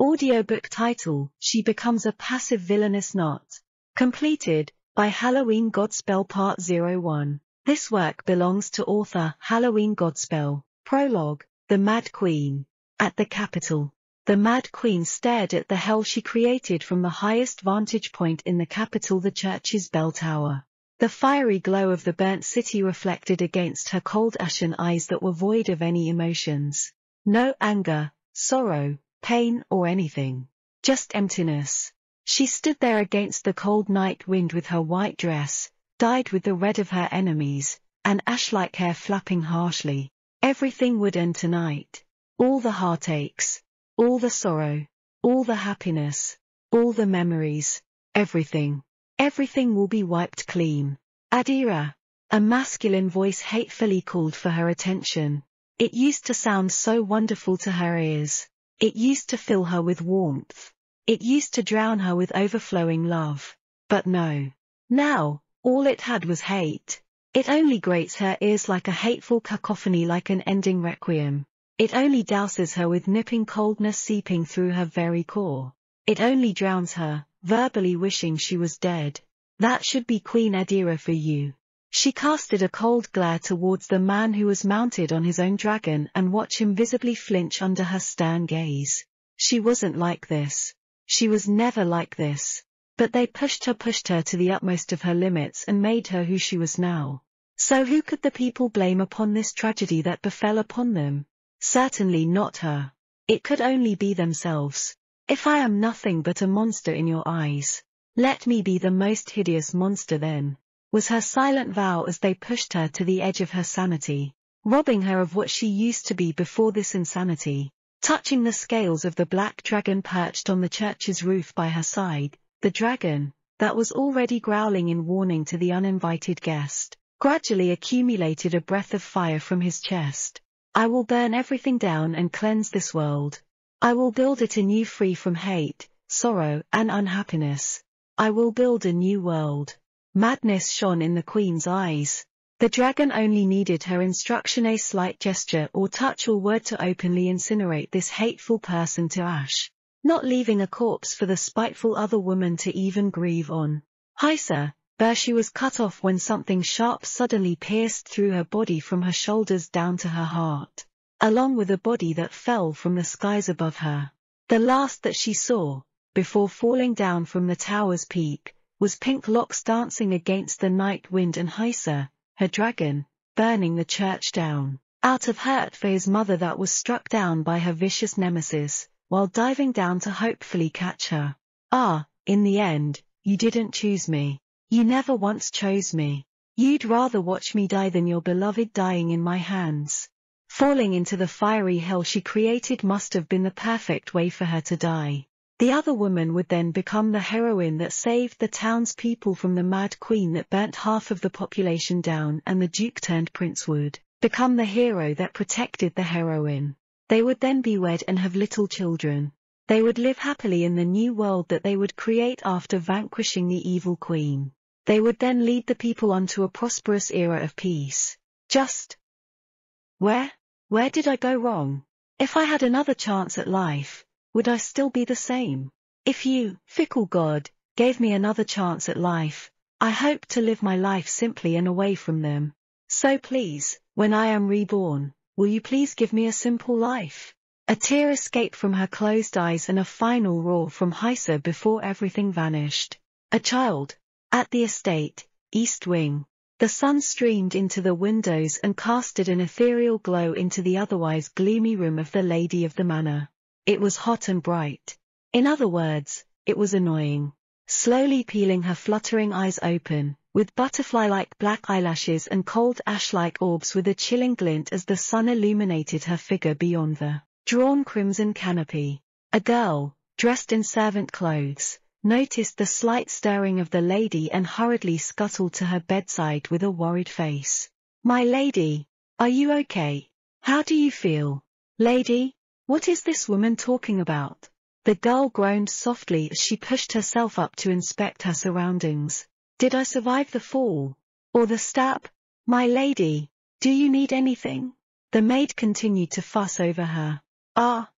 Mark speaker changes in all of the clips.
Speaker 1: Audiobook title, She Becomes a Passive Villainous Knot. Completed, by Halloween Godspell Part 01. This work belongs to author Halloween Godspell. Prologue, The Mad Queen. At the capital. The Mad Queen stared at the hell she created from the highest vantage point in the capital the church's bell tower. The fiery glow of the burnt city reflected against her cold ashen eyes that were void of any emotions. No anger, sorrow, pain or anything. Just emptiness. She stood there against the cold night wind with her white dress, dyed with the red of her enemies, and ash-like hair flapping harshly. Everything would end tonight. All the heartaches, all the sorrow, all the happiness, all the memories, everything. Everything will be wiped clean. Adira. A masculine voice hatefully called for her attention. It used to sound so wonderful to her ears. It used to fill her with warmth. It used to drown her with overflowing love. But no. Now, all it had was hate. It only grates her ears like a hateful cacophony like an ending requiem. It only douses her with nipping coldness seeping through her very core. It only drowns her, verbally wishing she was dead. That should be Queen Adira for you. She casted a cold glare towards the man who was mounted on his own dragon and watched him visibly flinch under her stern gaze. She wasn't like this. She was never like this. But they pushed her pushed her to the utmost of her limits and made her who she was now. So who could the people blame upon this tragedy that befell upon them? Certainly not her. It could only be themselves. If I am nothing but a monster in your eyes, let me be the most hideous monster then, was her silent vow as they pushed her to the edge of her sanity, robbing her of what she used to be before this insanity. Touching the scales of the black dragon perched on the church's roof by her side, the dragon, that was already growling in warning to the uninvited guest, gradually accumulated a breath of fire from his chest. I will burn everything down and cleanse this world. I will build it anew free from hate, sorrow, and unhappiness. I will build a new world. Madness shone in the queen's eyes. The dragon only needed her instruction a slight gesture or touch or word to openly incinerate this hateful person to ash, not leaving a corpse for the spiteful other woman to even grieve on. Hysa, there she was cut off when something sharp suddenly pierced through her body from her shoulders down to her heart, along with a body that fell from the skies above her. The last that she saw, before falling down from the tower's peak, was pink locks dancing against the night wind and Hysa, her dragon, burning the church down, out of hurt for his mother that was struck down by her vicious nemesis, while diving down to hopefully catch her. Ah, in the end, you didn't choose me. You never once chose me. You'd rather watch me die than your beloved dying in my hands. Falling into the fiery hell she created must have been the perfect way for her to die. The other woman would then become the heroine that saved the townspeople from the mad queen that burnt half of the population down and the duke turned prince would become the hero that protected the heroine. They would then be wed and have little children. They would live happily in the new world that they would create after vanquishing the evil queen. They would then lead the people onto a prosperous era of peace. Just where? Where did I go wrong? If I had another chance at life, would I still be the same? If you, fickle God, gave me another chance at life, I hope to live my life simply and away from them. So please, when I am reborn, will you please give me a simple life? A tear escaped from her closed eyes and a final roar from Hysa before everything vanished. A child, at the estate, East Wing, the sun streamed into the windows and casted an ethereal glow into the otherwise gloomy room of the lady of the manor. It was hot and bright. In other words, it was annoying. Slowly peeling her fluttering eyes open, with butterfly-like black eyelashes and cold ash-like orbs with a chilling glint as the sun illuminated her figure beyond the drawn crimson canopy. A girl, dressed in servant clothes, noticed the slight stirring of the lady and hurriedly scuttled to her bedside with a worried face. My lady, are you okay? How do you feel? Lady, what is this woman talking about? The girl groaned softly as she pushed herself up to inspect her surroundings. Did I survive the fall? Or the stab? My lady, do you need anything? The maid continued to fuss over her. Ah.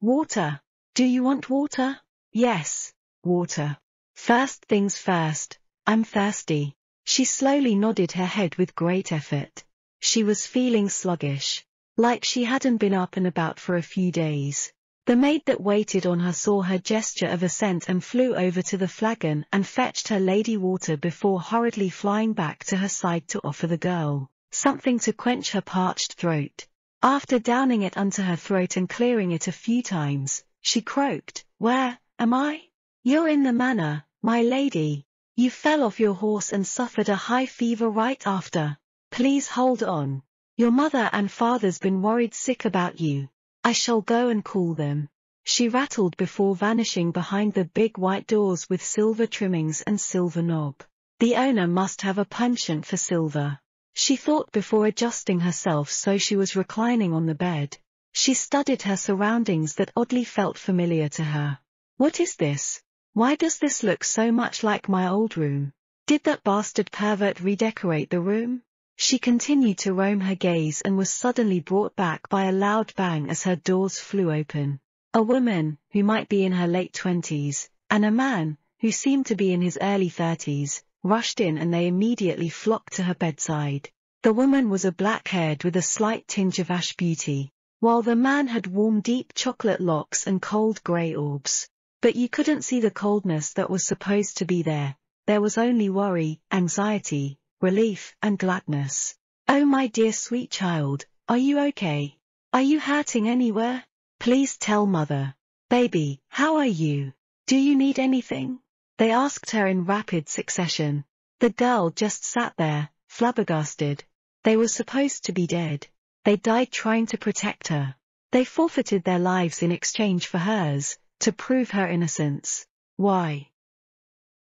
Speaker 1: Water. Do you want water? Yes, water. First things first, I'm thirsty. She slowly nodded her head with great effort. She was feeling sluggish, like she hadn't been up and about for a few days. The maid that waited on her saw her gesture of assent and flew over to the flagon and fetched her lady water before hurriedly flying back to her side to offer the girl something to quench her parched throat. After downing it unto her throat and clearing it a few times, she croaked, Where am I? You're in the manor, my lady. You fell off your horse and suffered a high fever right after. Please hold on. Your mother and father's been worried sick about you. I shall go and call them. She rattled before vanishing behind the big white doors with silver trimmings and silver knob. The owner must have a penchant for silver. She thought before adjusting herself so she was reclining on the bed. She studied her surroundings that oddly felt familiar to her. What is this? Why does this look so much like my old room? Did that bastard pervert redecorate the room? She continued to roam her gaze and was suddenly brought back by a loud bang as her doors flew open. A woman, who might be in her late twenties, and a man, who seemed to be in his early thirties, rushed in and they immediately flocked to her bedside. The woman was a black-haired with a slight tinge of ash beauty, while the man had warm deep chocolate locks and cold grey orbs. But you couldn't see the coldness that was supposed to be there. There was only worry, anxiety, relief, and gladness. Oh my dear sweet child, are you okay? Are you hurting anywhere? Please tell mother. Baby, how are you? Do you need anything? They asked her in rapid succession. The girl just sat there, flabbergasted. They were supposed to be dead. They died trying to protect her. They forfeited their lives in exchange for hers, to prove her innocence. Why?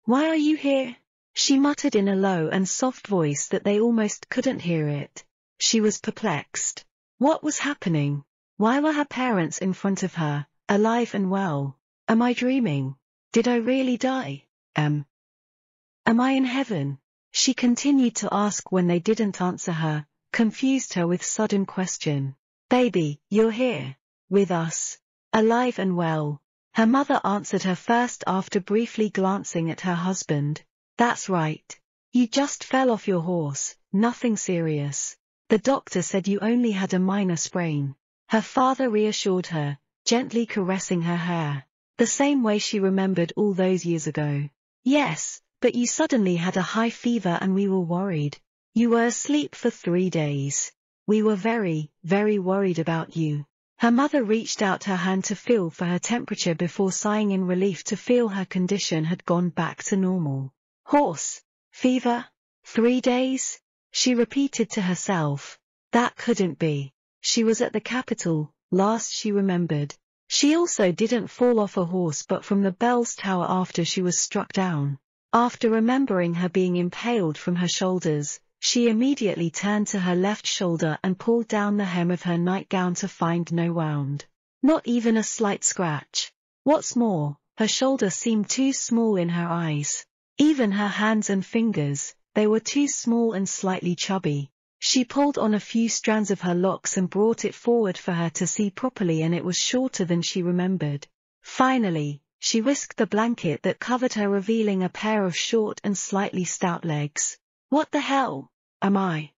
Speaker 1: Why are you here? She muttered in a low and soft voice that they almost couldn't hear it. She was perplexed. What was happening? Why were her parents in front of her, alive and well? Am I dreaming? Did I really die? Am. Am I in heaven? She continued to ask when they didn't answer her, confused her with sudden question. Baby, you're here. With us. Alive and well. Her mother answered her first after briefly glancing at her husband. That's right. You just fell off your horse, nothing serious. The doctor said you only had a minor sprain. Her father reassured her, gently caressing her hair, the same way she remembered all those years ago. Yes, but you suddenly had a high fever and we were worried. You were asleep for three days. We were very, very worried about you. Her mother reached out her hand to feel for her temperature before sighing in relief to feel her condition had gone back to normal. Horse, fever, three days? She repeated to herself. That couldn't be. She was at the capital, last she remembered. She also didn't fall off a horse but from the bell's tower after she was struck down. After remembering her being impaled from her shoulders, she immediately turned to her left shoulder and pulled down the hem of her nightgown to find no wound. Not even a slight scratch. What's more, her shoulder seemed too small in her eyes. Even her hands and fingers, they were too small and slightly chubby. She pulled on a few strands of her locks and brought it forward for her to see properly and it was shorter than she remembered. Finally, she whisked the blanket that covered her revealing a pair of short and slightly stout legs. What the hell? Am I?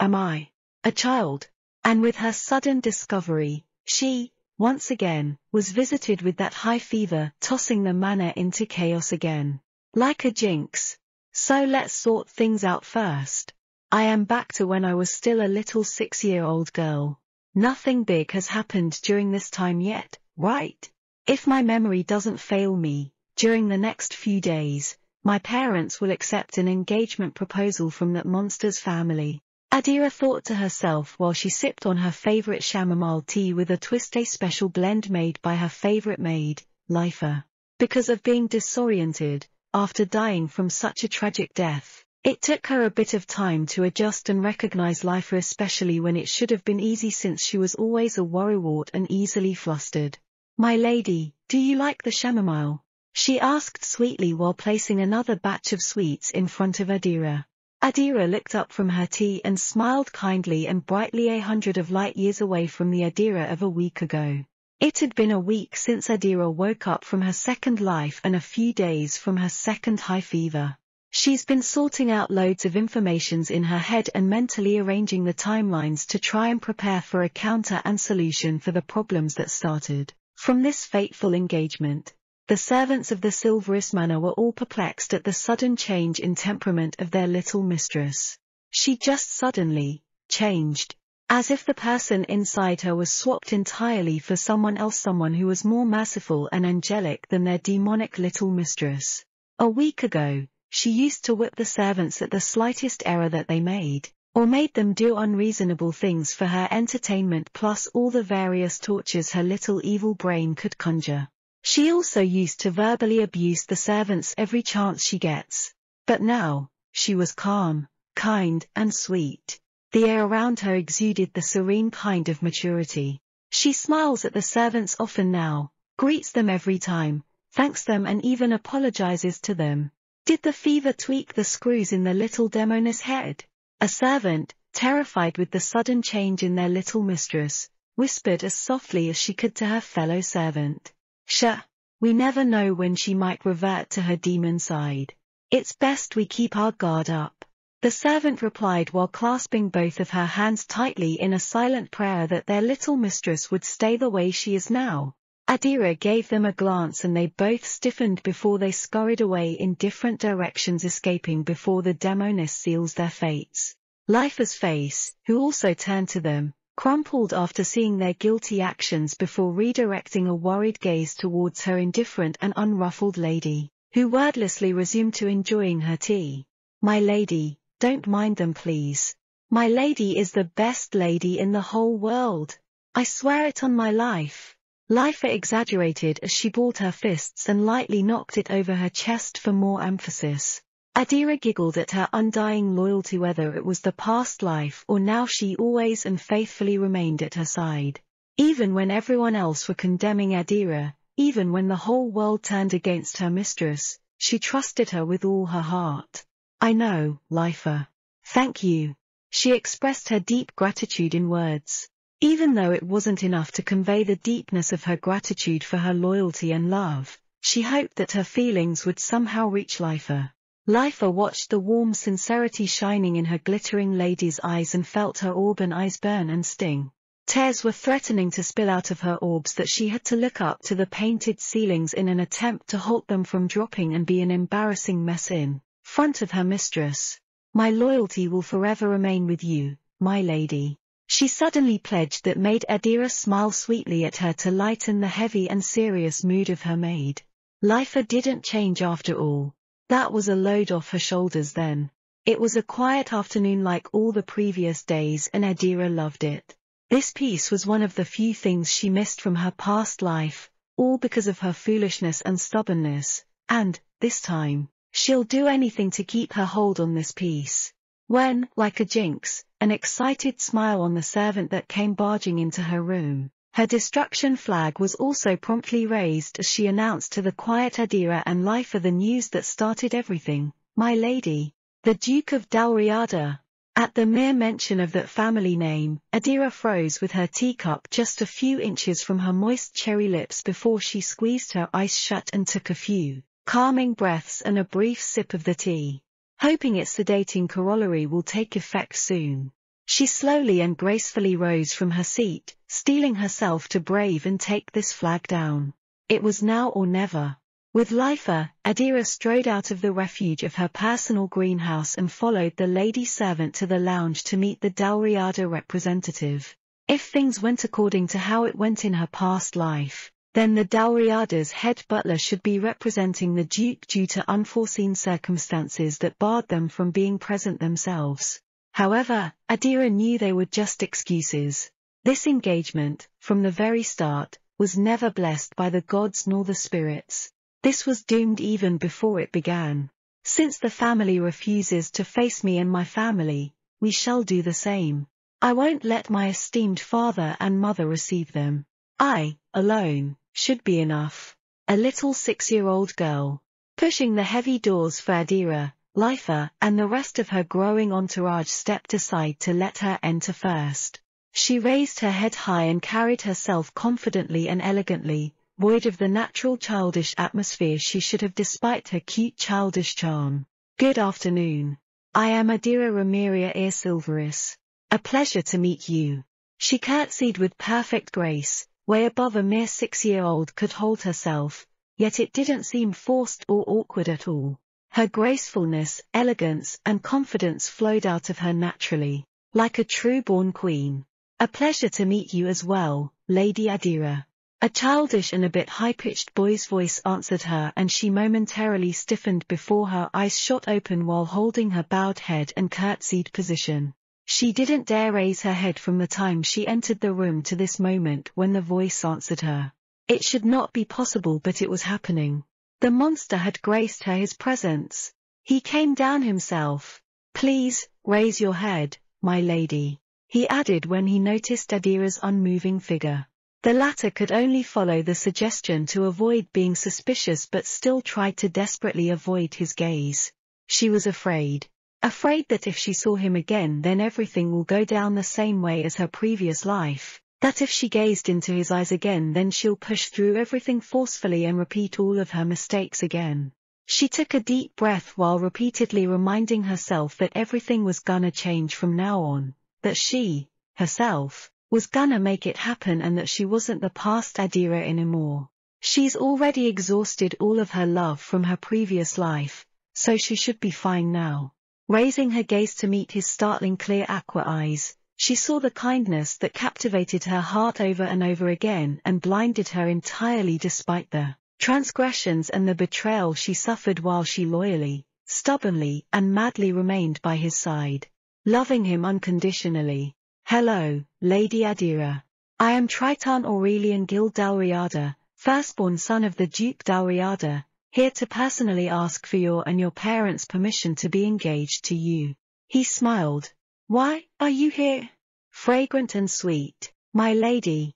Speaker 1: Am I? A child? And with her sudden discovery, she, once again, was visited with that high fever, tossing the manor into chaos again. Like a jinx. So let's sort things out first. I am back to when I was still a little six-year-old girl. Nothing big has happened during this time yet, right? If my memory doesn't fail me, during the next few days, my parents will accept an engagement proposal from that monster's family. Adira thought to herself while she sipped on her favorite chamomile tea with a twist a special blend made by her favorite maid, Lifer. Because of being disoriented, after dying from such a tragic death, it took her a bit of time to adjust and recognize Lifer especially when it should have been easy since she was always a worrywart and easily flustered. My lady, do you like the chamomile? She asked sweetly while placing another batch of sweets in front of Adira. Adira looked up from her tea and smiled kindly and brightly a hundred of light years away from the Adira of a week ago. It had been a week since Adira woke up from her second life and a few days from her second high fever. She's been sorting out loads of informations in her head and mentally arranging the timelines to try and prepare for a counter and solution for the problems that started. From this fateful engagement, the servants of the Silverus Manor were all perplexed at the sudden change in temperament of their little mistress. She just suddenly changed, as if the person inside her was swapped entirely for someone else someone who was more merciful and angelic than their demonic little mistress. A week ago, she used to whip the servants at the slightest error that they made, or made them do unreasonable things for her entertainment plus all the various tortures her little evil brain could conjure. She also used to verbally abuse the servants every chance she gets. But now, she was calm, kind, and sweet. The air around her exuded the serene kind of maturity. She smiles at the servants often now, greets them every time, thanks them and even apologizes to them. Did the fever tweak the screws in the little demoness head? A servant, terrified with the sudden change in their little mistress, whispered as softly as she could to her fellow servant. Sha, we never know when she might revert to her demon side. It's best we keep our guard up. The servant replied while clasping both of her hands tightly in a silent prayer that their little mistress would stay the way she is now. Adira gave them a glance and they both stiffened before they scurried away in different directions escaping before the demoness seals their fates. Lifa's face, who also turned to them, crumpled after seeing their guilty actions before redirecting a worried gaze towards her indifferent and unruffled lady, who wordlessly resumed to enjoying her tea. My lady, don't mind them please. My lady is the best lady in the whole world. I swear it on my life. Lifa exaggerated as she balled her fists and lightly knocked it over her chest for more emphasis. Adira giggled at her undying loyalty whether it was the past life or now she always and faithfully remained at her side. Even when everyone else were condemning Adira, even when the whole world turned against her mistress, she trusted her with all her heart. I know, Lifa. Thank you. She expressed her deep gratitude in words. Even though it wasn't enough to convey the deepness of her gratitude for her loyalty and love, she hoped that her feelings would somehow reach Lifa. Lifa watched the warm sincerity shining in her glittering lady's eyes and felt her auburn eyes burn and sting. Tears were threatening to spill out of her orbs that she had to look up to the painted ceilings in an attempt to halt them from dropping and be an embarrassing mess in front of her mistress. My loyalty will forever remain with you, my lady. She suddenly pledged that made Adira smile sweetly at her to lighten the heavy and serious mood of her maid. Lifa didn't change after all. That was a load off her shoulders then. It was a quiet afternoon like all the previous days and Adira loved it. This peace was one of the few things she missed from her past life, all because of her foolishness and stubbornness, and, this time, she'll do anything to keep her hold on this peace. When, like a jinx, an excited smile on the servant that came barging into her room, her destruction flag was also promptly raised as she announced to the quiet Adira and Lifa the news that started everything, my lady, the Duke of Dalriada. At the mere mention of that family name, Adira froze with her teacup just a few inches from her moist cherry lips before she squeezed her eyes shut and took a few calming breaths and a brief sip of the tea hoping its sedating corollary will take effect soon. She slowly and gracefully rose from her seat, steeling herself to brave and take this flag down. It was now or never. With Lifa, Adira strode out of the refuge of her personal greenhouse and followed the lady servant to the lounge to meet the Dalriada representative. If things went according to how it went in her past life, then the Dalriada's head butler should be representing the Duke due to unforeseen circumstances that barred them from being present themselves. However, Adira knew they were just excuses. This engagement, from the very start, was never blessed by the gods nor the spirits. This was doomed even before it began. Since the family refuses to face me and my family, we shall do the same. I won't let my esteemed father and mother receive them. I, alone, should be enough. A little six-year-old girl. Pushing the heavy doors for Adira, Lifa, and the rest of her growing entourage stepped aside to let her enter first. She raised her head high and carried herself confidently and elegantly, void of the natural childish atmosphere she should have despite her cute childish charm. Good afternoon. I am Adira Ramiria Ir Silveris. A pleasure to meet you. She curtsied with perfect grace, way above a mere six-year-old could hold herself, yet it didn't seem forced or awkward at all. Her gracefulness, elegance, and confidence flowed out of her naturally, like a true-born queen. A pleasure to meet you as well, Lady Adira. A childish and a bit high-pitched boy's voice answered her and she momentarily stiffened before her eyes shot open while holding her bowed head and curtsied position. She didn't dare raise her head from the time she entered the room to this moment when the voice answered her. It should not be possible but it was happening. The monster had graced her his presence. He came down himself. Please, raise your head, my lady he added when he noticed Adira's unmoving figure. The latter could only follow the suggestion to avoid being suspicious but still tried to desperately avoid his gaze. She was afraid. Afraid that if she saw him again then everything will go down the same way as her previous life. That if she gazed into his eyes again then she'll push through everything forcefully and repeat all of her mistakes again. She took a deep breath while repeatedly reminding herself that everything was gonna change from now on that she, herself, was gonna make it happen and that she wasn't the past Adira anymore. She's already exhausted all of her love from her previous life, so she should be fine now. Raising her gaze to meet his startling clear aqua eyes, she saw the kindness that captivated her heart over and over again and blinded her entirely despite the transgressions and the betrayal she suffered while she loyally, stubbornly and madly remained by his side loving him unconditionally. Hello, Lady Adira. I am Triton Aurelian Gil Dalriada, firstborn son of the Duke Dalriada, here to personally ask for your and your parents' permission to be engaged to you. He smiled. Why are you here? Fragrant and sweet, my lady.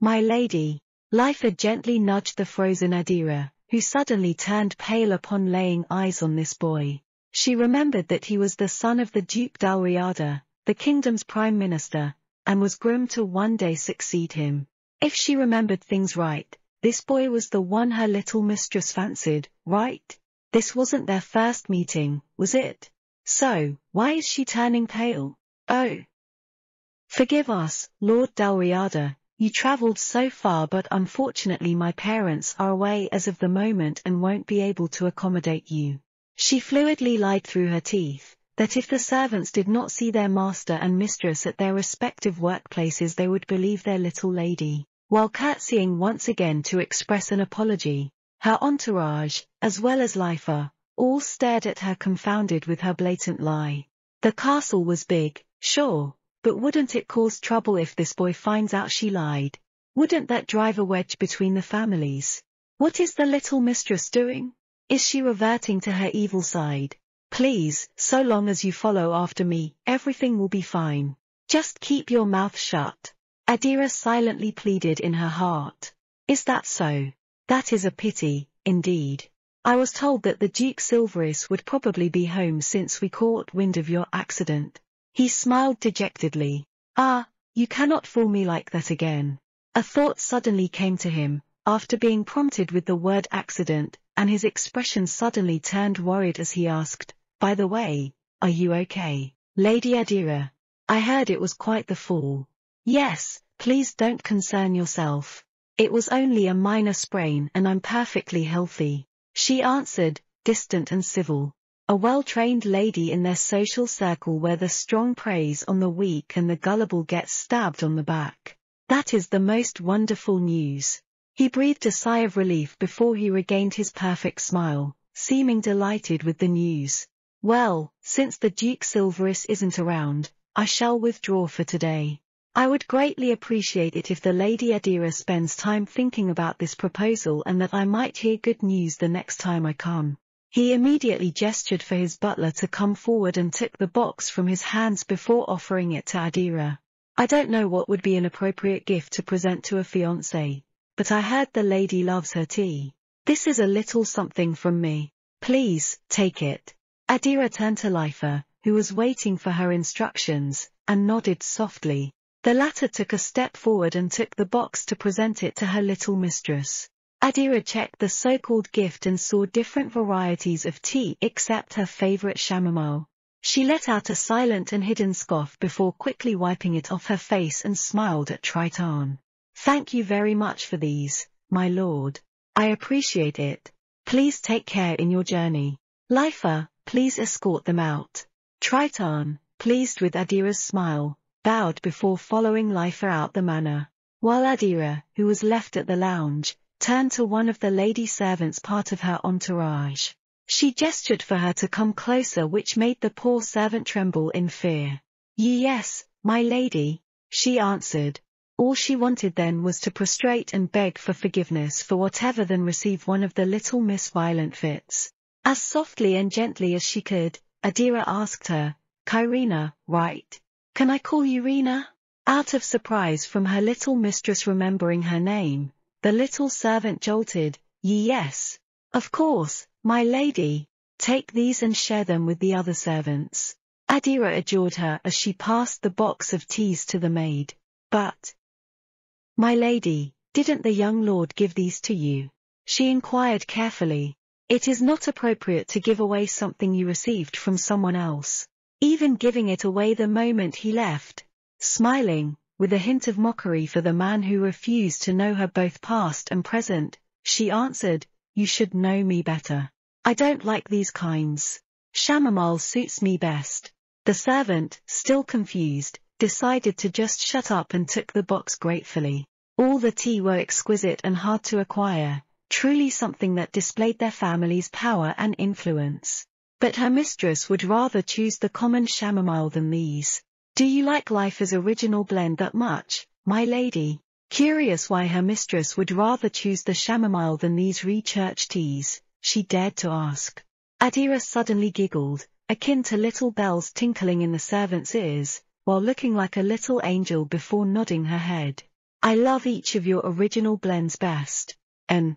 Speaker 1: My lady. Life had gently nudged the frozen Adira, who suddenly turned pale upon laying eyes on this boy. She remembered that he was the son of the Duke Dalriada, the kingdom's prime minister, and was groomed to one day succeed him. If she remembered things right, this boy was the one her little mistress fancied, right? This wasn't their first meeting, was it? So, why is she turning pale? Oh. Forgive us, Lord Dalriada, you travelled so far but unfortunately my parents are away as of the moment and won't be able to accommodate you. She fluidly lied through her teeth, that if the servants did not see their master and mistress at their respective workplaces they would believe their little lady, while curtsying once again to express an apology. Her entourage, as well as Lifer, all stared at her confounded with her blatant lie. The castle was big, sure, but wouldn't it cause trouble if this boy finds out she lied? Wouldn't that drive a wedge between the families? What is the little mistress doing? Is she reverting to her evil side? Please, so long as you follow after me, everything will be fine. Just keep your mouth shut. Adira silently pleaded in her heart. Is that so? That is a pity, indeed. I was told that the Duke Silveris would probably be home since we caught wind of your accident. He smiled dejectedly. Ah, you cannot fool me like that again. A thought suddenly came to him, after being prompted with the word accident, and his expression suddenly turned worried as he asked, By the way, are you okay? Lady Adira. I heard it was quite the fall. Yes, please don't concern yourself. It was only a minor sprain and I'm perfectly healthy. She answered, distant and civil. A well-trained lady in their social circle where the strong praise on the weak and the gullible gets stabbed on the back. That is the most wonderful news. He breathed a sigh of relief before he regained his perfect smile, seeming delighted with the news. Well, since the Duke Silveris isn't around, I shall withdraw for today. I would greatly appreciate it if the Lady Adira spends time thinking about this proposal and that I might hear good news the next time I come. He immediately gestured for his butler to come forward and took the box from his hands before offering it to Adira. I don't know what would be an appropriate gift to present to a fiancé, but I heard the lady loves her tea. This is a little something from me. Please, take it. Adira turned to Lifer, who was waiting for her instructions, and nodded softly. The latter took a step forward and took the box to present it to her little mistress. Adira checked the so-called gift and saw different varieties of tea except her favorite chamomile. She let out a silent and hidden scoff before quickly wiping it off her face and smiled at Triton. Thank you very much for these, my lord. I appreciate it. Please take care in your journey. Lifer, please escort them out. Triton, pleased with Adira's smile, bowed before following Lifer out the manor. While Adira, who was left at the lounge, turned to one of the lady servants part of her entourage. She gestured for her to come closer which made the poor servant tremble in fear. Yes, my lady, she answered. All she wanted then was to prostrate and beg for forgiveness for whatever than receive one of the little miss violent fits. As softly and gently as she could, Adira asked her, Kyrina, right? Can I call you Rena? Out of surprise from her little mistress remembering her name, the little servant jolted, Yes. Of course, my lady. Take these and share them with the other servants. Adira adjured her as she passed the box of teas to the maid. But, my lady, didn't the young lord give these to you? She inquired carefully. It is not appropriate to give away something you received from someone else. Even giving it away the moment he left. Smiling, with a hint of mockery for the man who refused to know her both past and present, she answered, You should know me better. I don't like these kinds. Chamomile suits me best. The servant, still confused, decided to just shut up and took the box gratefully. All the tea were exquisite and hard to acquire, truly something that displayed their family's power and influence. But her mistress would rather choose the common chamomile than these. Do you like Lifer's original blend that much, my lady? Curious why her mistress would rather choose the chamomile than these rechurch teas, she dared to ask. Adira suddenly giggled, akin to little bells tinkling in the servant's ears, while looking like a little angel before nodding her head. I love each of your original blends best. An,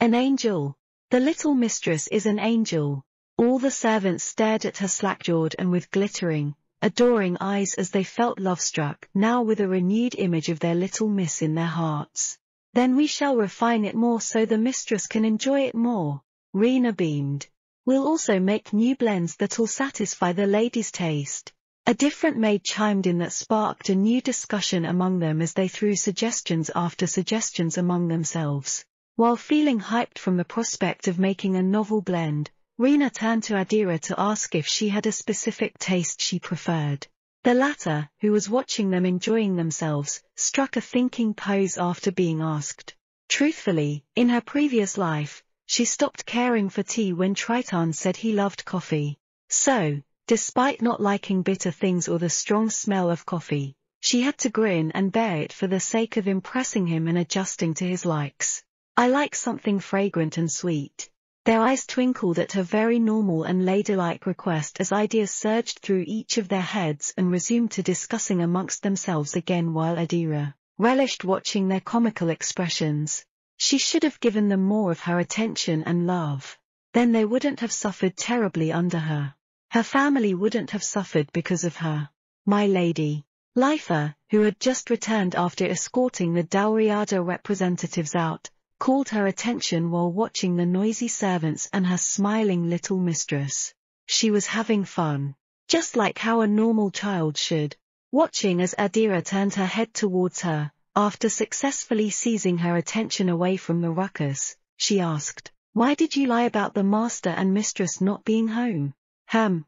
Speaker 1: an angel. The little mistress is an angel. All the servants stared at her slack-jawed and with glittering, adoring eyes as they felt love-struck, now with a renewed image of their little miss in their hearts. Then we shall refine it more so the mistress can enjoy it more. Rena beamed. We'll also make new blends that'll satisfy the ladies' taste. A different maid chimed in that sparked a new discussion among them as they threw suggestions after suggestions among themselves. While feeling hyped from the prospect of making a novel blend, Rena turned to Adira to ask if she had a specific taste she preferred. The latter, who was watching them enjoying themselves, struck a thinking pose after being asked. Truthfully, in her previous life, she stopped caring for tea when Triton said he loved coffee. So, despite not liking bitter things or the strong smell of coffee, she had to grin and bear it for the sake of impressing him and adjusting to his likes. I like something fragrant and sweet. Their eyes twinkled at her very normal and ladylike request as ideas surged through each of their heads and resumed to discussing amongst themselves again while Adira relished watching their comical expressions. She should have given them more of her attention and love. Then they wouldn't have suffered terribly under her. Her family wouldn't have suffered because of her. My lady. Lifer, who had just returned after escorting the Dalriada representatives out, called her attention while watching the noisy servants and her smiling little mistress. She was having fun, just like how a normal child should. Watching as Adira turned her head towards her, after successfully seizing her attention away from the ruckus, she asked, Why did you lie about the master and mistress not being home? Hem.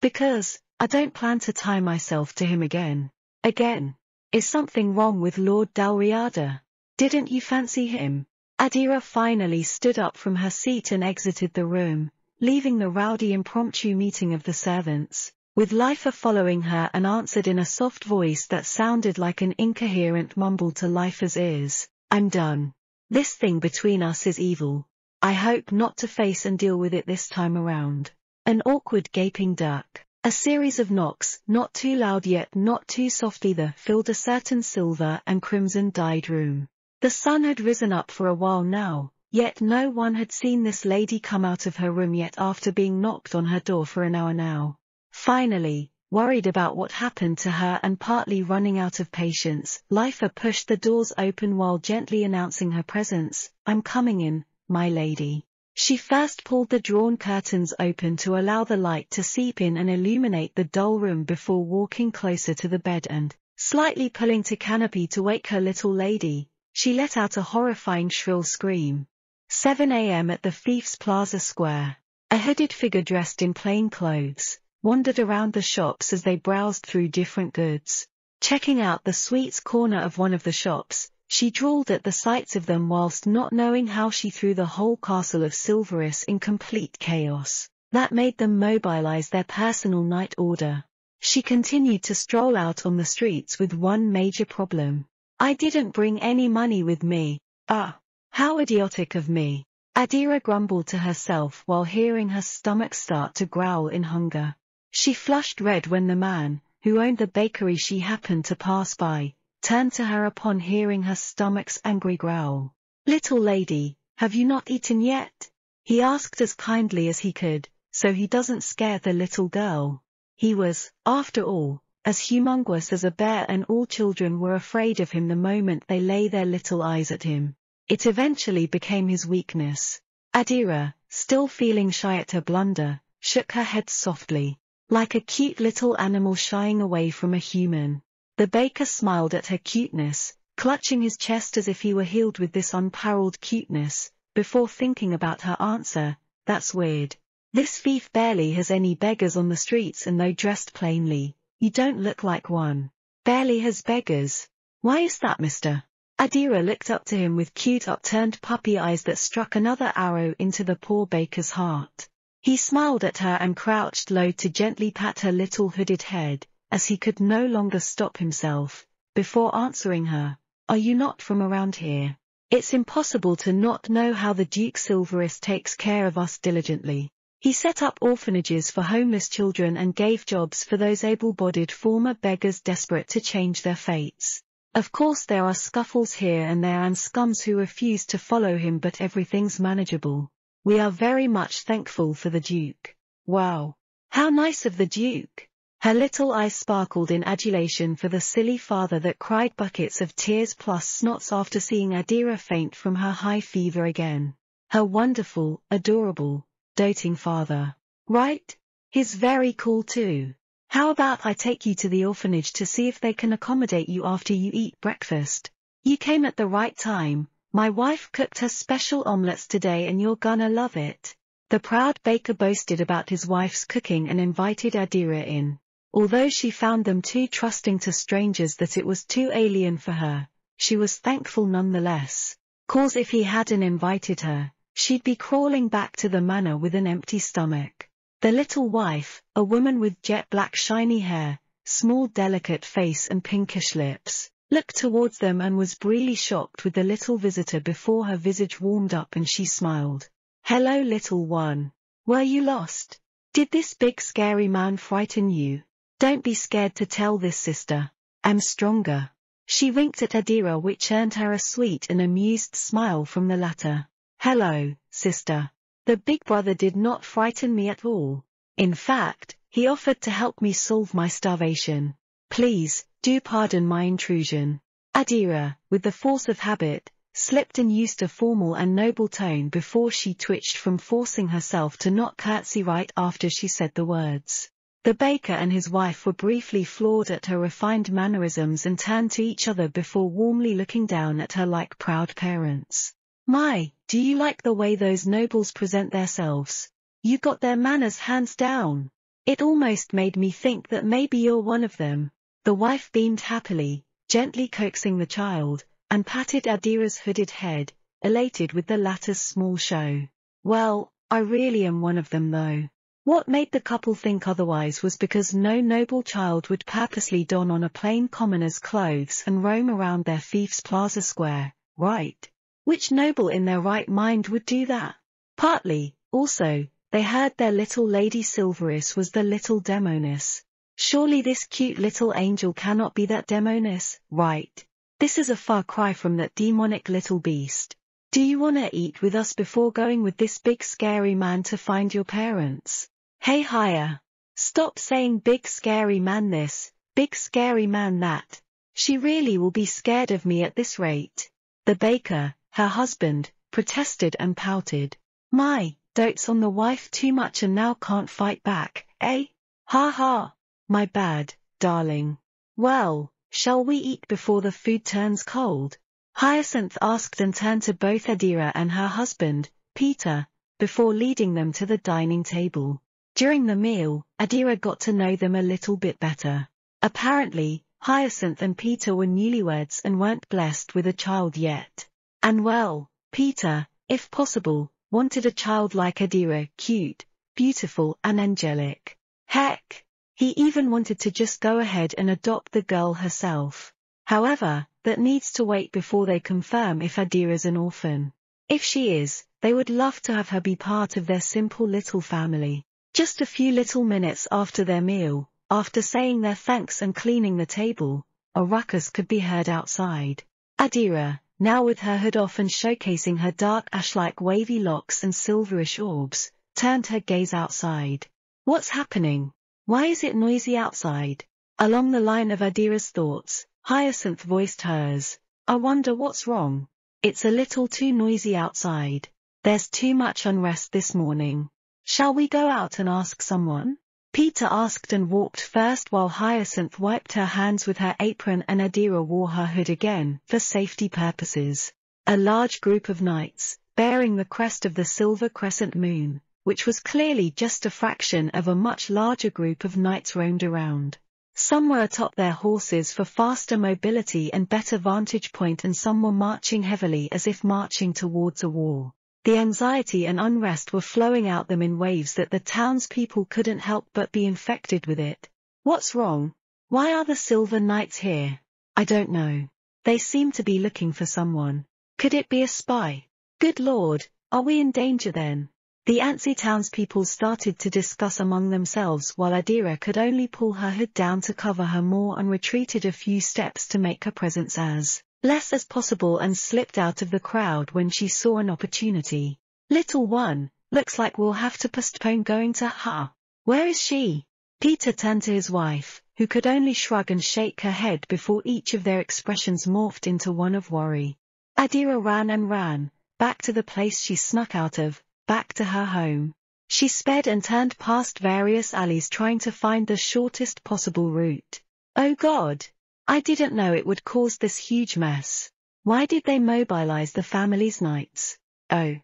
Speaker 1: Because, I don't plan to tie myself to him again. Again. Is something wrong with Lord Dalriada? Didn't you fancy him? Adira finally stood up from her seat and exited the room, leaving the rowdy impromptu meeting of the servants, with Lifa following her and answered in a soft voice that sounded like an incoherent mumble to Lifa's ears. I'm done. This thing between us is evil. I hope not to face and deal with it this time around. An awkward gaping duck. A series of knocks, not too loud yet not too soft either, filled a certain silver and crimson dyed room. The sun had risen up for a while now, yet no one had seen this lady come out of her room yet after being knocked on her door for an hour now. Finally, Worried about what happened to her and partly running out of patience, Lifer pushed the doors open while gently announcing her presence, I'm coming in, my lady. She first pulled the drawn curtains open to allow the light to seep in and illuminate the dull room before walking closer to the bed and, slightly pulling to canopy to wake her little lady, she let out a horrifying shrill scream. 7 a.m. at the Fiefs Plaza Square. A hooded figure dressed in plain clothes, wandered around the shops as they browsed through different goods. Checking out the sweets corner of one of the shops, she drawled at the sights of them whilst not knowing how she threw the whole castle of Silverus in complete chaos. That made them mobilize their personal night order. She continued to stroll out on the streets with one major problem. I didn't bring any money with me. Ah, how idiotic of me. Adira grumbled to herself while hearing her stomach start to growl in hunger. She flushed red when the man, who owned the bakery she happened to pass by, turned to her upon hearing her stomach's angry growl. Little lady, have you not eaten yet? He asked as kindly as he could, so he doesn't scare the little girl. He was, after all, as humongous as a bear and all children were afraid of him the moment they lay their little eyes at him. It eventually became his weakness. Adira, still feeling shy at her blunder, shook her head softly, like a cute little animal shying away from a human. The baker smiled at her cuteness, clutching his chest as if he were healed with this unparalleled cuteness, before thinking about her answer, that's weird. This thief barely has any beggars on the streets and though dressed plainly, you don't look like one. Barely has beggars. Why is that, mister? Adira looked up to him with cute upturned puppy eyes that struck another arrow into the poor baker's heart. He smiled at her and crouched low to gently pat her little hooded head, as he could no longer stop himself, before answering her, Are you not from around here? It's impossible to not know how the Duke Silverus takes care of us diligently. He set up orphanages for homeless children and gave jobs for those able-bodied former beggars desperate to change their fates. Of course there are scuffles here and there and scums who refuse to follow him but everything's manageable. We are very much thankful for the Duke. Wow. How nice of the Duke. Her little eyes sparkled in adulation for the silly father that cried buckets of tears plus snots after seeing Adira faint from her high fever again. Her wonderful, adorable, doting father. Right? He's very cool too. How about I take you to the orphanage to see if they can accommodate you after you eat breakfast? You came at the right time. My wife cooked her special omelets today and you're gonna love it. The proud baker boasted about his wife's cooking and invited Adira in. Although she found them too trusting to strangers that it was too alien for her, she was thankful nonetheless. Cause if he hadn't invited her, she'd be crawling back to the manor with an empty stomach. The little wife, a woman with jet black shiny hair, small delicate face and pinkish lips, looked towards them and was really shocked with the little visitor before her visage warmed up and she smiled. Hello little one. Were you lost? Did this big scary man frighten you? Don't be scared to tell this sister. I'm stronger. She winked at Adira which earned her a sweet and amused smile from the latter. Hello, sister. The big brother did not frighten me at all. In fact, he offered to help me solve my starvation. Please, do pardon my intrusion. Adira, with the force of habit, slipped and used a formal and noble tone before she twitched from forcing herself to not curtsy right after she said the words. The baker and his wife were briefly floored at her refined mannerisms and turned to each other before warmly looking down at her like proud parents. My, do you like the way those nobles present themselves? You got their manners hands down. It almost made me think that maybe you're one of them. The wife beamed happily, gently coaxing the child, and patted Adira's hooded head, elated with the latter's small show. Well, I really am one of them though. What made the couple think otherwise was because no noble child would purposely don on a plain commoner's clothes and roam around their Fiefs Plaza Square, right? Which noble in their right mind would do that? Partly, also, they heard their little Lady Silveris was the little demoness. Surely this cute little angel cannot be that demoness, right? This is a far cry from that demonic little beast. Do you wanna eat with us before going with this big scary man to find your parents? Hey higher. Stop saying big scary man this, big scary man that. She really will be scared of me at this rate. The baker, her husband, protested and pouted. My, dotes on the wife too much and now can't fight back, eh? Ha ha. My bad, darling. Well, shall we eat before the food turns cold? Hyacinth asked and turned to both Adira and her husband, Peter, before leading them to the dining table. During the meal, Adira got to know them a little bit better. Apparently, Hyacinth and Peter were newlyweds and weren't blessed with a child yet. And well, Peter, if possible, wanted a child like Adira, cute, beautiful and angelic. Heck, he even wanted to just go ahead and adopt the girl herself. However, that needs to wait before they confirm if Adira's an orphan. If she is, they would love to have her be part of their simple little family. Just a few little minutes after their meal, after saying their thanks and cleaning the table, a ruckus could be heard outside. Adira, now with her hood off and showcasing her dark ash-like wavy locks and silverish orbs, turned her gaze outside. What's happening? Why is it noisy outside? Along the line of Adira's thoughts, Hyacinth voiced hers. I wonder what's wrong. It's a little too noisy outside. There's too much unrest this morning. Shall we go out and ask someone? Peter asked and walked first while Hyacinth wiped her hands with her apron and Adira wore her hood again, for safety purposes. A large group of knights, bearing the crest of the silver crescent moon, which was clearly just a fraction of a much larger group of knights roamed around. Some were atop their horses for faster mobility and better vantage point and some were marching heavily as if marching towards a war. The anxiety and unrest were flowing out them in waves that the townspeople couldn't help but be infected with it. What's wrong? Why are the Silver Knights here? I don't know. They seem to be looking for someone. Could it be a spy? Good lord, are we in danger then? The antsy townspeople started to discuss among themselves while Adira could only pull her hood down to cover her more and retreated a few steps to make her presence as less as possible and slipped out of the crowd when she saw an opportunity. Little one, looks like we'll have to postpone going to her. Where is she? Peter turned to his wife, who could only shrug and shake her head before each of their expressions morphed into one of worry. Adira ran and ran, back to the place she snuck out of, back to her home. She sped and turned past various alleys trying to find the shortest possible route. Oh God! I didn't know it would cause this huge mess. Why did they mobilize the family's knights? Oh.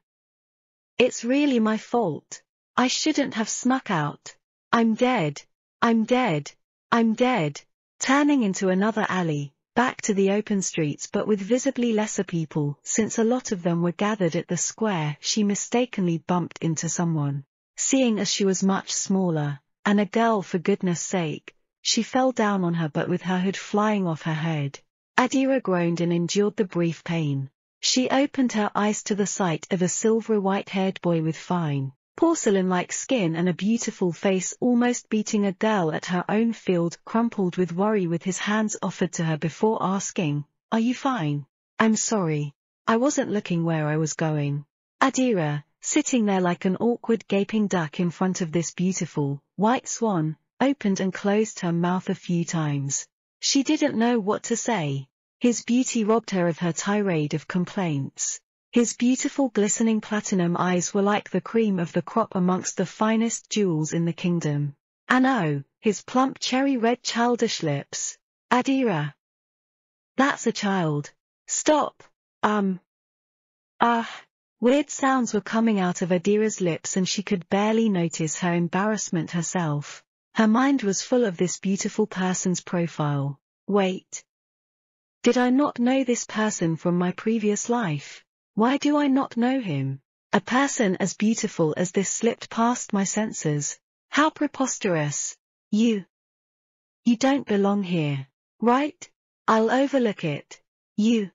Speaker 1: It's really my fault. I shouldn't have snuck out. I'm dead. I'm dead. I'm dead. Turning into another alley, back to the open streets but with visibly lesser people, since a lot of them were gathered at the square, she mistakenly bumped into someone. Seeing as she was much smaller, and a girl for goodness sake, she fell down on her but with her hood flying off her head. Adira groaned and endured the brief pain. She opened her eyes to the sight of a silvery white-haired boy with fine, porcelain-like skin and a beautiful face almost beating a girl at her own field crumpled with worry with his hands offered to her before asking, Are you fine? I'm sorry. I wasn't looking where I was going. Adira, sitting there like an awkward gaping duck in front of this beautiful, white swan, opened and closed her mouth a few times. She didn't know what to say. His beauty robbed her of her tirade of complaints. His beautiful glistening platinum eyes were like the cream of the crop amongst the finest jewels in the kingdom. And oh, his plump cherry red childish lips. Adira. That's a child. Stop. Um. Ah. Weird sounds were coming out of Adira's lips and she could barely notice her embarrassment herself. Her mind was full of this beautiful person's profile. Wait. Did I not know this person from my previous life? Why do I not know him? A person as beautiful as this slipped past my senses. How preposterous. You. You don't belong here. Right? I'll overlook it. You.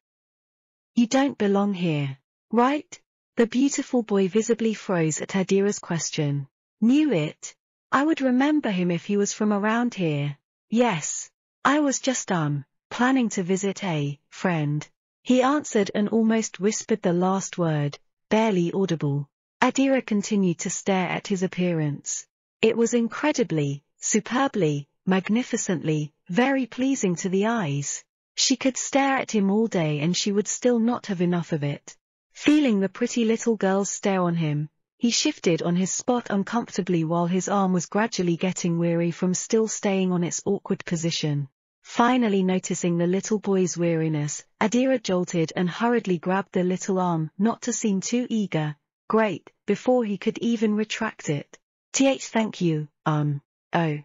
Speaker 1: You don't belong here. Right? The beautiful boy visibly froze at Adira's question. Knew it. I would remember him if he was from around here. Yes. I was just um, planning to visit a friend. He answered and almost whispered the last word, barely audible. Adira continued to stare at his appearance. It was incredibly, superbly, magnificently, very pleasing to the eyes. She could stare at him all day and she would still not have enough of it. Feeling the pretty little girl's stare on him, he shifted on his spot uncomfortably while his arm was gradually getting weary from still staying on its awkward position. Finally noticing the little boy's weariness, Adira jolted and hurriedly grabbed the little arm, not to seem too eager. Great, before he could even retract it. Th thank you, um, oh.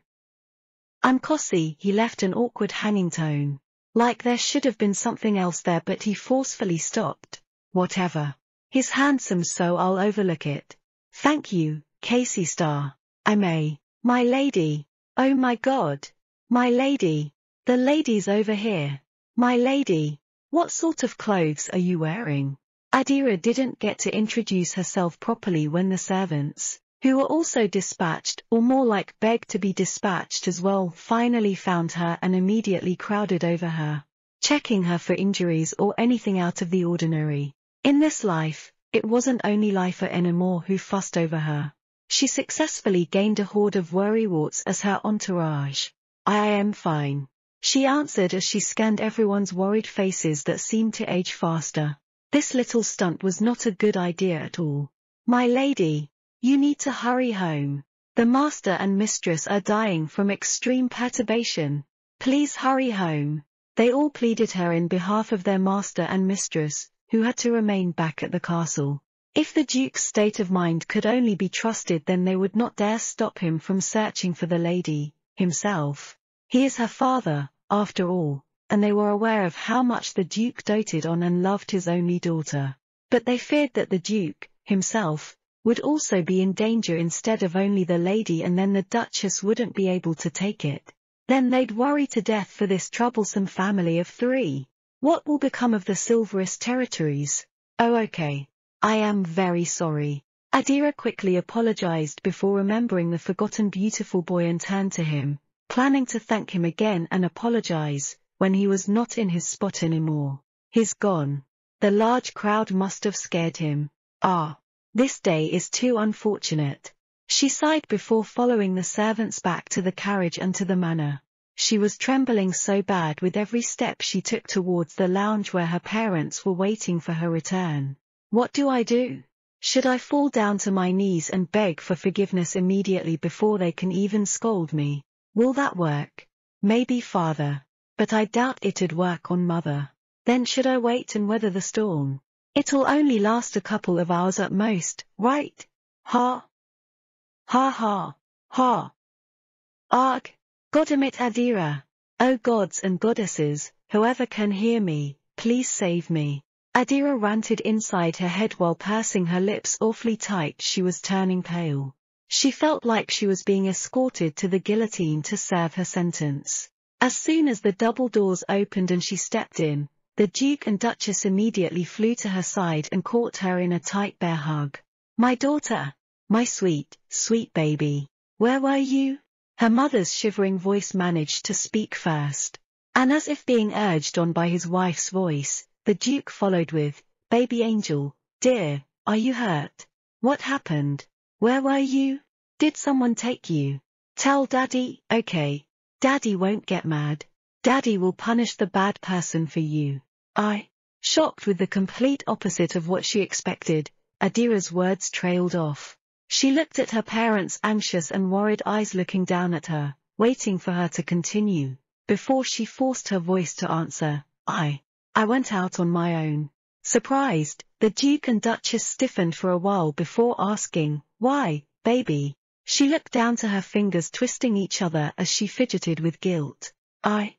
Speaker 1: I'm Cossie, he left an awkward hanging tone. Like there should have been something else there but he forcefully stopped. Whatever. He's handsome so I'll overlook it. Thank you, Casey Star. I may. My lady. Oh my god. My lady. The lady's over here. My lady. What sort of clothes are you wearing? Adira didn't get to introduce herself properly when the servants, who were also dispatched, or more like begged to be dispatched as well, finally found her and immediately crowded over her, checking her for injuries or anything out of the ordinary. In this life, it wasn't only Lifa anymore who fussed over her. She successfully gained a horde of worrywarts as her entourage. I am fine. She answered as she scanned everyone's worried faces that seemed to age faster. This little stunt was not a good idea at all. My lady, you need to hurry home. The master and mistress are dying from extreme perturbation. Please hurry home. They all pleaded her in behalf of their master and mistress, who had to remain back at the castle. If the Duke's state of mind could only be trusted then they would not dare stop him from searching for the lady, himself. He is her father, after all, and they were aware of how much the Duke doted on and loved his only daughter. But they feared that the Duke, himself, would also be in danger instead of only the lady and then the Duchess wouldn't be able to take it. Then they'd worry to death for this troublesome family of three. What will become of the Silverus territories? Oh okay. I am very sorry. Adira quickly apologized before remembering the forgotten beautiful boy and turned to him, planning to thank him again and apologize, when he was not in his spot anymore. He's gone. The large crowd must have scared him. Ah. This day is too unfortunate. She sighed before following the servants back to the carriage and to the manor. She was trembling so bad with every step she took towards the lounge where her parents were waiting for her return. What do I do? Should I fall down to my knees and beg for forgiveness immediately before they can even scold me? Will that work? Maybe father. But I doubt it'd work on mother. Then should I wait and weather the storm? It'll only last a couple of hours at most, right? Ha. Ha ha. Ha. Arg. Goddammit Adira. Oh gods and goddesses, whoever can hear me, please save me. Adira ranted inside her head while pursing her lips awfully tight she was turning pale. She felt like she was being escorted to the guillotine to serve her sentence. As soon as the double doors opened and she stepped in, the Duke and Duchess immediately flew to her side and caught her in a tight bear hug. My daughter! My sweet, sweet baby! Where were you? Her mother's shivering voice managed to speak first. And as if being urged on by his wife's voice, the Duke followed with, Baby angel, dear, are you hurt? What happened? Where were you? Did someone take you? Tell Daddy, okay. Daddy won't get mad. Daddy will punish the bad person for you. I, shocked with the complete opposite of what she expected, Adira's words trailed off. She looked at her parents' anxious and worried eyes looking down at her, waiting for her to continue, before she forced her voice to answer, I. I went out on my own. Surprised, the Duke and Duchess stiffened for a while before asking, why, baby? She looked down to her fingers twisting each other as she fidgeted with guilt. I.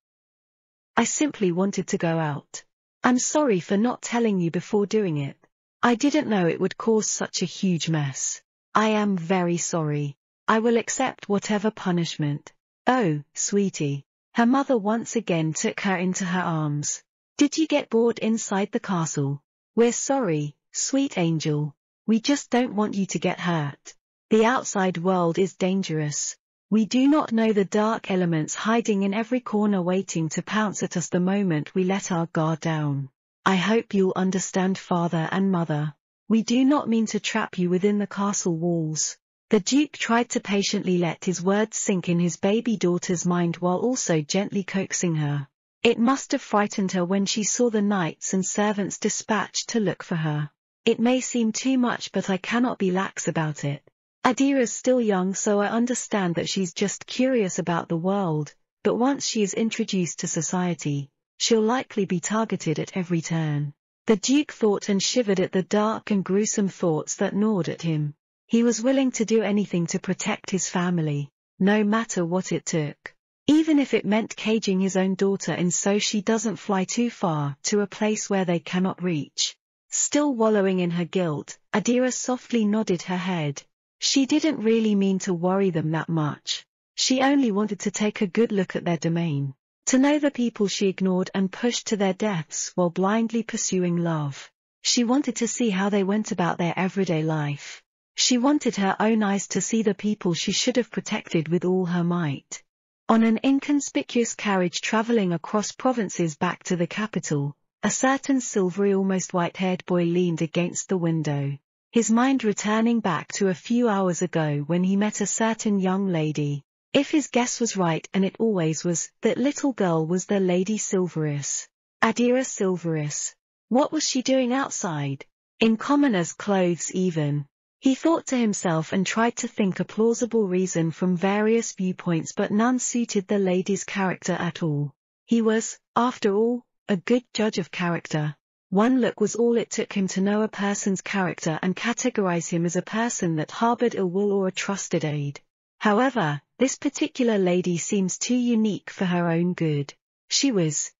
Speaker 1: I simply wanted to go out. I'm sorry for not telling you before doing it. I didn't know it would cause such a huge mess. I am very sorry. I will accept whatever punishment. Oh, sweetie. Her mother once again took her into her arms. Did you get bored inside the castle? We're sorry, sweet angel. We just don't want you to get hurt. The outside world is dangerous. We do not know the dark elements hiding in every corner waiting to pounce at us the moment we let our guard down. I hope you'll understand father and mother. We do not mean to trap you within the castle walls. The Duke tried to patiently let his words sink in his baby daughter's mind while also gently coaxing her. It must have frightened her when she saw the knights and servants dispatched to look for her. It may seem too much but I cannot be lax about it. Adira's still young so I understand that she's just curious about the world, but once she is introduced to society, she'll likely be targeted at every turn. The Duke thought and shivered at the dark and gruesome thoughts that gnawed at him. He was willing to do anything to protect his family, no matter what it took. Even if it meant caging his own daughter in so she doesn't fly too far to a place where they cannot reach. Still wallowing in her guilt, Adira softly nodded her head. She didn't really mean to worry them that much. She only wanted to take a good look at their domain. To know the people she ignored and pushed to their deaths while blindly pursuing love. She wanted to see how they went about their everyday life. She wanted her own eyes to see the people she should have protected with all her might. On an inconspicuous carriage traveling across provinces back to the capital, a certain silvery almost white-haired boy leaned against the window, his mind returning back to a few hours ago when he met a certain young lady. If his guess was right and it always was, that little girl was the Lady Silverus. Adira Silverus. What was she doing outside? In commoner's clothes even. He thought to himself and tried to think a plausible reason from various viewpoints but none suited the lady's character at all. He was, after all, a good judge of character. One look was all it took him to know a person's character and categorize him as a person that harbored ill will or a trusted aid. However, this particular lady seems too unique for her own good. She was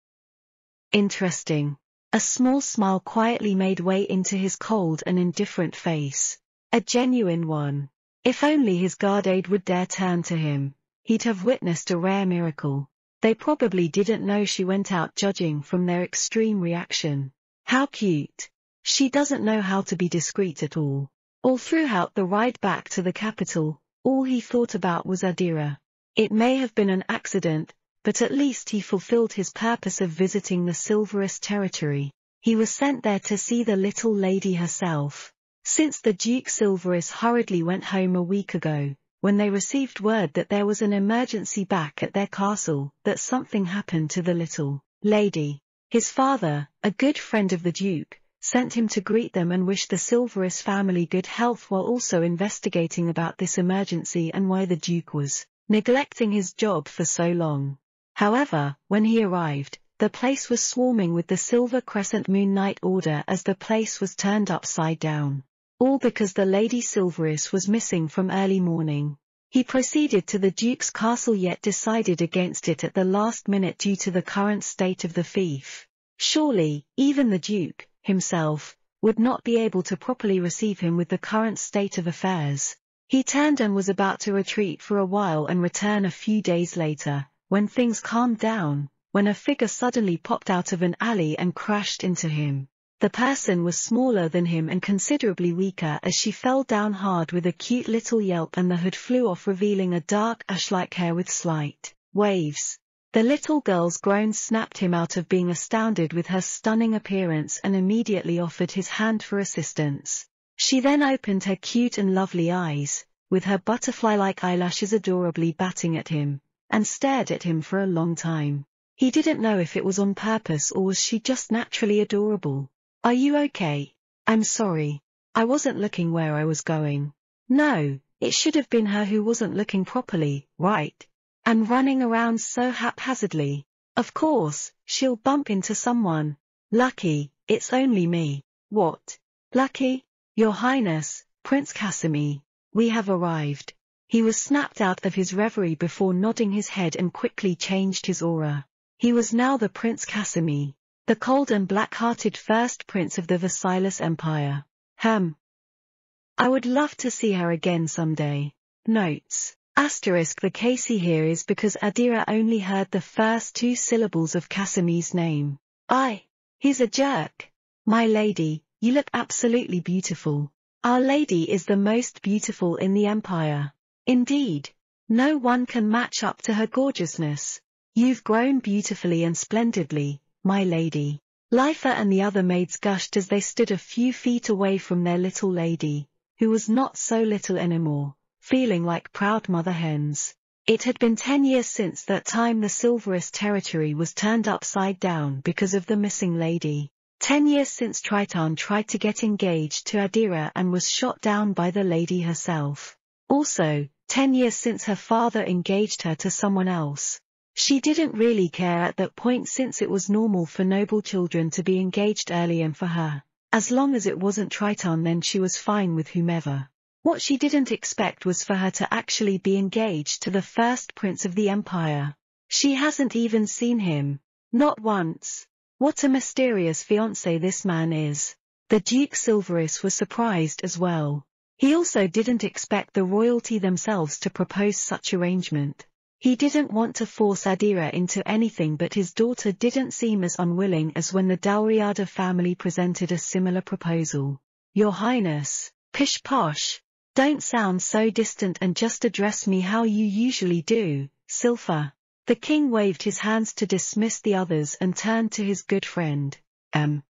Speaker 1: interesting. A small smile quietly made way into his cold and indifferent face. A genuine one. If only his guard aide would dare turn to him, he'd have witnessed a rare miracle. They probably didn't know she went out judging from their extreme reaction. How cute. She doesn't know how to be discreet at all. All throughout the ride back to the capital, all he thought about was Adira. It may have been an accident, but at least he fulfilled his purpose of visiting the Silverus territory. He was sent there to see the little lady herself. Since the Duke Silverus hurriedly went home a week ago, when they received word that there was an emergency back at their castle, that something happened to the little lady. His father, a good friend of the Duke, sent him to greet them and wish the Silverus family good health while also investigating about this emergency and why the Duke was neglecting his job for so long. However, when he arrived, the place was swarming with the Silver Crescent Moon Knight Order as the place was turned upside down all because the Lady Silverus was missing from early morning. He proceeded to the Duke's castle yet decided against it at the last minute due to the current state of the fief. Surely, even the Duke, himself, would not be able to properly receive him with the current state of affairs. He turned and was about to retreat for a while and return a few days later, when things calmed down, when a figure suddenly popped out of an alley and crashed into him. The person was smaller than him and considerably weaker as she fell down hard with a cute little yelp and the hood flew off revealing a dark ash-like hair with slight waves. The little girl's groans snapped him out of being astounded with her stunning appearance and immediately offered his hand for assistance. She then opened her cute and lovely eyes, with her butterfly-like eyelashes adorably batting at him, and stared at him for a long time. He didn't know if it was on purpose or was she just naturally adorable. Are you okay? I'm sorry. I wasn't looking where I was going. No, it should have been her who wasn't looking properly, right? And running around so haphazardly. Of course, she'll bump into someone. Lucky, it's only me. What? Lucky? Your Highness, Prince Casimir, we have arrived. He was snapped out of his reverie before nodding his head and quickly changed his aura. He was now the Prince Casimir the cold and black-hearted first prince of the Versailles Empire. Hem. I would love to see her again someday. Notes. Asterisk the case here is because Adira only heard the first two syllables of Casimir's name. I. He's a jerk. My lady, you look absolutely beautiful. Our lady is the most beautiful in the empire. Indeed. No one can match up to her gorgeousness. You've grown beautifully and splendidly, my lady. Lifa and the other maids gushed as they stood a few feet away from their little lady, who was not so little anymore, feeling like proud mother hens. It had been ten years since that time the Silverus territory was turned upside down because of the missing lady. Ten years since Triton tried to get engaged to Adira and was shot down by the lady herself. Also, ten years since her father engaged her to someone else. She didn't really care at that point since it was normal for noble children to be engaged early and for her. As long as it wasn't Triton then she was fine with whomever. What she didn't expect was for her to actually be engaged to the first prince of the empire. She hasn't even seen him. Not once. What a mysterious fiancé this man is. The Duke Silverus was surprised as well. He also didn't expect the royalty themselves to propose such arrangement. He didn't want to force Adira into anything but his daughter didn't seem as unwilling as when the Dalriada family presented a similar proposal. Your Highness, pish posh, don't sound so distant and just address me how you usually do, Silpha. The king waved his hands to dismiss the others and turned to his good friend, M.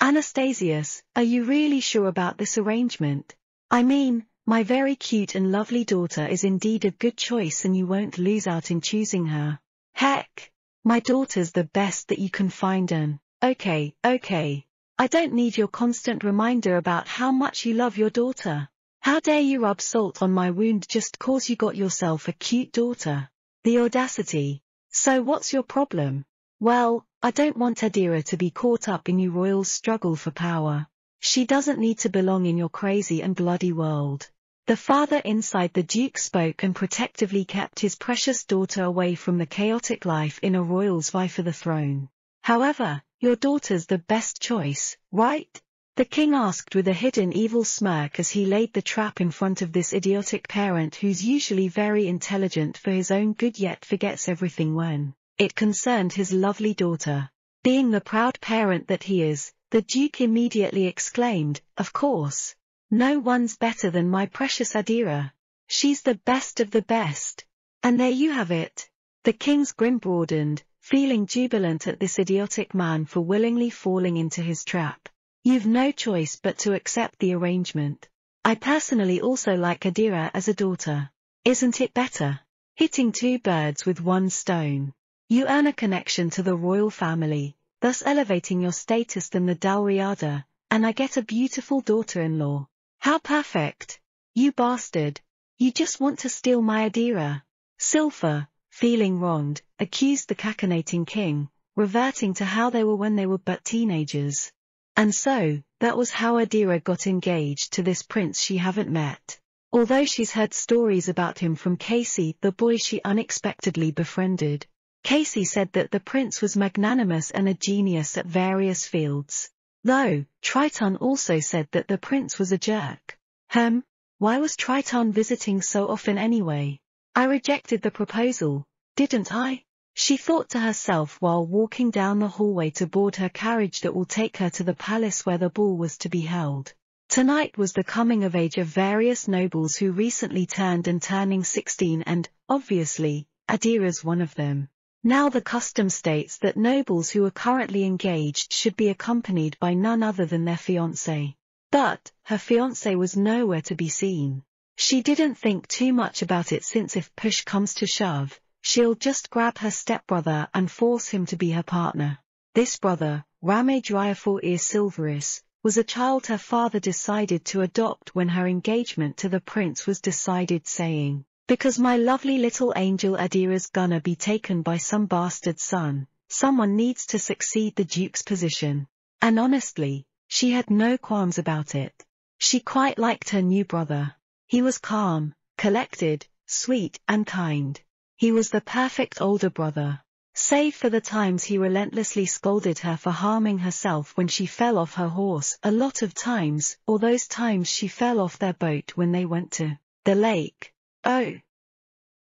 Speaker 1: Anastasius, are you really sure about this arrangement? I mean, my very cute and lovely daughter is indeed a good choice and you won't lose out in choosing her. Heck! My daughter's the best that you can find and, okay, okay. I don't need your constant reminder about how much you love your daughter. How dare you rub salt on my wound just cause you got yourself a cute daughter. The audacity. So what's your problem? Well, I don't want Adira to be caught up in you royals' struggle for power. She doesn't need to belong in your crazy and bloody world. The father inside the Duke spoke and protectively kept his precious daughter away from the chaotic life in a royal's vie for the throne. However, your daughter's the best choice, right? The king asked with a hidden evil smirk as he laid the trap in front of this idiotic parent who's usually very intelligent for his own good yet forgets everything when it concerned his lovely daughter. Being the proud parent that he is, the Duke immediately exclaimed, of course. No one's better than my precious Adira. She's the best of the best. And there you have it. The king's grin broadened, feeling jubilant at this idiotic man for willingly falling into his trap. You've no choice but to accept the arrangement. I personally also like Adira as a daughter. Isn't it better? Hitting two birds with one stone. You earn a connection to the royal family, thus elevating your status than the Dalriada, and I get a beautiful daughter-in-law. How perfect! You bastard! You just want to steal my Adira. Silpha, feeling wronged, accused the cachinnating king, reverting to how they were when they were but teenagers. And so, that was how Adira got engaged to this prince she haven't met. Although she's heard stories about him from Casey, the boy she unexpectedly befriended. Casey said that the prince was magnanimous and a genius at various fields. Though, Triton also said that the prince was a jerk. Hem, why was Triton visiting so often anyway? I rejected the proposal, didn't I? She thought to herself while walking down the hallway to board her carriage that will take her to the palace where the ball was to be held. Tonight was the coming of age of various nobles who recently turned and turning 16 and, obviously, Adira's one of them. Now the custom states that nobles who are currently engaged should be accompanied by none other than their fiancé. But, her fiancé was nowhere to be seen. She didn't think too much about it since if push comes to shove, she'll just grab her stepbrother and force him to be her partner. This brother, Ramadrayafor Ir Silverus, was a child her father decided to adopt when her engagement to the prince was decided saying, because my lovely little angel Adira's gonna be taken by some bastard son, someone needs to succeed the Duke's position. And honestly, she had no qualms about it. She quite liked her new brother. He was calm, collected, sweet, and kind. He was the perfect older brother. Save for the times he relentlessly scolded her for harming herself when she fell off her horse a lot of times, or those times she fell off their boat when they went to the lake. Oh.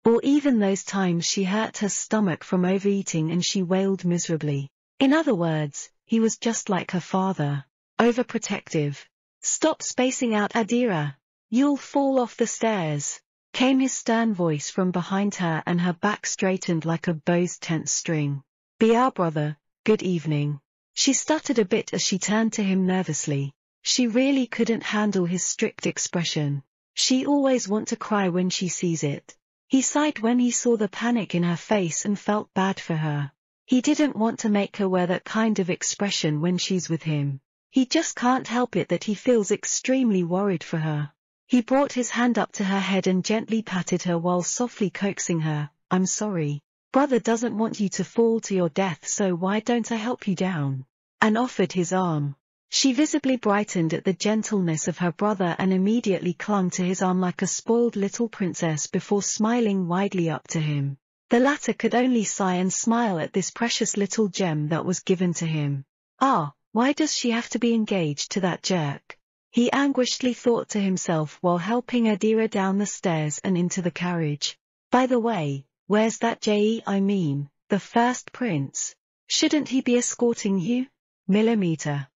Speaker 1: Or even those times she hurt her stomach from overeating and she wailed miserably. In other words, he was just like her father. Overprotective. Stop spacing out Adira. You'll fall off the stairs. Came his stern voice from behind her and her back straightened like a bow's tense string. Be our brother, good evening. She stuttered a bit as she turned to him nervously. She really couldn't handle his strict expression. She always want to cry when she sees it. He sighed when he saw the panic in her face and felt bad for her. He didn't want to make her wear that kind of expression when she's with him. He just can't help it that he feels extremely worried for her. He brought his hand up to her head and gently patted her while softly coaxing her, I'm sorry. Brother doesn't want you to fall to your death so why don't I help you down? And offered his arm. She visibly brightened at the gentleness of her brother and immediately clung to his arm like a spoiled little princess before smiling widely up to him. The latter could only sigh and smile at this precious little gem that was given to him. Ah, why does she have to be engaged to that jerk? He anguishedly thought to himself while helping Adira down the stairs and into the carriage. By the way, where's that J.E. I mean, the first prince? Shouldn't he be escorting you? Millimeter.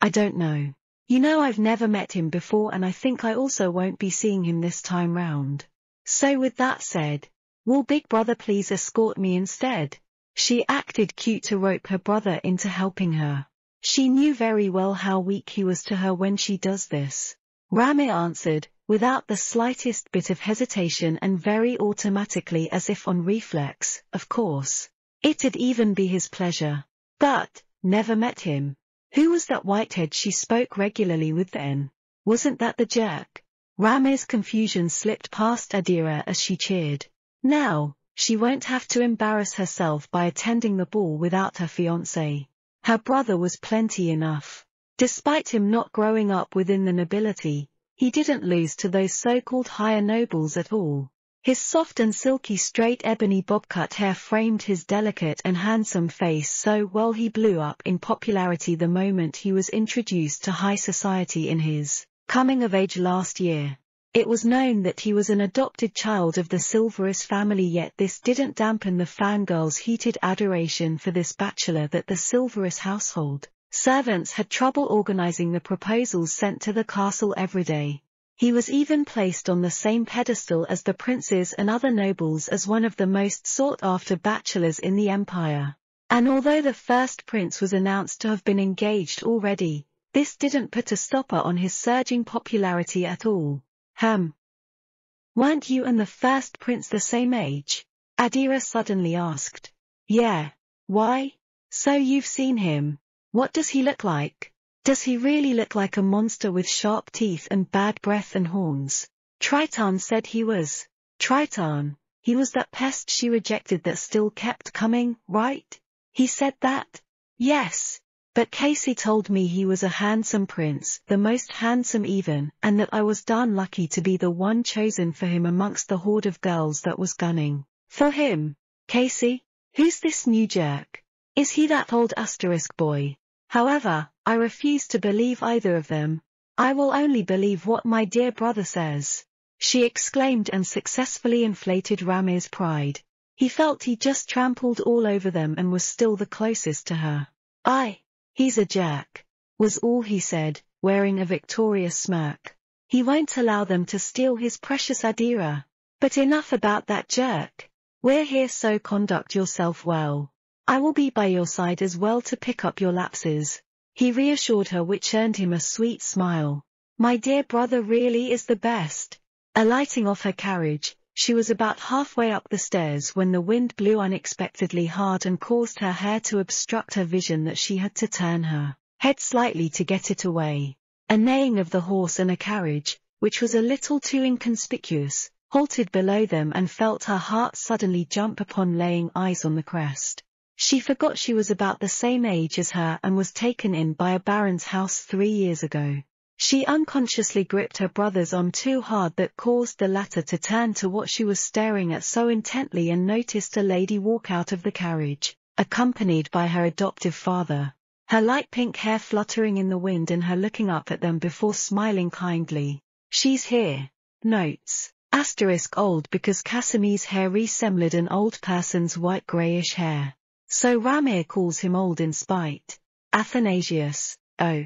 Speaker 1: I don't know. You know I've never met him before and I think I also won't be seeing him this time round. So with that said, Will Big Brother please escort me instead? She acted cute to rope her brother into helping her. She knew very well how weak he was to her when she does this. Rame answered, without the slightest bit of hesitation and very automatically as if on reflex, of course. It'd even be his pleasure. But, never met him. Who was that whitehead she spoke regularly with then? Wasn't that the jerk? Rame's confusion slipped past Adira as she cheered. Now, she won't have to embarrass herself by attending the ball without her fiancé. Her brother was plenty enough. Despite him not growing up within the nobility, he didn't lose to those so-called higher nobles at all. His soft and silky straight ebony bob-cut hair framed his delicate and handsome face so well he blew up in popularity the moment he was introduced to high society in his coming of age last year. It was known that he was an adopted child of the Silverus family yet this didn't dampen the fangirls' heated adoration for this bachelor that the Silverus household. Servants had trouble organizing the proposals sent to the castle every day. He was even placed on the same pedestal as the princes and other nobles as one of the most sought-after bachelors in the empire. And although the first prince was announced to have been engaged already, this didn't put a stopper on his surging popularity at all. Hem. Weren't you and the first prince the same age? Adira suddenly asked. Yeah. Why? So you've seen him. What does he look like? Does he really look like a monster with sharp teeth and bad breath and horns? Triton said he was. Triton. He was that pest she rejected that still kept coming, right? He said that? Yes. But Casey told me he was a handsome prince, the most handsome even, and that I was darn lucky to be the one chosen for him amongst the horde of girls that was gunning. For him. Casey? Who's this new jerk? Is he that old asterisk boy? However, I refuse to believe either of them. I will only believe what my dear brother says. She exclaimed and successfully inflated Ramir's pride. He felt he just trampled all over them and was still the closest to her. I, He's a jerk, was all he said, wearing a victorious smirk. He won't allow them to steal his precious Adira. But enough about that jerk. We're here so conduct yourself well. I will be by your side as well to pick up your lapses. He reassured her which earned him a sweet smile. My dear brother really is the best. Alighting off her carriage, she was about halfway up the stairs when the wind blew unexpectedly hard and caused her hair to obstruct her vision that she had to turn her head slightly to get it away. A neighing of the horse and a carriage, which was a little too inconspicuous, halted below them and felt her heart suddenly jump upon laying eyes on the crest. She forgot she was about the same age as her and was taken in by a baron's house three years ago. She unconsciously gripped her brother's arm too hard that caused the latter to turn to what she was staring at so intently and noticed a lady walk out of the carriage, accompanied by her adoptive father. Her light pink hair fluttering in the wind and her looking up at them before smiling kindly. She's here. Notes. Asterisk old because Casimir's hair resembled an old person's white grayish hair. So Ramir calls him old in spite. Athanasius, oh.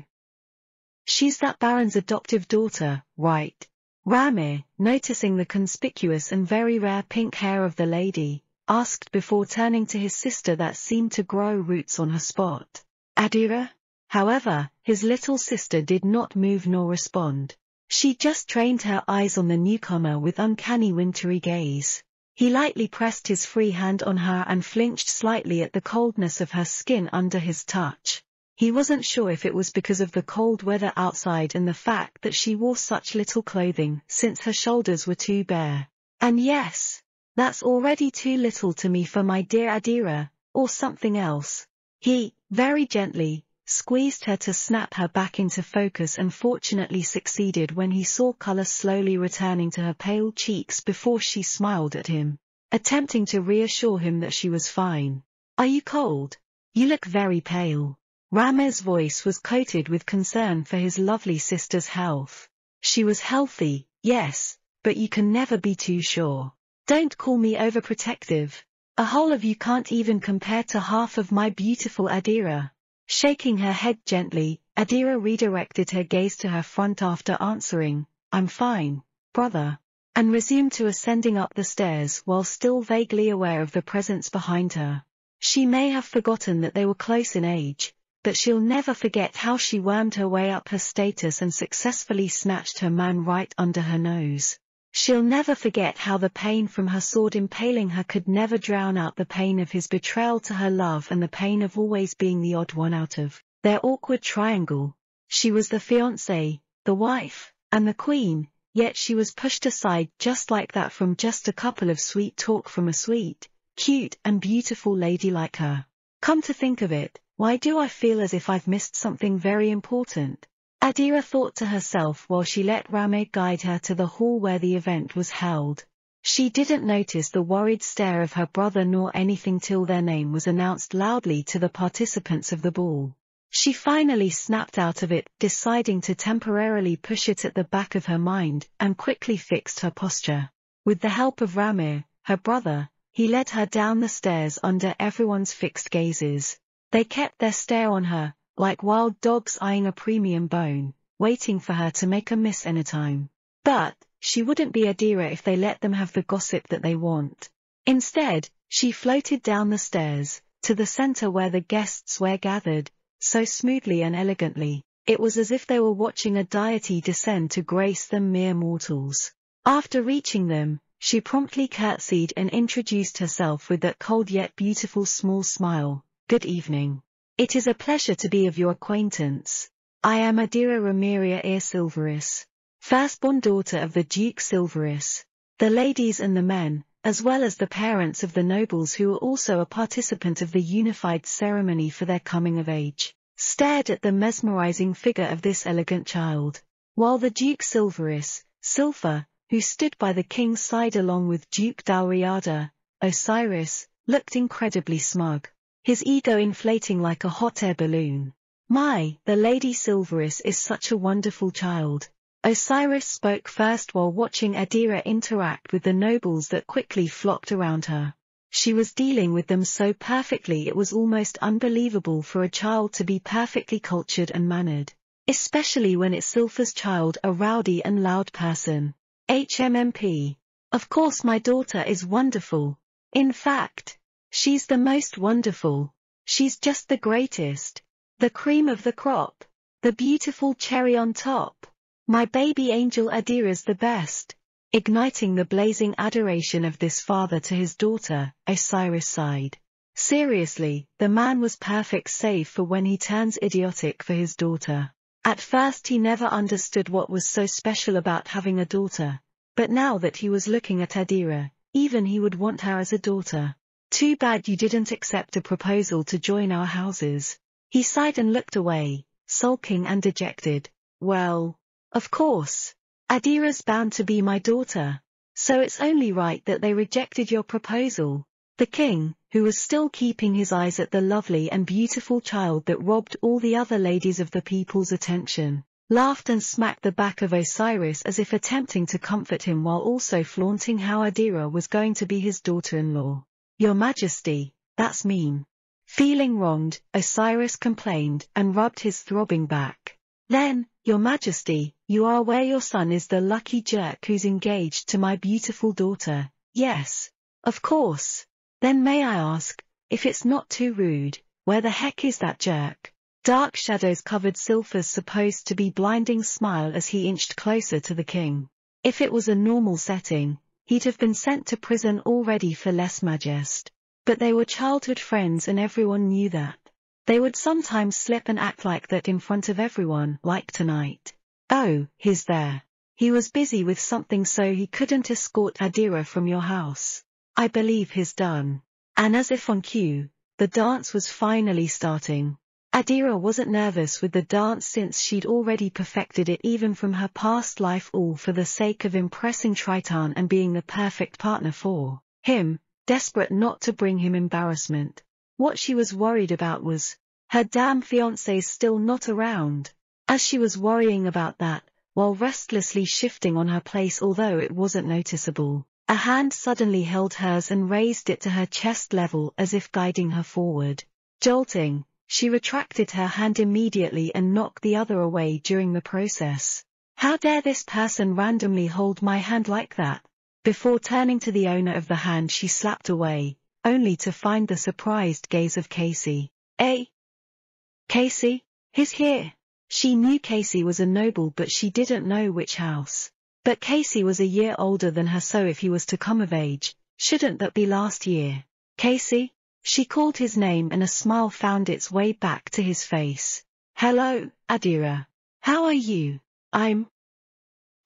Speaker 1: She's that Baron's adoptive daughter, right? Ramir, noticing the conspicuous and very rare pink hair of the lady, asked before turning to his sister that seemed to grow roots on her spot. Adira? However, his little sister did not move nor respond. She just trained her eyes on the newcomer with uncanny wintry gaze. He lightly pressed his free hand on her and flinched slightly at the coldness of her skin under his touch. He wasn't sure if it was because of the cold weather outside and the fact that she wore such little clothing since her shoulders were too bare. And yes, that's already too little to me for my dear Adira, or something else. He, very gently, squeezed her to snap her back into focus and fortunately succeeded when he saw color slowly returning to her pale cheeks before she smiled at him, attempting to reassure him that she was fine. Are you cold? You look very pale. Rames's voice was coated with concern for his lovely sister's health. She was healthy, yes, but you can never be too sure. Don't call me overprotective. A whole of you can't even compare to half of my beautiful Adira. Shaking her head gently, Adira redirected her gaze to her front after answering, I'm fine, brother, and resumed to ascending up the stairs while still vaguely aware of the presence behind her. She may have forgotten that they were close in age, but she'll never forget how she wormed her way up her status and successfully snatched her man right under her nose. She'll never forget how the pain from her sword impaling her could never drown out the pain of his betrayal to her love and the pain of always being the odd one out of their awkward triangle. She was the fiancée, the wife, and the queen, yet she was pushed aside just like that from just a couple of sweet talk from a sweet, cute and beautiful lady like her. Come to think of it, why do I feel as if I've missed something very important? Adira thought to herself while she let Rame guide her to the hall where the event was held. She didn't notice the worried stare of her brother nor anything till their name was announced loudly to the participants of the ball. She finally snapped out of it, deciding to temporarily push it at the back of her mind, and quickly fixed her posture. With the help of Ramir, her brother, he led her down the stairs under everyone's fixed gazes. They kept their stare on her, like wild dogs eyeing a premium bone, waiting for her to make a miss anytime. But, she wouldn't be a Adira if they let them have the gossip that they want. Instead, she floated down the stairs, to the center where the guests were gathered, so smoothly and elegantly, it was as if they were watching a deity descend to grace them mere mortals. After reaching them, she promptly curtsied and introduced herself with that cold yet beautiful small smile, good evening. It is a pleasure to be of your acquaintance. I am Adira Ramiria Eir Silveris, firstborn daughter of the Duke Silveris. The ladies and the men, as well as the parents of the nobles who were also a participant of the unified ceremony for their coming of age, stared at the mesmerizing figure of this elegant child. While the Duke Silveris, Silfa, who stood by the king's side along with Duke Dalriada, Osiris, looked incredibly smug his ego inflating like a hot air balloon. My, the Lady Silveris is such a wonderful child. Osiris spoke first while watching Adira interact with the nobles that quickly flocked around her. She was dealing with them so perfectly it was almost unbelievable for a child to be perfectly cultured and mannered. Especially when it's Silfa's child a rowdy and loud person. HMMP. Of course my daughter is wonderful. In fact, She's the most wonderful. She's just the greatest. The cream of the crop. The beautiful cherry on top. My baby angel Adira's the best. Igniting the blazing adoration of this father to his daughter, Osiris sighed. Seriously, the man was perfect save for when he turns idiotic for his daughter. At first he never understood what was so special about having a daughter, but now that he was looking at Adira, even he would want her as a daughter. Too bad you didn't accept a proposal to join our houses. He sighed and looked away, sulking and dejected. Well, of course. Adira's bound to be my daughter. So it's only right that they rejected your proposal. The king, who was still keeping his eyes at the lovely and beautiful child that robbed all the other ladies of the people's attention, laughed and smacked the back of Osiris as if attempting to comfort him while also flaunting how Adira was going to be his daughter-in-law. Your Majesty, that's mean. Feeling wronged, Osiris complained and rubbed his throbbing back. Then, Your Majesty, you are aware your son is the lucky jerk who's engaged to my beautiful daughter. Yes. Of course. Then may I ask, if it's not too rude, where the heck is that jerk? Dark shadows covered Silver's supposed to be blinding smile as he inched closer to the king. If it was a normal setting, he'd have been sent to prison already for less majest. But they were childhood friends and everyone knew that. They would sometimes slip and act like that in front of everyone, like tonight. Oh, he's there. He was busy with something so he couldn't escort Adira from your house. I believe he's done. And as if on cue, the dance was finally starting. Adira wasn't nervous with the dance since she'd already perfected it even from her past life all for the sake of impressing Triton and being the perfect partner for him, desperate not to bring him embarrassment. What she was worried about was, her damn fiancé's still not around. As she was worrying about that, while restlessly shifting on her place although it wasn't noticeable, a hand suddenly held hers and raised it to her chest level as if guiding her forward. Jolting, she retracted her hand immediately and knocked the other away during the process. How dare this person randomly hold my hand like that? Before turning to the owner of the hand she slapped away, only to find the surprised gaze of Casey. Eh? Casey? He's here. She knew Casey was a noble but she didn't know which house. But Casey was a year older than her so if he was to come of age, shouldn't that be last year? Casey? She called his name and a smile found its way back to his face. Hello, Adira. How are you? I'm...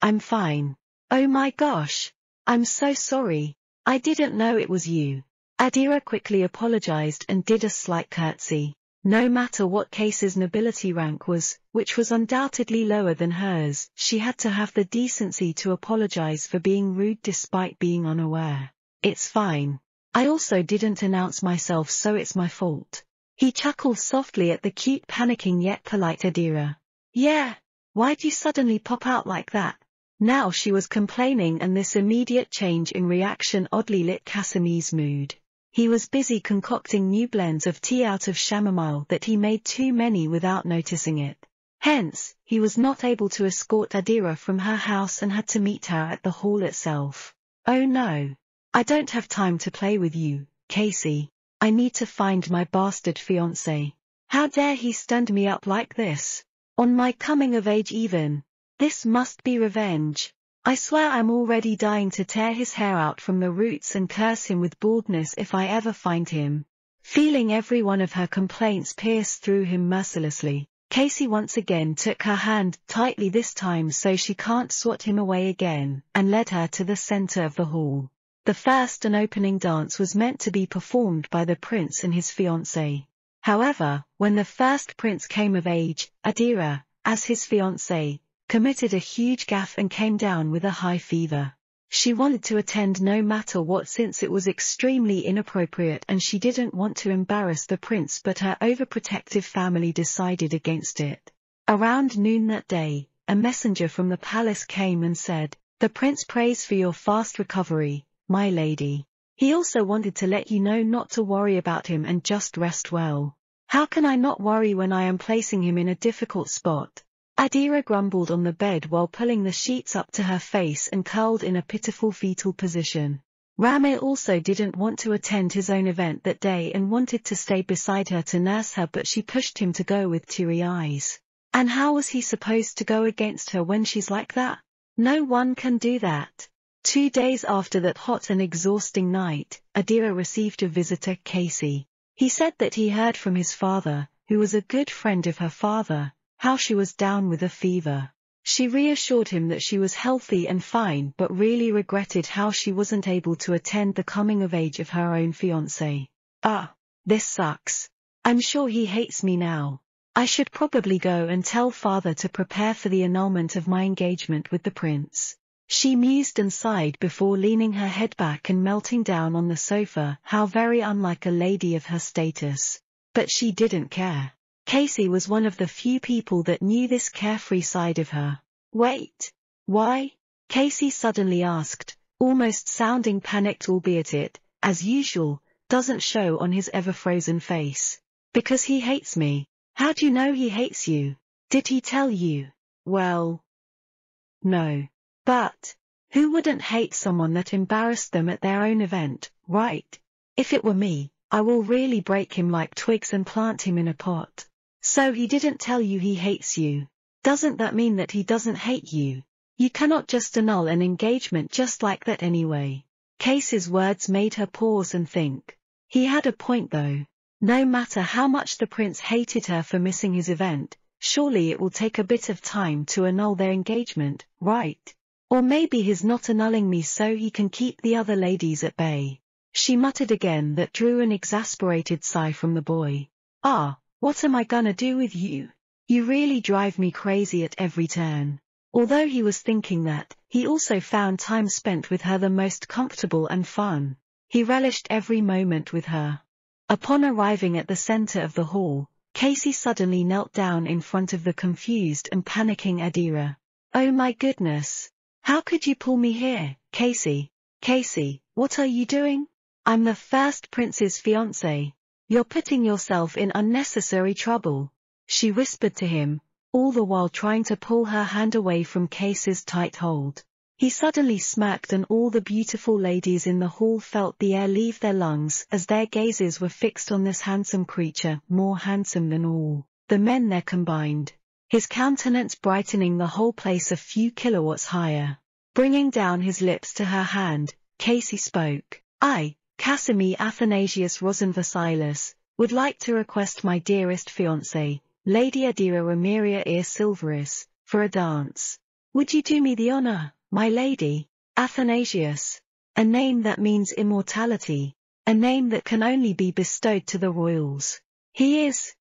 Speaker 1: I'm fine. Oh my gosh. I'm so sorry. I didn't know it was you. Adira quickly apologized and did a slight curtsy. No matter what Case's nobility rank was, which was undoubtedly lower than hers, she had to have the decency to apologize for being rude despite being unaware. It's fine. I also didn't announce myself so it's my fault. He chuckled softly at the cute panicking yet polite Adira. Yeah, why'd you suddenly pop out like that? Now she was complaining and this immediate change in reaction oddly lit Casimir's mood. He was busy concocting new blends of tea out of chamomile that he made too many without noticing it. Hence, he was not able to escort Adira from her house and had to meet her at the hall itself. Oh no, I don't have time to play with you, Casey. I need to find my bastard fiancé. How dare he stand me up like this? On my coming of age even. This must be revenge. I swear I'm already dying to tear his hair out from the roots and curse him with baldness if I ever find him. Feeling every one of her complaints pierce through him mercilessly, Casey once again took her hand tightly this time so she can't swat him away again, and led her to the center of the hall. The first and opening dance was meant to be performed by the prince and his fiancée. However, when the first prince came of age, Adira, as his fiancée, committed a huge gaffe and came down with a high fever. She wanted to attend no matter what since it was extremely inappropriate and she didn't want to embarrass the prince but her overprotective family decided against it. Around noon that day, a messenger from the palace came and said, The prince prays for your fast recovery, my lady. He also wanted to let you know not to worry about him and just rest well. How can I not worry when I am placing him in a difficult spot? Adira grumbled on the bed while pulling the sheets up to her face and curled in a pitiful fetal position. Rame also didn't want to attend his own event that day and wanted to stay beside her to nurse her but she pushed him to go with teary eyes. And how was he supposed to go against her when she's like that? No one can do that. Two days after that hot and exhausting night, Adira received a visitor, Casey. He said that he heard from his father, who was a good friend of her father, how she was down with a fever. She reassured him that she was healthy and fine but really regretted how she wasn't able to attend the coming of age of her own fiancé. Ah, this sucks. I'm sure he hates me now. I should probably go and tell father to prepare for the annulment of my engagement with the prince. She mused and sighed before leaning her head back and melting down on the sofa, how very unlike a lady of her status. But she didn't care. Casey was one of the few people that knew this carefree side of her. Wait. Why? Casey suddenly asked, almost sounding panicked albeit it, as usual, doesn't show on his ever-frozen face. Because he hates me. How do you know he hates you? Did he tell you? Well... No. But, who wouldn't hate someone that embarrassed them at their own event, right? If it were me, I will really break him like twigs and plant him in a pot. So he didn't tell you he hates you. Doesn't that mean that he doesn't hate you? You cannot just annul an engagement just like that anyway. Casey's words made her pause and think. He had a point though. No matter how much the prince hated her for missing his event, surely it will take a bit of time to annul their engagement, right? Or maybe he's not annulling me so he can keep the other ladies at bay. She muttered again that drew an exasperated sigh from the boy. Ah, what am I gonna do with you? You really drive me crazy at every turn. Although he was thinking that, he also found time spent with her the most comfortable and fun. He relished every moment with her. Upon arriving at the center of the hall, Casey suddenly knelt down in front of the confused and panicking Adira. Oh my goodness! How could you pull me here, Casey? Casey, what are you doing? I'm the first prince's fiancé. You're putting yourself in unnecessary trouble. She whispered to him, all the while trying to pull her hand away from Casey's tight hold. He suddenly smacked and all the beautiful ladies in the hall felt the air leave their lungs as their gazes were fixed on this handsome creature, more handsome than all, the men there combined. His countenance brightening the whole place a few kilowatts higher. Bringing down his lips to her hand, Casey spoke. I, Casimir Athanasius Rosenvasilis, would like to request my dearest fiancée, Lady Adira Ramiria Ir Silverus, for a dance. Would you do me the honor, my lady? Athanasius. A name that means immortality. A name that can only be bestowed to the royals. He is.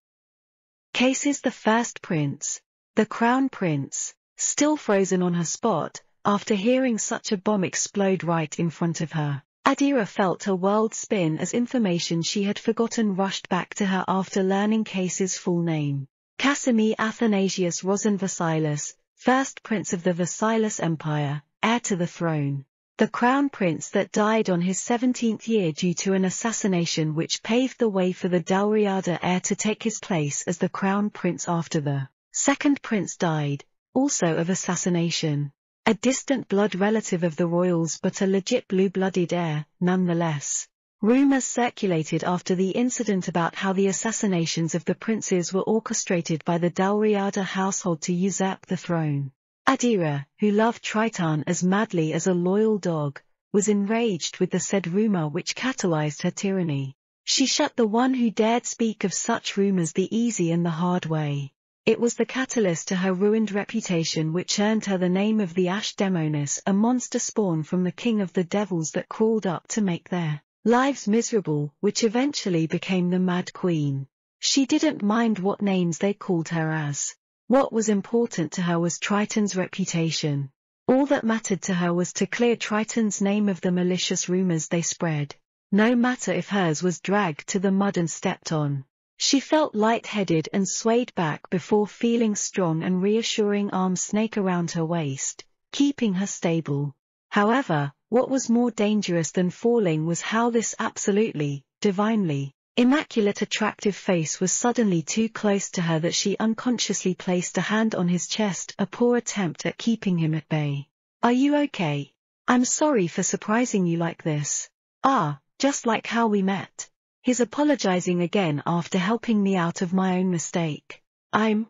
Speaker 1: Case is the first prince, the crown prince, still frozen on her spot, after hearing such a bomb explode right in front of her. Adira felt her world spin as information she had forgotten rushed back to her after learning Case's full name. Casimir Athanasius Rosenvasilis, first prince of the Vasilis Empire, heir to the throne. The crown prince that died on his 17th year due to an assassination which paved the way for the Dalriada heir to take his place as the crown prince after the second prince died, also of assassination. A distant blood relative of the royals but a legit blue-blooded heir, nonetheless. Rumors circulated after the incident about how the assassinations of the princes were orchestrated by the Dalriada household to usurp the throne. Adira, who loved Triton as madly as a loyal dog, was enraged with the said rumor which catalyzed her tyranny. She shut the one who dared speak of such rumors the easy and the hard way. It was the catalyst to her ruined reputation which earned her the name of the Ash Demonis, a monster spawn from the king of the devils that crawled up to make their Lives Miserable, which eventually became the Mad Queen. She didn't mind what names they called her as. What was important to her was Triton's reputation. All that mattered to her was to clear Triton's name of the malicious rumors they spread. No matter if hers was dragged to the mud and stepped on. She felt light-headed and swayed back before feeling strong and reassuring arms snake around her waist, keeping her stable. However, what was more dangerous than falling was how this absolutely, divinely, immaculate attractive face was suddenly too close to her that she unconsciously placed a hand on his chest a poor attempt at keeping him at bay. Are you okay? I'm sorry for surprising you like this. Ah, just like how we met. He's apologizing again after helping me out of my own mistake. I'm...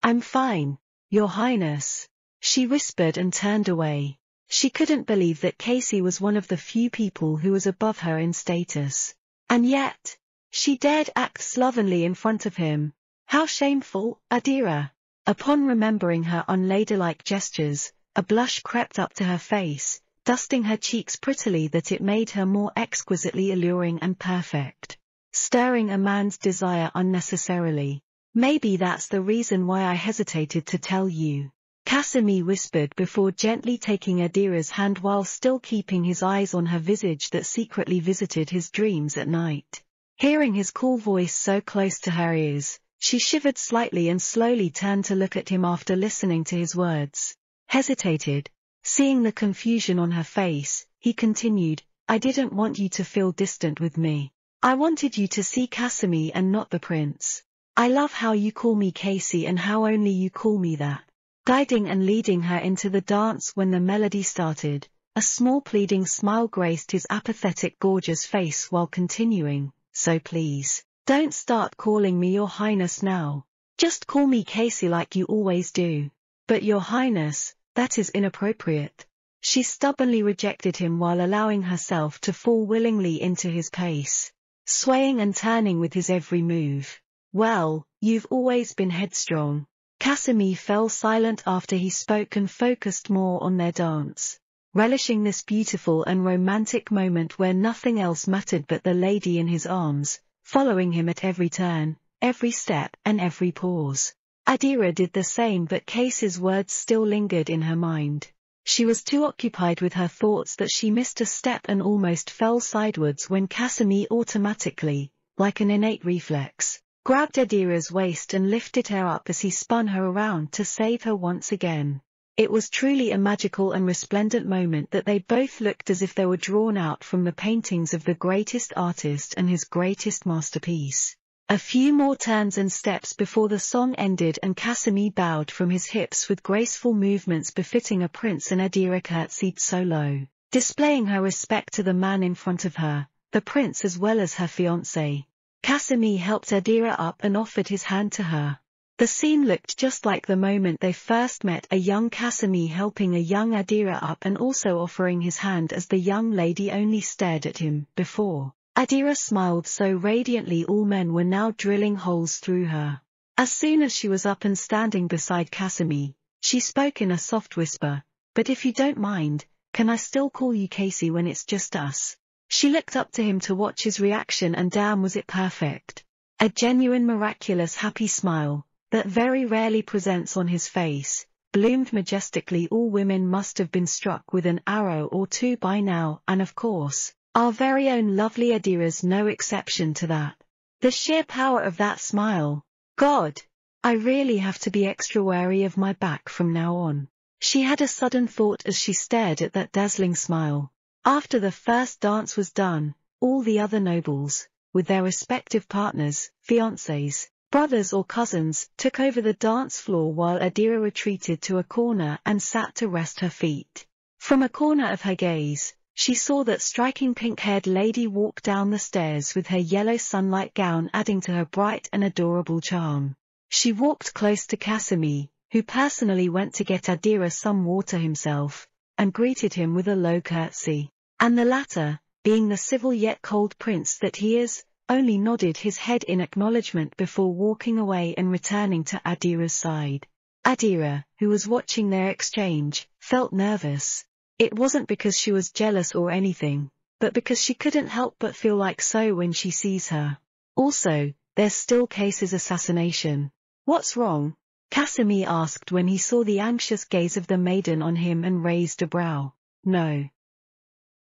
Speaker 1: I'm fine, your highness. She whispered and turned away. She couldn't believe that Casey was one of the few people who was above her in status. And yet, she dared act slovenly in front of him. How shameful, Adira! Upon remembering her unladylike gestures, a blush crept up to her face, dusting her cheeks prettily that it made her more exquisitely alluring and perfect. Stirring a man's desire unnecessarily. Maybe that's the reason why I hesitated to tell you. Casimir whispered before gently taking Adira's hand while still keeping his eyes on her visage that secretly visited his dreams at night. Hearing his cool voice so close to her ears, she shivered slightly and slowly turned to look at him after listening to his words. Hesitated. Seeing the confusion on her face, he continued, I didn't want you to feel distant with me. I wanted you to see Casimir and not the prince. I love how you call me Casey and how only you call me that guiding and leading her into the dance when the melody started. A small pleading smile graced his apathetic gorgeous face while continuing, so please, Don't start calling me your highness now. Just call me Casey like you always do. But your highness, that is inappropriate. She stubbornly rejected him while allowing herself to fall willingly into his pace, swaying and turning with his every move. Well, you've always been headstrong. Casimir fell silent after he spoke and focused more on their dance, relishing this beautiful and romantic moment where nothing else mattered but the lady in his arms, following him at every turn, every step and every pause. Adira did the same but Casey's words still lingered in her mind. She was too occupied with her thoughts that she missed a step and almost fell sideways when Casimir automatically, like an innate reflex, grabbed Adira's waist and lifted her up as he spun her around to save her once again. It was truly a magical and resplendent moment that they both looked as if they were drawn out from the paintings of the greatest artist and his greatest masterpiece. A few more turns and steps before the song ended and Casimir bowed from his hips with graceful movements befitting a prince and Adira curtsied so low, displaying her respect to the man in front of her, the prince as well as her fiancé. Casimir helped Adira up and offered his hand to her. The scene looked just like the moment they first met a young Casimir helping a young Adira up and also offering his hand as the young lady only stared at him before. Adira smiled so radiantly all men were now drilling holes through her. As soon as she was up and standing beside Casimir, she spoke in a soft whisper, but if you don't mind, can I still call you Casey when it's just us? She looked up to him to watch his reaction and damn was it perfect. A genuine miraculous happy smile, that very rarely presents on his face, bloomed majestically all women must have been struck with an arrow or two by now and of course, our very own lovely Adira's no exception to that. The sheer power of that smile. God! I really have to be extra wary of my back from now on. She had a sudden thought as she stared at that dazzling smile. After the first dance was done, all the other nobles, with their respective partners, fiancés, brothers or cousins, took over the dance floor while Adira retreated to a corner and sat to rest her feet. From a corner of her gaze, she saw that striking pink-haired lady walk down the stairs with her yellow sunlight gown adding to her bright and adorable charm. She walked close to Casimir, who personally went to get Adira some water himself, and greeted him with a low curtsy. And the latter, being the civil yet cold prince that he is, only nodded his head in acknowledgement before walking away and returning to Adira's side. Adira, who was watching their exchange, felt nervous. It wasn't because she was jealous or anything, but because she couldn't help but feel like so when she sees her. Also, there's still Casey's assassination. What's wrong? Casimir asked when he saw the anxious gaze of the maiden on him and raised a brow. No.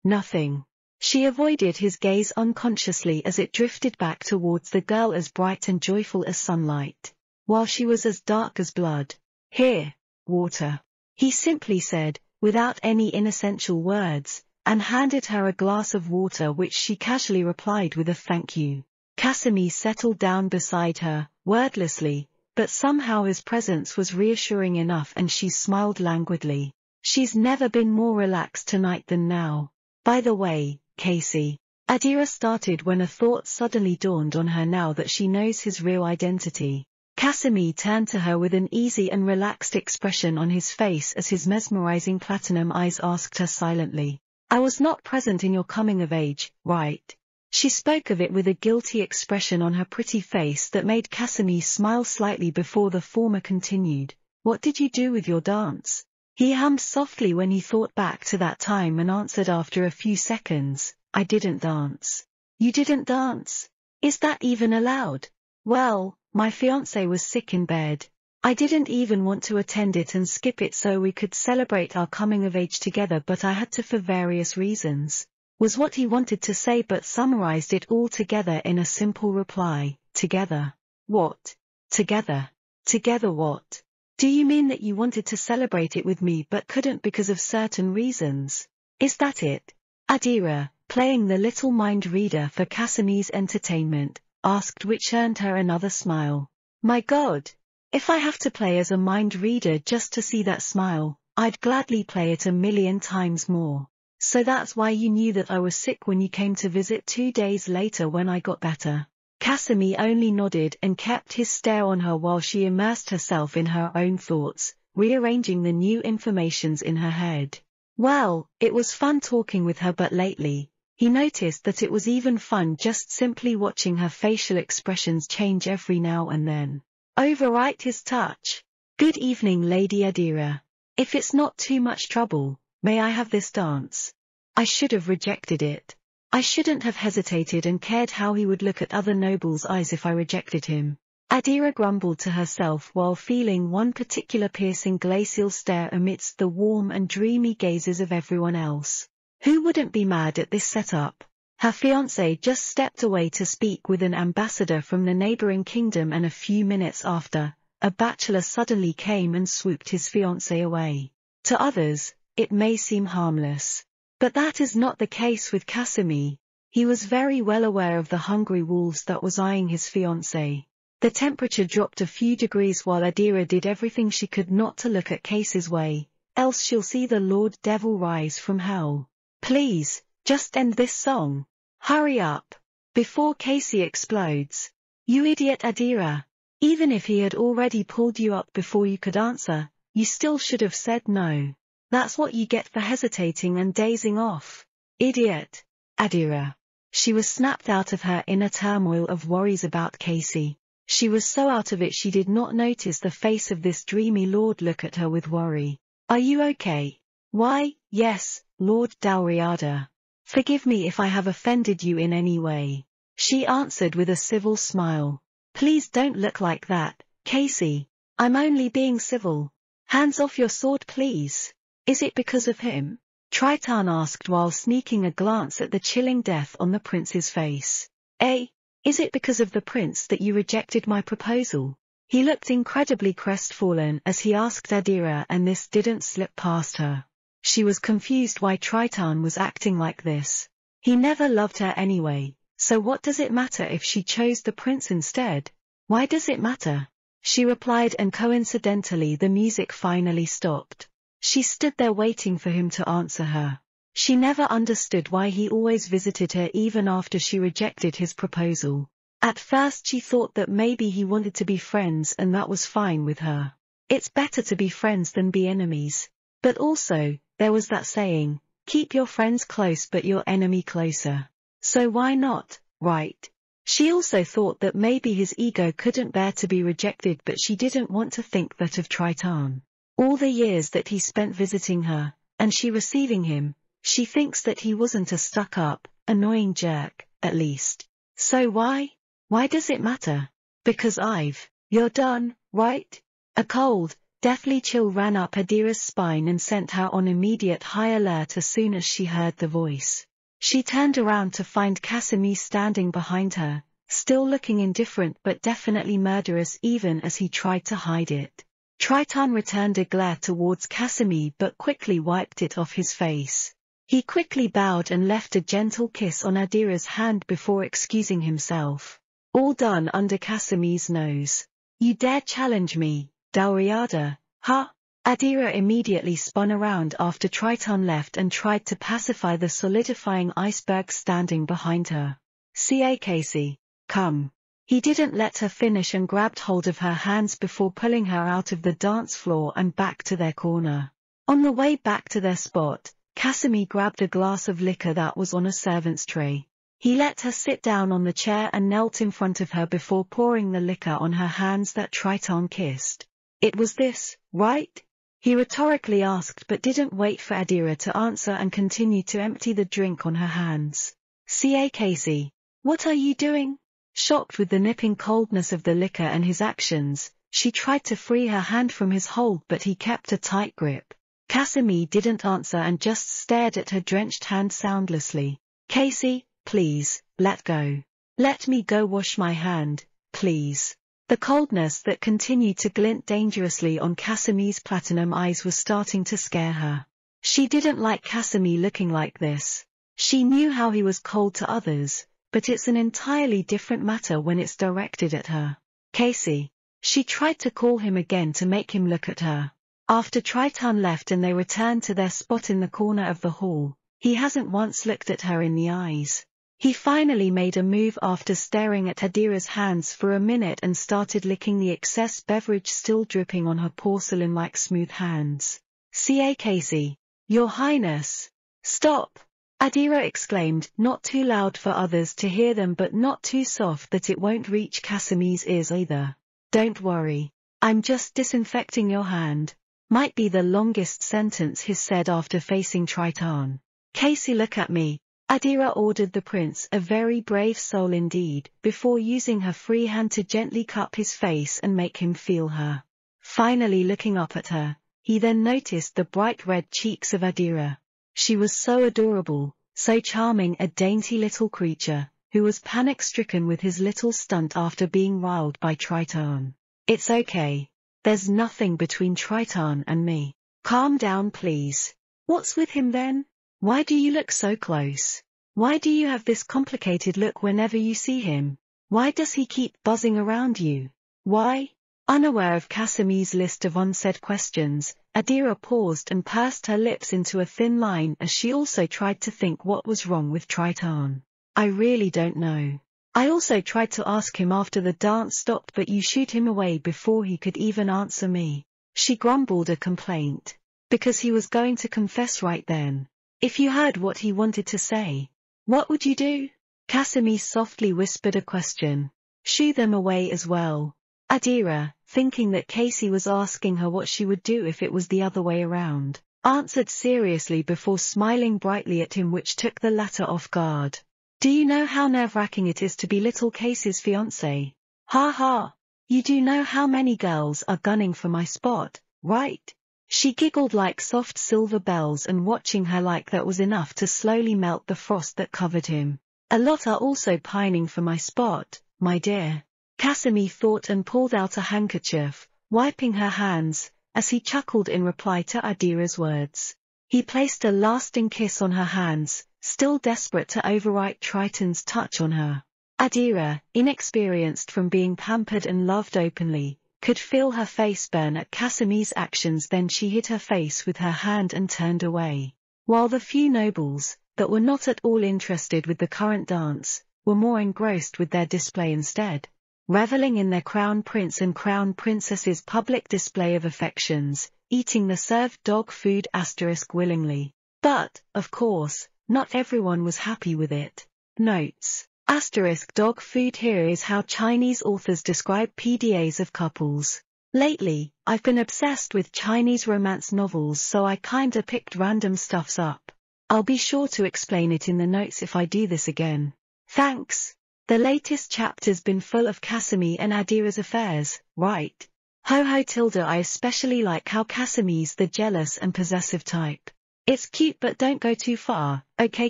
Speaker 1: Nothing. She avoided his gaze unconsciously as it drifted back towards the girl as bright and joyful as sunlight, while she was as dark as blood. Here, water. He simply said, without any inessential words, and handed her a glass of water which she casually replied with a thank you. Casimir settled down beside her, wordlessly, but somehow his presence was reassuring enough and she smiled languidly. She's never been more relaxed tonight than now. By the way, Casey. Adira started when a thought suddenly dawned on her now that she knows his real identity. Casimir turned to her with an easy and relaxed expression on his face as his mesmerizing platinum eyes asked her silently. I was not present in your coming of age, right? She spoke of it with a guilty expression on her pretty face that made Casimir smile slightly before the former continued. What did you do with your dance? He hummed softly when he thought back to that time and answered after a few seconds, I didn't dance. You didn't dance? Is that even allowed? Well, my fiancé was sick in bed. I didn't even want to attend it and skip it so we could celebrate our coming of age together but I had to for various reasons. Was what he wanted to say but summarized it all together in a simple reply, together. What? Together. Together what? Do you mean that you wanted to celebrate it with me but couldn't because of certain reasons? Is that it? Adira, playing the little mind reader for Casimir's entertainment, asked which earned her another smile. My God! If I have to play as a mind reader just to see that smile, I'd gladly play it a million times more. So that's why you knew that I was sick when you came to visit two days later when I got better. Casimir only nodded and kept his stare on her while she immersed herself in her own thoughts, rearranging the new informations in her head. Well, it was fun talking with her but lately, he noticed that it was even fun just simply watching her facial expressions change every now and then. Overwrite his touch. Good evening Lady Adira. If it's not too much trouble, may I have this dance? I should have rejected it. I shouldn't have hesitated and cared how he would look at other nobles' eyes if I rejected him. Adira grumbled to herself while feeling one particular piercing glacial stare amidst the warm and dreamy gazes of everyone else. Who wouldn't be mad at this setup? Her fiancé just stepped away to speak with an ambassador from the neighboring kingdom and a few minutes after, a bachelor suddenly came and swooped his fiancé away. To others, it may seem harmless. But that is not the case with Casimir. He was very well aware of the hungry wolves that was eyeing his fiancée. The temperature dropped a few degrees while Adira did everything she could not to look at Casey's way, else she'll see the Lord Devil rise from hell. Please, just end this song. Hurry up. Before Casey explodes. You idiot Adira. Even if he had already pulled you up before you could answer, you still should have said no. That's what you get for hesitating and dazing off. Idiot. Adira. She was snapped out of her inner turmoil of worries about Casey. She was so out of it she did not notice the face of this dreamy lord look at her with worry. Are you okay? Why, yes, Lord Dalriada. Forgive me if I have offended you in any way. She answered with a civil smile. Please don't look like that, Casey. I'm only being civil. Hands off your sword please. Is it because of him? Triton asked while sneaking a glance at the chilling death on the prince's face. Eh? Is it because of the prince that you rejected my proposal? He looked incredibly crestfallen as he asked Adira and this didn't slip past her. She was confused why Triton was acting like this. He never loved her anyway, so what does it matter if she chose the prince instead? Why does it matter? She replied and coincidentally the music finally stopped. She stood there waiting for him to answer her. She never understood why he always visited her even after she rejected his proposal. At first she thought that maybe he wanted to be friends and that was fine with her. It's better to be friends than be enemies. But also, there was that saying, keep your friends close but your enemy closer. So why not, right? She also thought that maybe his ego couldn't bear to be rejected but she didn't want to think that of Triton. All the years that he spent visiting her, and she receiving him, she thinks that he wasn't a stuck-up, annoying jerk, at least. So why? Why does it matter? Because I've, you're done, right? A cold, deathly chill ran up Adira's spine and sent her on immediate high alert as soon as she heard the voice. She turned around to find Casimir standing behind her, still looking indifferent but definitely murderous even as he tried to hide it. Triton returned a glare towards Casimir but quickly wiped it off his face. He quickly bowed and left a gentle kiss on Adira's hand before excusing himself. All done under Casimir's nose. You dare challenge me, Dalriada, huh? Adira immediately spun around after Triton left and tried to pacify the solidifying iceberg standing behind her. C.A. Casey, come. He didn't let her finish and grabbed hold of her hands before pulling her out of the dance floor and back to their corner. On the way back to their spot, Casimir grabbed a glass of liquor that was on a servant's tray. He let her sit down on the chair and knelt in front of her before pouring the liquor on her hands that Triton kissed. It was this, right? He rhetorically asked but didn't wait for Adira to answer and continued to empty the drink on her hands. C.A. Casey, what are you doing? Shocked with the nipping coldness of the liquor and his actions, she tried to free her hand from his hold but he kept a tight grip. Casimir didn't answer and just stared at her drenched hand soundlessly. Casey, please, let go. Let me go wash my hand, please. The coldness that continued to glint dangerously on Casimir's platinum eyes was starting to scare her. She didn't like Casimir looking like this. She knew how he was cold to others, but it's an entirely different matter when it's directed at her. Casey. She tried to call him again to make him look at her. After Triton left and they returned to their spot in the corner of the hall, he hasn't once looked at her in the eyes. He finally made a move after staring at Adira's hands for a minute and started licking the excess beverage still dripping on her porcelain-like smooth hands. C.A. Eh, Casey. Your Highness. Stop! Adira exclaimed, not too loud for others to hear them but not too soft that it won't reach Casimir's ears either. Don't worry. I'm just disinfecting your hand. Might be the longest sentence he said after facing Triton. Casey look at me, Adira ordered the prince, a very brave soul indeed, before using her free hand to gently cup his face and make him feel her. Finally looking up at her, he then noticed the bright red cheeks of Adira. She was so adorable, so charming a dainty little creature, who was panic-stricken with his little stunt after being riled by Triton. It's okay. There's nothing between Triton and me. Calm down please. What's with him then? Why do you look so close? Why do you have this complicated look whenever you see him? Why does he keep buzzing around you? Why? Unaware of Casimir's list of unsaid questions, Adira paused and pursed her lips into a thin line as she also tried to think what was wrong with Triton. I really don't know. I also tried to ask him after the dance stopped but you shoot him away before he could even answer me. She grumbled a complaint. Because he was going to confess right then. If you heard what he wanted to say, what would you do? Casimir softly whispered a question. Shoo them away as well. Adira, thinking that Casey was asking her what she would do if it was the other way around, answered seriously before smiling brightly at him which took the latter off guard. Do you know how nerve-wracking it is to be little Casey's fiancé? Ha ha! You do know how many girls are gunning for my spot, right? She giggled like soft silver bells and watching her like that was enough to slowly melt the frost that covered him. A lot are also pining for my spot, my dear. Casimir thought and pulled out a handkerchief, wiping her hands, as he chuckled in reply to Adira's words. He placed a lasting kiss on her hands, still desperate to overwrite Triton's touch on her. Adira, inexperienced from being pampered and loved openly, could feel her face burn at Casimir's actions then she hid her face with her hand and turned away. While the few nobles, that were not at all interested with the current dance, were more engrossed with their display instead. Reveling in their crown prince and crown princess's public display of affections, eating the served dog food asterisk willingly. But, of course, not everyone was happy with it. Notes Asterisk dog food here is how Chinese authors describe PDAs of couples. Lately, I've been obsessed with Chinese romance novels so I kinda picked random stuffs up. I'll be sure to explain it in the notes if I do this again. Thanks. The latest chapter's been full of Casimir and Adira's affairs, right? Ho ho tilde I especially like how Casimir's the jealous and possessive type. It's cute but don't go too far, okay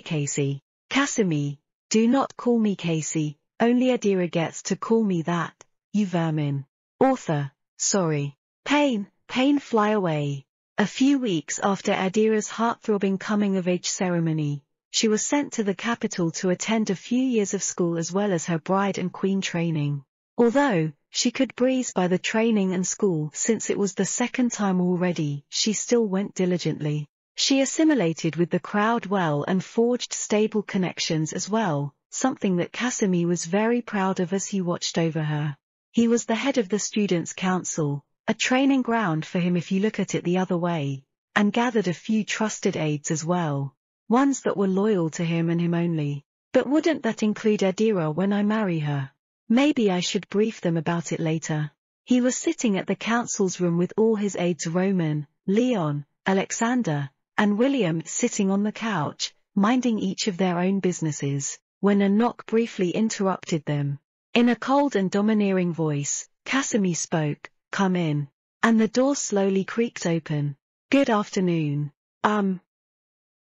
Speaker 1: Casey. Casimir, do not call me Casey, only Adira gets to call me that, you vermin. Author, sorry. Pain, pain fly away. A few weeks after Adira's heart-throbbing coming-of-age ceremony, she was sent to the capital to attend a few years of school as well as her bride and queen training. Although, she could breeze by the training and school since it was the second time already, she still went diligently. She assimilated with the crowd well and forged stable connections as well, something that Casimir was very proud of as he watched over her. He was the head of the Students' Council, a training ground for him if you look at it the other way, and gathered a few trusted aides as well, ones that were loyal to him and him only. But wouldn't that include Adira when I marry her? Maybe I should brief them about it later. He was sitting at the council's room with all his aides Roman, Leon, Alexander, and William sitting on the couch, minding each of their own businesses, when a knock briefly interrupted them. In a cold and domineering voice, Casimir spoke, come in. And the door slowly creaked open. Good afternoon. Um.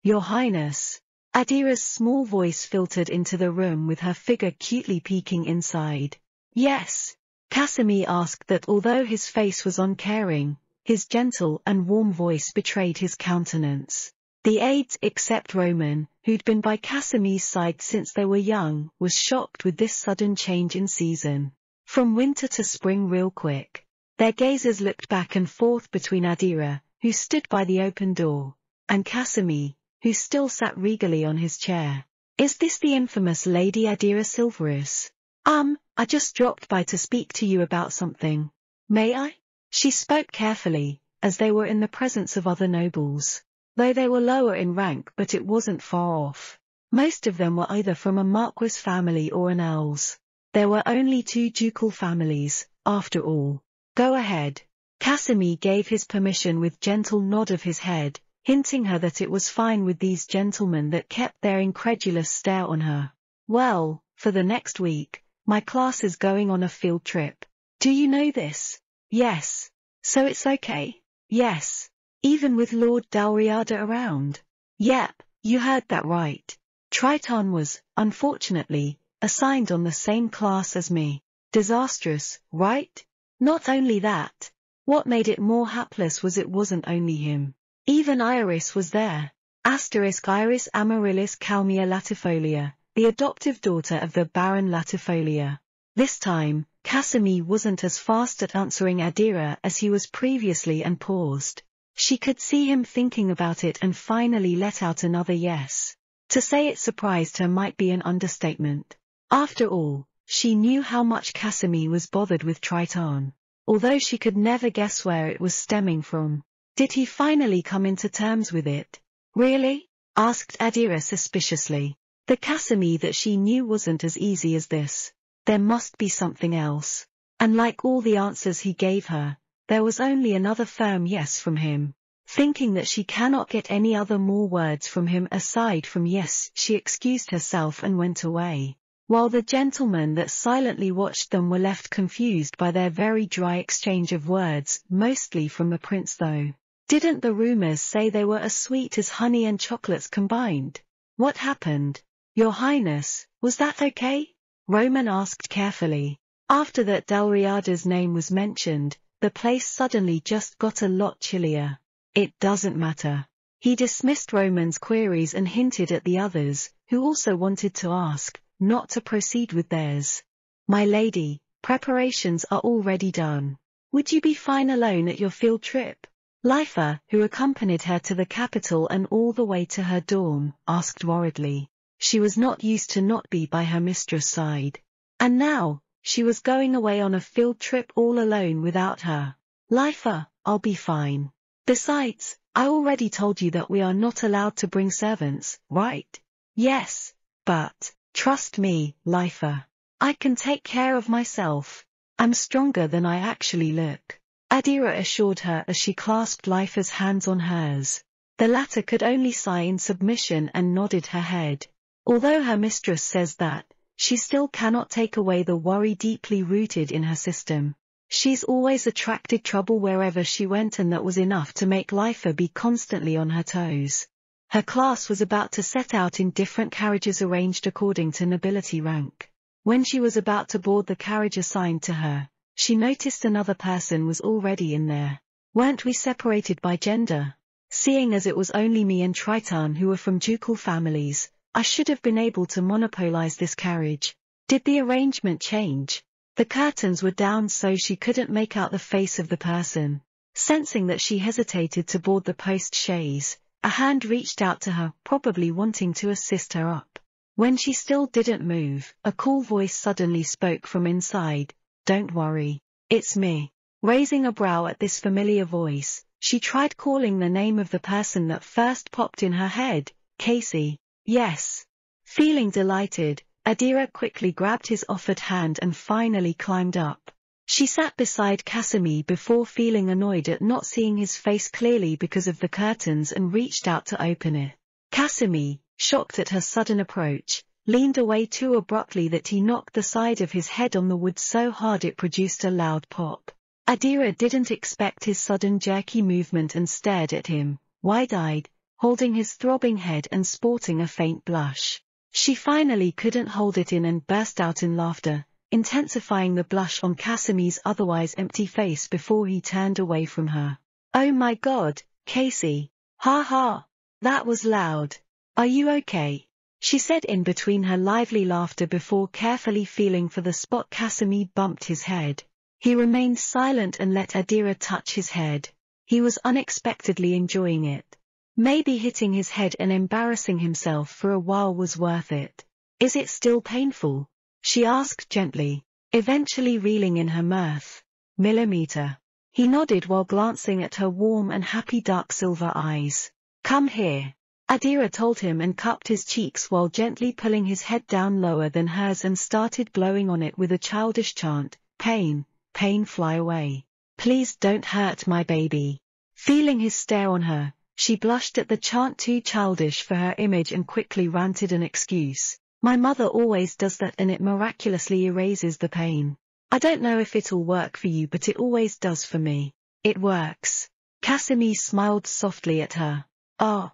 Speaker 1: Your Highness. Adira's small voice filtered into the room with her figure cutely peeking inside. Yes. Casimir asked that although his face was uncaring, his gentle and warm voice betrayed his countenance. The aides except Roman, who'd been by Casimir's side since they were young, was shocked with this sudden change in season. From winter to spring real quick. Their gazes looked back and forth between Adira, who stood by the open door, and Casimir, who still sat regally on his chair. Is this the infamous Lady Adira Silverus? Um, I just dropped by to speak to you about something. May I? She spoke carefully, as they were in the presence of other nobles. Though they were lower in rank but it wasn't far off. Most of them were either from a Marquis family or an Earl's. There were only two ducal families, after all. Go ahead. Casimir gave his permission with gentle nod of his head, hinting her that it was fine with these gentlemen that kept their incredulous stare on her. Well, for the next week, my class is going on a field trip. Do you know this? Yes. So it's okay? Yes. Even with Lord Dalriada around? Yep, you heard that right. Triton was, unfortunately, assigned on the same class as me. Disastrous, right? Not only that, what made it more hapless was it wasn't only him. Even Iris was there. Asterisk Iris Amaryllis Kalmia latifolia, the adoptive daughter of the Baron Latifolia. This time, Casimir wasn't as fast at answering Adira as he was previously and paused. She could see him thinking about it and finally let out another yes. To say it surprised her might be an understatement. After all, she knew how much Casimir was bothered with Triton. Although she could never guess where it was stemming from. Did he finally come into terms with it? Really? asked Adira suspiciously. The Casimir that she knew wasn't as easy as this. There must be something else. And like all the answers he gave her, there was only another firm yes from him. Thinking that she cannot get any other more words from him aside from yes, she excused herself and went away. While the gentlemen that silently watched them were left confused by their very dry exchange of words, mostly from the prince though. Didn't the rumors say they were as sweet as honey and chocolates combined? What happened? Your Highness, was that okay? Roman asked carefully. After that Dalriada's name was mentioned, the place suddenly just got a lot chillier. It doesn't matter. He dismissed Roman's queries and hinted at the others, who also wanted to ask, not to proceed with theirs. My lady, preparations are already done. Would you be fine alone at your field trip? Lifa, who accompanied her to the capital and all the way to her dorm, asked worriedly. She was not used to not be by her mistress' side. And now, she was going away on a field trip all alone without her. Lifa, I'll be fine. Besides, I already told you that we are not allowed to bring servants, right? Yes, but, trust me, Lifa. I can take care of myself. I'm stronger than I actually look. Adira assured her as she clasped Lifa's hands on hers. The latter could only sigh in submission and nodded her head. Although her mistress says that, she still cannot take away the worry deeply rooted in her system. She's always attracted trouble wherever she went and that was enough to make Lifa be constantly on her toes. Her class was about to set out in different carriages arranged according to nobility rank. When she was about to board the carriage assigned to her, she noticed another person was already in there. Weren't we separated by gender? Seeing as it was only me and Triton who were from ducal families, I should have been able to monopolize this carriage. Did the arrangement change? The curtains were down so she couldn't make out the face of the person. Sensing that she hesitated to board the post chaise, a hand reached out to her, probably wanting to assist her up. When she still didn't move, a cool voice suddenly spoke from inside. Don't worry. It's me. Raising a brow at this familiar voice, she tried calling the name of the person that first popped in her head, Casey. Yes. Feeling delighted, Adira quickly grabbed his offered hand and finally climbed up. She sat beside Casimir before feeling annoyed at not seeing his face clearly because of the curtains and reached out to open it. Casimir, shocked at her sudden approach, leaned away too abruptly that he knocked the side of his head on the wood so hard it produced a loud pop. Adira didn't expect his sudden jerky movement and stared at him, wide-eyed, holding his throbbing head and sporting a faint blush. She finally couldn't hold it in and burst out in laughter, intensifying the blush on Casimir's otherwise empty face before he turned away from her. Oh my god, Casey. Ha ha. That was loud. Are you okay? She said in between her lively laughter before carefully feeling for the spot Casimir bumped his head. He remained silent and let Adira touch his head. He was unexpectedly enjoying it. Maybe hitting his head and embarrassing himself for a while was worth it. Is it still painful? She asked gently, eventually reeling in her mirth. Millimeter. He nodded while glancing at her warm and happy dark silver eyes. Come here. Adira told him and cupped his cheeks while gently pulling his head down lower than hers and started blowing on it with a childish chant, pain, pain fly away. Please don't hurt my baby. Feeling his stare on her, she blushed at the chant too childish for her image and quickly ranted an excuse. My mother always does that and it miraculously erases the pain. I don't know if it'll work for you but it always does for me. It works. Casimir smiled softly at her. Ah.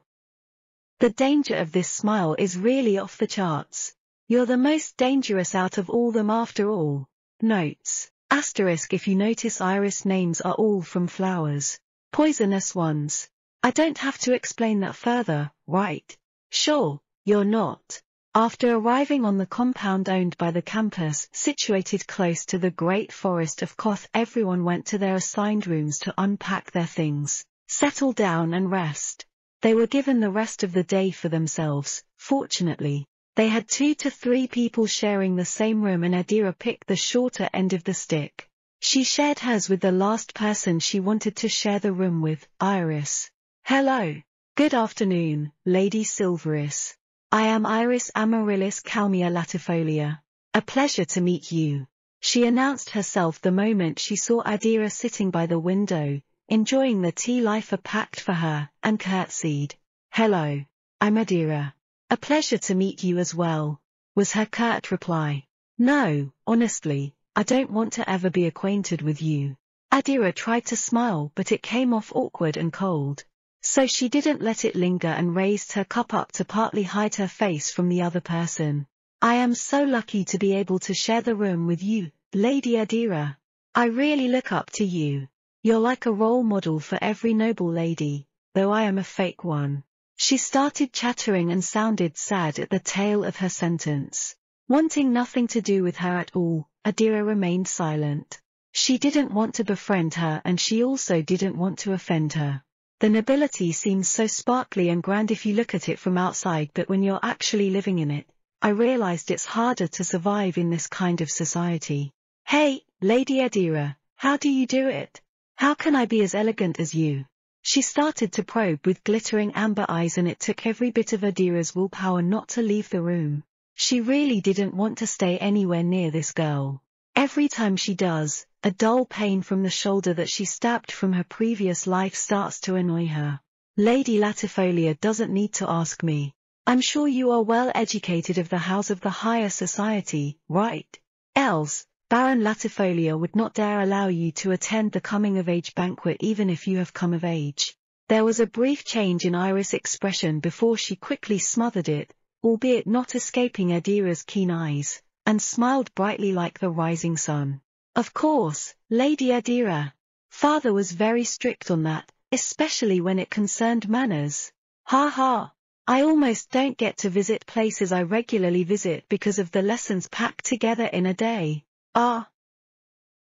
Speaker 1: The danger of this smile is really off the charts. You're the most dangerous out of all them after all. Notes. Asterisk if you notice iris names are all from flowers. Poisonous ones. I don't have to explain that further, right? Sure, you're not. After arriving on the compound owned by the campus, situated close to the Great Forest of Koth everyone went to their assigned rooms to unpack their things, settle down and rest. They were given the rest of the day for themselves, fortunately. They had two to three people sharing the same room and Adira picked the shorter end of the stick. She shared hers with the last person she wanted to share the room with, Iris. Hello. Good afternoon, Lady Silveris. I am Iris Amaryllis Kalmia latifolia. A pleasure to meet you. She announced herself the moment she saw Adira sitting by the window, enjoying the tea Lifa packed for her, and curtsied. Hello. I'm Adira. A pleasure to meet you as well, was her curt reply. No, honestly, I don't want to ever be acquainted with you. Adira tried to smile but it came off awkward and cold. So she didn't let it linger and raised her cup up to partly hide her face from the other person. I am so lucky to be able to share the room with you, Lady Adira. I really look up to you. You're like a role model for every noble lady, though I am a fake one. She started chattering and sounded sad at the tail of her sentence. Wanting nothing to do with her at all, Adira remained silent. She didn't want to befriend her and she also didn't want to offend her. The nobility seems so sparkly and grand if you look at it from outside but when you're actually living in it, I realized it's harder to survive in this kind of society. Hey, Lady Adira, how do you do it? How can I be as elegant as you? She started to probe with glittering amber eyes and it took every bit of Adira's willpower not to leave the room. She really didn't want to stay anywhere near this girl. Every time she does, a dull pain from the shoulder that she stabbed from her previous life starts to annoy her. Lady Latifolia doesn't need to ask me. I'm sure you are well educated of the house of the higher society, right? Else, Baron Latifolia would not dare allow you to attend the coming-of-age banquet even if you have come of age. There was a brief change in Iris' expression before she quickly smothered it, albeit not escaping Adira's keen eyes, and smiled brightly like the rising sun. Of course, Lady Adira. Father was very strict on that, especially when it concerned manners. Ha ha. I almost don't get to visit places I regularly visit because of the lessons packed together in a day. Ah.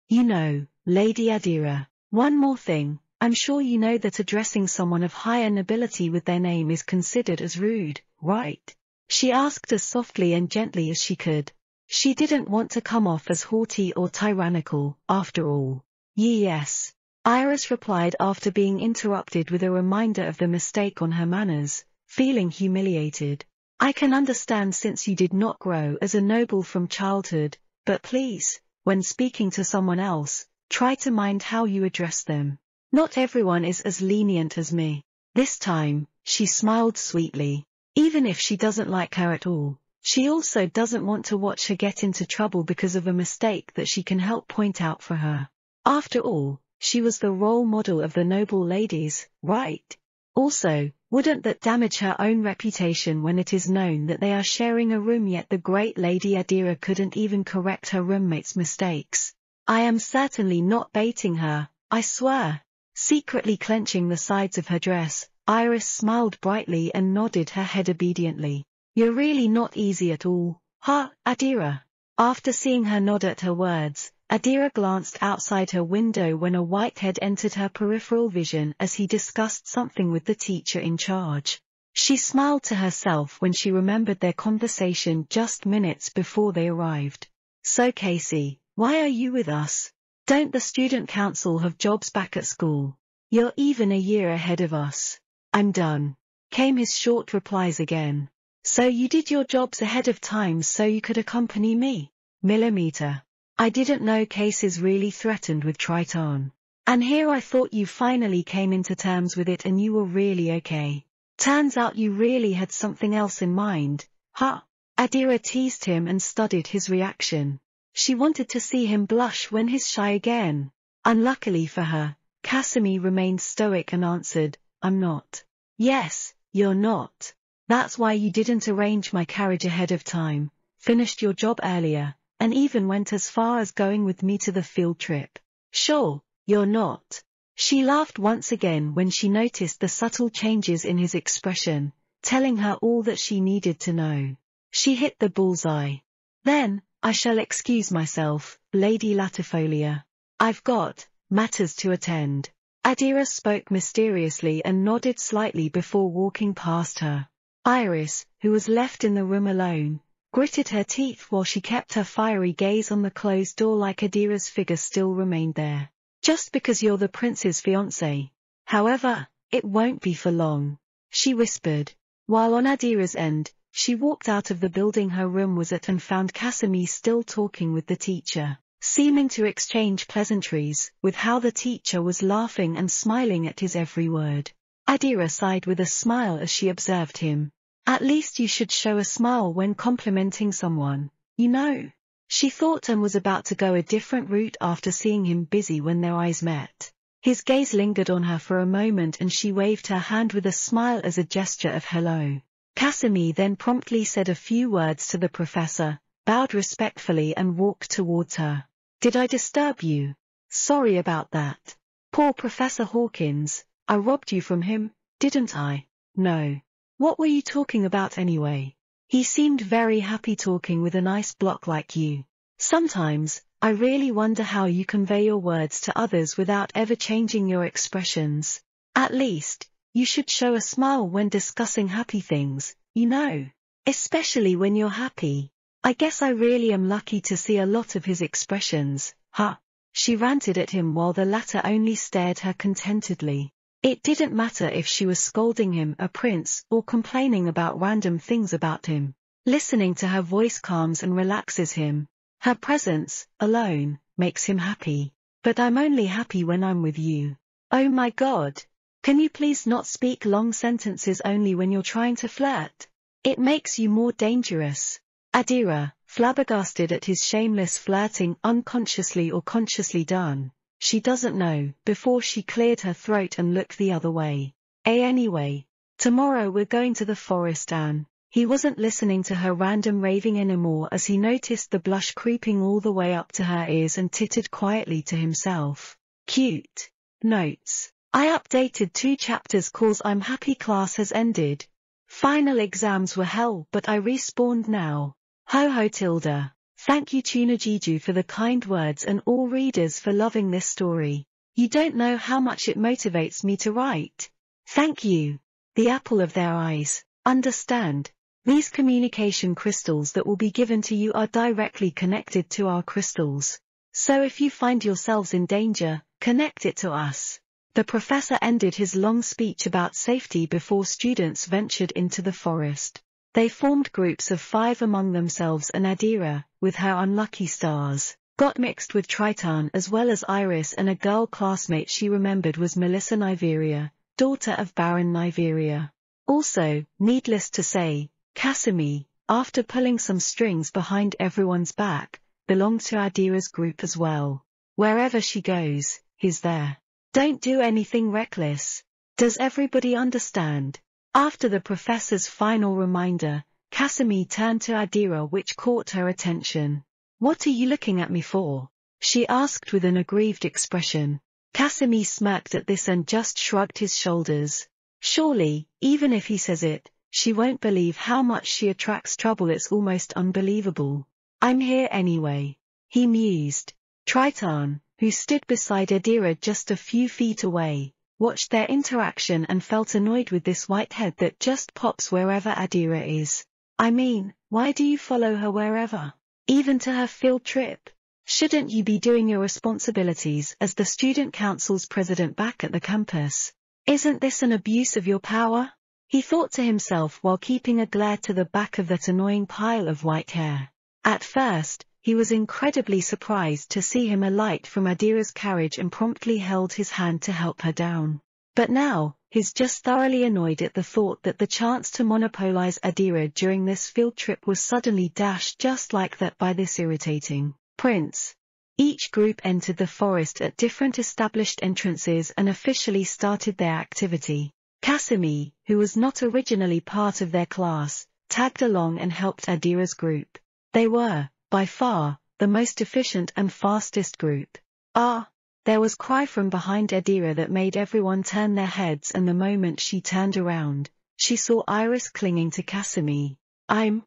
Speaker 1: You know, Lady Adira, one more thing, I'm sure you know that addressing someone of higher nobility with their name is considered as rude, right? She asked as softly and gently as she could. She didn't want to come off as haughty or tyrannical, after all. Yes. Iris replied after being interrupted with a reminder of the mistake on her manners, feeling humiliated. I can understand since you did not grow as a noble from childhood, but please, when speaking to someone else, try to mind how you address them. Not everyone is as lenient as me. This time, she smiled sweetly. Even if she doesn't like her at all, she also doesn't want to watch her get into trouble because of a mistake that she can help point out for her. After all, she was the role model of the noble ladies, right? Also, wouldn't that damage her own reputation when it is known that they are sharing a room yet the great Lady Adira couldn't even correct her roommate's mistakes? I am certainly not baiting her, I swear. Secretly clenching the sides of her dress, Iris smiled brightly and nodded her head obediently. You're really not easy at all, huh, Adira? After seeing her nod at her words, Adira glanced outside her window when a white head entered her peripheral vision as he discussed something with the teacher in charge. She smiled to herself when she remembered their conversation just minutes before they arrived. So Casey, why are you with us? Don't the student council have jobs back at school? You're even a year ahead of us. I'm done. Came his short replies again. So you did your jobs ahead of time so you could accompany me? Millimeter. I didn't know Casey's really threatened with Triton. And here I thought you finally came into terms with it and you were really okay. Turns out you really had something else in mind, huh? Adira teased him and studied his reaction. She wanted to see him blush when he's shy again. Unluckily for her, Casimir remained stoic and answered, I'm not. Yes, you're not. That's why you didn't arrange my carriage ahead of time, finished your job earlier, and even went as far as going with me to the field trip. Sure, you're not. She laughed once again when she noticed the subtle changes in his expression, telling her all that she needed to know. She hit the bullseye. Then, I shall excuse myself, Lady Latifolia. I've got, matters to attend. Adira spoke mysteriously and nodded slightly before walking past her. Iris, who was left in the room alone, gritted her teeth while she kept her fiery gaze on the closed door like Adira's figure still remained there. Just because you're the prince's fiancé. However, it won't be for long, she whispered. While on Adira's end, she walked out of the building her room was at and found Casimir still talking with the teacher, seeming to exchange pleasantries, with how the teacher was laughing and smiling at his every word. Adira sighed with a smile as she observed him, at least you should show a smile when complimenting someone, you know. She thought and was about to go a different route after seeing him busy when their eyes met. His gaze lingered on her for a moment and she waved her hand with a smile as a gesture of hello. Casimir then promptly said a few words to the professor, bowed respectfully and walked towards her. Did I disturb you? Sorry about that. Poor Professor Hawkins, I robbed you from him, didn't I? No. What were you talking about anyway? He seemed very happy talking with a nice block like you. Sometimes, I really wonder how you convey your words to others without ever changing your expressions. At least, you should show a smile when discussing happy things, you know. Especially when you're happy. I guess I really am lucky to see a lot of his expressions, huh? She ranted at him while the latter only stared her contentedly. It didn't matter if she was scolding him a prince or complaining about random things about him. Listening to her voice calms and relaxes him. Her presence, alone, makes him happy. But I'm only happy when I'm with you. Oh my god. Can you please not speak long sentences only when you're trying to flirt? It makes you more dangerous. Adira, flabbergasted at his shameless flirting unconsciously or consciously done, she doesn't know, before she cleared her throat and looked the other way. A anyway. Tomorrow we're going to the forest Anne. He wasn't listening to her random raving anymore as he noticed the blush creeping all the way up to her ears and tittered quietly to himself. Cute. Notes. I updated two chapters cause I'm happy class has ended. Final exams were hell but I respawned now. Ho ho Tilda. Thank you Tuna Jiju for the kind words and all readers for loving this story. You don't know how much it motivates me to write. Thank you. The apple of their eyes. Understand. These communication crystals that will be given to you are directly connected to our crystals. So if you find yourselves in danger, connect it to us. The professor ended his long speech about safety before students ventured into the forest. They formed groups of five among themselves and Adira, with her unlucky stars, got mixed with Triton as well as Iris and a girl classmate she remembered was Melissa Niveria, daughter of Baron Niveria. Also, needless to say, Casimir, after pulling some strings behind everyone's back, belonged to Adira's group as well. Wherever she goes, he's there. Don't do anything reckless. Does everybody understand? After the professor's final reminder, Casimir turned to Adira which caught her attention. What are you looking at me for? She asked with an aggrieved expression. Casimir smirked at this and just shrugged his shoulders. Surely, even if he says it, she won't believe how much she attracts trouble it's almost unbelievable. I'm here anyway. He mused. Triton, who stood beside Adira just a few feet away, watched their interaction and felt annoyed with this whitehead that just pops wherever Adira is. I mean, why do you follow her wherever? Even to her field trip? Shouldn't you be doing your responsibilities as the student council's president back at the campus? Isn't this an abuse of your power? He thought to himself while keeping a glare to the back of that annoying pile of white hair. At first, he was incredibly surprised to see him alight from Adira's carriage and promptly held his hand to help her down. But now, he's just thoroughly annoyed at the thought that the chance to monopolize Adira during this field trip was suddenly dashed just like that by this irritating prince. Each group entered the forest at different established entrances and officially started their activity. Casimir, who was not originally part of their class, tagged along and helped Adira's group. They were, by far, the most efficient and fastest group. Ah! There was cry from behind Adira that made everyone turn their heads and the moment she turned around, she saw Iris clinging to Casimir. I'm...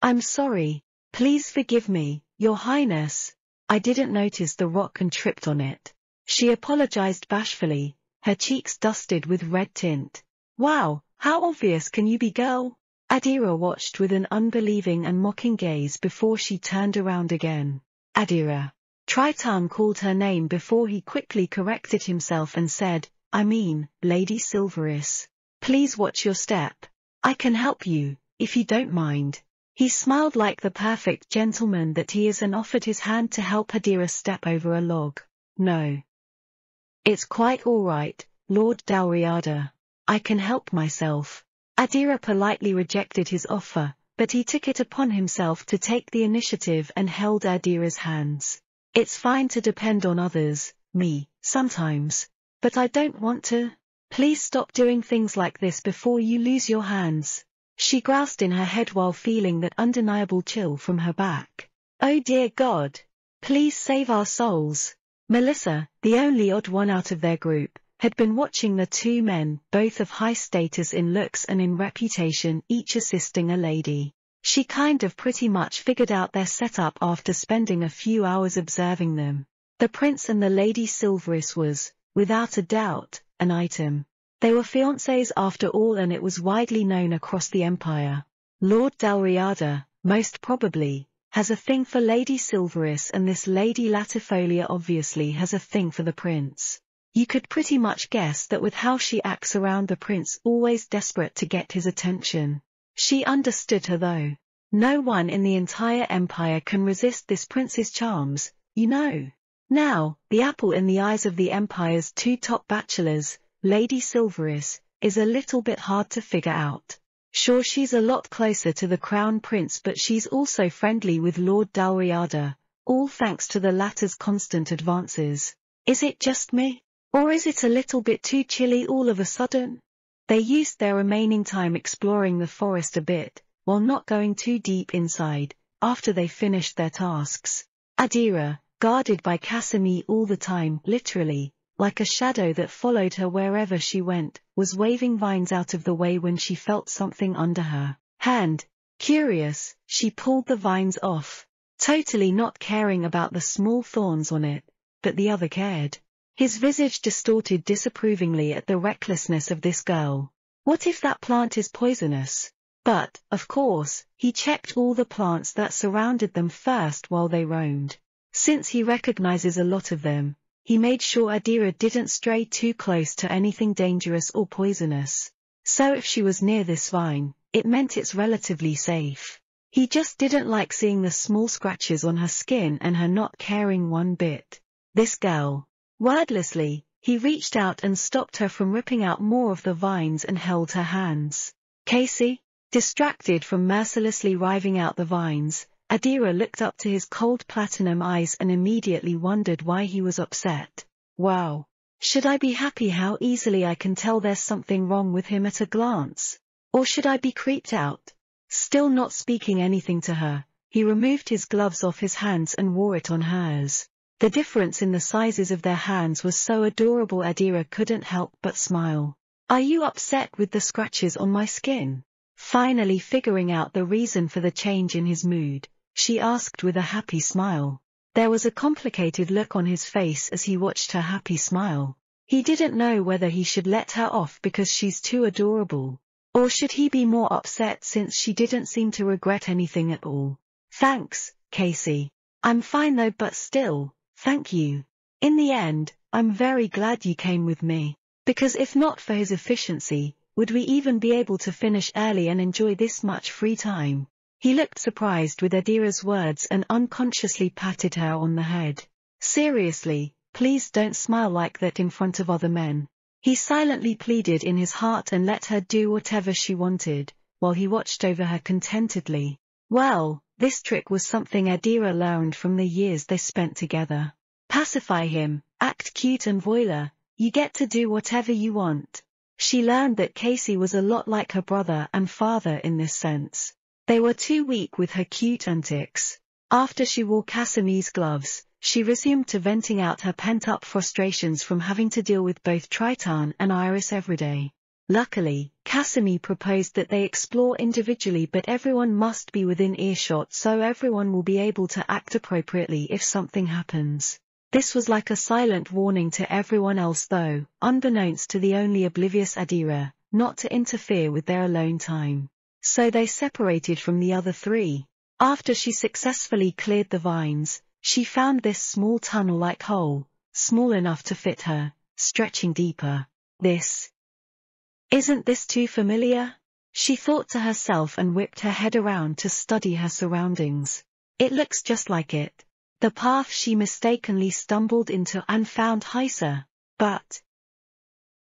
Speaker 1: I'm sorry. Please forgive me, your highness. I didn't notice the rock and tripped on it. She apologized bashfully, her cheeks dusted with red tint. Wow, how obvious can you be girl? Adira watched with an unbelieving and mocking gaze before she turned around again. Adira. Triton called her name before he quickly corrected himself and said, I mean, Lady Silveris. Please watch your step. I can help you, if you don't mind. He smiled like the perfect gentleman that he is and offered his hand to help Adira step over a log. No. It's quite all right, Lord Dalriada. I can help myself. Adira politely rejected his offer, but he took it upon himself to take the initiative and held Adira's hands. It's fine to depend on others, me, sometimes. But I don't want to. Please stop doing things like this before you lose your hands. She groused in her head while feeling that undeniable chill from her back. Oh dear God! Please save our souls. Melissa, the only odd one out of their group, had been watching the two men, both of high status in looks and in reputation, each assisting a lady. She kind of pretty much figured out their setup after spending a few hours observing them. The prince and the lady Silveris was, without a doubt, an item. They were fiancés after all and it was widely known across the empire. Lord Dalriada, most probably, has a thing for Lady Silveris and this Lady Latifolia obviously has a thing for the prince. You could pretty much guess that with how she acts around the prince always desperate to get his attention. She understood her though. No one in the entire empire can resist this prince's charms, you know. Now, the apple in the eyes of the empire's two top bachelors, Lady Silveris, is a little bit hard to figure out. Sure she's a lot closer to the crown prince but she's also friendly with Lord Dalriada, all thanks to the latter's constant advances. Is it just me? Or is it a little bit too chilly all of a sudden? They used their remaining time exploring the forest a bit, while not going too deep inside, after they finished their tasks. Adira, guarded by Casimir all the time, literally, like a shadow that followed her wherever she went, was waving vines out of the way when she felt something under her hand. Curious, she pulled the vines off, totally not caring about the small thorns on it, but the other cared. His visage distorted disapprovingly at the recklessness of this girl. What if that plant is poisonous? But, of course, he checked all the plants that surrounded them first while they roamed. Since he recognizes a lot of them, he made sure Adira didn't stray too close to anything dangerous or poisonous. So if she was near this vine, it meant it's relatively safe. He just didn't like seeing the small scratches on her skin and her not caring one bit. This girl, Wordlessly, he reached out and stopped her from ripping out more of the vines and held her hands. Casey, distracted from mercilessly riving out the vines, Adira looked up to his cold platinum eyes and immediately wondered why he was upset. Wow. Should I be happy how easily I can tell there's something wrong with him at a glance? Or should I be creeped out? Still not speaking anything to her, he removed his gloves off his hands and wore it on hers. The difference in the sizes of their hands was so adorable Adira couldn't help but smile. Are you upset with the scratches on my skin? Finally figuring out the reason for the change in his mood, she asked with a happy smile. There was a complicated look on his face as he watched her happy smile. He didn't know whether he should let her off because she's too adorable. Or should he be more upset since she didn't seem to regret anything at all? Thanks, Casey. I'm fine though but still, thank you. In the end, I'm very glad you came with me. Because if not for his efficiency, would we even be able to finish early and enjoy this much free time? He looked surprised with Adira's words and unconsciously patted her on the head. Seriously, please don't smile like that in front of other men. He silently pleaded in his heart and let her do whatever she wanted, while he watched over her contentedly. Well, this trick was something Adira learned from the years they spent together. Pacify him, act cute and voila, you get to do whatever you want. She learned that Casey was a lot like her brother and father in this sense. They were too weak with her cute antics. After she wore Casimir's gloves, she resumed to venting out her pent-up frustrations from having to deal with both Triton and Iris every day. Luckily, Casimir proposed that they explore individually but everyone must be within earshot so everyone will be able to act appropriately if something happens. This was like a silent warning to everyone else though, unbeknownst to the only oblivious Adira, not to interfere with their alone time. So they separated from the other three. After she successfully cleared the vines, she found this small tunnel-like hole, small enough to fit her, stretching deeper. This. Isn't this too familiar? She thought to herself and whipped her head around to study her surroundings. It looks just like it. The path she mistakenly stumbled into and found Heisa. But.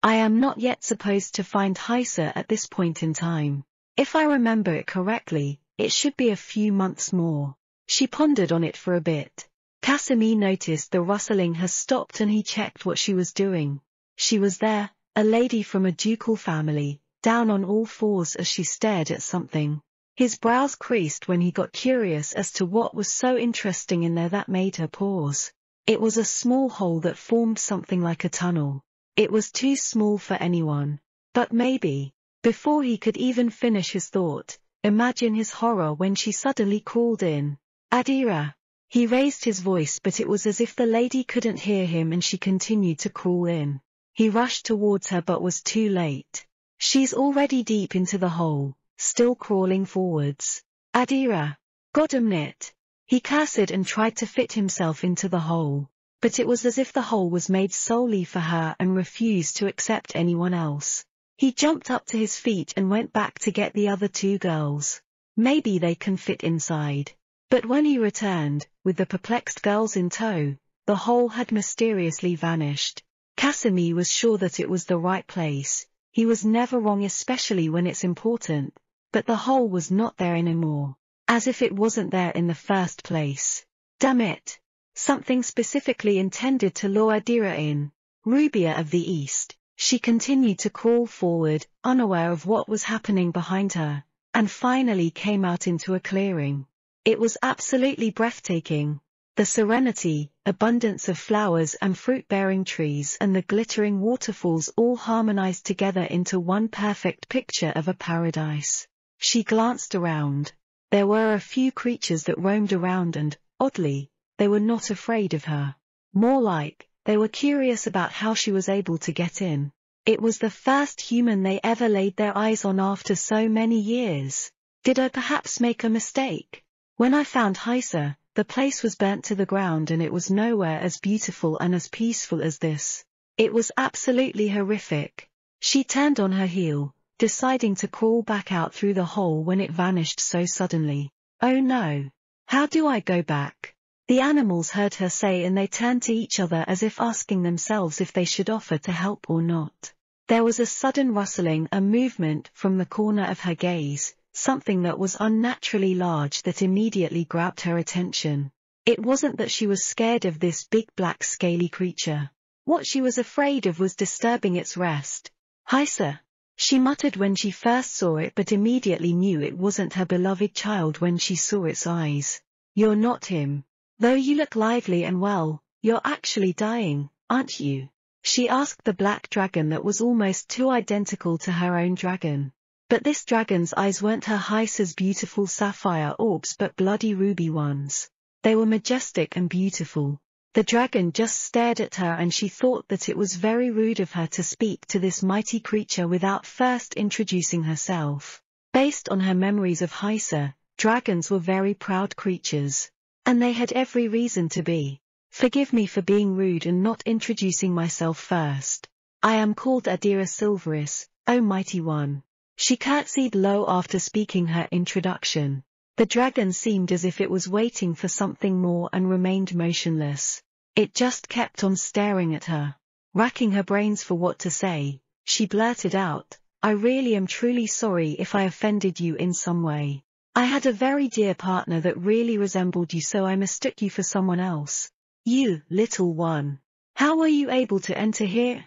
Speaker 1: I am not yet supposed to find Heisa at this point in time. If I remember it correctly, it should be a few months more. She pondered on it for a bit. Casimir noticed the rustling has stopped and he checked what she was doing. She was there, a lady from a ducal family, down on all fours as she stared at something. His brows creased when he got curious as to what was so interesting in there that made her pause. It was a small hole that formed something like a tunnel. It was too small for anyone. But maybe, before he could even finish his thought, imagine his horror when she suddenly crawled in. Adira, he raised his voice but it was as if the lady couldn't hear him and she continued to crawl in. He rushed towards her but was too late. She's already deep into the hole, still crawling forwards. Adira. Godamnit. He cursed and tried to fit himself into the hole, but it was as if the hole was made solely for her and refused to accept anyone else. He jumped up to his feet and went back to get the other two girls. Maybe they can fit inside. But when he returned, with the perplexed girls in tow, the hole had mysteriously vanished. Casimir was sure that it was the right place. He was never wrong especially when it's important, but the hole was not there anymore. As if it wasn't there in the first place. Damn it. Something specifically intended to lure Adira in. Rubia of the East. She continued to crawl forward, unaware of what was happening behind her, and finally came out into a clearing. It was absolutely breathtaking. The serenity, abundance of flowers and fruit-bearing trees and the glittering waterfalls all harmonized together into one perfect picture of a paradise. She glanced around. There were a few creatures that roamed around and, oddly, they were not afraid of her. More like, they were curious about how she was able to get in. It was the first human they ever laid their eyes on after so many years. Did I perhaps make a mistake? When I found Heisa, the place was burnt to the ground and it was nowhere as beautiful and as peaceful as this. It was absolutely horrific. She turned on her heel, deciding to crawl back out through the hole when it vanished so suddenly. Oh no! How do I go back? The animals heard her say and they turned to each other as if asking themselves if they should offer to help or not. There was a sudden rustling, a movement from the corner of her gaze, something that was unnaturally large that immediately grabbed her attention. It wasn't that she was scared of this big black scaly creature. What she was afraid of was disturbing its rest. Heisa. She muttered when she first saw it but immediately knew it wasn't her beloved child when she saw its eyes. You're not him. Though you look lively and well, you're actually dying, aren't you? She asked the black dragon that was almost too identical to her own dragon. But this dragon's eyes weren't her Heisa's beautiful sapphire orbs but bloody ruby ones. They were majestic and beautiful. The dragon just stared at her and she thought that it was very rude of her to speak to this mighty creature without first introducing herself. Based on her memories of Heisa, dragons were very proud creatures. And they had every reason to be. Forgive me for being rude and not introducing myself first. I am called Adira Silveris, O mighty one. She curtsied low after speaking her introduction. The dragon seemed as if it was waiting for something more and remained motionless. It just kept on staring at her. Racking her brains for what to say, she blurted out, I really am truly sorry if I offended you in some way. I had a very dear partner that really resembled you so I mistook you for someone else. You, little one. How were you able to enter here?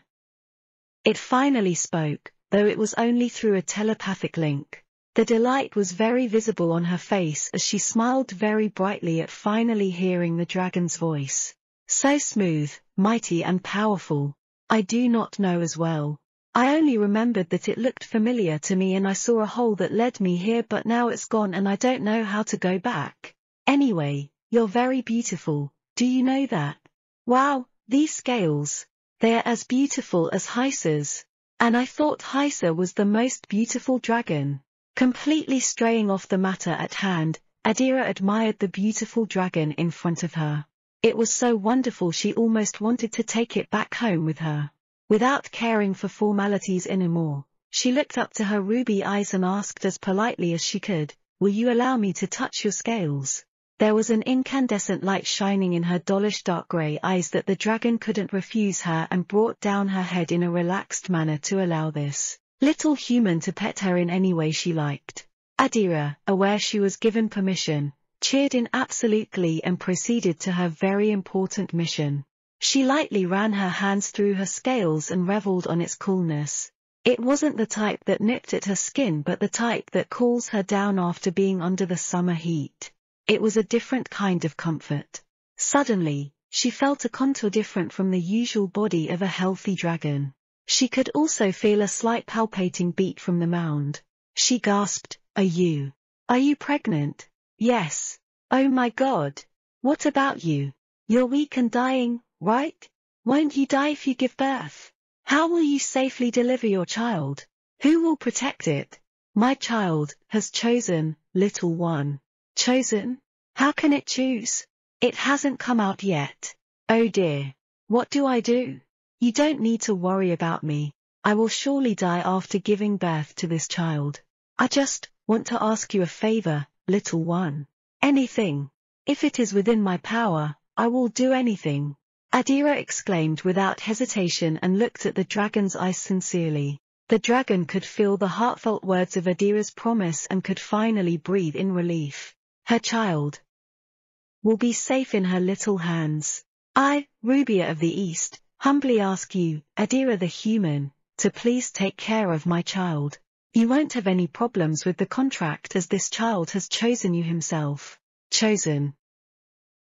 Speaker 1: It finally spoke, though it was only through a telepathic link. The delight was very visible on her face as she smiled very brightly at finally hearing the dragon's voice. So smooth, mighty and powerful. I do not know as well. I only remembered that it looked familiar to me and I saw a hole that led me here but now it's gone and I don't know how to go back. Anyway, you're very beautiful, do you know that? Wow, these scales. They are as beautiful as Heisa's. And I thought Heisa was the most beautiful dragon. Completely straying off the matter at hand, Adira admired the beautiful dragon in front of her. It was so wonderful she almost wanted to take it back home with her. Without caring for formalities anymore, she looked up to her ruby eyes and asked as politely as she could, will you allow me to touch your scales? There was an incandescent light shining in her dollish dark grey eyes that the dragon couldn't refuse her and brought down her head in a relaxed manner to allow this little human to pet her in any way she liked. Adira, aware she was given permission, cheered in absolutely and proceeded to her very important mission. She lightly ran her hands through her scales and reveled on its coolness. It wasn't the type that nipped at her skin but the type that cools her down after being under the summer heat. It was a different kind of comfort. Suddenly, she felt a contour different from the usual body of a healthy dragon. She could also feel a slight palpating beat from the mound. She gasped, Are you? Are you pregnant? Yes. Oh my god. What about you? You're weak and dying, right? Won't you die if you give birth? How will you safely deliver your child? Who will protect it? My child has chosen, little one. Chosen? How can it choose? It hasn't come out yet. Oh dear. What do I do? You don't need to worry about me. I will surely die after giving birth to this child. I just want to ask you a favor, little one. Anything. If it is within my power, I will do anything. Adira exclaimed without hesitation and looked at the dragon's eyes sincerely. The dragon could feel the heartfelt words of Adira's promise and could finally breathe in relief. Her child will be safe in her little hands. I, Rubia of the East, humbly ask you, Adira the human, to please take care of my child. You won't have any problems with the contract as this child has chosen you himself. Chosen.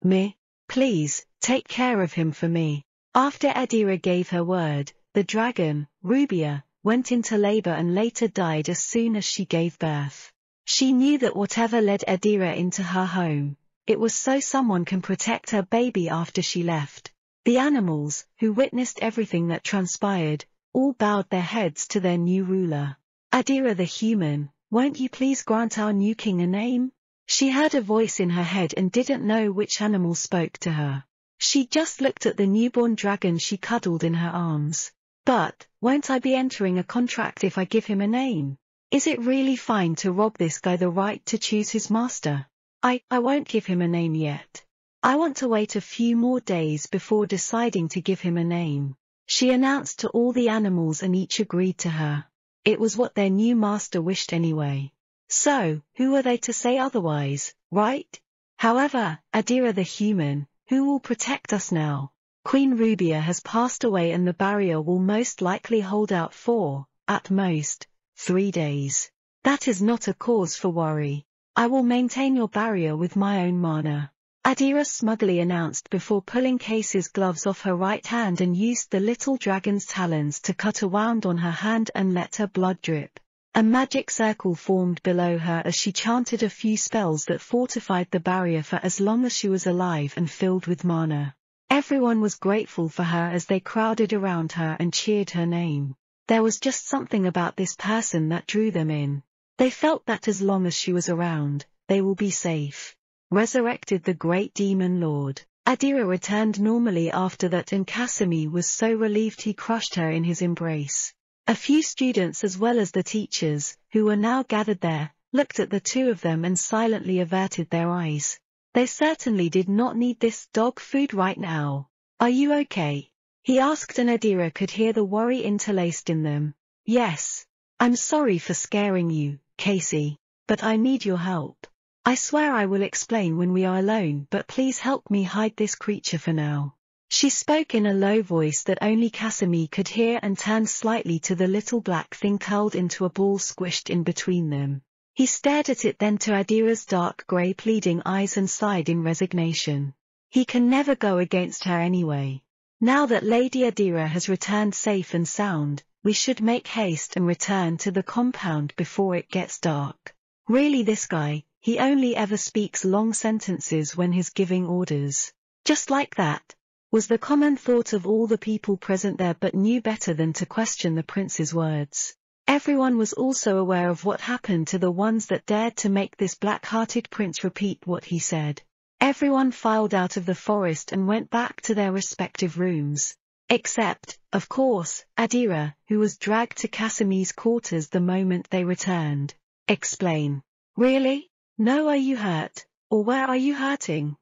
Speaker 1: Me? Please, take care of him for me. After Adira gave her word, the dragon, Rubia, went into labor and later died as soon as she gave birth. She knew that whatever led Adira into her home, it was so someone can protect her baby after she left. The animals, who witnessed everything that transpired, all bowed their heads to their new ruler. Adira the human, won't you please grant our new king a name? She heard a voice in her head and didn't know which animal spoke to her. She just looked at the newborn dragon she cuddled in her arms. But, won't I be entering a contract if I give him a name? Is it really fine to rob this guy the right to choose his master? I, I won't give him a name yet. I want to wait a few more days before deciding to give him a name. She announced to all the animals and each agreed to her. It was what their new master wished anyway. So, who are they to say otherwise, right? However, Adira the human, who will protect us now? Queen Rubia has passed away and the barrier will most likely hold out for, at most, three days. That is not a cause for worry. I will maintain your barrier with my own mana. Adira smugly announced before pulling Case's gloves off her right hand and used the little dragon's talons to cut a wound on her hand and let her blood drip. A magic circle formed below her as she chanted a few spells that fortified the barrier for as long as she was alive and filled with mana. Everyone was grateful for her as they crowded around her and cheered her name. There was just something about this person that drew them in. They felt that as long as she was around, they will be safe. Resurrected the great demon lord. Adira returned normally after that and Casimir was so relieved he crushed her in his embrace. A few students as well as the teachers, who were now gathered there, looked at the two of them and silently averted their eyes. They certainly did not need this dog food right now. Are you okay? He asked and Adira could hear the worry interlaced in them. Yes. I'm sorry for scaring you, Casey, but I need your help. I swear I will explain when we are alone but please help me hide this creature for now. She spoke in a low voice that only Casimir could hear and turned slightly to the little black thing curled into a ball squished in between them. He stared at it then to Adira's dark grey pleading eyes and sighed in resignation. He can never go against her anyway. Now that Lady Adira has returned safe and sound, we should make haste and return to the compound before it gets dark. Really this guy, he only ever speaks long sentences when he's giving orders. Just like that, was the common thought of all the people present there but knew better than to question the prince's words. Everyone was also aware of what happened to the ones that dared to make this black-hearted prince repeat what he said. Everyone filed out of the forest and went back to their respective rooms. Except, of course, Adira, who was dragged to Casimir's quarters the moment they returned. Explain. Really? No are you hurt, or where are you hurting?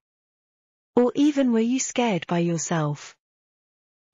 Speaker 1: Or even were you scared by yourself?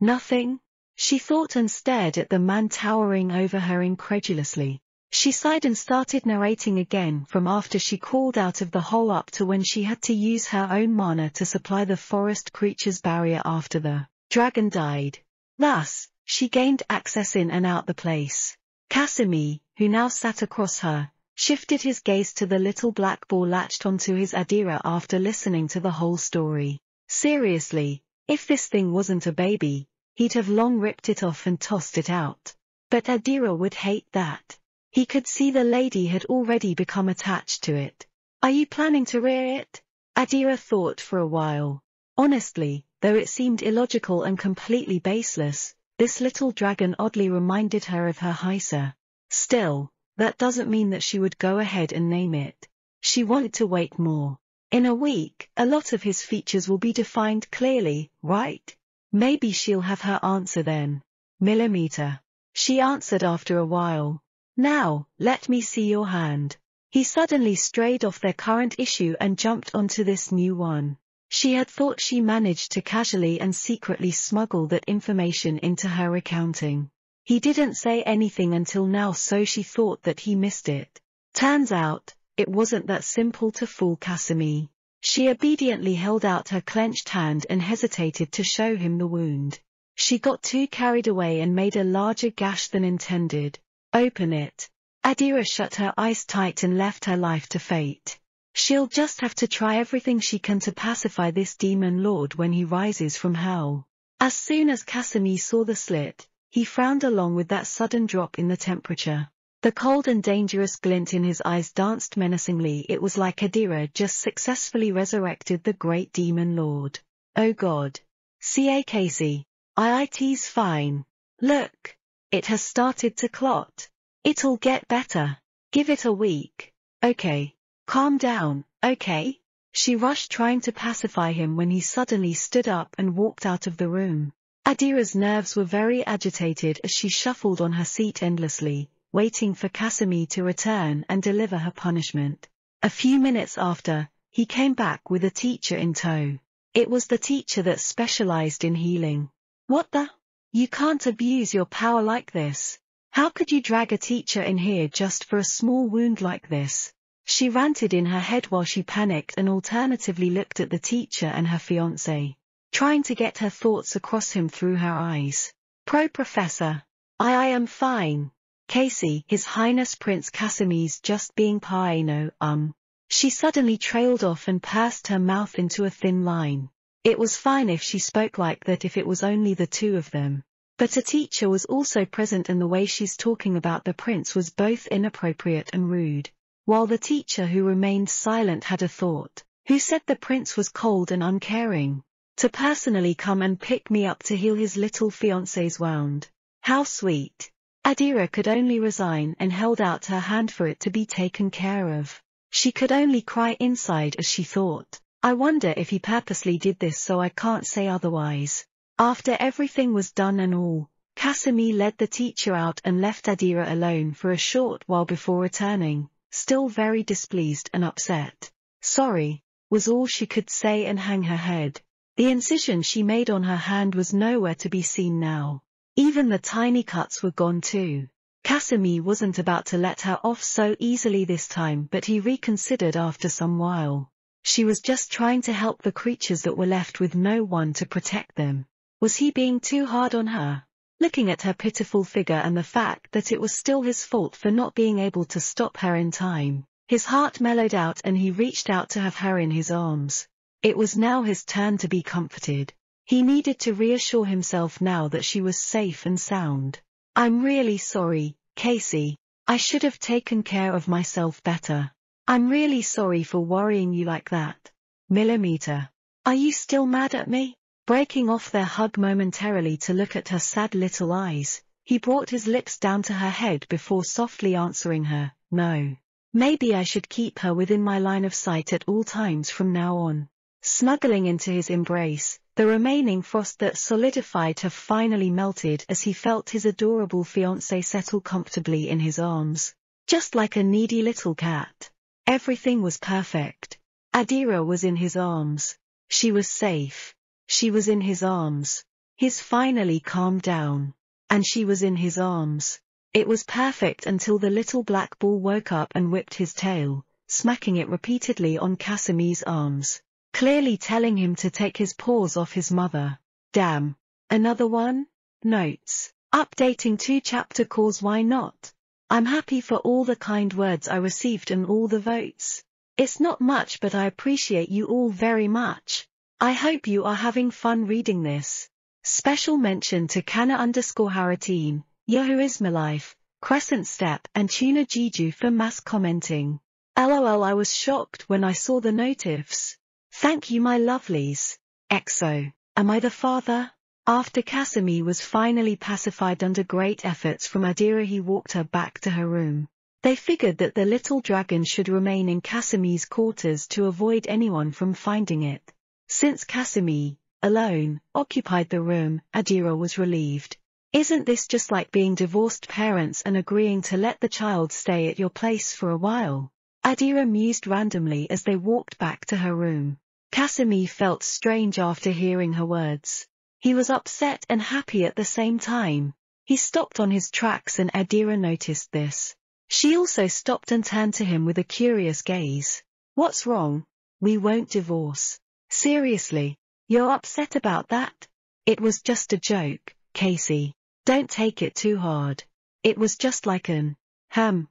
Speaker 1: Nothing? She thought and stared at the man towering over her incredulously. She sighed and started narrating again from after she crawled out of the hole up to when she had to use her own mana to supply the forest creature's barrier after the dragon died. Thus, she gained access in and out the place. Casimir, who now sat across her, shifted his gaze to the little black ball latched onto his Adira after listening to the whole story. Seriously, if this thing wasn't a baby, he'd have long ripped it off and tossed it out. But Adira would hate that. He could see the lady had already become attached to it. Are you planning to rear it? Adira thought for a while. Honestly, though it seemed illogical and completely baseless, this little dragon oddly reminded her of her Heisa. Still, that doesn't mean that she would go ahead and name it. She wanted to wait more. In a week, a lot of his features will be defined clearly, right? Maybe she'll have her answer then. Millimeter. She answered after a while. Now, let me see your hand. He suddenly strayed off their current issue and jumped onto this new one. She had thought she managed to casually and secretly smuggle that information into her accounting. He didn't say anything until now so she thought that he missed it. Turns out, it wasn't that simple to fool Casimir. She obediently held out her clenched hand and hesitated to show him the wound. She got too carried away and made a larger gash than intended. Open it. Adira shut her eyes tight and left her life to fate. She'll just have to try everything she can to pacify this demon lord when he rises from hell. As soon as Casimir saw the slit, he frowned along with that sudden drop in the temperature. The cold and dangerous glint in his eyes danced menacingly. It was like Adira just successfully resurrected the great demon lord. Oh god. C.A. Casey. IIT's fine. Look. It has started to clot. It'll get better. Give it a week. Okay. Calm down, okay? She rushed trying to pacify him when he suddenly stood up and walked out of the room. Adira's nerves were very agitated as she shuffled on her seat endlessly, waiting for Casimir to return and deliver her punishment. A few minutes after, he came back with a teacher in tow. It was the teacher that specialized in healing. What the? You can't abuse your power like this. How could you drag a teacher in here just for a small wound like this? She ranted in her head while she panicked and alternatively looked at the teacher and her fiancé trying to get her thoughts across him through her eyes. Pro Professor. I I am fine. Casey, His Highness Prince Casimir's just being Paino, um. She suddenly trailed off and pursed her mouth into a thin line. It was fine if she spoke like that if it was only the two of them. But a teacher was also present and the way she's talking about the prince was both inappropriate and rude. While the teacher who remained silent had a thought, who said the prince was cold and uncaring, to personally come and pick me up to heal his little fiancé's wound. How sweet. Adira could only resign and held out her hand for it to be taken care of. She could only cry inside as she thought, I wonder if he purposely did this so I can't say otherwise. After everything was done and all, Casimir led the teacher out and left Adira alone for a short while before returning, still very displeased and upset. Sorry, was all she could say and hang her head. The incision she made on her hand was nowhere to be seen now. Even the tiny cuts were gone too. Casimir wasn't about to let her off so easily this time but he reconsidered after some while. She was just trying to help the creatures that were left with no one to protect them. Was he being too hard on her? Looking at her pitiful figure and the fact that it was still his fault for not being able to stop her in time, his heart mellowed out and he reached out to have her in his arms. It was now his turn to be comforted. He needed to reassure himself now that she was safe and sound. I'm really sorry, Casey. I should have taken care of myself better. I'm really sorry for worrying you like that. Millimeter. Are you still mad at me? Breaking off their hug momentarily to look at her sad little eyes, he brought his lips down to her head before softly answering her, no. Maybe I should keep her within my line of sight at all times from now on. Snuggling into his embrace, the remaining frost that solidified have finally melted as he felt his adorable fiancée settle comfortably in his arms. Just like a needy little cat. Everything was perfect. Adira was in his arms. She was safe. She was in his arms. He's finally calmed down. And she was in his arms. It was perfect until the little black ball woke up and whipped his tail, smacking it repeatedly on Casimir's arms clearly telling him to take his paws off his mother. Damn. Another one? Notes. Updating two chapter calls why not? I'm happy for all the kind words I received and all the votes. It's not much but I appreciate you all very much. I hope you are having fun reading this. Special mention to Kana underscore Haratine, Yahoo Ismailife, Crescent Step and Tuna Jiju for mass commenting. LOL I was shocked when I saw the notifs. Thank you my lovelies. EXO. Am I the father? After Casimir was finally pacified under great efforts from Adira he walked her back to her room. They figured that the little dragon should remain in Casimir's quarters to avoid anyone from finding it. Since Casimir, alone, occupied the room, Adira was relieved. Isn't this just like being divorced parents and agreeing to let the child stay at your place for a while? Adira mused randomly as they walked back to her room. Casimir felt strange after hearing her words. He was upset and happy at the same time. He stopped on his tracks and Adira noticed this. She also stopped and turned to him with a curious gaze. What's wrong? We won't divorce. Seriously, you're upset about that? It was just a joke, Casey. Don't take it too hard. It was just like an, hem.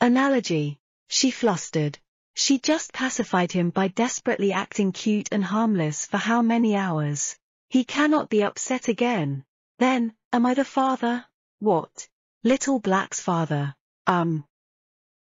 Speaker 1: Analogy. She flustered. She just pacified him by desperately acting cute and harmless for how many hours. He cannot be upset again. Then, am I the father? What? Little Black's father. Um.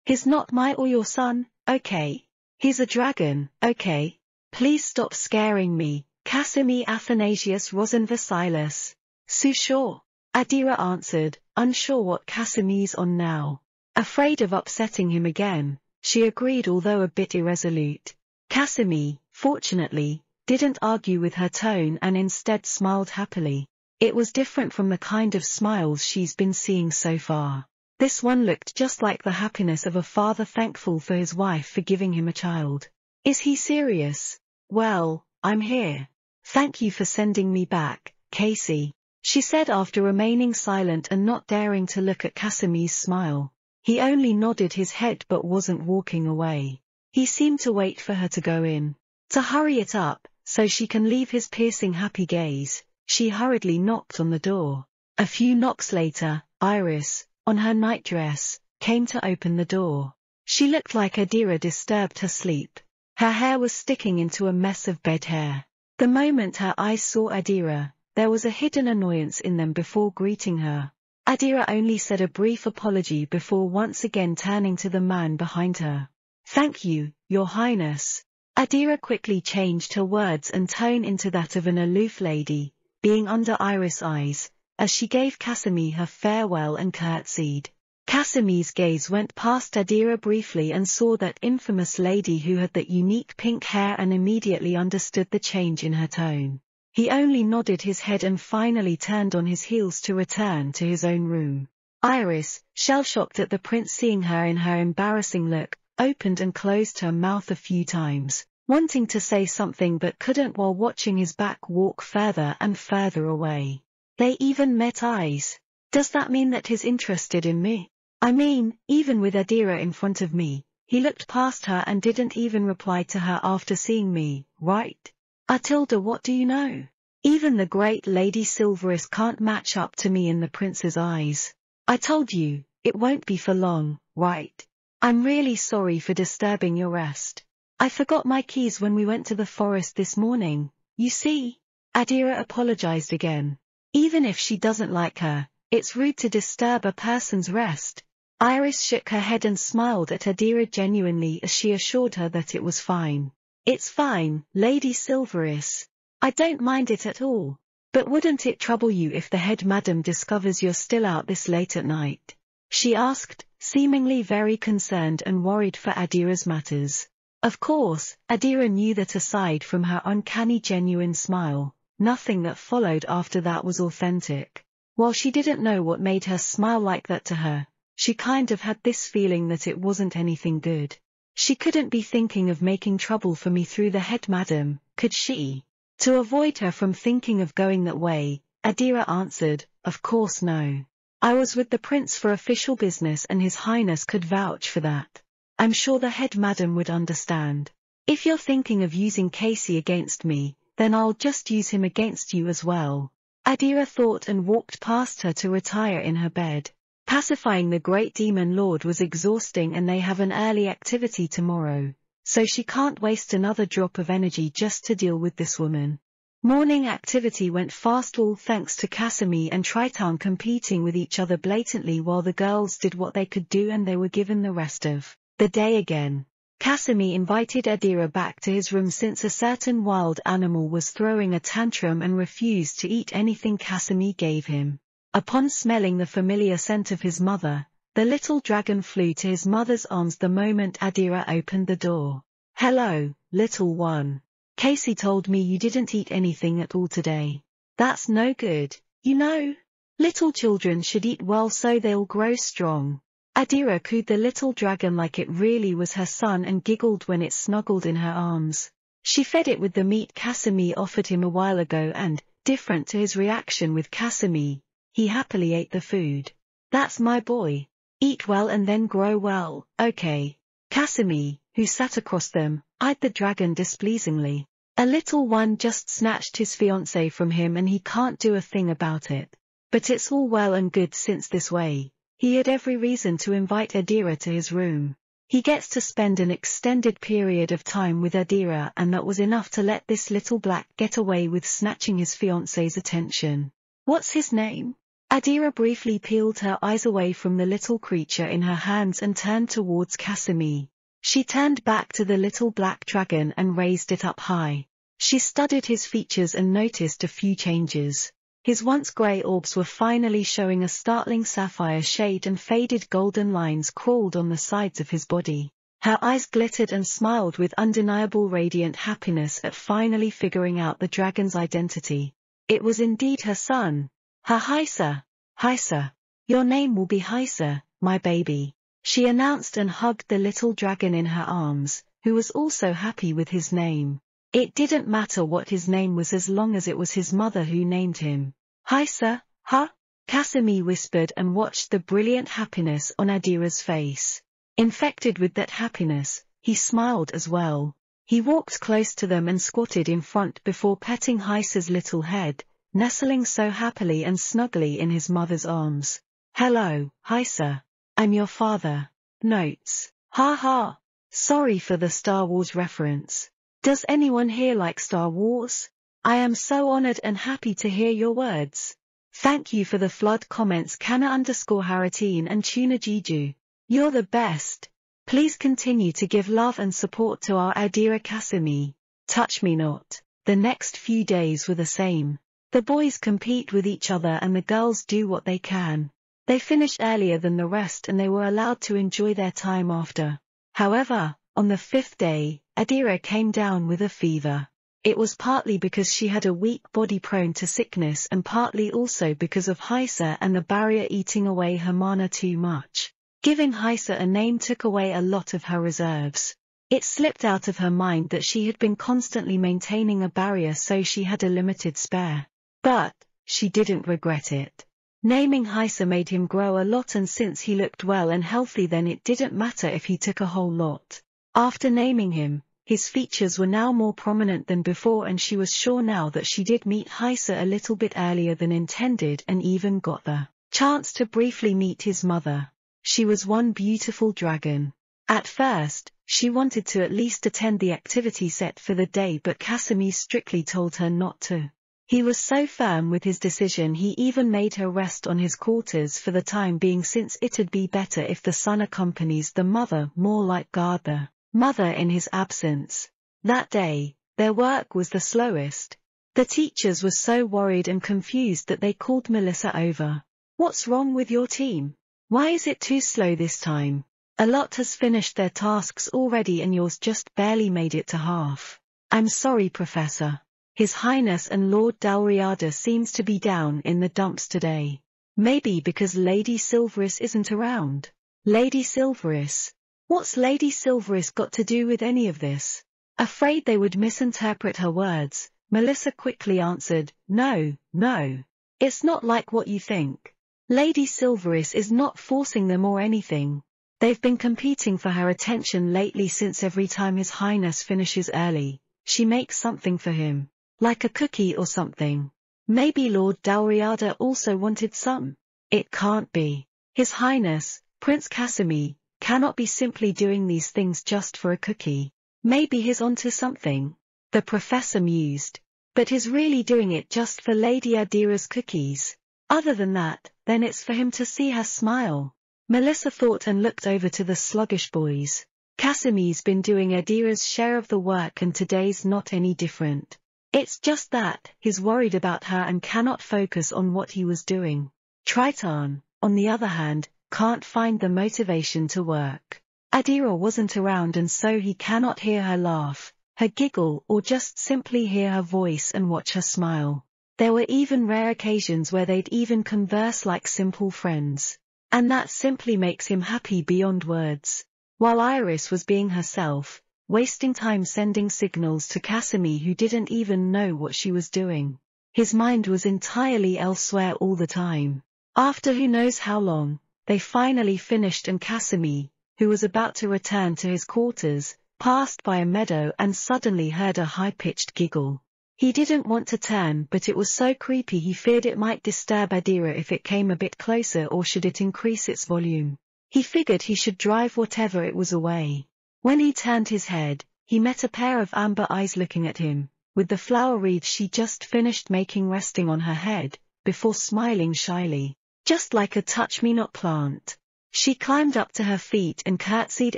Speaker 1: He's not my or your son, okay. He's a dragon, okay. Please stop scaring me, Casimir Athanasius Rosenvasilis. So sure. Adira answered, unsure what Casimir's on now. Afraid of upsetting him again, she agreed although a bit irresolute. Casimir, fortunately, didn't argue with her tone and instead smiled happily. It was different from the kind of smiles she's been seeing so far. This one looked just like the happiness of a father thankful for his wife for giving him a child. Is he serious? Well, I'm here. Thank you for sending me back, Casey, she said after remaining silent and not daring to look at Casimir's smile. He only nodded his head but wasn't walking away. He seemed to wait for her to go in. To hurry it up, so she can leave his piercing happy gaze, she hurriedly knocked on the door. A few knocks later, Iris, on her nightdress, came to open the door. She looked like Adira disturbed her sleep. Her hair was sticking into a mess of bed hair. The moment her eyes saw Adira, there was a hidden annoyance in them before greeting her. Adira only said a brief apology before once again turning to the man behind her. Thank you, your highness. Adira quickly changed her words and tone into that of an aloof lady, being under Iris' eyes, as she gave Casimir her farewell and curtsied. Casimir's gaze went past Adira briefly and saw that infamous lady who had that unique pink hair and immediately understood the change in her tone. He only nodded his head and finally turned on his heels to return to his own room. Iris, shell-shocked at the prince seeing her in her embarrassing look, opened and closed her mouth a few times, wanting to say something but couldn't while watching his back walk further and further away. They even met eyes. Does that mean that he's interested in me? I mean, even with Adira in front of me, he looked past her and didn't even reply to her after seeing me, right? Atilda what do you know? Even the great Lady Silverus can't match up to me in the prince's eyes. I told you, it won't be for long, right? I'm really sorry for disturbing your rest. I forgot my keys when we went to the forest this morning, you see? Adira apologized again. Even if she doesn't like her, it's rude to disturb a person's rest, Iris shook her head and smiled at Adira genuinely as she assured her that it was fine. It's fine, Lady Silverus. I don't mind it at all. But wouldn't it trouble you if the head madam discovers you're still out this late at night? She asked, seemingly very concerned and worried for Adira's matters. Of course, Adira knew that aside from her uncanny genuine smile, nothing that followed after that was authentic. While she didn't know what made her smile like that to her, she kind of had this feeling that it wasn't anything good. She couldn't be thinking of making trouble for me through the head madam, could she? To avoid her from thinking of going that way, Adira answered, of course no. I was with the prince for official business and his highness could vouch for that. I'm sure the head madam would understand. If you're thinking of using Casey against me, then I'll just use him against you as well. Adira thought and walked past her to retire in her bed. Pacifying the great demon lord was exhausting and they have an early activity tomorrow, so she can't waste another drop of energy just to deal with this woman. Morning activity went fast all thanks to Casimir and Triton competing with each other blatantly while the girls did what they could do and they were given the rest of the day again. Casimir invited Adira back to his room since a certain wild animal was throwing a tantrum and refused to eat anything Casimir gave him. Upon smelling the familiar scent of his mother, the little dragon flew to his mother's arms the moment Adira opened the door. Hello, little one. Casey told me you didn't eat anything at all today. That's no good, you know. Little children should eat well so they'll grow strong. Adira cooed the little dragon like it really was her son and giggled when it snuggled in her arms. She fed it with the meat Casimir offered him a while ago and, different to his reaction with Casimir, he happily ate the food. That's my boy. Eat well and then grow well, okay. Casimir, who sat across them, eyed the dragon displeasingly. A little one just snatched his fiancée from him and he can't do a thing about it. But it's all well and good since this way. He had every reason to invite Adira to his room. He gets to spend an extended period of time with Adira and that was enough to let this little black get away with snatching his fiancée's attention. What's his name? Adira briefly peeled her eyes away from the little creature in her hands and turned towards Casimir. She turned back to the little black dragon and raised it up high. She studied his features and noticed a few changes. His once grey orbs were finally showing a startling sapphire shade and faded golden lines crawled on the sides of his body. Her eyes glittered and smiled with undeniable radiant happiness at finally figuring out the dragon's identity. It was indeed her son, Ha Haisa, Haisa. Your name will be Haisa, my baby. She announced and hugged the little dragon in her arms, who was also happy with his name. It didn't matter what his name was as long as it was his mother who named him. Haisa, huh? Casimir whispered and watched the brilliant happiness on Adira's face. Infected with that happiness, he smiled as well. He walked close to them and squatted in front before petting Haisa's little head, nestling so happily and snugly in his mother's arms. Hello, hi sir. I'm your father. Notes. Ha ha. Sorry for the Star Wars reference. Does anyone here like Star Wars? I am so honored and happy to hear your words. Thank you for the flood comments Kana underscore Haratine and Tuna Jiju. You're the best. Please continue to give love and support to our Adira Casimir. Touch me not. The next few days were the same. The boys compete with each other and the girls do what they can. They finish earlier than the rest and they were allowed to enjoy their time after. However, on the fifth day, Adira came down with a fever. It was partly because she had a weak body prone to sickness and partly also because of Haisa and the barrier eating away her mana too much. Giving Haisa a name took away a lot of her reserves. It slipped out of her mind that she had been constantly maintaining a barrier so she had a limited spare. But, she didn't regret it. Naming Haisa made him grow a lot and since he looked well and healthy then it didn't matter if he took a whole lot. After naming him, his features were now more prominent than before and she was sure now that she did meet Haisa a little bit earlier than intended and even got the chance to briefly meet his mother. She was one beautiful dragon. At first, she wanted to at least attend the activity set for the day but Casimir strictly told her not to. He was so firm with his decision he even made her rest on his quarters for the time being since it'd be better if the son accompanies the mother more like guard the mother in his absence. That day, their work was the slowest. The teachers were so worried and confused that they called Melissa over. What's wrong with your team? Why is it too slow this time? A lot has finished their tasks already and yours just barely made it to half. I'm sorry, Professor. His Highness and Lord Dalriada seems to be down in the dumps today. Maybe because Lady Silverus isn't around. Lady Silverus? What's Lady Silverus got to do with any of this? Afraid they would misinterpret her words, Melissa quickly answered, no, no. It's not like what you think. Lady Silverus is not forcing them or anything. They've been competing for her attention lately since every time His Highness finishes early, she makes something for him. Like a cookie or something. Maybe Lord Dalriada also wanted some. It can't be. His Highness, Prince Casimir, cannot be simply doing these things just for a cookie. Maybe he's onto something. The professor mused. But he's really doing it just for Lady Adira's cookies. Other than that, then it's for him to see her smile. Melissa thought and looked over to the sluggish boys. Casimir's been doing Adira's share of the work and today's not any different. It's just that, he's worried about her and cannot focus on what he was doing. Triton, on the other hand, can't find the motivation to work. Adira wasn't around and so he cannot hear her laugh, her giggle or just simply hear her voice and watch her smile. There were even rare occasions where they'd even converse like simple friends. And that simply makes him happy beyond words. While Iris was being herself, wasting time sending signals to Casimir who didn't even know what she was doing. His mind was entirely elsewhere all the time. After who knows how long, they finally finished and Casimir, who was about to return to his quarters, passed by a meadow and suddenly heard a high-pitched giggle. He didn't want to turn but it was so creepy he feared it might disturb Adira if it came a bit closer or should it increase its volume. He figured he should drive whatever it was away. When he turned his head, he met a pair of amber eyes looking at him, with the flower wreath she just finished making resting on her head, before smiling shyly, just like a touch-me-not plant. She climbed up to her feet and curtsied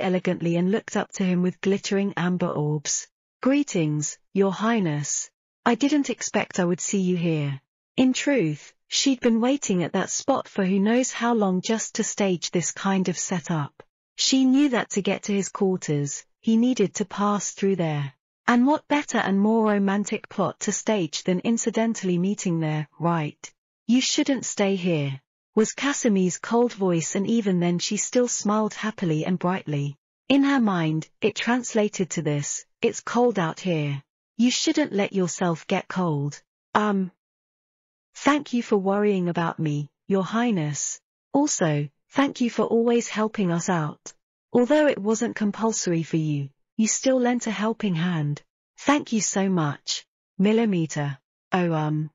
Speaker 1: elegantly and looked up to him with glittering amber orbs. Greetings, your highness. I didn't expect I would see you here. In truth, she'd been waiting at that spot for who knows how long just to stage this kind of setup. She knew that to get to his quarters, he needed to pass through there. And what better and more romantic plot to stage than incidentally meeting there, right? You shouldn't stay here, was Casimir's cold voice and even then she still smiled happily and brightly. In her mind, it translated to this, it's cold out here. You shouldn't let yourself get cold. Um. Thank you for worrying about me, your highness. Also, Thank you for always helping us out. Although it wasn't compulsory for you, you still lent a helping hand. Thank you so much. Millimeter. Oh um.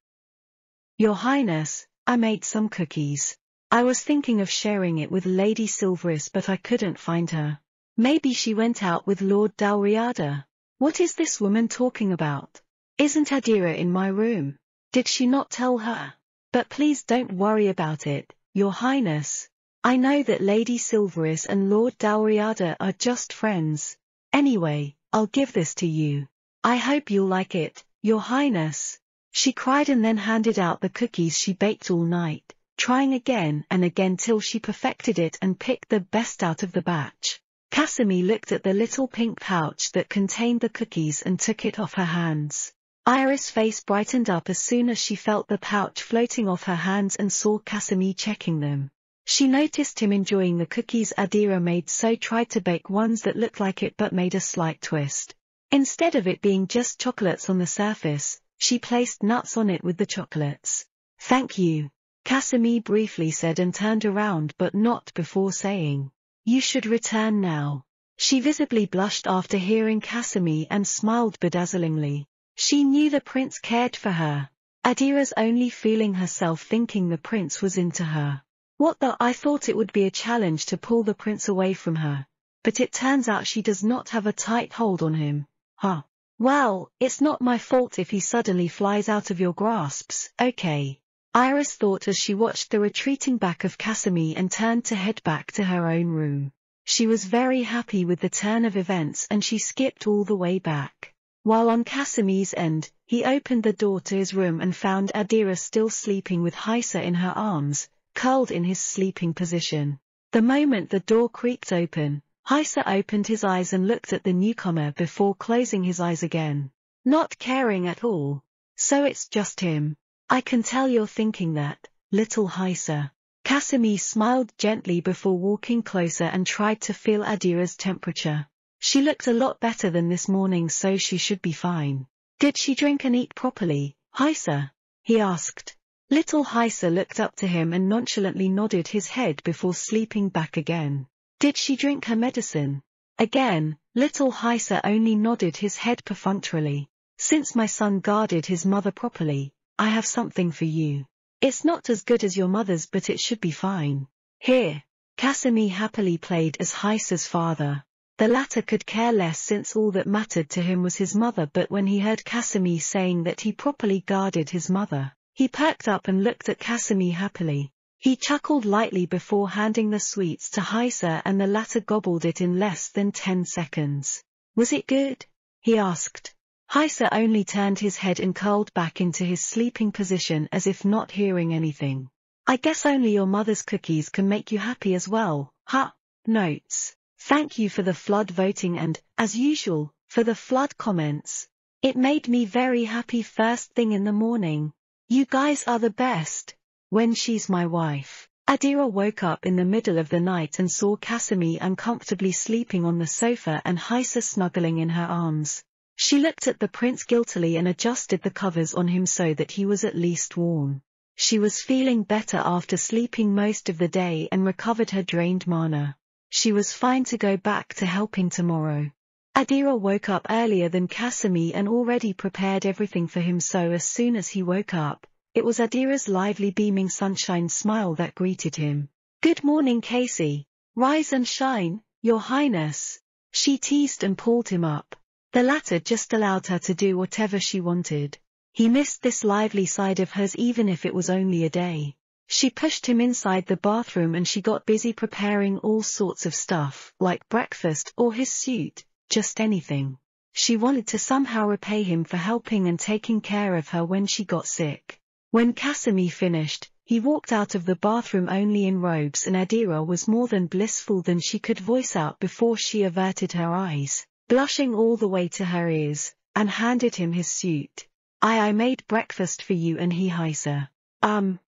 Speaker 1: Your Highness, I made some cookies. I was thinking of sharing it with Lady Silverus but I couldn't find her. Maybe she went out with Lord Dalriada. What is this woman talking about? Isn't Adira in my room? Did she not tell her? But please don't worry about it, your highness. I know that Lady Silverus and Lord Dalriada are just friends. Anyway, I'll give this to you. I hope you'll like it, your highness. She cried and then handed out the cookies she baked all night, trying again and again till she perfected it and picked the best out of the batch. Casimir looked at the little pink pouch that contained the cookies and took it off her hands. Iris' face brightened up as soon as she felt the pouch floating off her hands and saw Casimir checking them. She noticed him enjoying the cookies Adira made so tried to bake ones that looked like it but made a slight twist. Instead of it being just chocolates on the surface, she placed nuts on it with the chocolates. Thank you. Casimir briefly said and turned around but not before saying, You should return now. She visibly blushed after hearing Casimir and smiled bedazzlingly. She knew the prince cared for her. Adira's only feeling herself thinking the prince was into her. What the I thought it would be a challenge to pull the prince away from her. But it turns out she does not have a tight hold on him. Huh. Well, it's not my fault if he suddenly flies out of your grasps, okay. Iris thought as she watched the retreating back of Casimir and turned to head back to her own room. She was very happy with the turn of events and she skipped all the way back. While on Casimir's end, he opened the door to his room and found Adira still sleeping with Heisa in her arms, curled in his sleeping position. The moment the door creaked open, Haisa opened his eyes and looked at the newcomer before closing his eyes again. Not caring at all. So it's just him. I can tell you're thinking that, little Haisa. Casimir smiled gently before walking closer and tried to feel Adira's temperature. She looked a lot better than this morning so she should be fine. Did she drink and eat properly, Haisa? He asked. Little Haisa looked up to him and nonchalantly nodded his head before sleeping back again. Did she drink her medicine? Again, little Haisa only nodded his head perfunctorily. Since my son guarded his mother properly, I have something for you. It's not as good as your mother's but it should be fine. Here. Casimir happily played as Haisa's father. The latter could care less since all that mattered to him was his mother but when he heard Casimir saying that he properly guarded his mother, he perked up and looked at Casimir happily. He chuckled lightly before handing the sweets to Haisa and the latter gobbled it in less than ten seconds. Was it good? he asked. Haisa only turned his head and curled back into his sleeping position as if not hearing anything. I guess only your mother's cookies can make you happy as well, huh? Notes. Thank you for the flood voting and, as usual, for the flood comments. It made me very happy first thing in the morning. You guys are the best. When she's my wife. Adira woke up in the middle of the night and saw Casimir uncomfortably sleeping on the sofa and Haisa snuggling in her arms. She looked at the prince guiltily and adjusted the covers on him so that he was at least warm. She was feeling better after sleeping most of the day and recovered her drained mana. She was fine to go back to helping tomorrow. Adira woke up earlier than Casimir and already prepared everything for him so as soon as he woke up, it was Adira's lively beaming sunshine smile that greeted him. Good morning Casey. Rise and shine, your highness. She teased and pulled him up. The latter just allowed her to do whatever she wanted. He missed this lively side of hers even if it was only a day. She pushed him inside the bathroom and she got busy preparing all sorts of stuff, like breakfast or his suit, just anything. She wanted to somehow repay him for helping and taking care of her when she got sick. When Casimir finished, he walked out of the bathroom only in robes and Adira was more than blissful than she could voice out before she averted her eyes, blushing all the way to her ears, and handed him his suit. I I made breakfast for you and he Haisa. Um,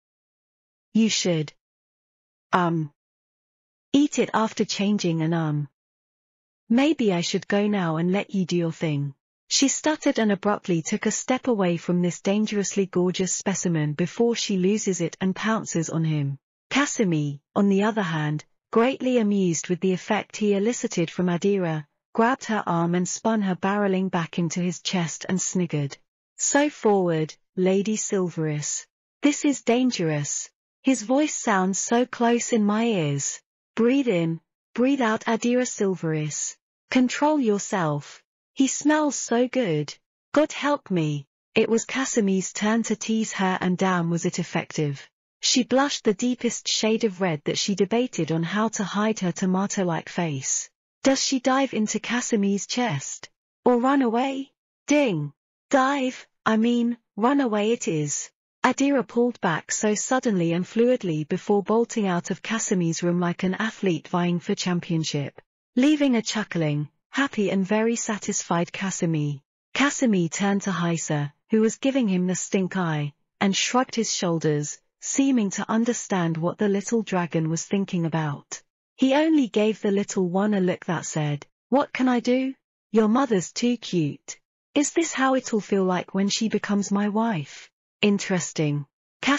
Speaker 1: you should. Um. Eat it after changing and um. Maybe I should go now and let you do your thing. She stuttered and abruptly took a step away from this dangerously gorgeous specimen before she loses it and pounces on him. Casimir, on the other hand, greatly amused with the effect he elicited from Adira, grabbed her arm and spun her barreling back into his chest and sniggered. So forward, Lady Silverus. This is dangerous. His voice sounds so close in my ears. Breathe in, breathe out Adira Silverus. Control yourself. He smells so good. God help me. It was Casimir's turn to tease her and damn was it effective. She blushed the deepest shade of red that she debated on how to hide her tomato-like face. Does she dive into Casimir's chest? Or run away? Ding! Dive, I mean, run away it is. Adira pulled back so suddenly and fluidly before bolting out of Casimir's room like an athlete vying for championship, leaving a chuckling, happy and very satisfied Casimir. Casimir turned to Haisa, who was giving him the stink eye, and shrugged his shoulders, seeming to understand what the little dragon was thinking about. He only gave the little one a look that said, What can I do? Your mother's too cute. Is this how it'll feel like when she becomes my wife? Interesting.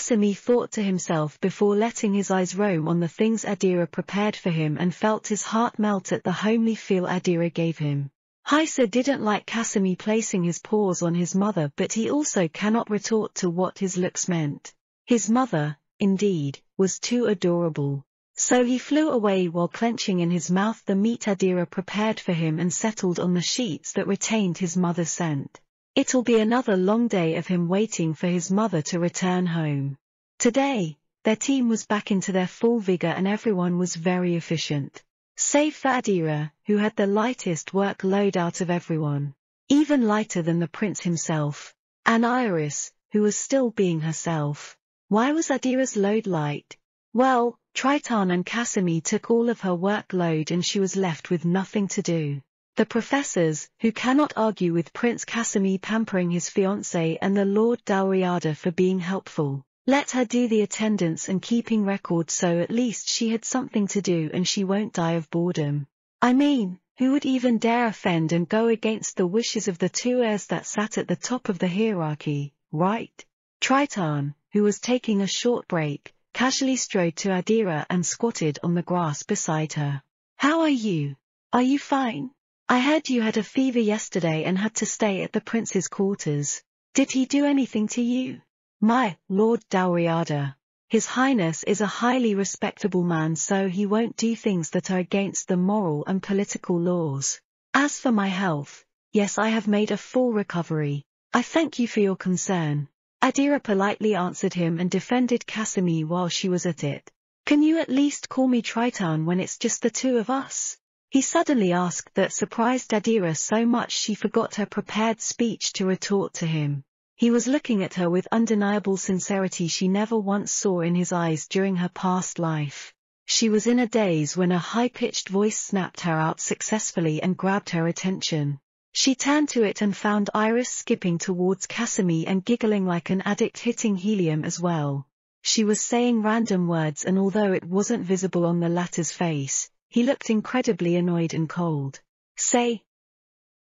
Speaker 1: Casimir thought to himself before letting his eyes roam on the things Adira prepared for him and felt his heart melt at the homely feel Adira gave him. Haisa didn't like Casimir placing his paws on his mother but he also cannot retort to what his looks meant. His mother, indeed, was too adorable. So he flew away while clenching in his mouth the meat Adira prepared for him and settled on the sheets that retained his mother's scent. It'll be another long day of him waiting for his mother to return home. Today, their team was back into their full vigor and everyone was very efficient. Save for Adira, who had the lightest workload out of everyone. Even lighter than the prince himself. And Iris, who was still being herself. Why was Adira's load light? Well, Triton and Casimir took all of her workload and she was left with nothing to do. The professors, who cannot argue with Prince Casimir pampering his fiancée and the Lord Dalriada for being helpful, let her do the attendance and keeping records so at least she had something to do and she won't die of boredom. I mean, who would even dare offend and go against the wishes of the two heirs that sat at the top of the hierarchy, right? Triton, who was taking a short break, casually strode to Adira and squatted on the grass beside her. How are you? Are you fine? I heard you had a fever yesterday and had to stay at the prince's quarters. Did he do anything to you? My, Lord Dalriada. His Highness is a highly respectable man so he won't do things that are against the moral and political laws. As for my health, yes I have made a full recovery. I thank you for your concern. Adira politely answered him and defended Casimir while she was at it. Can you at least call me Triton when it's just the two of us? He suddenly asked that surprised Adira so much she forgot her prepared speech to retort to him. He was looking at her with undeniable sincerity she never once saw in his eyes during her past life. She was in a daze when a high-pitched voice snapped her out successfully and grabbed her attention. She turned to it and found Iris skipping towards Casimir and giggling like an addict hitting helium as well. She was saying random words and although it wasn't visible on the latter's face, he looked incredibly annoyed and cold. Say.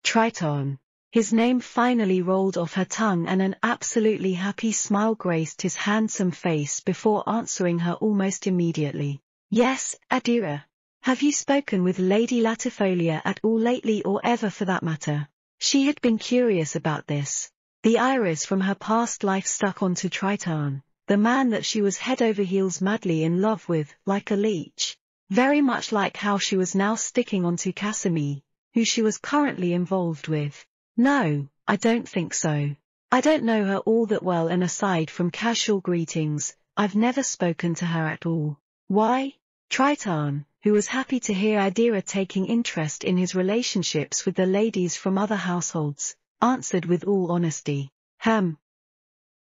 Speaker 1: Triton. His name finally rolled off her tongue and an absolutely happy smile graced his handsome face before answering her almost immediately. Yes, Adira. Have you spoken with Lady Latifolia at all lately or ever for that matter? She had been curious about this. The iris from her past life stuck onto Triton, the man that she was head over heels madly in love with, like a leech. Very much like how she was now sticking onto Casimir, who she was currently involved with. No, I don't think so. I don't know her all that well and aside from casual greetings, I've never spoken to her at all. Why? Triton, who was happy to hear Adira taking interest in his relationships with the ladies from other households, answered with all honesty, Hem.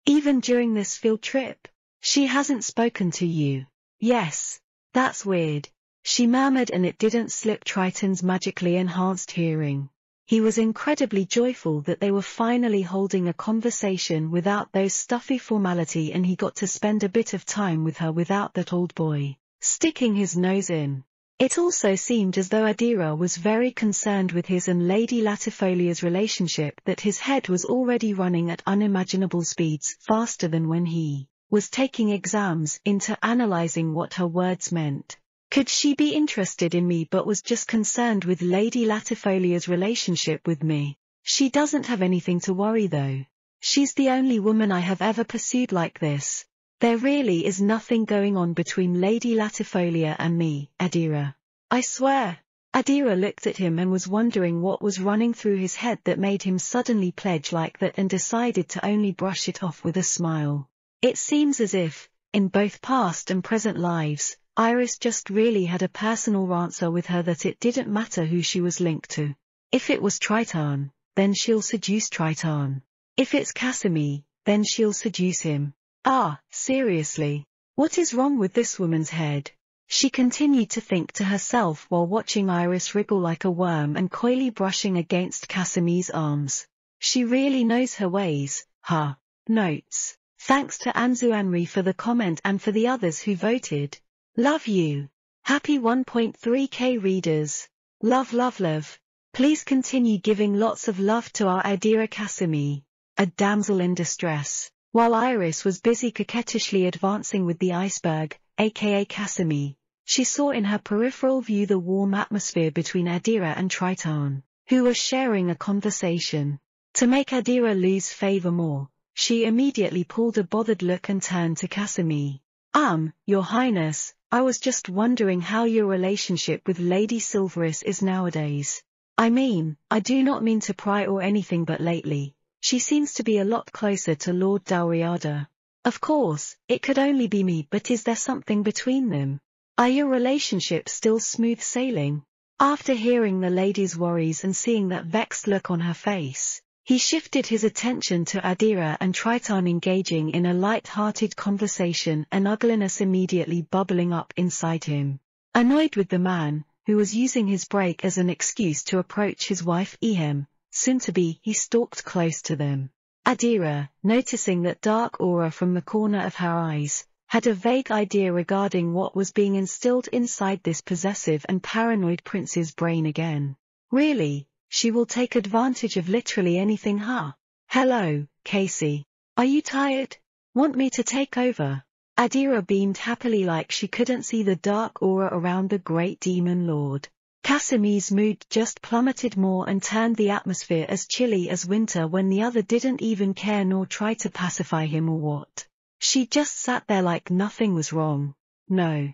Speaker 1: Even during this field trip, she hasn't spoken to you. Yes, that's weird. She murmured and it didn't slip Triton's magically enhanced hearing. He was incredibly joyful that they were finally holding a conversation without those stuffy formality and he got to spend a bit of time with her without that old boy sticking his nose in. It also seemed as though Adira was very concerned with his and Lady Latifolia's relationship that his head was already running at unimaginable speeds faster than when he was taking exams into analyzing what her words meant. Could she be interested in me but was just concerned with Lady Latifolia's relationship with me? She doesn't have anything to worry though. She's the only woman I have ever pursued like this. There really is nothing going on between Lady Latifolia and me, Adira. I swear. Adira looked at him and was wondering what was running through his head that made him suddenly pledge like that and decided to only brush it off with a smile. It seems as if, in both past and present lives, Iris just really had a personal answer with her that it didn't matter who she was linked to. If it was Triton, then she'll seduce Triton. If it's Casimir, then she'll seduce him. Ah, seriously. What is wrong with this woman's head? She continued to think to herself while watching Iris wriggle like a worm and coyly brushing against Casimir's arms. She really knows her ways, huh? Notes. Thanks to Anzu Anri for the comment and for the others who voted. Love you. Happy 1.3k readers. Love love love. Please continue giving lots of love to our Adira Casimir, a damsel in distress. While Iris was busy coquettishly advancing with the iceberg, aka Casimir, she saw in her peripheral view the warm atmosphere between Adira and Triton, who were sharing a conversation. To make Adira lose favor more, she immediately pulled a bothered look and turned to Casimir. Um, your highness, I was just wondering how your relationship with Lady Silverus is nowadays. I mean, I do not mean to pry or anything but lately, she seems to be a lot closer to Lord Dalriada. Of course, it could only be me but is there something between them? Are your relationships still smooth sailing? After hearing the lady's worries and seeing that vexed look on her face, he shifted his attention to Adira and Triton engaging in a light-hearted conversation and ugliness immediately bubbling up inside him. Annoyed with the man, who was using his break as an excuse to approach his wife Ehem, soon to be he stalked close to them. Adira, noticing that dark aura from the corner of her eyes, had a vague idea regarding what was being instilled inside this possessive and paranoid prince's brain again. Really, she will take advantage of literally anything huh? Hello, Casey. Are you tired? Want me to take over? Adira beamed happily like she couldn't see the dark aura around the great demon lord. Casimir's mood just plummeted more and turned the atmosphere as chilly as winter when the other didn't even care nor try to pacify him or what. She just sat there like nothing was wrong. No.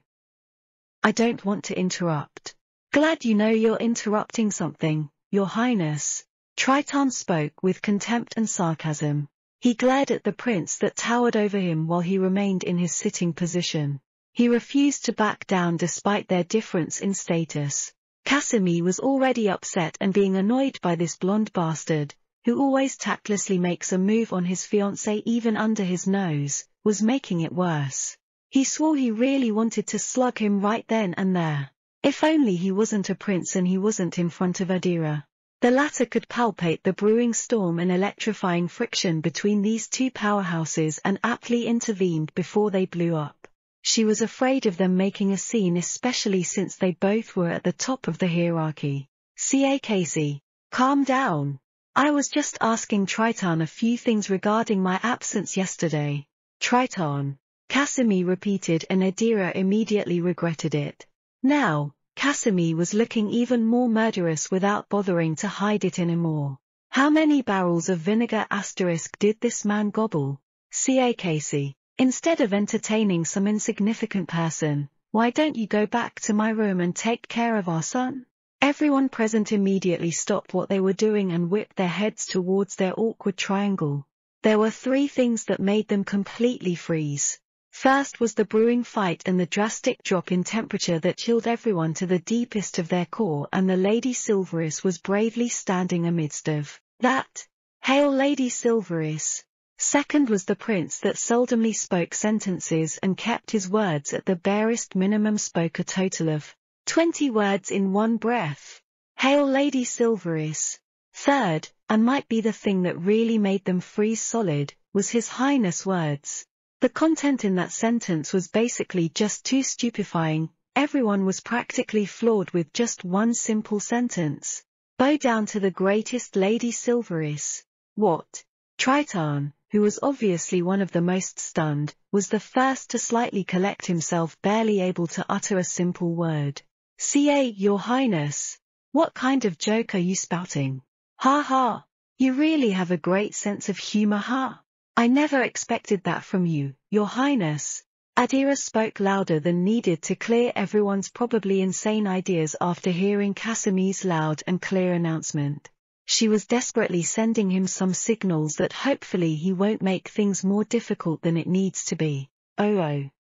Speaker 1: I don't want to interrupt. Glad you know you're interrupting something, your highness. Triton spoke with contempt and sarcasm. He glared at the prince that towered over him while he remained in his sitting position. He refused to back down despite their difference in status. Casimir was already upset and being annoyed by this blonde bastard, who always tactlessly makes a move on his fiancée even under his nose, was making it worse. He swore he really wanted to slug him right then and there. If only he wasn't a prince and he wasn't in front of Adira. The latter could palpate the brewing storm and electrifying friction between these two powerhouses and aptly intervened before they blew up. She was afraid of them making a scene especially since they both were at the top of the hierarchy. C.A. Casey. Calm down. I was just asking Triton a few things regarding my absence yesterday. Triton. Casimir repeated and Adira immediately regretted it. Now, Casimir was looking even more murderous without bothering to hide it anymore. How many barrels of vinegar asterisk did this man gobble? C.A. Casey. Instead of entertaining some insignificant person, why don't you go back to my room and take care of our son? Everyone present immediately stopped what they were doing and whipped their heads towards their awkward triangle. There were three things that made them completely freeze. First was the brewing fight and the drastic drop in temperature that chilled everyone to the deepest of their core and the Lady Silverus was bravely standing amidst of that. Hail Lady Silverus! Second was the prince that seldomly spoke sentences and kept his words at the barest minimum spoke a total of 20 words in one breath. Hail Lady Silverus! Third, and might be the thing that really made them freeze solid, was His Highness' words. The content in that sentence was basically just too stupefying, everyone was practically floored with just one simple sentence. Bow down to the greatest Lady Silverus. What? Triton, who was obviously one of the most stunned, was the first to slightly collect himself barely able to utter a simple word. CA, Your Highness. What kind of joke are you spouting? Ha ha! You really have a great sense of humor ha! I never expected that from you, your highness. Adira spoke louder than needed to clear everyone's probably insane ideas after hearing Casimir's loud and clear announcement. She was desperately sending him some signals that hopefully he won't make things more difficult than it needs to be. Oh oh.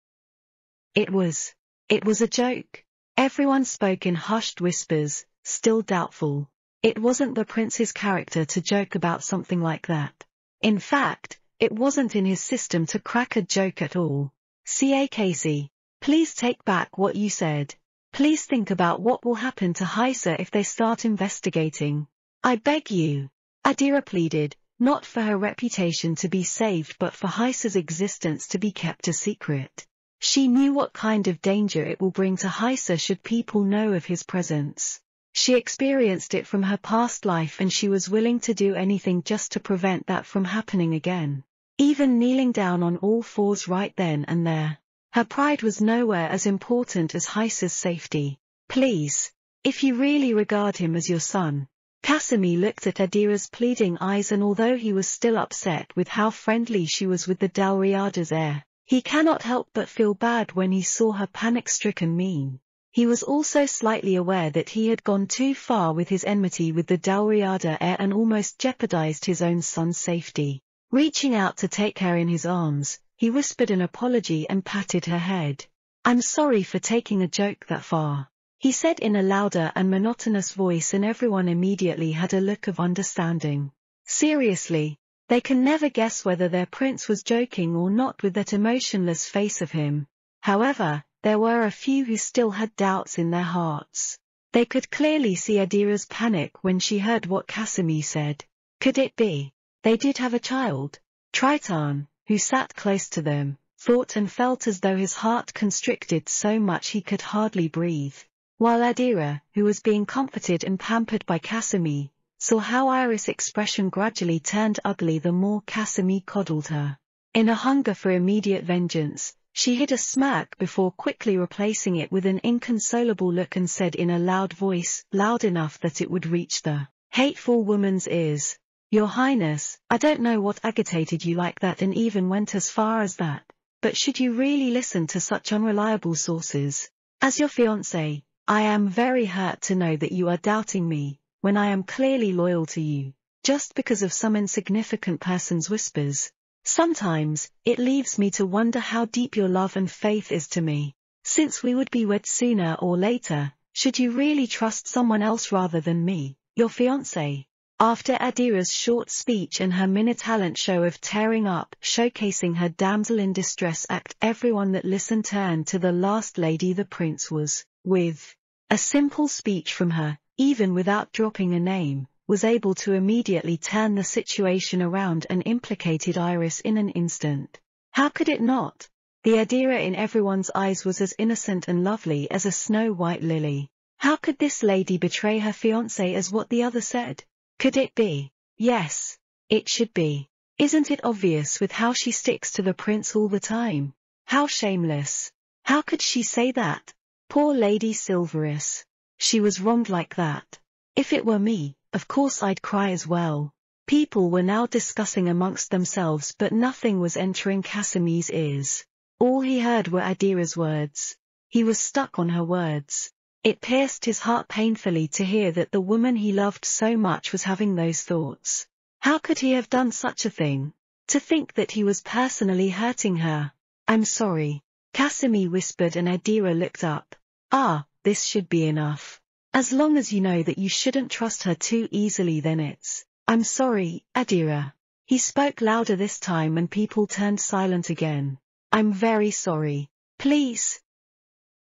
Speaker 1: It was. It was a joke. Everyone spoke in hushed whispers, still doubtful. It wasn't the prince's character to joke about something like that. In fact, it wasn't in his system to crack a joke at all. C.A. Casey, please take back what you said. Please think about what will happen to Haisa if they start investigating. I beg you. Adira pleaded, not for her reputation to be saved but for Haisa's existence to be kept a secret. She knew what kind of danger it will bring to Haisa should people know of his presence. She experienced it from her past life and she was willing to do anything just to prevent that from happening again even kneeling down on all fours right then and there. Her pride was nowhere as important as Haisa's safety. Please, if you really regard him as your son. Casimir looked at Adira's pleading eyes and although he was still upset with how friendly she was with the Dalriada's heir, he cannot help but feel bad when he saw her panic-stricken mien. He was also slightly aware that he had gone too far with his enmity with the Dalriada heir and almost jeopardized his own son's safety. Reaching out to take her in his arms, he whispered an apology and patted her head. I'm sorry for taking a joke that far. He said in a louder and monotonous voice and everyone immediately had a look of understanding. Seriously, they can never guess whether their prince was joking or not with that emotionless face of him. However, there were a few who still had doubts in their hearts. They could clearly see Adira's panic when she heard what Casimir said. Could it be? They did have a child. Triton, who sat close to them, thought and felt as though his heart constricted so much he could hardly breathe. While Adira, who was being comforted and pampered by Casimir, saw how Iris' expression gradually turned ugly the more Casimir coddled her. In a hunger for immediate vengeance, she hid a smirk before quickly replacing it with an inconsolable look and said in a loud voice, loud enough that it would reach the hateful woman's ears, your Highness, I don't know what agitated you like that and even went as far as that, but should you really listen to such unreliable sources? As your fiancé, I am very hurt to know that you are doubting me, when I am clearly loyal to you, just because of some insignificant person's whispers. Sometimes, it leaves me to wonder how deep your love and faith is to me. Since we would be wed sooner or later, should you really trust someone else rather than me, your fiancé? After Adira's short speech and her minute talent show of tearing up, showcasing her damsel in distress act everyone that listened turned to the last lady the prince was, with. A simple speech from her, even without dropping a name, was able to immediately turn the situation around and implicated Iris in an instant. How could it not? The Adira in everyone's eyes was as innocent and lovely as a snow-white lily. How could this lady betray her fiancé as what the other said? Could it be? Yes, it should be. Isn't it obvious with how she sticks to the prince all the time? How shameless. How could she say that? Poor Lady Silverus. She was wronged like that. If it were me, of course I'd cry as well. People were now discussing amongst themselves but nothing was entering Casimir's ears. All he heard were Adira's words. He was stuck on her words. It pierced his heart painfully to hear that the woman he loved so much was having those thoughts. How could he have done such a thing? To think that he was personally hurting her. I'm sorry. Casimir whispered and Adira looked up. Ah, this should be enough. As long as you know that you shouldn't trust her too easily then it's, I'm sorry, Adira. He spoke louder this time and people turned silent again. I'm very sorry. Please.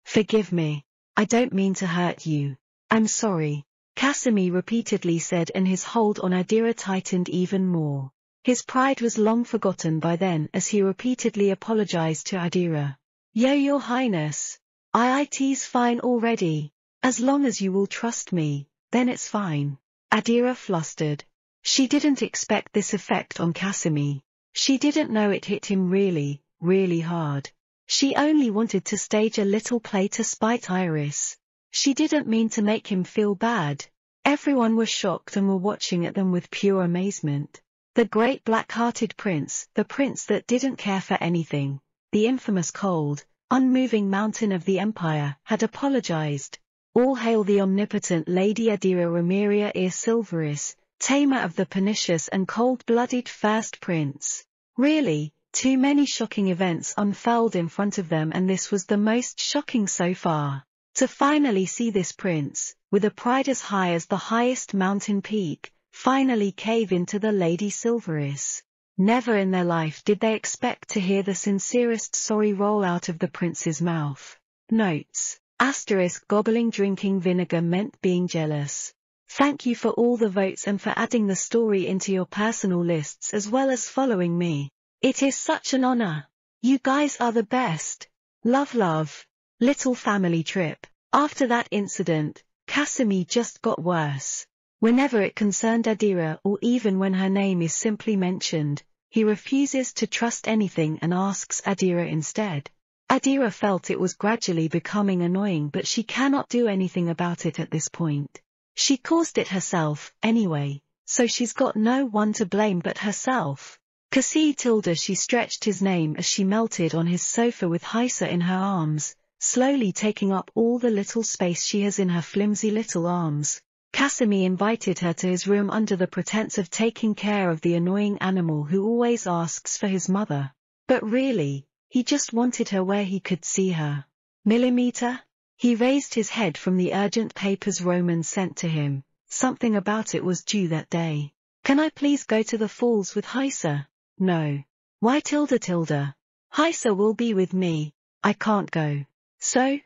Speaker 1: Forgive me. I don't mean to hurt you. I'm sorry. Casimir repeatedly said and his hold on Adira tightened even more. His pride was long forgotten by then as he repeatedly apologized to Adira. Yo your highness. IIT's fine already. As long as you will trust me, then it's fine. Adira flustered. She didn't expect this effect on Casimir. She didn't know it hit him really, really hard. She only wanted to stage a little play to spite Iris. She didn't mean to make him feel bad. Everyone was shocked and were watching at them with pure amazement. The great black-hearted prince, the prince that didn't care for anything. the infamous cold, unmoving mountain of the empire, had apologized. All hail the omnipotent Lady Adira Ramiria Ir Silverus, tamer of the pernicious and cold-blooded first prince. Really, too many shocking events unfurled in front of them and this was the most shocking so far. To finally see this prince, with a pride as high as the highest mountain peak, finally cave into the Lady Silverus. Never in their life did they expect to hear the sincerest sorry roll out of the prince's mouth. Notes. Asterisk gobbling drinking vinegar meant being jealous. Thank you for all the votes and for adding the story into your personal lists as well as following me. It is such an honor. You guys are the best. Love love. Little family trip. After that incident, Casimir just got worse. Whenever it concerned Adira or even when her name is simply mentioned, he refuses to trust anything and asks Adira instead. Adira felt it was gradually becoming annoying but she cannot do anything about it at this point. She caused it herself, anyway, so she's got no one to blame but herself. Cassie Tilda she stretched his name as she melted on his sofa with Heisa in her arms, slowly taking up all the little space she has in her flimsy little arms. Casimir invited her to his room under the pretense of taking care of the annoying animal who always asks for his mother. But really, he just wanted her where he could see her. Millimeter? He raised his head from the urgent papers Roman sent to him. Something about it was due that day. Can I please go to the falls with Heisa? No. Why Tilda Tilda? Heisa will be with me. I can't go. So,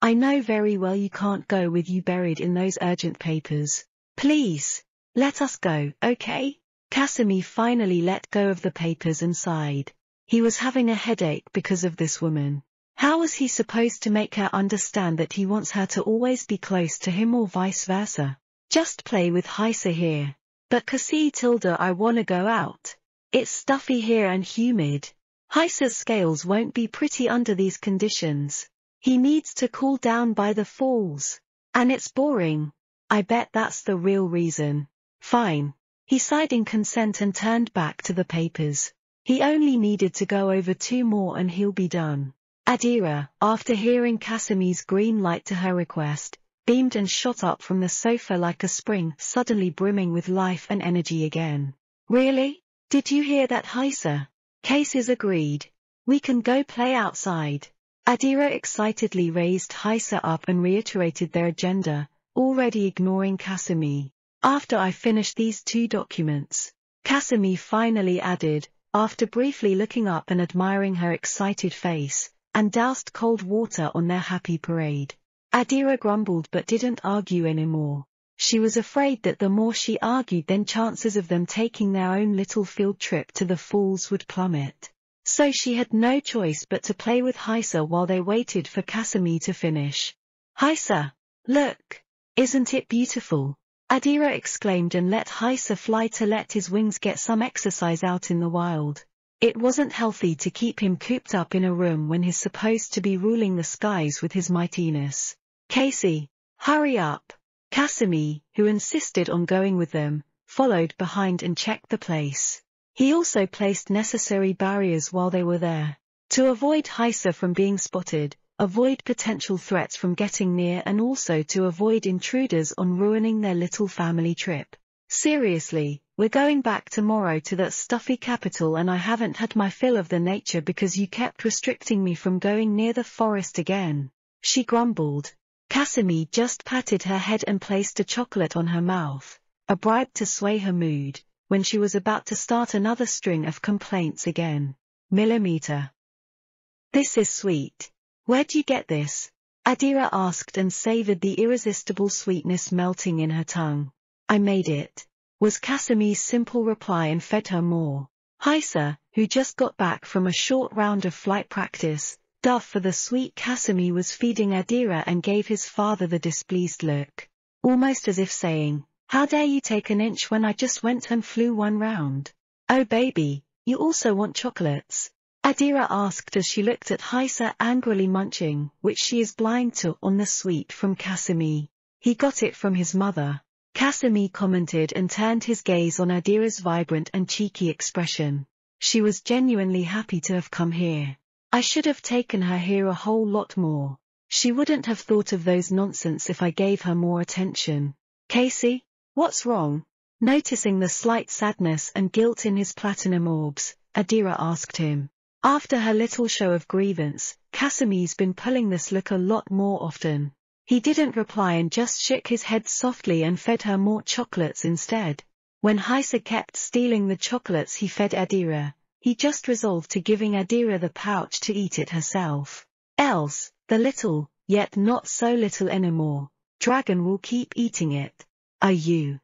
Speaker 1: I know very well you can't go with you buried in those urgent papers. Please, let us go, okay? Casimir finally let go of the papers and sighed. He was having a headache because of this woman. How was he supposed to make her understand that he wants her to always be close to him or vice versa? Just play with Heisa here. But Cassie Tilda I wanna go out. It's stuffy here and humid. Heisa's scales won't be pretty under these conditions. He needs to cool down by the falls. And it's boring. I bet that's the real reason. Fine. He sighed in consent and turned back to the papers. He only needed to go over two more and he'll be done. Adira, after hearing Casimir's green light to her request, beamed and shot up from the sofa like a spring suddenly brimming with life and energy again. Really? Did you hear that Heisa? Casey's agreed. We can go play outside. Adira excitedly raised Heisa up and reiterated their agenda, already ignoring Casimir. After I finish these two documents, Casimir finally added, after briefly looking up and admiring her excited face, and doused cold water on their happy parade. Adira grumbled but didn't argue anymore. She was afraid that the more she argued then chances of them taking their own little field trip to the falls would plummet. So she had no choice but to play with Heisa while they waited for Casimir to finish. Heisa! Look! Isn't it beautiful? Adira exclaimed and let Heisa fly to let his wings get some exercise out in the wild. It wasn't healthy to keep him cooped up in a room when he's supposed to be ruling the skies with his mightiness. Casey, hurry up. Casimir, who insisted on going with them, followed behind and checked the place. He also placed necessary barriers while they were there. To avoid Heisa from being spotted, avoid potential threats from getting near and also to avoid intruders on ruining their little family trip. Seriously, we're going back tomorrow to that stuffy capital and I haven't had my fill of the nature because you kept restricting me from going near the forest again. She grumbled. Casimir just patted her head and placed a chocolate on her mouth, a bribe to sway her mood when she was about to start another string of complaints again. Millimeter. This is sweet. Where'd you get this? Adira asked and savored the irresistible sweetness melting in her tongue. I made it. Was Casimir's simple reply and fed her more. Heisa, who just got back from a short round of flight practice, duff for the sweet Casimir was feeding Adira and gave his father the displeased look. Almost as if saying, how dare you take an inch when I just went and flew one round? Oh baby, you also want chocolates? Adira asked as she looked at Heisa angrily munching, which she is blind to on the sweet from Casimir. He got it from his mother. Casimir commented and turned his gaze on Adira's vibrant and cheeky expression. She was genuinely happy to have come here. I should have taken her here a whole lot more. She wouldn't have thought of those nonsense if I gave her more attention. Casey, what's wrong? Noticing the slight sadness and guilt in his platinum orbs, Adira asked him. After her little show of grievance, Casimir's been pulling this look a lot more often. He didn't reply and just shook his head softly and fed her more chocolates instead. When Heisa kept stealing the chocolates he fed Adira, he just resolved to giving Adira the pouch to eat it herself. Else, the little, yet not so little anymore, dragon will keep eating it. Are you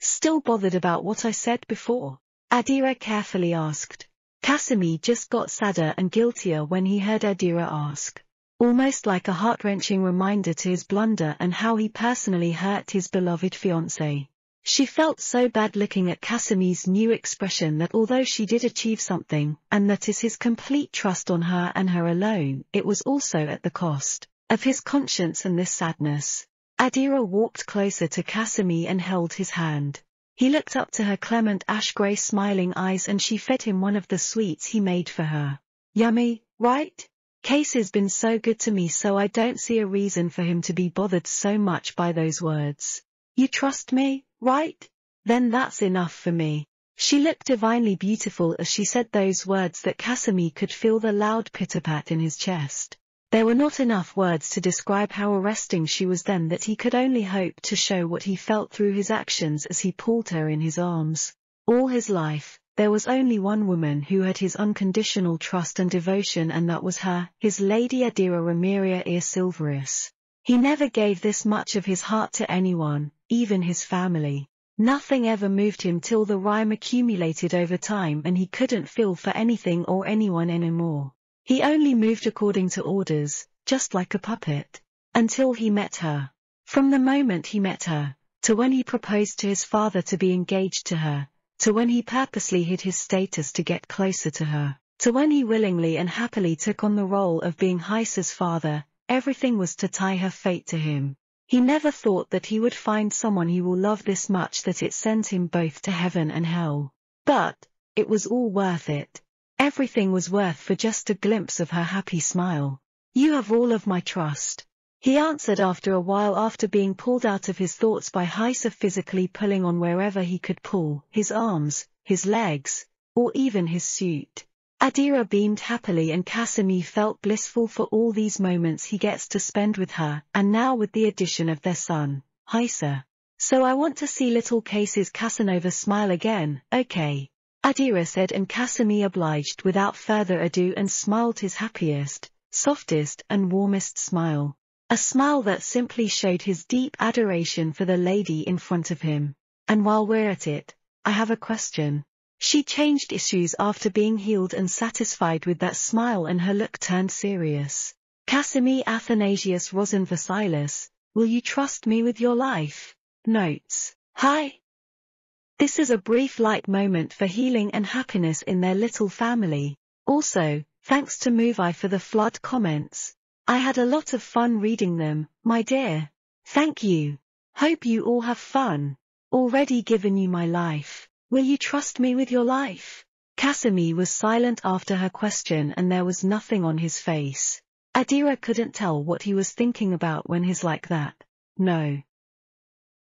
Speaker 1: still bothered about what I said before? Adira carefully asked. Casimir just got sadder and guiltier when he heard Adira ask. Almost like a heart-wrenching reminder to his blunder and how he personally hurt his beloved fiancée. She felt so bad looking at Casimir's new expression that although she did achieve something, and that is his complete trust on her and her alone, it was also at the cost of his conscience and this sadness. Adira walked closer to Casimir and held his hand. He looked up to her clement ash-grey smiling eyes and she fed him one of the sweets he made for her. Yummy, right? Casey's been so good to me so I don't see a reason for him to be bothered so much by those words. You trust me? Right? Then that's enough for me. She looked divinely beautiful as she said those words that Casimir could feel the loud pitter-pat in his chest. There were not enough words to describe how arresting she was then that he could only hope to show what he felt through his actions as he pulled her in his arms. All his life, there was only one woman who had his unconditional trust and devotion and that was her, his lady Adira Ramiria Ir Silverus. He never gave this much of his heart to anyone, even his family. Nothing ever moved him till the rime accumulated over time and he couldn't feel for anything or anyone anymore. He only moved according to orders, just like a puppet, until he met her. From the moment he met her, to when he proposed to his father to be engaged to her, to when he purposely hid his status to get closer to her, to when he willingly and happily took on the role of being Heisa's father, everything was to tie her fate to him. He never thought that he would find someone he will love this much that it sent him both to heaven and hell. But, it was all worth it. Everything was worth for just a glimpse of her happy smile. You have all of my trust. He answered after a while after being pulled out of his thoughts by Heisa physically pulling on wherever he could pull, his arms, his legs, or even his suit. Adira beamed happily and Casimir felt blissful for all these moments he gets to spend with her, and now with the addition of their son, Heisa. So I want to see little Casey's Casanova smile again, okay? Adira said and Casimir obliged without further ado and smiled his happiest, softest and warmest smile. A smile that simply showed his deep adoration for the lady in front of him. And while we're at it, I have a question. She changed issues after being healed and satisfied with that smile and her look turned serious. Casimir Athanasius Rosin Vasilis, will you trust me with your life? Notes. Hi. This is a brief light moment for healing and happiness in their little family. Also, thanks to Movie for the flood comments. I had a lot of fun reading them, my dear. Thank you. Hope you all have fun. Already given you my life. Will you trust me with your life? Casimir was silent after her question and there was nothing on his face. Adira couldn't tell what he was thinking about when he's like that. No.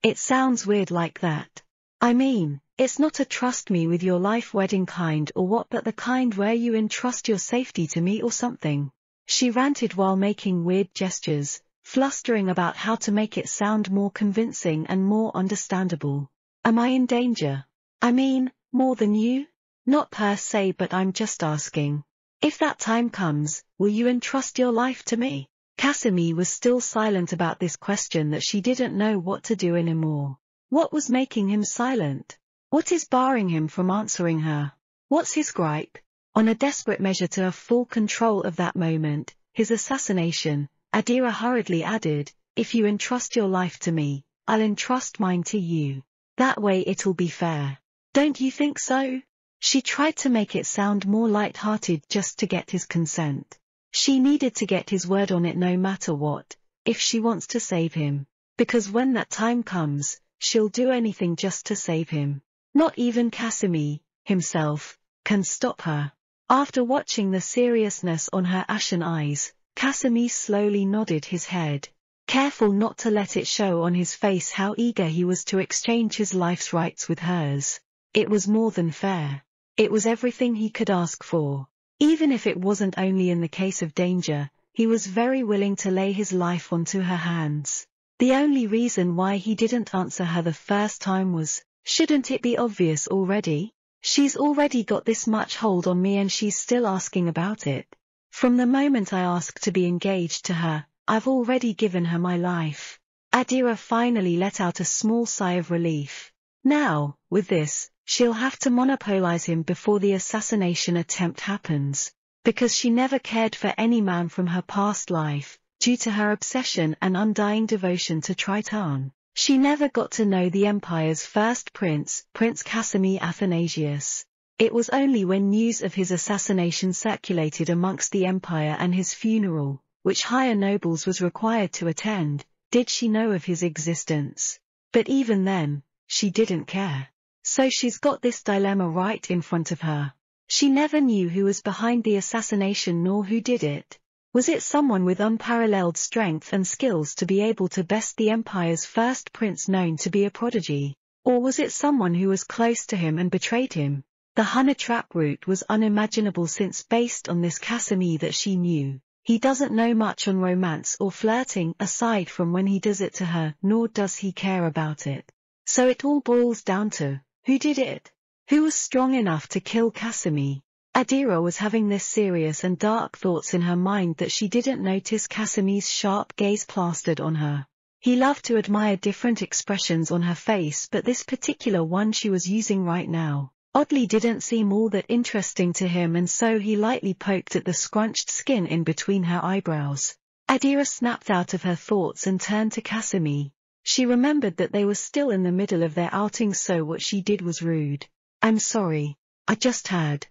Speaker 1: It sounds weird like that. I mean, it's not a trust me with your life wedding kind or what but the kind where you entrust your safety to me or something. She ranted while making weird gestures, flustering about how to make it sound more convincing and more understandable. Am I in danger? I mean, more than you? Not per se but I'm just asking. If that time comes, will you entrust your life to me? Casimir was still silent about this question that she didn't know what to do anymore. What was making him silent? What is barring him from answering her? What's his gripe? On a desperate measure to have full control of that moment, his assassination, Adira hurriedly added, if you entrust your life to me, I'll entrust mine to you. That way it'll be fair. Don't you think so? She tried to make it sound more light-hearted just to get his consent. She needed to get his word on it no matter what, if she wants to save him. Because when that time comes, she'll do anything just to save him. Not even Casimir, himself, can stop her. After watching the seriousness on her ashen eyes, Casimir slowly nodded his head, careful not to let it show on his face how eager he was to exchange his life's rights with hers. It was more than fair. It was everything he could ask for. Even if it wasn't only in the case of danger, he was very willing to lay his life onto her hands. The only reason why he didn't answer her the first time was, shouldn't it be obvious already? She's already got this much hold on me and she's still asking about it. From the moment I asked to be engaged to her, I've already given her my life. Adira finally let out a small sigh of relief. Now, with this, she'll have to monopolize him before the assassination attempt happens, because she never cared for any man from her past life, due to her obsession and undying devotion to Triton. She never got to know the empire's first prince, Prince Casimir Athanasius. It was only when news of his assassination circulated amongst the empire and his funeral, which higher nobles was required to attend, did she know of his existence. But even then, she didn't care. So she's got this dilemma right in front of her. She never knew who was behind the assassination nor who did it. Was it someone with unparalleled strength and skills to be able to best the Empire's first prince known to be a prodigy? Or was it someone who was close to him and betrayed him? The honey trap route was unimaginable since based on this Casimir that she knew. He doesn't know much on romance or flirting aside from when he does it to her, nor does he care about it. So it all boils down to, who did it? Who was strong enough to kill Casimir? Adira was having this serious and dark thoughts in her mind that she didn't notice Casimir's sharp gaze plastered on her. He loved to admire different expressions on her face but this particular one she was using right now, oddly didn't seem all that interesting to him and so he lightly poked at the scrunched skin in between her eyebrows. Adira snapped out of her thoughts and turned to Casimir. She remembered that they were still in the middle of their outing so what she did was rude. I'm sorry. I just had.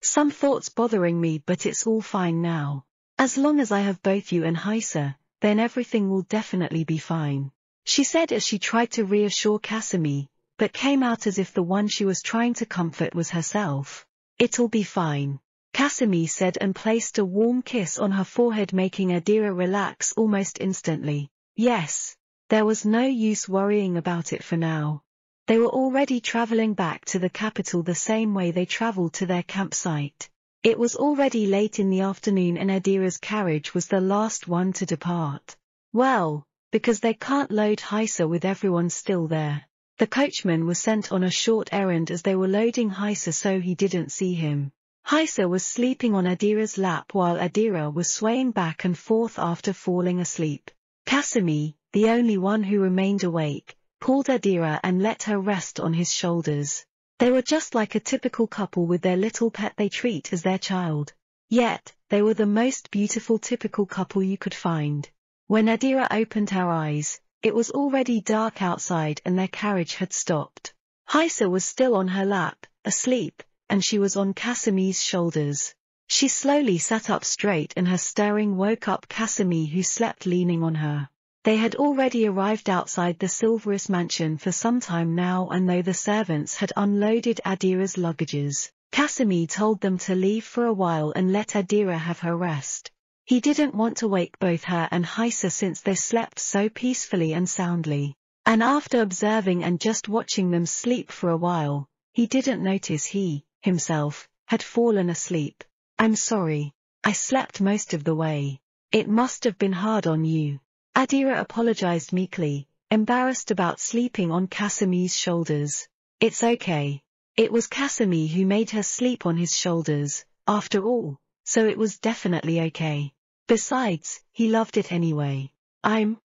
Speaker 1: Some thoughts bothering me but it's all fine now. As long as I have both you and Heisa, then everything will definitely be fine. She said as she tried to reassure Casimir, but came out as if the one she was trying to comfort was herself. It'll be fine. Casimir said and placed a warm kiss on her forehead making Adira relax almost instantly. Yes. There was no use worrying about it for now. They were already traveling back to the capital the same way they traveled to their campsite. It was already late in the afternoon and Adira's carriage was the last one to depart. Well, because they can't load Heisa with everyone still there. The coachman was sent on a short errand as they were loading Heisa so he didn't see him. Heisa was sleeping on Adira's lap while Adira was swaying back and forth after falling asleep. Casimir, the only one who remained awake, pulled Adira and let her rest on his shoulders. They were just like a typical couple with their little pet they treat as their child. Yet, they were the most beautiful typical couple you could find. When Adira opened her eyes, it was already dark outside and their carriage had stopped. Heisa was still on her lap, asleep, and she was on Casimir's shoulders. She slowly sat up straight and her stirring woke up Casimir who slept leaning on her. They had already arrived outside the Silverus mansion for some time now and though the servants had unloaded Adira's luggages, Casimir told them to leave for a while and let Adira have her rest. He didn't want to wake both her and Heisa since they slept so peacefully and soundly. And after observing and just watching them sleep for a while, he didn't notice he, himself, had fallen asleep. I'm sorry. I slept most of the way. It must have been hard on you. Adira apologized meekly, embarrassed about sleeping on Casimir's shoulders. It's okay. It was Casimir who made her sleep on his shoulders, after all, so it was definitely okay. Besides, he loved it anyway. I'm...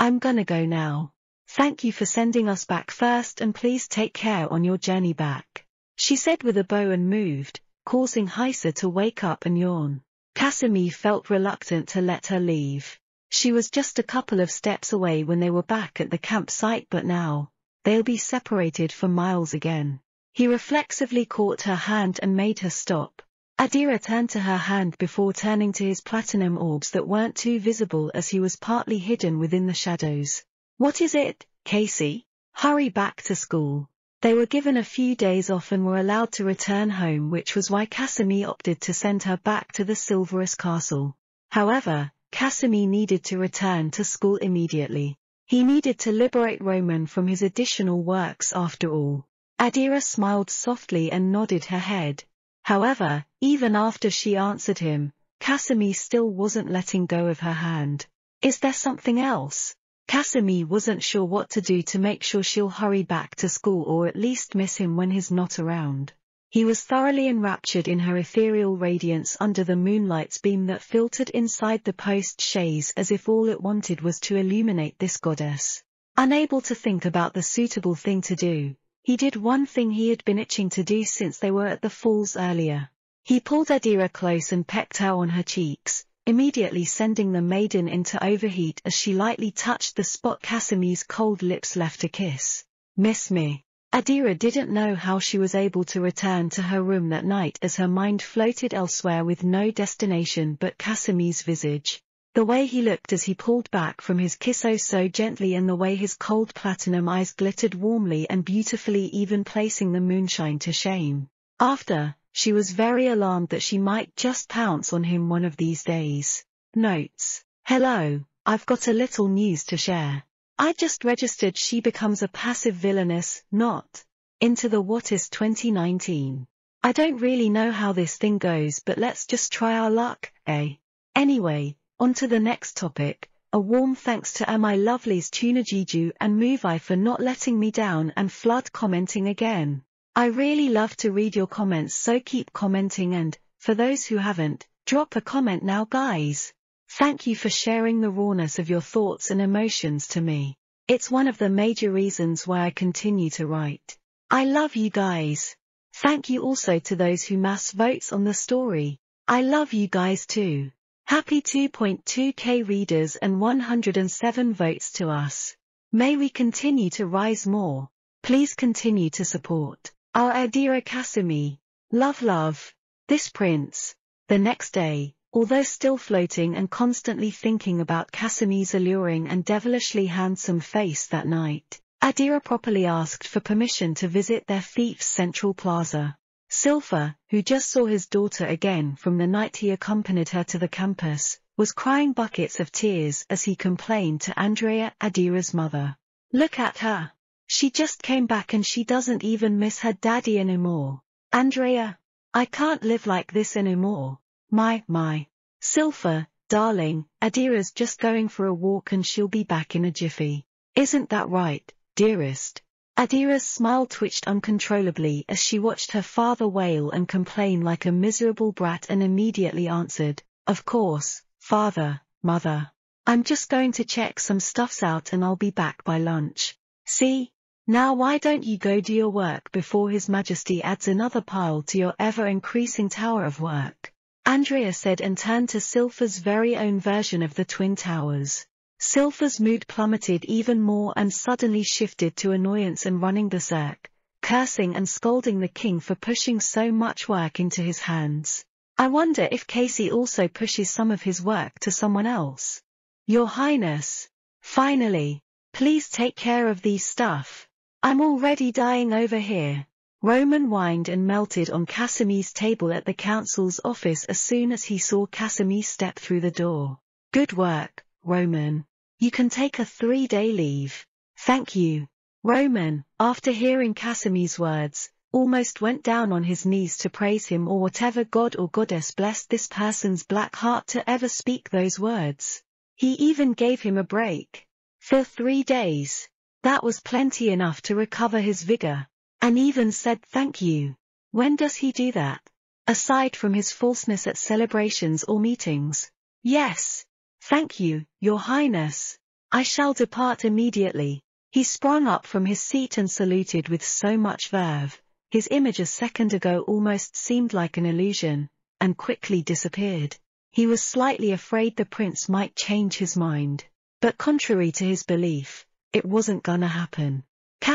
Speaker 1: I'm gonna go now. Thank you for sending us back first and please take care on your journey back. She said with a bow and moved, causing Heisa to wake up and yawn. Casimir felt reluctant to let her leave. She was just a couple of steps away when they were back at the campsite but now, they'll be separated for miles again. He reflexively caught her hand and made her stop. Adira turned to her hand before turning to his platinum orbs that weren't too visible as he was partly hidden within the shadows. What is it, Casey? Hurry back to school. They were given a few days off and were allowed to return home which was why Casimir opted to send her back to the Silverus castle. However, Casimir needed to return to school immediately. He needed to liberate Roman from his additional works after all. Adira smiled softly and nodded her head. However, even after she answered him, Casimir still wasn't letting go of her hand. Is there something else? Casimir wasn't sure what to do to make sure she'll hurry back to school or at least miss him when he's not around. He was thoroughly enraptured in her ethereal radiance under the moonlight's beam that filtered inside the post chaise as if all it wanted was to illuminate this goddess. Unable to think about the suitable thing to do, he did one thing he had been itching to do since they were at the falls earlier. He pulled Adira close and pecked her on her cheeks, immediately sending the maiden into overheat as she lightly touched the spot Casimir's cold lips left a kiss. Miss me. Adira didn't know how she was able to return to her room that night as her mind floated elsewhere with no destination but Casimir's visage. The way he looked as he pulled back from his kiss oh so gently and the way his cold platinum eyes glittered warmly and beautifully even placing the moonshine to shame. After, she was very alarmed that she might just pounce on him one of these days. Notes. Hello, I've got a little news to share. I just registered she becomes a passive villainess, not into the Wattys 2019. I don't really know how this thing goes but let's just try our luck, eh? Anyway, on to the next topic. A warm thanks to my lovelies Tuna Jiju and Movai for not letting me down and flood commenting again. I really love to read your comments so keep commenting and, for those who haven't, drop a comment now guys. Thank you for sharing the rawness of your thoughts and emotions to me. It's one of the major reasons why I continue to write. I love you guys. Thank you also to those who mass votes on the story. I love you guys too. Happy 2.2k readers and 107 votes to us. May we continue to rise more. Please continue to support. Our Adira Casimir. Love love. This prince. The next day, although still floating and constantly thinking about Casimir's alluring and devilishly handsome face that night, Adira properly asked for permission to visit their thief's central plaza. Silver, who just saw his daughter again from the night he accompanied her to the campus, was crying buckets of tears as he complained to Andrea Adira's mother. Look at her. She just came back and she doesn't even miss her daddy anymore. Andrea, I can't live like this anymore. My, my. Silver, darling, Adira's just going for a walk and she'll be back in a jiffy. Isn't that right, dearest? Adira's smile twitched uncontrollably as she watched her father wail and complain like a miserable brat and immediately answered, Of course, father, mother. I'm just going to check some stuffs out and I'll be back by lunch. See, now why don't you go do your work before His Majesty adds another pile to your ever-increasing tower of work? Andrea said and turned to Silver's very own version of the Twin Towers. Silver's mood plummeted even more and suddenly shifted to annoyance and running berserk, cursing and scolding the king for pushing so much work into his hands. I wonder if Casey also pushes some of his work to someone else. Your Highness. Finally. Please take care of these stuff. I'm already dying over here. Roman whined and melted on Casimir's table at the council's office as soon as he saw Casimir step through the door. Good work, Roman. You can take a three-day leave. Thank you. Roman, after hearing Casimir's words, almost went down on his knees to praise him or whatever god or goddess blessed this person's black heart to ever speak those words. He even gave him a break. For three days. That was plenty enough to recover his vigor, and even said thank you. When does he do that? Aside from his falseness at celebrations or meetings. Yes. Thank you, your highness. I shall depart immediately. He sprung up from his seat and saluted with so much verve. His image a second ago almost seemed like an illusion, and quickly disappeared. He was slightly afraid the prince might change his mind. But contrary to his belief, it wasn't gonna happen.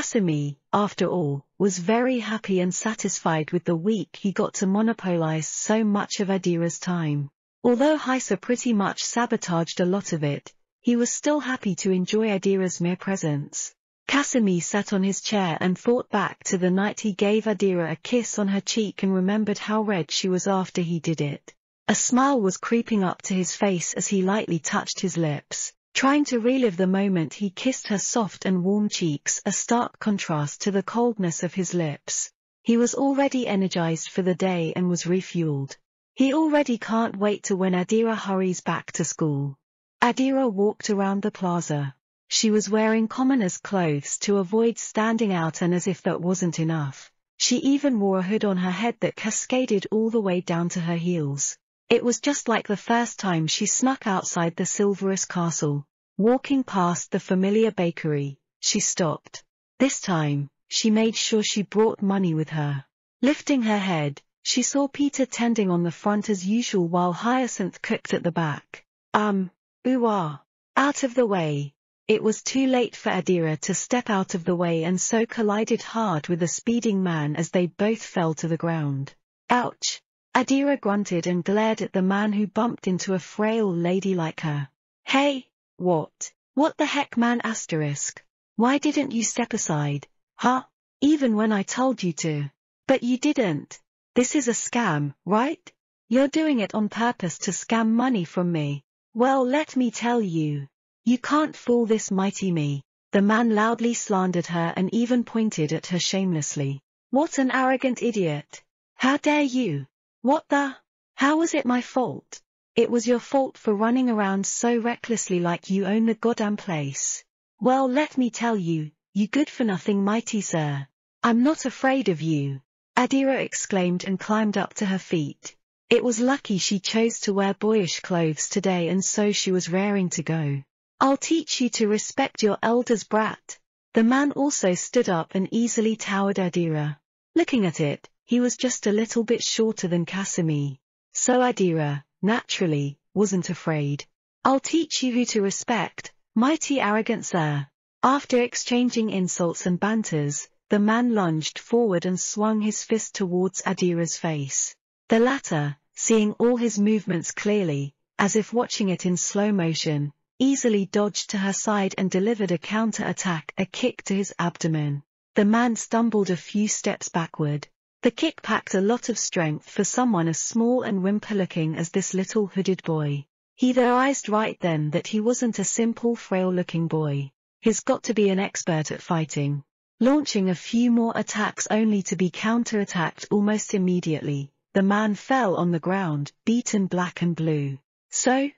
Speaker 1: Casimir, after all, was very happy and satisfied with the week he got to monopolize so much of Adira's time. Although Heisa pretty much sabotaged a lot of it, he was still happy to enjoy Adira's mere presence. Casimir sat on his chair and thought back to the night he gave Adira a kiss on her cheek and remembered how red she was after he did it. A smile was creeping up to his face as he lightly touched his lips, trying to relive the moment he kissed her soft and warm cheeks a stark contrast to the coldness of his lips. He was already energized for the day and was refueled. He already can't wait to when Adira hurries back to school. Adira walked around the plaza, she was wearing commoner's clothes to avoid standing out and as if that wasn't enough. She even wore a hood on her head that cascaded all the way down to her heels. It was just like the first time she snuck outside the Silverus castle. Walking past the familiar bakery, she stopped. This time, she made sure she brought money with her. Lifting her head, she saw Peter tending on the front as usual while Hyacinth cooked at the back. Um, ooh. Out of the way, it was too late for Adira to step out of the way and so collided hard with the speeding man as they both fell to the ground. Ouch! Adira grunted and glared at the man who bumped into a frail lady like her. Hey, what? What the heck man asterisk? Why didn't you step aside? Huh? Even when I told you to. But you didn't. This is a scam, right? You're doing it on purpose to scam money from me. Well let me tell you. You can't fool this mighty me. The man loudly slandered her and even pointed at her shamelessly. What an arrogant idiot. How dare you? What the? How was it my fault? It was your fault for running around so recklessly like you own the goddamn place. Well let me tell you, you good-for-nothing mighty sir. I'm not afraid of you. Adira exclaimed and climbed up to her feet. It was lucky she chose to wear boyish clothes today and so she was raring to go. I'll teach you to respect your elders brat. The man also stood up and easily towered Adira. Looking at it, he was just a little bit shorter than Casimir. So Adira, naturally, wasn't afraid. I'll teach you who to respect, mighty arrogant sir. After exchanging insults and banters, the man lunged forward and swung his fist towards Adira's face. The latter, seeing all his movements clearly, as if watching it in slow motion, easily dodged to her side and delivered a counter-attack, a kick to his abdomen. The man stumbled a few steps backward. The kick packed a lot of strength for someone as small and whimper-looking as this little hooded boy. He realized right then that he wasn't a simple frail-looking boy. He's got to be an expert at fighting. Launching a few more attacks only to be counter-attacked almost immediately, the man fell on the ground, beaten black and blue. So,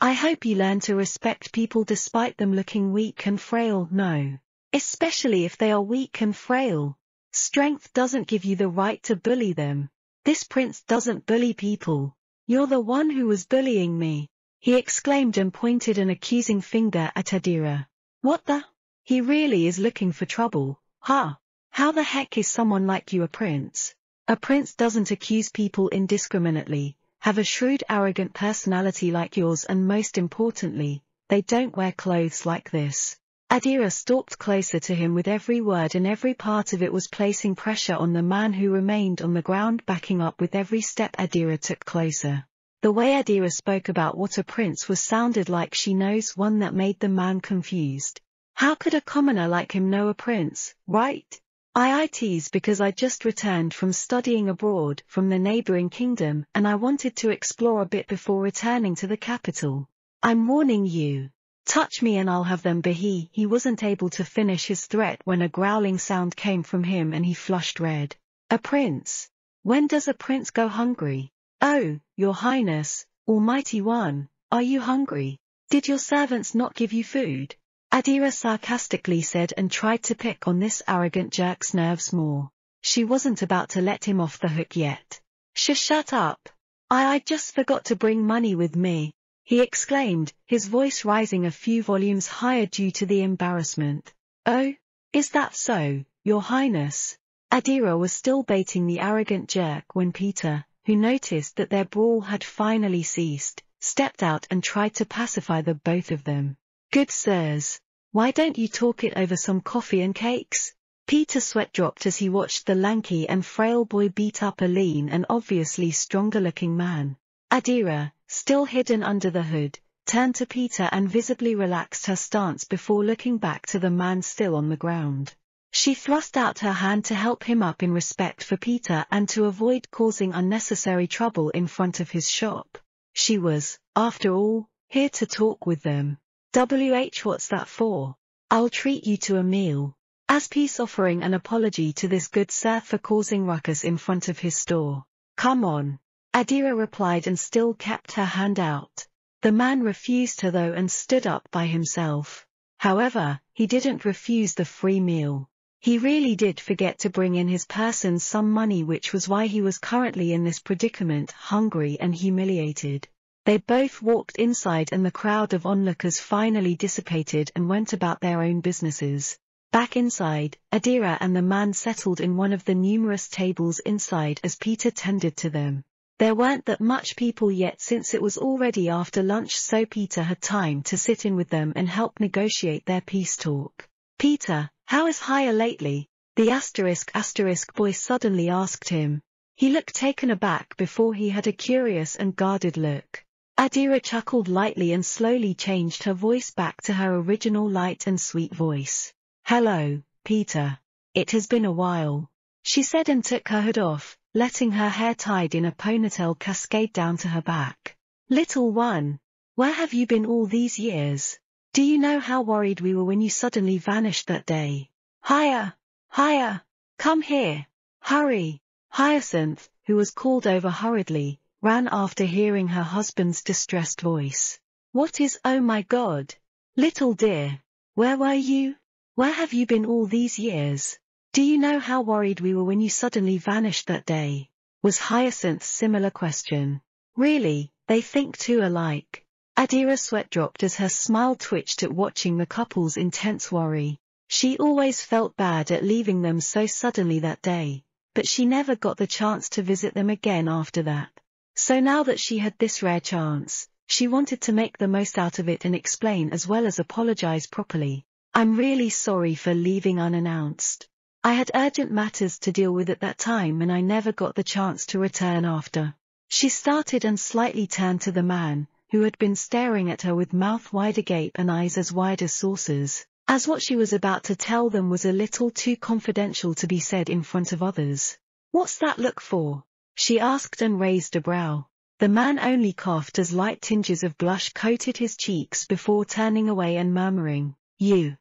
Speaker 1: I hope you learn to respect people despite them looking weak and frail, no. Especially if they are weak and frail. Strength doesn't give you the right to bully them. This prince doesn't bully people. You're the one who was bullying me. He exclaimed and pointed an accusing finger at Adira. What the? He really is looking for trouble, huh? How the heck is someone like you a prince? A prince doesn't accuse people indiscriminately, have a shrewd arrogant personality like yours and most importantly, they don't wear clothes like this. Adira stalked closer to him with every word and every part of it was placing pressure on the man who remained on the ground backing up with every step Adira took closer. The way Adira spoke about what a prince was sounded like she knows one that made the man confused. How could a commoner like him know a prince, right? I IITs because I just returned from studying abroad from the neighboring kingdom and I wanted to explore a bit before returning to the capital. I'm warning you. Touch me and I'll have them but he, he wasn't able to finish his threat when a growling sound came from him and he flushed red. A prince. When does a prince go hungry? Oh, your highness, almighty one, are you hungry? Did your servants not give you food? Adira sarcastically said and tried to pick on this arrogant jerk's nerves more. She wasn't about to let him off the hook yet. Sh shut up. I I just forgot to bring money with me, he exclaimed, his voice rising a few volumes higher due to the embarrassment. Oh, is that so, your highness? Adira was still baiting the arrogant jerk when Peter, who noticed that their brawl had finally ceased, stepped out and tried to pacify the both of them. Good sirs, why don't you talk it over some coffee and cakes? Peter sweat dropped as he watched the lanky and frail boy beat up a lean and obviously stronger-looking man. Adira, still hidden under the hood, turned to Peter and visibly relaxed her stance before looking back to the man still on the ground. She thrust out her hand to help him up in respect for Peter and to avoid causing unnecessary trouble in front of his shop. She was, after all, here to talk with them. WH what's that for? I'll treat you to a meal. As peace offering an apology to this good sir for causing ruckus in front of his store. Come on. Adira replied and still kept her hand out. The man refused her though and stood up by himself. However, he didn't refuse the free meal. He really did forget to bring in his person some money which was why he was currently in this predicament hungry and humiliated. They both walked inside and the crowd of onlookers finally dissipated and went about their own businesses. Back inside, Adira and the man settled in one of the numerous tables inside as Peter tended to them. There weren't that much people yet since it was already after lunch so Peter had time to sit in with them and help negotiate their peace talk. Peter, how is Hire lately? The asterisk asterisk boy suddenly asked him. He looked taken aback before he had a curious and guarded look. Adira chuckled lightly and slowly changed her voice back to her original light and sweet voice. Hello, Peter. It has been a while. She said and took her hood off, letting her hair tied in a ponytail cascade down to her back. Little one, where have you been all these years? Do you know how worried we were when you suddenly vanished that day? Higher! Higher! Come here! Hurry! Hyacinth, who was called over hurriedly, ran after hearing her husband's distressed voice. What is oh my god? Little dear, where were you? Where have you been all these years? Do you know how worried we were when you suddenly vanished that day? Was Hyacinth's similar question. Really, they think too alike. Adira's sweat dropped as her smile twitched at watching the couple's intense worry. She always felt bad at leaving them so suddenly that day, but she never got the chance to visit them again after that. So now that she had this rare chance, she wanted to make the most out of it and explain as well as apologize properly. I'm really sorry for leaving unannounced. I had urgent matters to deal with at that time and I never got the chance to return after. She started and slightly turned to the man, who had been staring at her with mouth wide agape and eyes as wide as saucers, as what she was about to tell them was a little too confidential to be said in front of others. What's that look for? She asked and raised a brow. The man only coughed as light tinges of blush coated his cheeks before turning away and murmuring, You.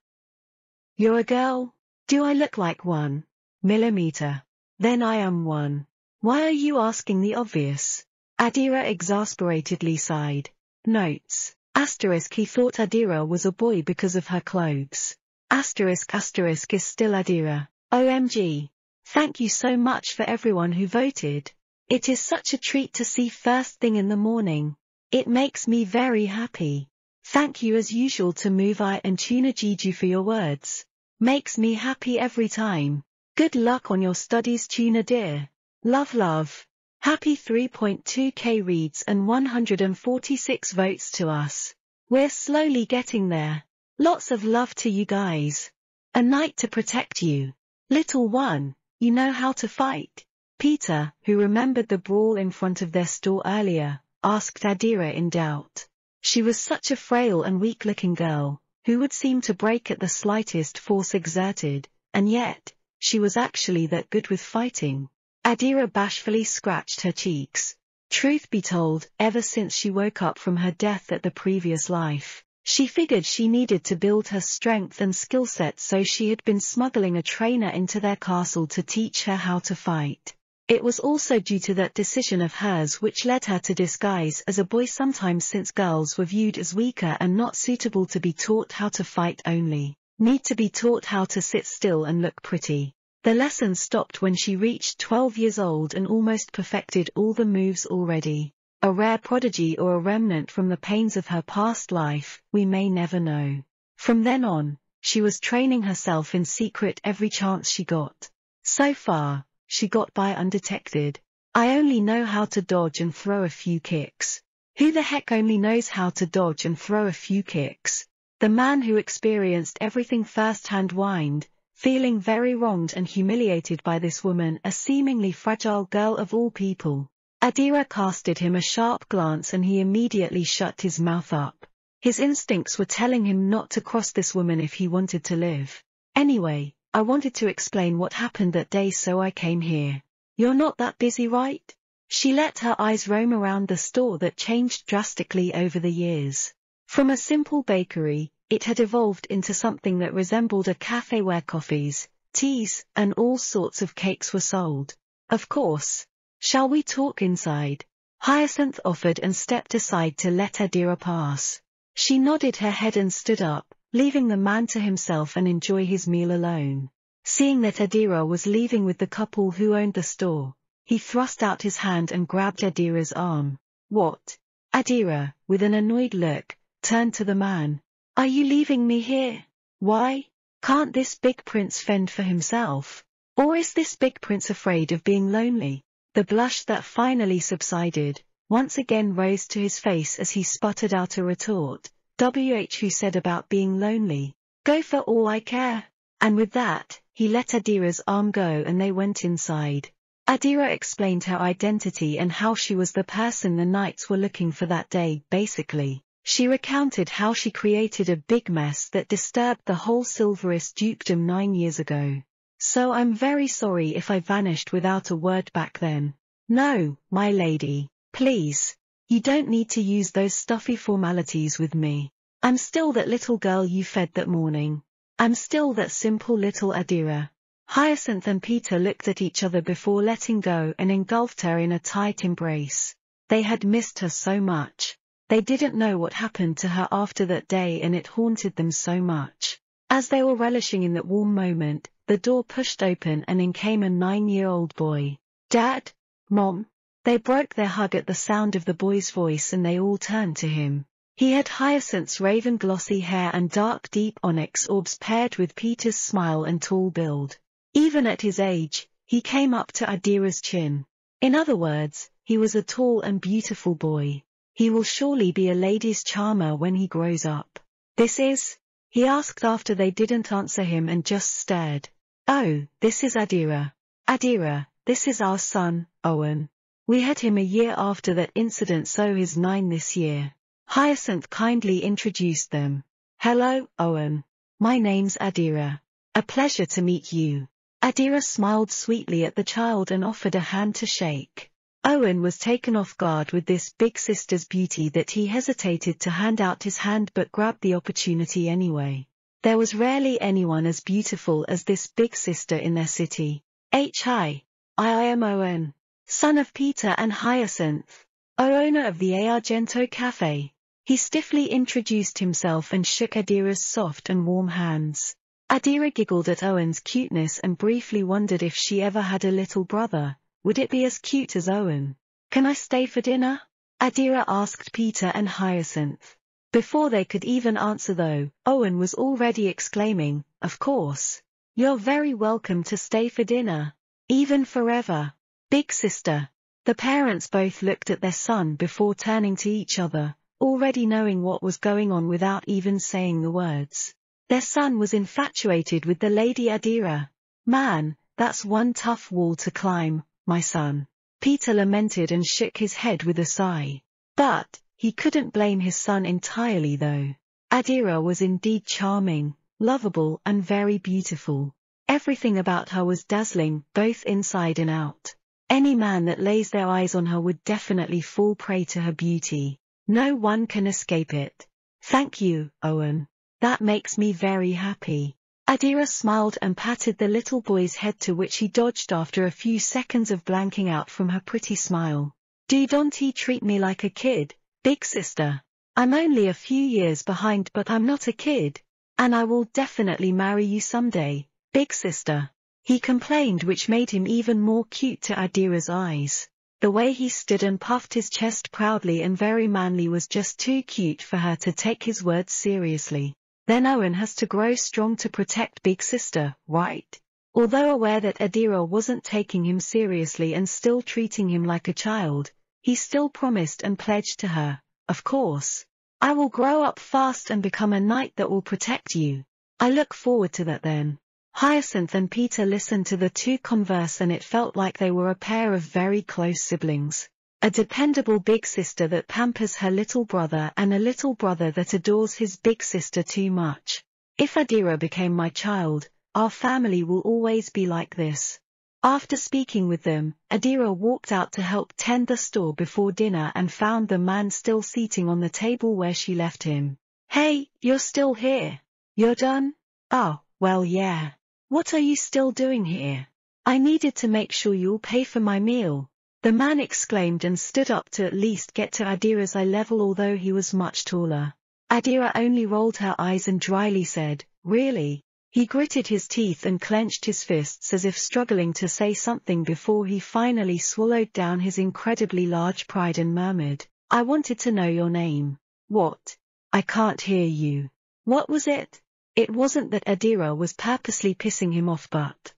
Speaker 1: You're a girl? Do I look like one? Millimeter. Then I am one. Why are you asking the obvious? Adira exasperatedly sighed. Notes. Asterisk he thought Adira was a boy because of her clothes. Asterisk asterisk is still Adira. OMG. Thank you so much for everyone who voted. It is such a treat to see first thing in the morning. It makes me very happy. Thank you as usual to Movie and Tuna Gigi for your words. Makes me happy every time. Good luck on your studies Tuna dear. Love love. Happy 3.2k reads and 146 votes to us. We're slowly getting there. Lots of love to you guys. A knight to protect you. Little one, you know how to fight. Peter, who remembered the brawl in front of their store earlier, asked Adira in doubt. She was such a frail and weak-looking girl, who would seem to break at the slightest force exerted, and yet, she was actually that good with fighting. Adira bashfully scratched her cheeks. Truth be told, ever since she woke up from her death at the previous life, she figured she needed to build her strength and skill set so she had been smuggling a trainer into their castle to teach her how to fight. It was also due to that decision of hers which led her to disguise as a boy sometimes since girls were viewed as weaker and not suitable to be taught how to fight only, need to be taught how to sit still and look pretty. The lesson stopped when she reached 12 years old and almost perfected all the moves already. A rare prodigy or a remnant from the pains of her past life, we may never know. From then on, she was training herself in secret every chance she got. So far, she got by undetected. I only know how to dodge and throw a few kicks. Who the heck only knows how to dodge and throw a few kicks? The man who experienced everything firsthand whined, feeling very wronged and humiliated by this woman, a seemingly fragile girl of all people. Adira casted him a sharp glance and he immediately shut his mouth up. His instincts were telling him not to cross this woman if he wanted to live. Anyway, I wanted to explain what happened that day so I came here. You're not that busy right? She let her eyes roam around the store that changed drastically over the years. From a simple bakery, it had evolved into something that resembled a cafe where coffees, teas, and all sorts of cakes were sold. Of course. Shall we talk inside? Hyacinth offered and stepped aside to let Adira pass. She nodded her head and stood up, leaving the man to himself and enjoy his meal alone. Seeing that Adira was leaving with the couple who owned the store, he thrust out his hand and grabbed Adira's arm. What? Adira, with an annoyed look, turned to the man. Are you leaving me here? Why? Can't this big prince fend for himself? Or is this big prince afraid of being lonely? The blush that finally subsided, once again rose to his face as he sputtered out a retort. WH who said about being lonely. Go for all I care. And with that, he let Adira's arm go and they went inside. Adira explained her identity and how she was the person the knights were looking for that day, basically. She recounted how she created a big mess that disturbed the whole Silverus dukedom nine years ago. So I'm very sorry if I vanished without a word back then. No, my lady. Please. You don't need to use those stuffy formalities with me. I'm still that little girl you fed that morning. I'm still that simple little Adira. Hyacinth and Peter looked at each other before letting go and engulfed her in a tight embrace. They had missed her so much. They didn't know what happened to her after that day and it haunted them so much. As they were relishing in that warm moment, the door pushed open and in came a nine-year-old boy. Dad? Mom? They broke their hug at the sound of the boy's voice and they all turned to him. He had Hyacinth's raven glossy hair and dark deep onyx orbs paired with Peter's smile and tall build. Even at his age, he came up to Adira's chin. In other words, he was a tall and beautiful boy. He will surely be a lady's charmer when he grows up. This is? He asked after they didn't answer him and just stared. Oh, this is Adira. Adira, this is our son, Owen. We had him a year after that incident so he's nine this year. Hyacinth kindly introduced them. Hello, Owen. My name's Adira. A pleasure to meet you. Adira smiled sweetly at the child and offered a hand to shake. Owen was taken off guard with this big sister's beauty that he hesitated to hand out his hand but grabbed the opportunity anyway. There was rarely anyone as beautiful as this big sister in their city. H.I. I am Owen son of Peter and Hyacinth, owner of the Argento Cafe. He stiffly introduced himself and shook Adira's soft and warm hands. Adira giggled at Owen's cuteness and briefly wondered if she ever had a little brother, would it be as cute as Owen? Can I stay for dinner? Adira asked Peter and Hyacinth. Before they could even answer though, Owen was already exclaiming, of course. You're very welcome to stay for dinner. Even forever. Big sister. The parents both looked at their son before turning to each other, already knowing what was going on without even saying the words. Their son was infatuated with the Lady Adira. Man, that's one tough wall to climb, my son. Peter lamented and shook his head with a sigh. But, he couldn't blame his son entirely though. Adira was indeed charming, lovable and very beautiful. Everything about her was dazzling, both inside and out. Any man that lays their eyes on her would definitely fall prey to her beauty. No one can escape it. Thank you, Owen. That makes me very happy. Adira smiled and patted the little boy's head to which he dodged after a few seconds of blanking out from her pretty smile. Do don't he treat me like a kid, big sister? I'm only a few years behind but I'm not a kid. And I will definitely marry you someday, big sister. He complained which made him even more cute to Adira's eyes. The way he stood and puffed his chest proudly and very manly was just too cute for her to take his words seriously. Then Owen has to grow strong to protect Big Sister, right? Although aware that Adira wasn't taking him seriously and still treating him like a child, he still promised and pledged to her, of course. I will grow up fast and become a knight that will protect you. I look forward to that then. Hyacinth and Peter listened to the two converse and it felt like they were a pair of very close siblings. A dependable big sister that pampers her little brother and a little brother that adores his big sister too much. If Adira became my child, our family will always be like this. After speaking with them, Adira walked out to help tend the store before dinner and found the man still seating on the table where she left him. Hey, you're still here. You're done? Oh, well yeah. What are you still doing here? I needed to make sure you'll pay for my meal. The man exclaimed and stood up to at least get to Adira's eye level although he was much taller. Adira only rolled her eyes and dryly said, really? He gritted his teeth and clenched his fists as if struggling to say something before he finally swallowed down his incredibly large pride and murmured, I wanted to know your name. What? I can't hear you. What was it? It wasn't that Adira was purposely pissing him off but.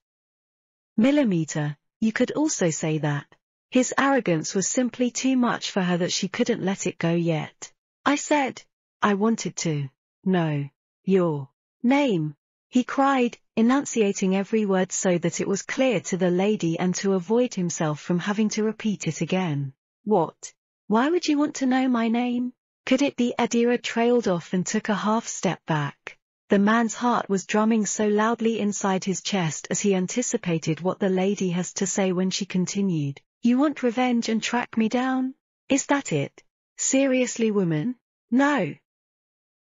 Speaker 1: Millimeter, you could also say that. His arrogance was simply too much for her that she couldn't let it go yet. I said, I wanted to. No. Your name. He cried, enunciating every word so that it was clear to the lady and to avoid himself from having to repeat it again. What? Why would you want to know my name? Could it be Adira trailed off and took a half step back? The man's heart was drumming so loudly inside his chest as he anticipated what the lady has to say when she continued. You want revenge and track me down? Is that it? Seriously woman? No.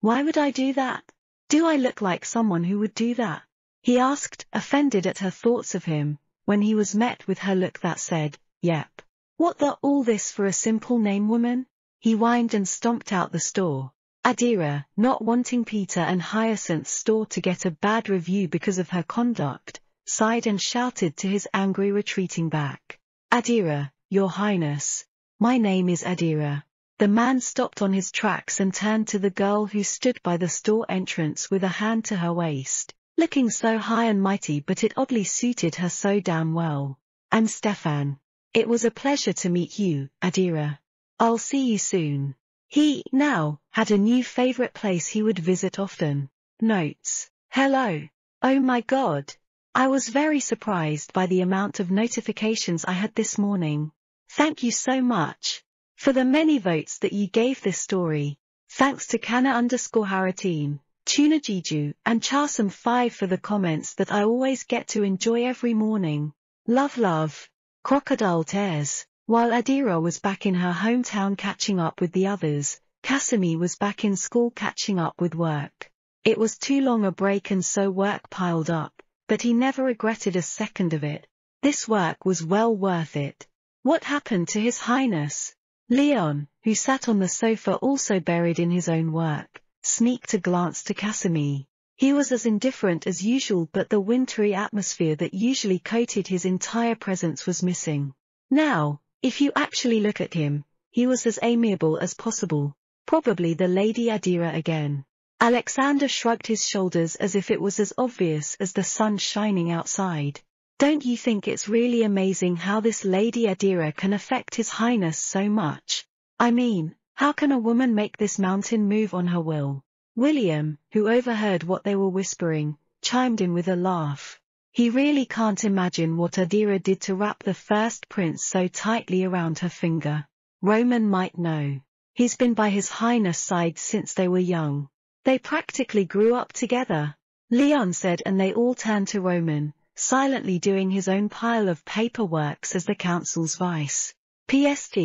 Speaker 1: Why would I do that? Do I look like someone who would do that? He asked, offended at her thoughts of him, when he was met with her look that said, yep. What the all this for a simple name woman? He whined and stomped out the store. Adira, not wanting Peter and Hyacinth's store to get a bad review because of her conduct, sighed and shouted to his angry retreating back. Adira, your highness. My name is Adira. The man stopped on his tracks and turned to the girl who stood by the store entrance with a hand to her waist, looking so high and mighty but it oddly suited her so damn well. I'm Stefan. It was a pleasure to meet you, Adira. I'll see you soon. He, now, had a new favorite place he would visit often. Notes. Hello. Oh my god. I was very surprised by the amount of notifications I had this morning. Thank you so much for the many votes that you gave this story. Thanks to Kana underscore Harateen, Tuna Jiju, and Charsum 5 for the comments that I always get to enjoy every morning. Love love. Crocodile tears. While Adira was back in her hometown catching up with the others, Casimir was back in school catching up with work. It was too long a break and so work piled up, but he never regretted a second of it. This work was well worth it. What happened to His Highness? Leon, who sat on the sofa also buried in his own work, sneaked a glance to Casimir. He was as indifferent as usual but the wintry atmosphere that usually coated his entire presence was missing. Now, if you actually look at him, he was as amiable as possible, probably the Lady Adira again. Alexander shrugged his shoulders as if it was as obvious as the sun shining outside. Don't you think it's really amazing how this Lady Adira can affect His Highness so much? I mean, how can a woman make this mountain move on her will? William, who overheard what they were whispering, chimed in with a laugh. He really can't imagine what Adira did to wrap the first prince so tightly around her finger. Roman might know. He's been by His Highness' side since they were young. They practically grew up together. Leon said and they all turned to Roman, silently doing his own pile of paperwork as the council's vice. PST.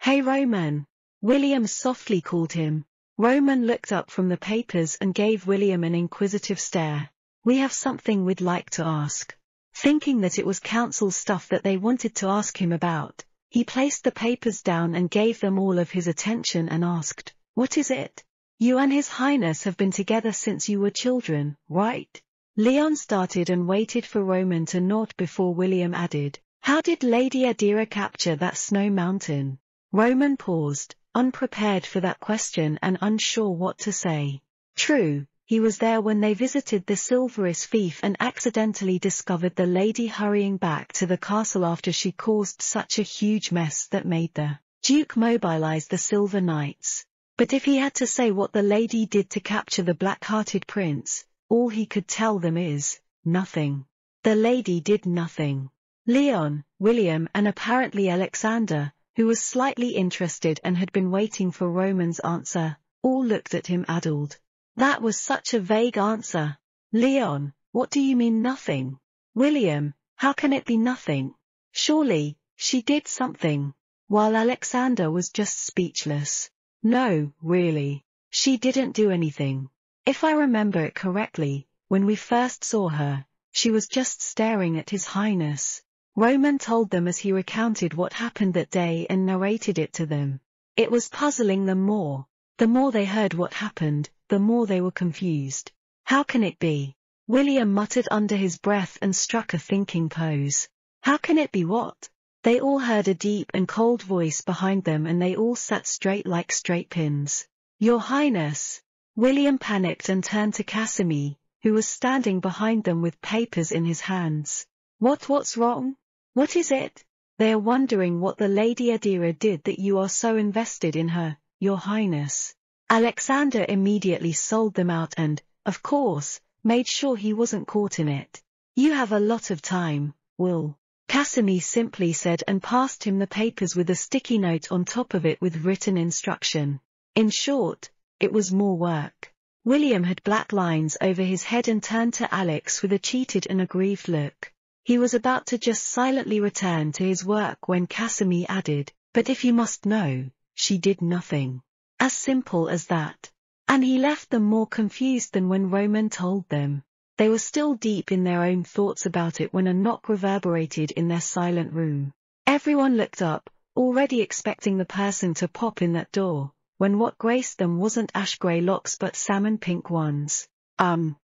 Speaker 1: Hey Roman. William softly called him. Roman looked up from the papers and gave William an inquisitive stare. We have something we'd like to ask. Thinking that it was council stuff that they wanted to ask him about, he placed the papers down and gave them all of his attention and asked, What is it? You and His Highness have been together since you were children, right? Leon started and waited for Roman to nod before William added, How did Lady Adira capture that snow mountain? Roman paused, unprepared for that question and unsure what to say. True, he was there when they visited the Silverus fief and accidentally discovered the lady hurrying back to the castle after she caused such a huge mess that made the Duke mobilize the Silver Knights. But if he had to say what the lady did to capture the black-hearted prince, all he could tell them is, nothing. The lady did nothing. Leon, William and apparently Alexander, who was slightly interested and had been waiting for Roman's answer, all looked at him addled. That was such a vague answer. Leon, what do you mean nothing? William, how can it be nothing? Surely, she did something. While Alexander was just speechless. No, really. She didn't do anything. If I remember it correctly, when we first saw her, she was just staring at His Highness. Roman told them as he recounted what happened that day and narrated it to them. It was puzzling them more. The more they heard what happened, the more they were confused. How can it be? William muttered under his breath and struck a thinking pose. How can it be what? They all heard a deep and cold voice behind them and they all sat straight like straight pins. Your Highness! William panicked and turned to Casimir, who was standing behind them with papers in his hands. What what's wrong? What is it? They are wondering what the Lady Adira did that you are so invested in her, your highness. Alexander immediately sold them out and, of course, made sure he wasn't caught in it. You have a lot of time, Will. Casimir simply said and passed him the papers with a sticky note on top of it with written instruction. In short, it was more work. William had black lines over his head and turned to Alex with a cheated and aggrieved look. He was about to just silently return to his work when Casimir added, but if you must know, she did nothing. As simple as that. And he left them more confused than when Roman told them. They were still deep in their own thoughts about it when a knock reverberated in their silent room. Everyone looked up, already expecting the person to pop in that door, when what graced them wasn't ash grey locks but salmon pink ones. Um.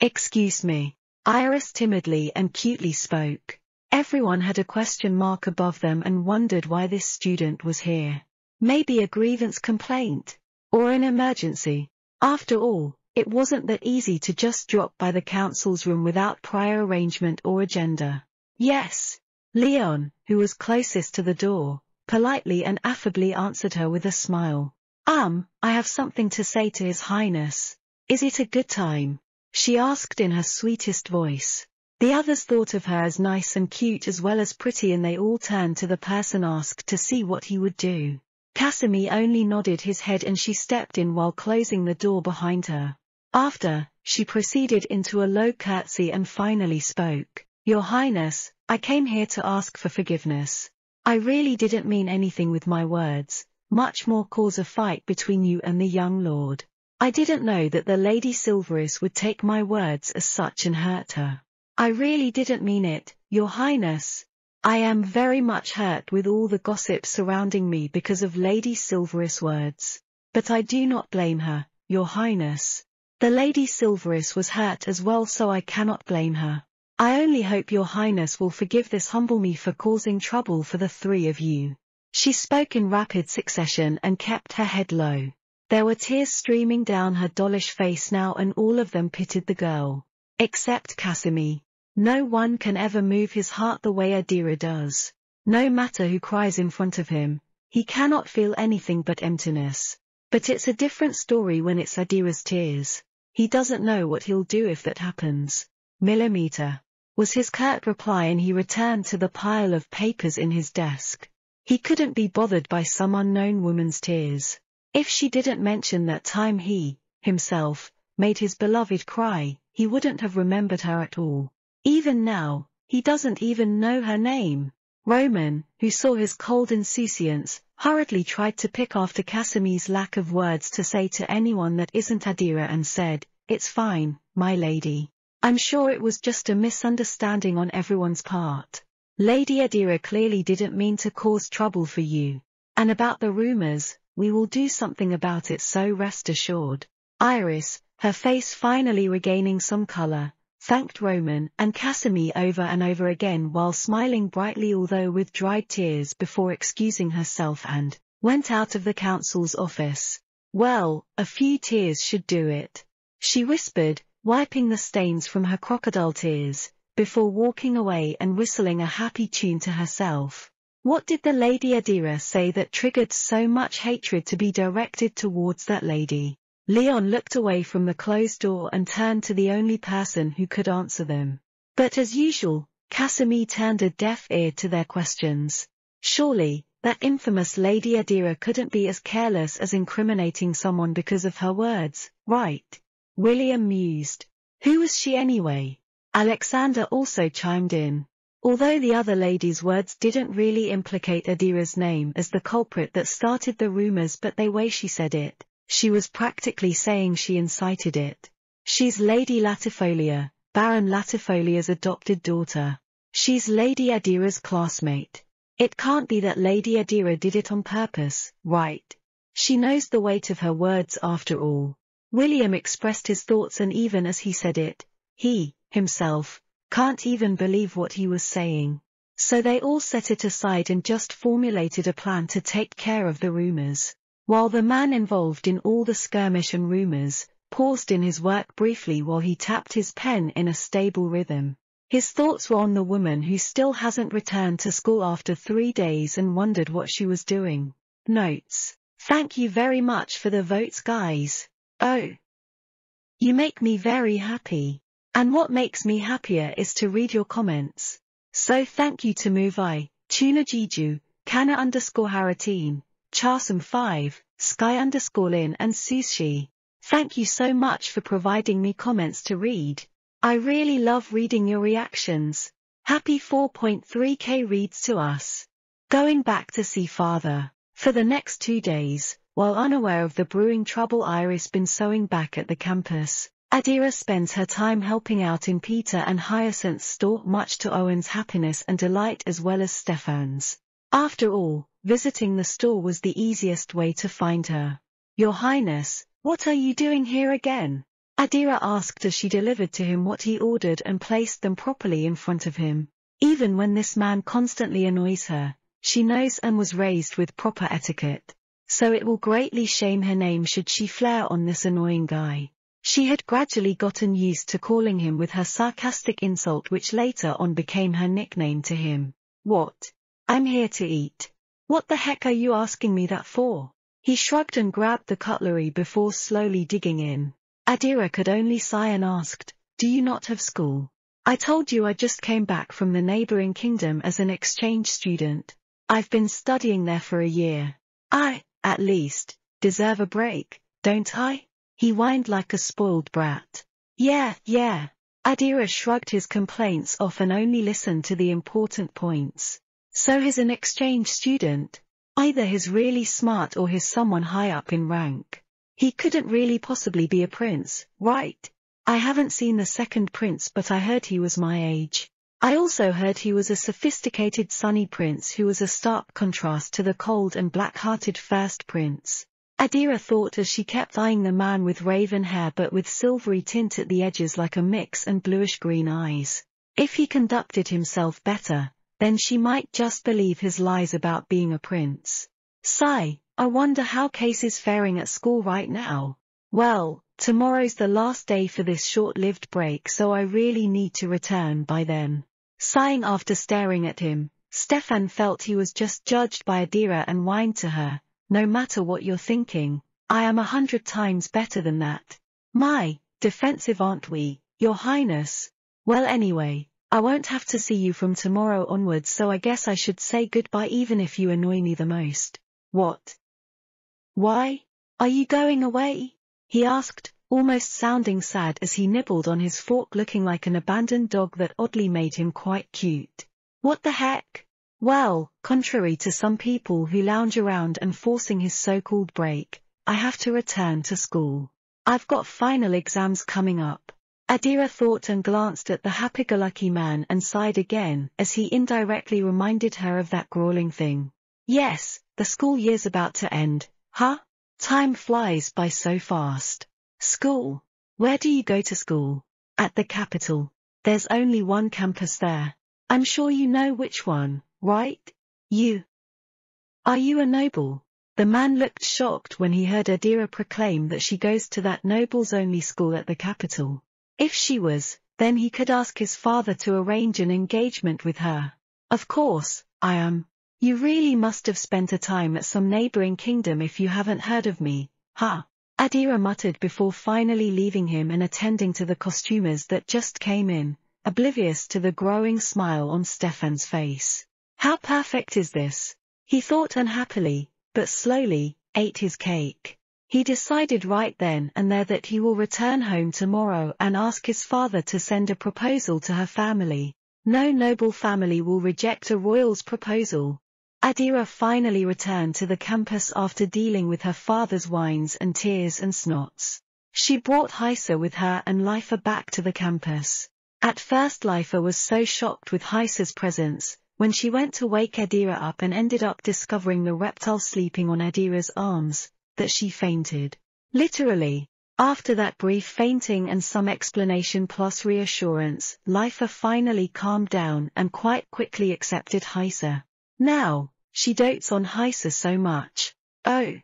Speaker 1: Excuse me. Iris timidly and cutely spoke. Everyone had a question mark above them and wondered why this student was here. Maybe a grievance complaint. Or an emergency. After all, it wasn't that easy to just drop by the council's room without prior arrangement or agenda. Yes. Leon, who was closest to the door, politely and affably answered her with a smile. Um, I have something to say to His Highness. Is it a good time? She asked in her sweetest voice. The others thought of her as nice and cute as well as pretty and they all turned to the person asked to see what he would do. Casimir only nodded his head and she stepped in while closing the door behind her. After, she proceeded into a low curtsy and finally spoke. Your Highness, I came here to ask for forgiveness. I really didn't mean anything with my words, much more cause a fight between you and the young lord. I didn't know that the Lady Silverus would take my words as such and hurt her. I really didn't mean it, Your Highness. I am very much hurt with all the gossip surrounding me because of Lady Silverus' words. But I do not blame her, Your Highness. The Lady Silverus was hurt as well so I cannot blame her. I only hope your highness will forgive this humble me for causing trouble for the three of you. She spoke in rapid succession and kept her head low. There were tears streaming down her dollish face now and all of them pitied the girl. Except Casimir. No one can ever move his heart the way Adira does. No matter who cries in front of him, he cannot feel anything but emptiness. But it's a different story when it's Adira's tears. He doesn't know what he'll do if that happens. Millimeter. Was his curt reply and he returned to the pile of papers in his desk. He couldn't be bothered by some unknown woman's tears. If she didn't mention that time he, himself, made his beloved cry, he wouldn't have remembered her at all. Even now, he doesn't even know her name. Roman, who saw his cold insouciance, hurriedly tried to pick after Casimir's lack of words to say to anyone that isn't Adira and said, It's fine, my lady. I'm sure it was just a misunderstanding on everyone's part. Lady Adira clearly didn't mean to cause trouble for you. And about the rumors, we will do something about it so rest assured. Iris, her face finally regaining some color, thanked Roman and Casimir over and over again while smiling brightly although with dried tears before excusing herself and went out of the council's office. Well, a few tears should do it. She whispered, wiping the stains from her crocodile tears, before walking away and whistling a happy tune to herself. What did the Lady Adira say that triggered so much hatred to be directed towards that lady? Leon looked away from the closed door and turned to the only person who could answer them. But as usual, Casimir turned a deaf ear to their questions. Surely, that infamous Lady Adira couldn't be as careless as incriminating someone because of her words, right? William mused. Who was she anyway? Alexander also chimed in. Although the other lady's words didn't really implicate Adira's name as the culprit that started the rumors but the way she said it, she was practically saying she incited it. She's Lady Latifolia, Baron Latifolia's adopted daughter. She's Lady Adira's classmate. It can't be that Lady Adira did it on purpose, right? She knows the weight of her words after all. William expressed his thoughts and even as he said it, he, himself, can't even believe what he was saying. So they all set it aside and just formulated a plan to take care of the rumors. While the man involved in all the skirmish and rumors, paused in his work briefly while he tapped his pen in a stable rhythm. His thoughts were on the woman who still hasn't returned to school after three days and wondered what she was doing. Notes. Thank you very much for the votes guys. Oh. You make me very happy. And what makes me happier is to read your comments. So thank you to Muvai, Tuna Jiju, Kana underscore Harateen, Charsum5, Sky underscore Lin and Sushi. Thank you so much for providing me comments to read. I really love reading your reactions. Happy 4.3k reads to us. Going back to see father. For the next two days, while unaware of the brewing trouble Iris been sewing back at the campus, Adira spends her time helping out in Peter and Hyacinth's store much to Owen's happiness and delight as well as Stefan's. After all, visiting the store was the easiest way to find her. Your Highness, what are you doing here again? Adira asked as she delivered to him what he ordered and placed them properly in front of him. Even when this man constantly annoys her, she knows and was raised with proper etiquette. So it will greatly shame her name should she flare on this annoying guy. She had gradually gotten used to calling him with her sarcastic insult which later on became her nickname to him. What? I'm here to eat. What the heck are you asking me that for? He shrugged and grabbed the cutlery before slowly digging in. Adira could only sigh and asked, Do you not have school? I told you I just came back from the neighboring kingdom as an exchange student. I've been studying there for a year. I, at least, deserve a break, don't I? He whined like a spoiled brat. Yeah, yeah. Adira shrugged his complaints off and only listened to the important points. So he's an exchange student. Either he's really smart or he's someone high up in rank. He couldn't really possibly be a prince, right? I haven't seen the second prince but I heard he was my age. I also heard he was a sophisticated sunny prince who was a stark contrast to the cold and black-hearted first prince. Adira thought as she kept eyeing the man with raven hair but with silvery tint at the edges like a mix and bluish-green eyes. If he conducted himself better, then she might just believe his lies about being a prince. Sigh, I wonder how Case is faring at school right now. Well, tomorrow's the last day for this short-lived break so I really need to return by then. Sighing after staring at him, Stefan felt he was just judged by Adira and whined to her, no matter what you're thinking, I am a hundred times better than that. My, defensive aren't we, your highness? Well anyway, I won't have to see you from tomorrow onwards so I guess I should say goodbye even if you annoy me the most. What? Why? Are you going away? He asked, almost sounding sad as he nibbled on his fork looking like an abandoned dog that oddly made him quite cute. What the heck? Well, contrary to some people who lounge around and forcing his so-called break, I have to return to school. I've got final exams coming up. Adira thought and glanced at the happy-go-lucky man and sighed again as he indirectly reminded her of that grueling thing. Yes, the school year's about to end, huh? Time flies by so fast. School. Where do you go to school? At the capital. There's only one campus there. I'm sure you know which one right? You. Are you a noble? The man looked shocked when he heard Adira proclaim that she goes to that noble's only school at the capital. If she was, then he could ask his father to arrange an engagement with her. Of course, I am. You really must have spent a time at some neighboring kingdom if you haven't heard of me, huh? Adira muttered before finally leaving him and attending to the costumers that just came in, oblivious to the growing smile on Stefan's face. How perfect is this? He thought unhappily, but slowly, ate his cake. He decided right then and there that he will return home tomorrow and ask his father to send a proposal to her family. No noble family will reject a royal's proposal. Adira finally returned to the campus after dealing with her father's whines and tears and snots. She brought Heisa with her and Lifa back to the campus. At first Lifa was so shocked with Heisa's presence, when she went to wake Adira up and ended up discovering the reptile sleeping on Adira's arms, that she fainted. Literally. After that brief fainting and some explanation plus reassurance, Lifa finally calmed down and quite quickly accepted Heisa. Now, she dotes on Heisa so much. Oh.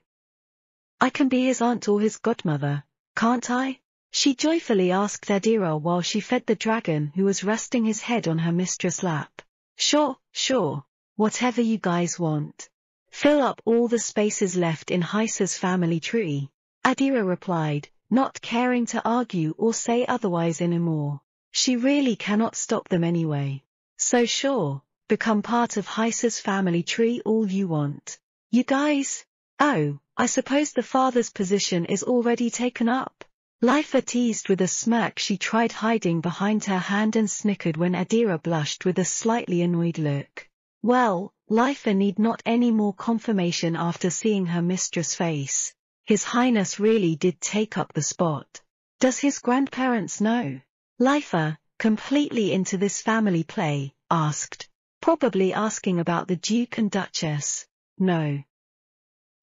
Speaker 1: I can be his aunt or his godmother, can't I? She joyfully asked Adira while she fed the dragon who was resting his head on her mistress' lap. Sure, sure. Whatever you guys want. Fill up all the spaces left in Heisa's family tree. Adira replied, not caring to argue or say otherwise anymore. She really cannot stop them anyway. So sure, become part of Heisa's family tree all you want. You guys? Oh, I suppose the father's position is already taken up. Lifa teased with a smirk she tried hiding behind her hand and snickered when Adira blushed with a slightly annoyed look. Well, Lifa need not any more confirmation after seeing her mistress' face. His Highness really did take up the spot. Does his grandparents know? Lifa, completely into this family play, asked. Probably asking about the Duke and Duchess. No.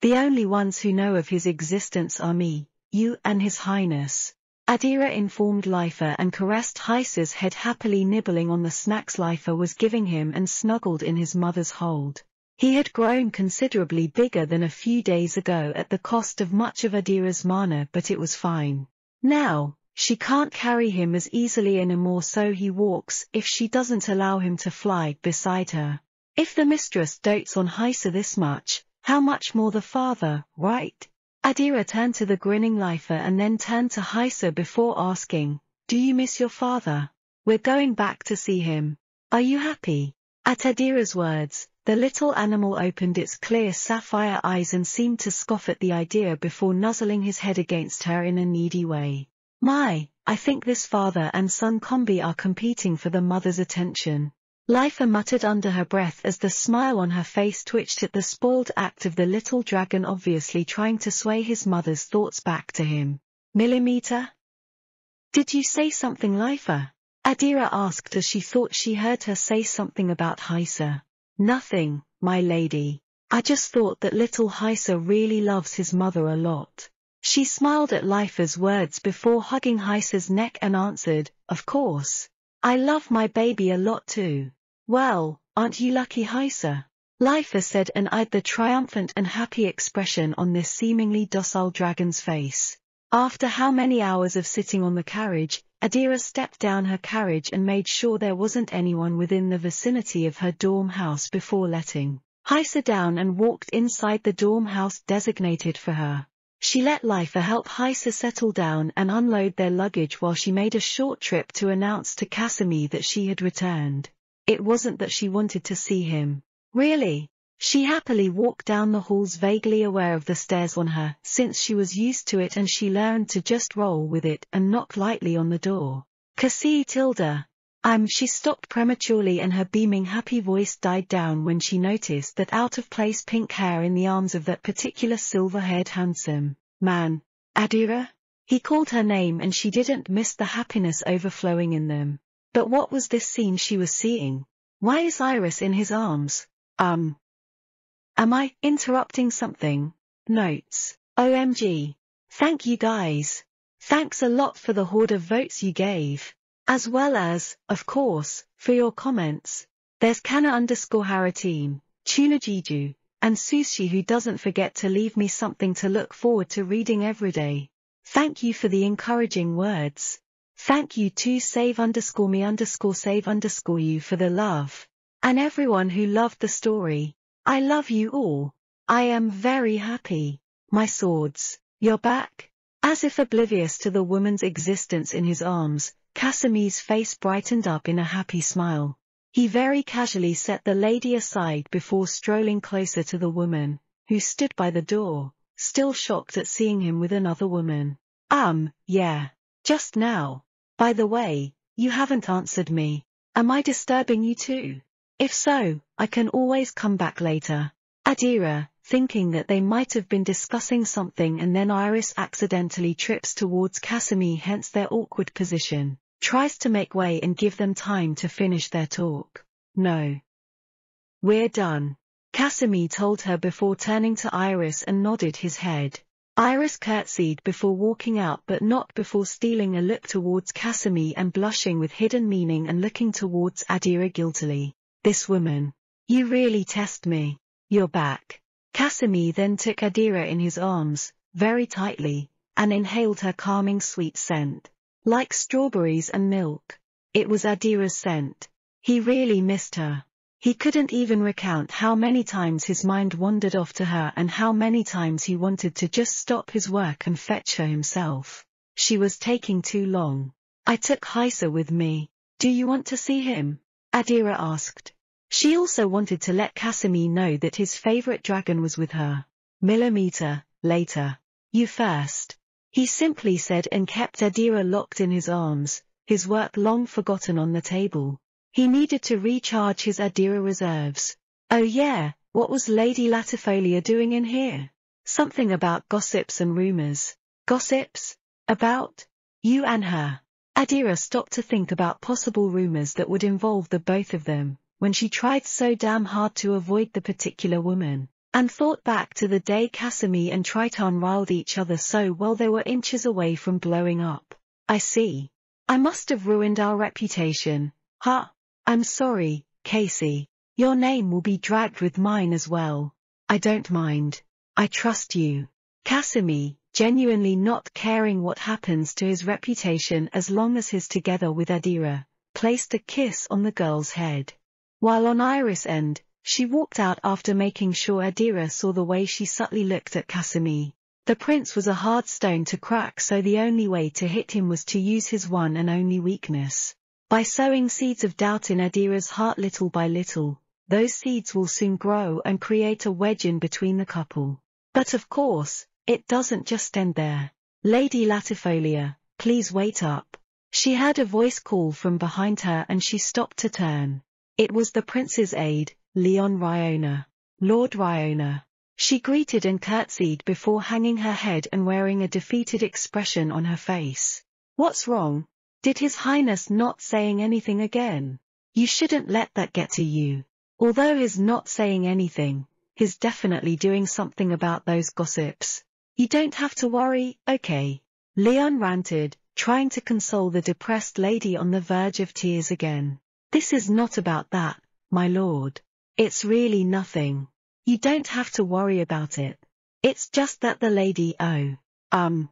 Speaker 1: The only ones who know of his existence are me, you and his highness. Adira informed Lifa and caressed Heisa's head happily nibbling on the snacks Lifa was giving him and snuggled in his mother's hold. He had grown considerably bigger than a few days ago at the cost of much of Adira's mana but it was fine. Now, she can't carry him as easily anymore so he walks if she doesn't allow him to fly beside her. If the mistress dotes on Heisa this much, how much more the father, right? Adira turned to the grinning Lifa and then turned to Heisa before asking, Do you miss your father? We're going back to see him. Are you happy? At Adira's words, the little animal opened its clear sapphire eyes and seemed to scoff at the idea before nuzzling his head against her in a needy way. My, I think this father and son combi are competing for the mother's attention. Lifa muttered under her breath as the smile on her face twitched at the spoiled act of the little dragon obviously trying to sway his mother's thoughts back to him. Millimeter? Did you say something Lifa? Adira asked as she thought she heard her say something about Heisa. Nothing, my lady. I just thought that little Heisa really loves his mother a lot. She smiled at Lifa's words before hugging Heisa's neck and answered, Of course. I love my baby a lot too. Well, aren't you lucky Heisa? Lifa said and eyed the triumphant and happy expression on this seemingly docile dragon's face. After how many hours of sitting on the carriage, Adira stepped down her carriage and made sure there wasn't anyone within the vicinity of her dorm house before letting Heisa down and walked inside the dorm house designated for her. She let Lifa help Heisa settle down and unload their luggage while she made a short trip to announce to Casimir that she had returned. It wasn't that she wanted to see him. Really? She happily walked down the halls vaguely aware of the stares on her, since she was used to it and she learned to just roll with it and knock lightly on the door. Cassie Tilda. I'm she stopped prematurely and her beaming happy voice died down when she noticed that out-of-place pink hair in the arms of that particular silver-haired handsome man, Adira? He called her name and she didn't miss the happiness overflowing in them. But what was this scene she was seeing? Why is Iris in his arms? Um. Am I interrupting something? Notes. OMG. Thank you guys. Thanks a lot for the horde of votes you gave. As well as, of course, for your comments. There's Kana underscore Haratine, Tuna Jiju, and Sushi who doesn't forget to leave me something to look forward to reading every day. Thank you for the encouraging words. Thank you to save underscore me underscore save underscore you for the love. And everyone who loved the story. I love you all. I am very happy. My swords, you're back? As if oblivious to the woman's existence in his arms, Casimir's face brightened up in a happy smile. He very casually set the lady aside before strolling closer to the woman, who stood by the door, still shocked at seeing him with another woman. Um, yeah. Just now. By the way, you haven't answered me. Am I disturbing you too? If so, I can always come back later. Adira, thinking that they might have been discussing something and then Iris accidentally trips towards Casimir hence their awkward position, tries to make way and give them time to finish their talk. No. We're done. Casimir told her before turning to Iris and nodded his head. Iris curtsied before walking out but not before stealing a look towards Casimir and blushing with hidden meaning and looking towards Adira guiltily. This woman. You really test me. You're back. Casimir then took Adira in his arms, very tightly, and inhaled her calming sweet scent. Like strawberries and milk. It was Adira's scent. He really missed her. He couldn't even recount how many times his mind wandered off to her and how many times he wanted to just stop his work and fetch her himself. She was taking too long. I took Heisa with me. Do you want to see him? Adira asked. She also wanted to let Casimir know that his favorite dragon was with her. Millimeter, later. You first. He simply said and kept Adira locked in his arms, his work long forgotten on the table. He needed to recharge his Adira reserves. Oh yeah, what was Lady Latifolia doing in here? Something about gossips and rumors. Gossips? About? You and her. Adira stopped to think about possible rumors that would involve the both of them when she tried so damn hard to avoid the particular woman, and thought back to the day Casimir and Triton riled each other so well they were inches away from blowing up. I see. I must have ruined our reputation. Huh? I'm sorry, Casey. Your name will be dragged with mine as well. I don't mind. I trust you. Casimir, genuinely not caring what happens to his reputation as long as he's together with Adira, placed a kiss on the girl's head. While on Iris' end, she walked out after making sure Adira saw the way she subtly looked at Casimir. The prince was a hard stone to crack so the only way to hit him was to use his one and only weakness. By sowing seeds of doubt in Adira's heart little by little, those seeds will soon grow and create a wedge in between the couple. But of course, it doesn't just end there. Lady Latifolia, please wait up. She heard a voice call from behind her and she stopped to turn. It was the prince's aide, Leon Riona. Lord Riona. She greeted and curtsied before hanging her head and wearing a defeated expression on her face. What's wrong? Did his highness not saying anything again? You shouldn't let that get to you. Although he's not saying anything, he's definitely doing something about those gossips. You don't have to worry, okay? Leon ranted, trying to console the depressed lady on the verge of tears again. This is not about that, my lord. It's really nothing. You don't have to worry about it. It's just that the lady oh, um.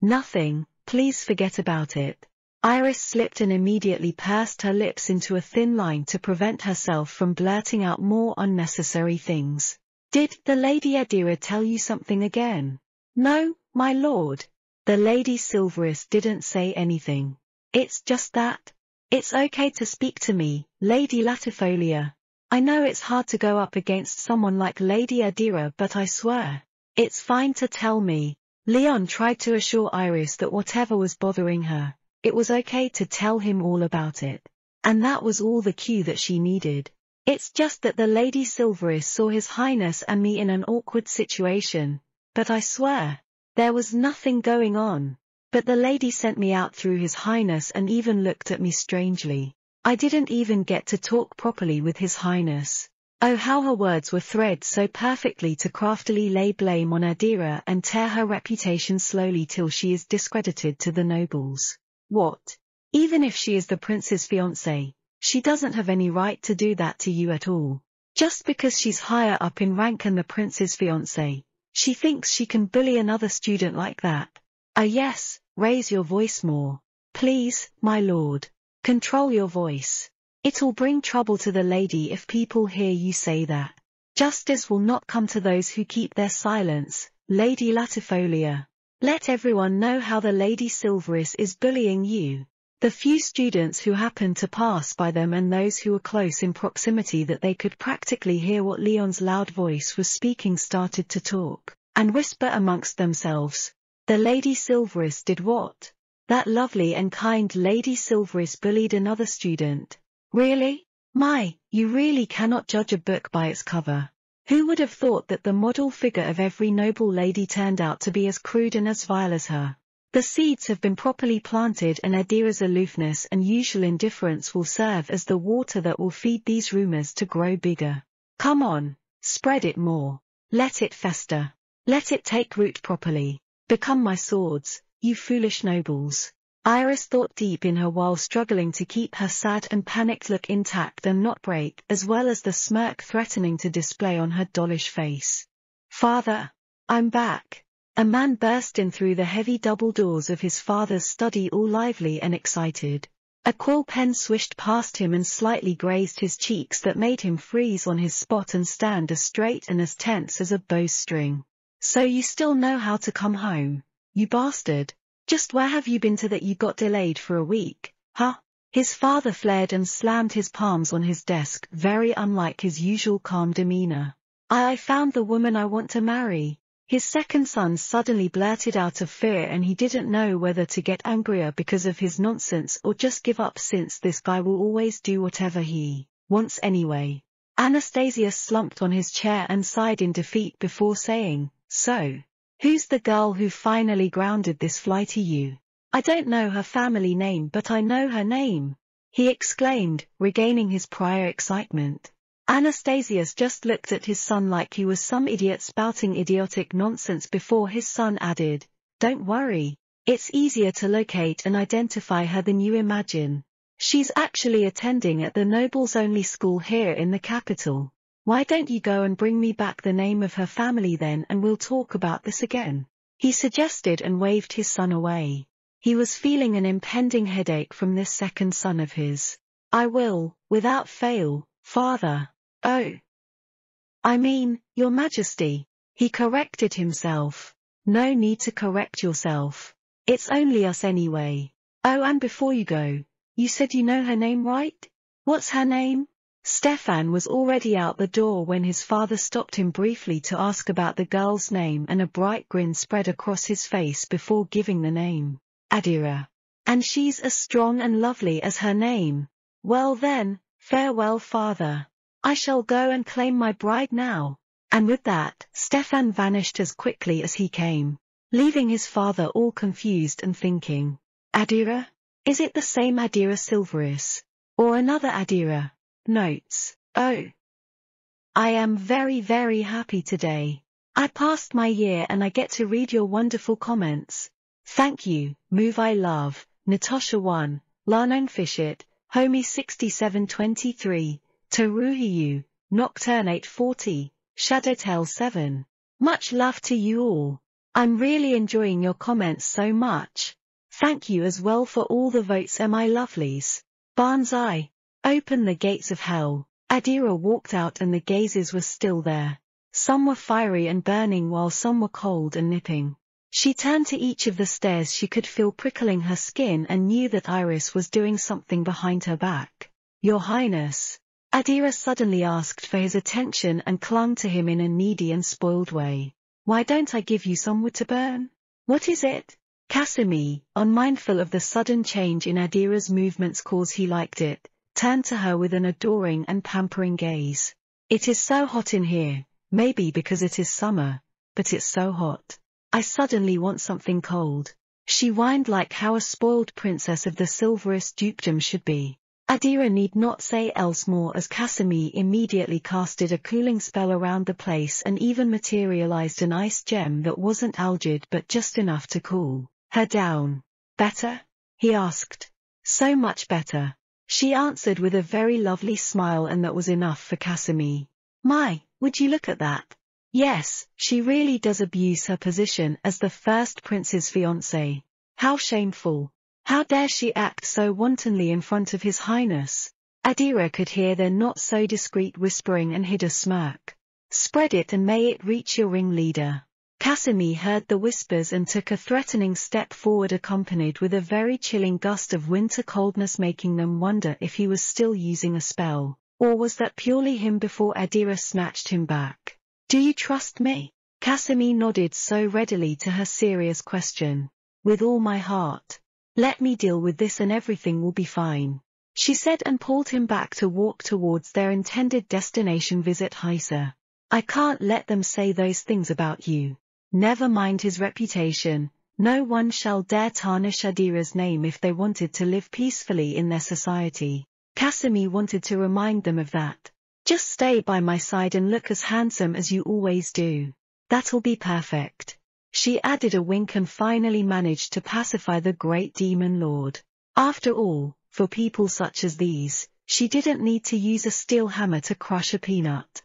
Speaker 1: Nothing, please forget about it. Iris slipped and immediately pursed her lips into a thin line to prevent herself from blurting out more unnecessary things. Did the Lady Adira tell you something again? No, my lord. The Lady Silverus didn't say anything. It's just that, it's okay to speak to me, Lady Latifolia. I know it's hard to go up against someone like Lady Adira but I swear, it's fine to tell me. Leon tried to assure Iris that whatever was bothering her, it was okay to tell him all about it. And that was all the cue that she needed. It's just that the Lady Silverus saw His Highness and me in an awkward situation, but I swear, there was nothing going on. But the lady sent me out through his highness and even looked at me strangely. I didn't even get to talk properly with his highness. Oh how her words were thread so perfectly to craftily lay blame on Adira and tear her reputation slowly till she is discredited to the nobles. What? Even if she is the prince's fiancée, she doesn't have any right to do that to you at all. Just because she's higher up in rank than the prince's fiancée, she thinks she can bully another student like that. Ah yes, Raise your voice more. Please, my lord. Control your voice. It'll bring trouble to the lady if people hear you say that. Justice will not come to those who keep their silence, Lady Latifolia. Let everyone know how the Lady Silverus is bullying you. The few students who happened to pass by them and those who were close in proximity that they could practically hear what Leon's loud voice was speaking started to talk, and whisper amongst themselves. The Lady Silverus did what? That lovely and kind Lady Silverus bullied another student. Really? My, you really cannot judge a book by its cover. Who would have thought that the model figure of every noble lady turned out to be as crude and as vile as her? The seeds have been properly planted and Adira's aloofness and usual indifference will serve as the water that will feed these rumors to grow bigger. Come on, spread it more. Let it fester. Let it take root properly. Become my swords, you foolish nobles. Iris thought deep in her while struggling to keep her sad and panicked look intact and not break, as well as the smirk threatening to display on her dollish face. Father, I'm back. A man burst in through the heavy double doors of his father's study all lively and excited. A quill pen swished past him and slightly grazed his cheeks that made him freeze on his spot and stand as straight and as tense as a bowstring. So you still know how to come home, you bastard. Just where have you been to that you got delayed for a week, huh? His father flared and slammed his palms on his desk, very unlike his usual calm demeanor. I, I found the woman I want to marry. His second son suddenly blurted out of fear and he didn't know whether to get angrier because of his nonsense or just give up since this guy will always do whatever he wants anyway. Anastasius slumped on his chair and sighed in defeat before saying, So, who's the girl who finally grounded this to you? I don't know her family name but I know her name, he exclaimed, regaining his prior excitement. Anastasius just looked at his son like he was some idiot spouting idiotic nonsense before his son added, Don't worry, it's easier to locate and identify her than you imagine. She's actually attending at the nobles only school here in the capital. Why don't you go and bring me back the name of her family then and we'll talk about this again? He suggested and waved his son away. He was feeling an impending headache from this second son of his. I will, without fail, father. Oh. I mean, your majesty. He corrected himself. No need to correct yourself. It's only us anyway. Oh and before you go, you said you know her name right? What's her name? Stefan was already out the door when his father stopped him briefly to ask about the girl's name and a bright grin spread across his face before giving the name. Adira. And she's as strong and lovely as her name. Well then, farewell father. I shall go and claim my bride now. And with that, Stefan vanished as quickly as he came, leaving his father all confused and thinking, Adira? Is it the same Adira Silverus? Or another Adira? Notes, oh. I am very very happy today. I passed my year and I get to read your wonderful comments. Thank you, Move I Love, Natasha 1, Larnon Fishit, Homie 6723, Teruhiyu, Nocturne 840, Shadowtail 7. Much love to you all. I'm really enjoying your comments so much. Thank you as well for all the votes and lovelies. Banzai. Open the gates of hell. Adira walked out and the gazes were still there. Some were fiery and burning while some were cold and nipping. She turned to each of the stairs she could feel prickling her skin and knew that Iris was doing something behind her back. Your Highness. Adira suddenly asked for his attention and clung to him in a needy and spoiled way. Why don't I give you some wood to burn? What is it? Casimir, unmindful of the sudden change in Adira's movements cause he liked it, turned to her with an adoring and pampering gaze. It is so hot in here, maybe because it is summer, but it's so hot. I suddenly want something cold. She whined like how a spoiled princess of the Silverus dukedom should be. Adira need not say else more as Casimir immediately casted a cooling spell around the place and even materialized an ice gem that wasn't algid but just enough to cool her down. Better? he asked. So much better. She answered with a very lovely smile and that was enough for Casimir. My, would you look at that? Yes, she really does abuse her position as the first prince's fiancée. How shameful. How dare she act so wantonly in front of his highness? Adira could hear their not so discreet whispering and hid a smirk. Spread it and may it reach your ringleader. Casimir heard the whispers and took a threatening step forward accompanied with a very chilling gust of winter coldness making them wonder if he was still using a spell, or was that purely him before Adira snatched him back. Do you trust me? Casimir nodded so readily to her serious question. With all my heart. Let me deal with this and everything will be fine. She said and pulled him back to walk towards their intended destination visit Heisa. I can't let them say those things about you. Never mind his reputation, no one shall dare tarnish Adira's name if they wanted to live peacefully in their society. Casimir wanted to remind them of that. Just stay by my side and look as handsome as you always do. That'll be perfect. She added a wink and finally managed to pacify the great demon lord. After all, for people such as these, she didn't need to use a steel hammer to crush a peanut.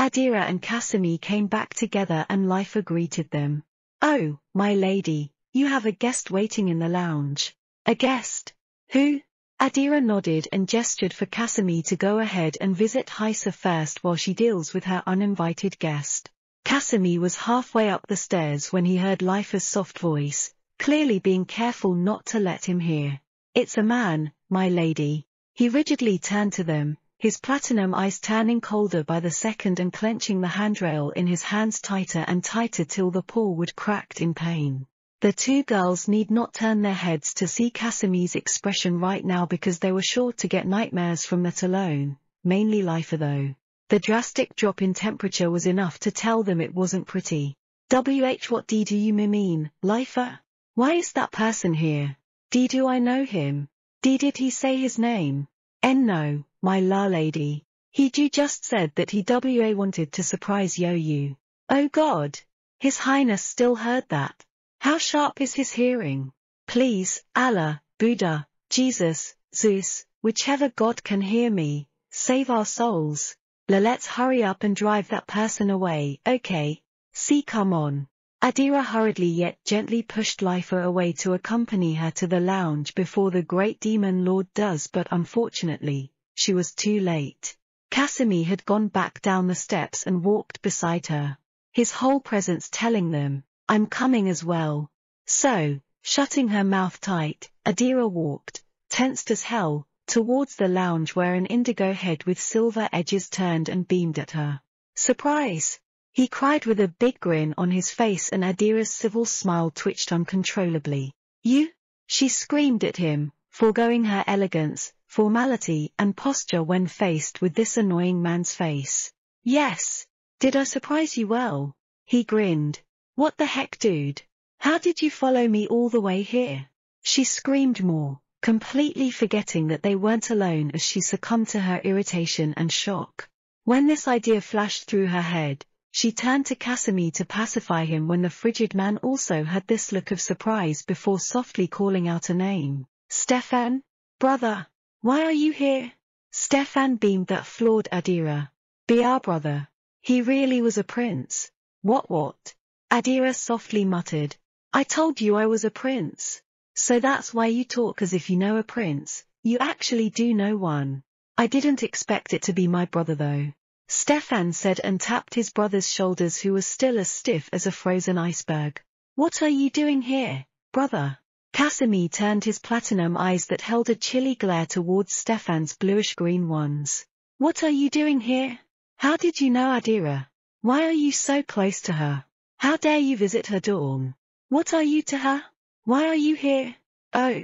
Speaker 1: Adira and Casimir came back together and Lifa greeted them. Oh, my lady, you have a guest waiting in the lounge. A guest? Who? Adira nodded and gestured for Casimir to go ahead and visit Heisa first while she deals with her uninvited guest. Casimir was halfway up the stairs when he heard Lifa's soft voice, clearly being careful not to let him hear. It's a man, my lady. He rigidly turned to them, his platinum eyes turning colder by the second and clenching the handrail in his hands tighter and tighter till the paw would cracked in pain. The two girls need not turn their heads to see Casimir's expression right now because they were sure to get nightmares from that alone, mainly Lifa though. The drastic drop in temperature was enough to tell them it wasn't pretty. WH what D do you mean, Lifa? Why is that person here? D do I know him? D did he say his name? N no, my la lady. He just said that he wa wanted to surprise Yo Yu. Oh God! His Highness still heard that. How sharp is his hearing? Please, Allah, Buddha, Jesus, Zeus, whichever God can hear me, save our souls. let's hurry up and drive that person away, okay? See come on. Adira hurriedly yet gently pushed Lifa away to accompany her to the lounge before the great demon lord does but unfortunately, she was too late. Casimir had gone back down the steps and walked beside her, his whole presence telling them, I'm coming as well. So, shutting her mouth tight, Adira walked, tensed as hell, towards the lounge where an indigo head with silver edges turned and beamed at her. Surprise! He cried with a big grin on his face and Adira's civil smile twitched uncontrollably. You? She screamed at him, foregoing her elegance, formality, and posture when faced with this annoying man's face. Yes. Did I surprise you well? He grinned. What the heck dude? How did you follow me all the way here? She screamed more, completely forgetting that they weren't alone as she succumbed to her irritation and shock. When this idea flashed through her head, she turned to Casimir to pacify him when the frigid man also had this look of surprise before softly calling out a name. Stefan? Brother? Why are you here? Stefan beamed that floored Adira. Be our brother. He really was a prince. What what? Adira softly muttered. I told you I was a prince. So that's why you talk as if you know a prince. You actually do know one. I didn't expect it to be my brother though. Stefan said and tapped his brother's shoulders who was still as stiff as a frozen iceberg. What are you doing here, brother? Casimir turned his platinum eyes that held a chilly glare towards Stefan's bluish-green ones. What are you doing here? How did you know Adira? Why are you so close to her? How dare you visit her dorm? What are you to her? Why are you here? Oh.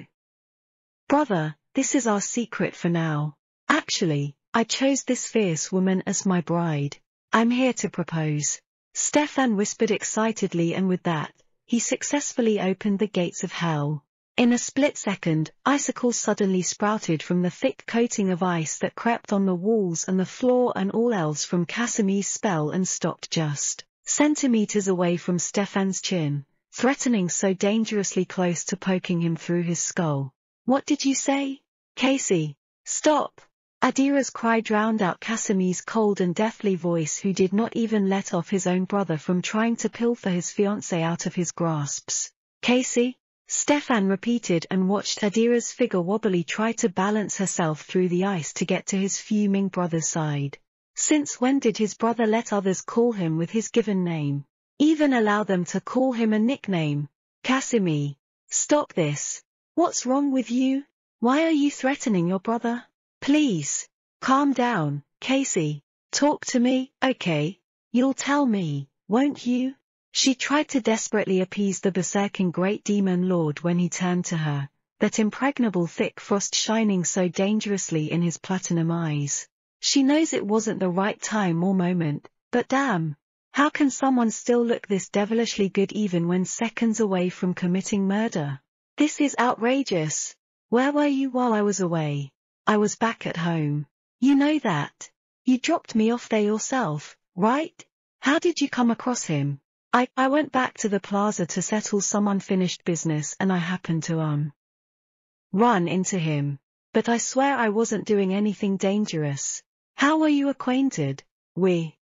Speaker 1: Brother, this is our secret for now. Actually, I chose this fierce woman as my bride. I'm here to propose. Stefan whispered excitedly and with that, he successfully opened the gates of hell. In a split second, icicles suddenly sprouted from the thick coating of ice that crept on the walls and the floor and all else from Casimir's spell and stopped just centimeters away from Stefan's chin, threatening so dangerously close to poking him through his skull. What did you say? Casey, stop! Adira's cry drowned out Casimir's cold and deathly voice who did not even let off his own brother from trying to pilfer his fiancée out of his grasps. Casey? Stefan repeated and watched Adira's figure wobbly try to balance herself through the ice to get to his fuming brother's side. Since when did his brother let others call him with his given name? Even allow them to call him a nickname. Casimir, stop this. What's wrong with you? Why are you threatening your brother? Please, calm down, Casey. Talk to me, okay? You'll tell me, won't you? She tried to desperately appease the berserking great demon lord when he turned to her, that impregnable thick frost shining so dangerously in his platinum eyes. She knows it wasn't the right time or moment, but damn, how can someone still look this devilishly good even when seconds away from committing murder? This is outrageous. Where were you while I was away? I was back at home. You know that. You dropped me off there yourself, right? How did you come across him? I, I went back to the plaza to settle some unfinished business and I happened to, um, run into him. But I swear I wasn't doing anything dangerous. How are you acquainted? We.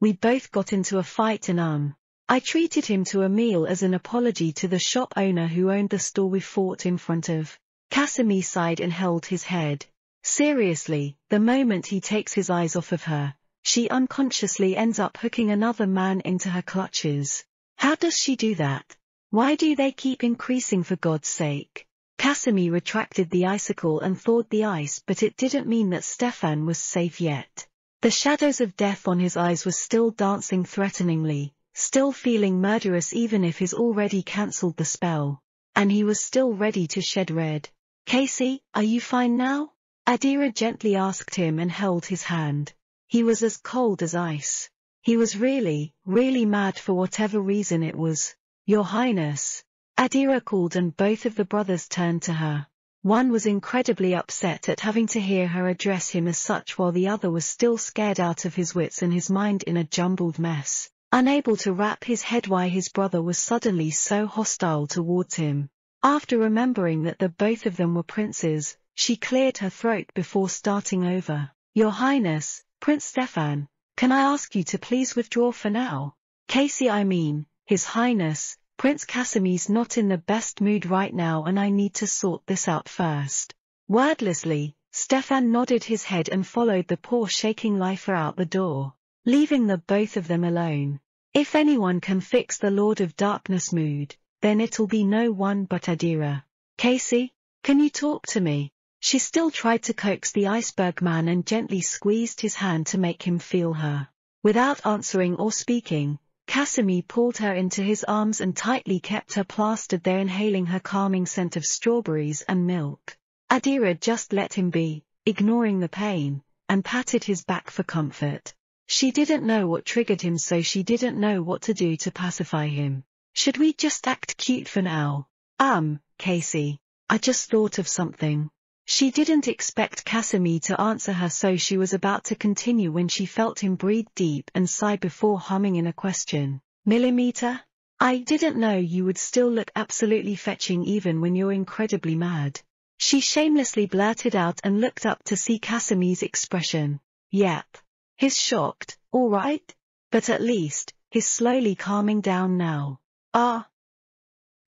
Speaker 1: We both got into a fight and um. I treated him to a meal as an apology to the shop owner who owned the store we fought in front of. Casimir sighed and held his head. Seriously, the moment he takes his eyes off of her, she unconsciously ends up hooking another man into her clutches. How does she do that? Why do they keep increasing for God's sake? Casimir retracted the icicle and thawed the ice but it didn't mean that Stefan was safe yet. The shadows of death on his eyes were still dancing threateningly, still feeling murderous even if he's already cancelled the spell. And he was still ready to shed red. Casey, are you fine now? Adira gently asked him and held his hand. He was as cold as ice. He was really, really mad for whatever reason it was. Your Highness. Adira called and both of the brothers turned to her. One was incredibly upset at having to hear her address him as such while the other was still scared out of his wits and his mind in a jumbled mess, unable to wrap his head why his brother was suddenly so hostile towards him. After remembering that the both of them were princes, she cleared her throat before starting over. Your Highness, Prince Stefan, can I ask you to please withdraw for now? Casey I mean, His Highness, Prince Casimir's not in the best mood right now and I need to sort this out first. Wordlessly, Stefan nodded his head and followed the poor shaking Lifa out the door, leaving the both of them alone. If anyone can fix the Lord of Darkness mood, then it'll be no one but Adira. Casey, can you talk to me? She still tried to coax the iceberg man and gently squeezed his hand to make him feel her. Without answering or speaking, Casimir pulled her into his arms and tightly kept her plastered there inhaling her calming scent of strawberries and milk. Adira just let him be, ignoring the pain, and patted his back for comfort. She didn't know what triggered him so she didn't know what to do to pacify him. Should we just act cute for now? Um, Casey, I just thought of something. She didn't expect Casimir to answer her so she was about to continue when she felt him breathe deep and sigh before humming in a question. Millimeter? I didn't know you would still look absolutely fetching even when you're incredibly mad. She shamelessly blurted out and looked up to see Casimir's expression. Yep. He's shocked, all right? But at least, he's slowly calming down now. Ah.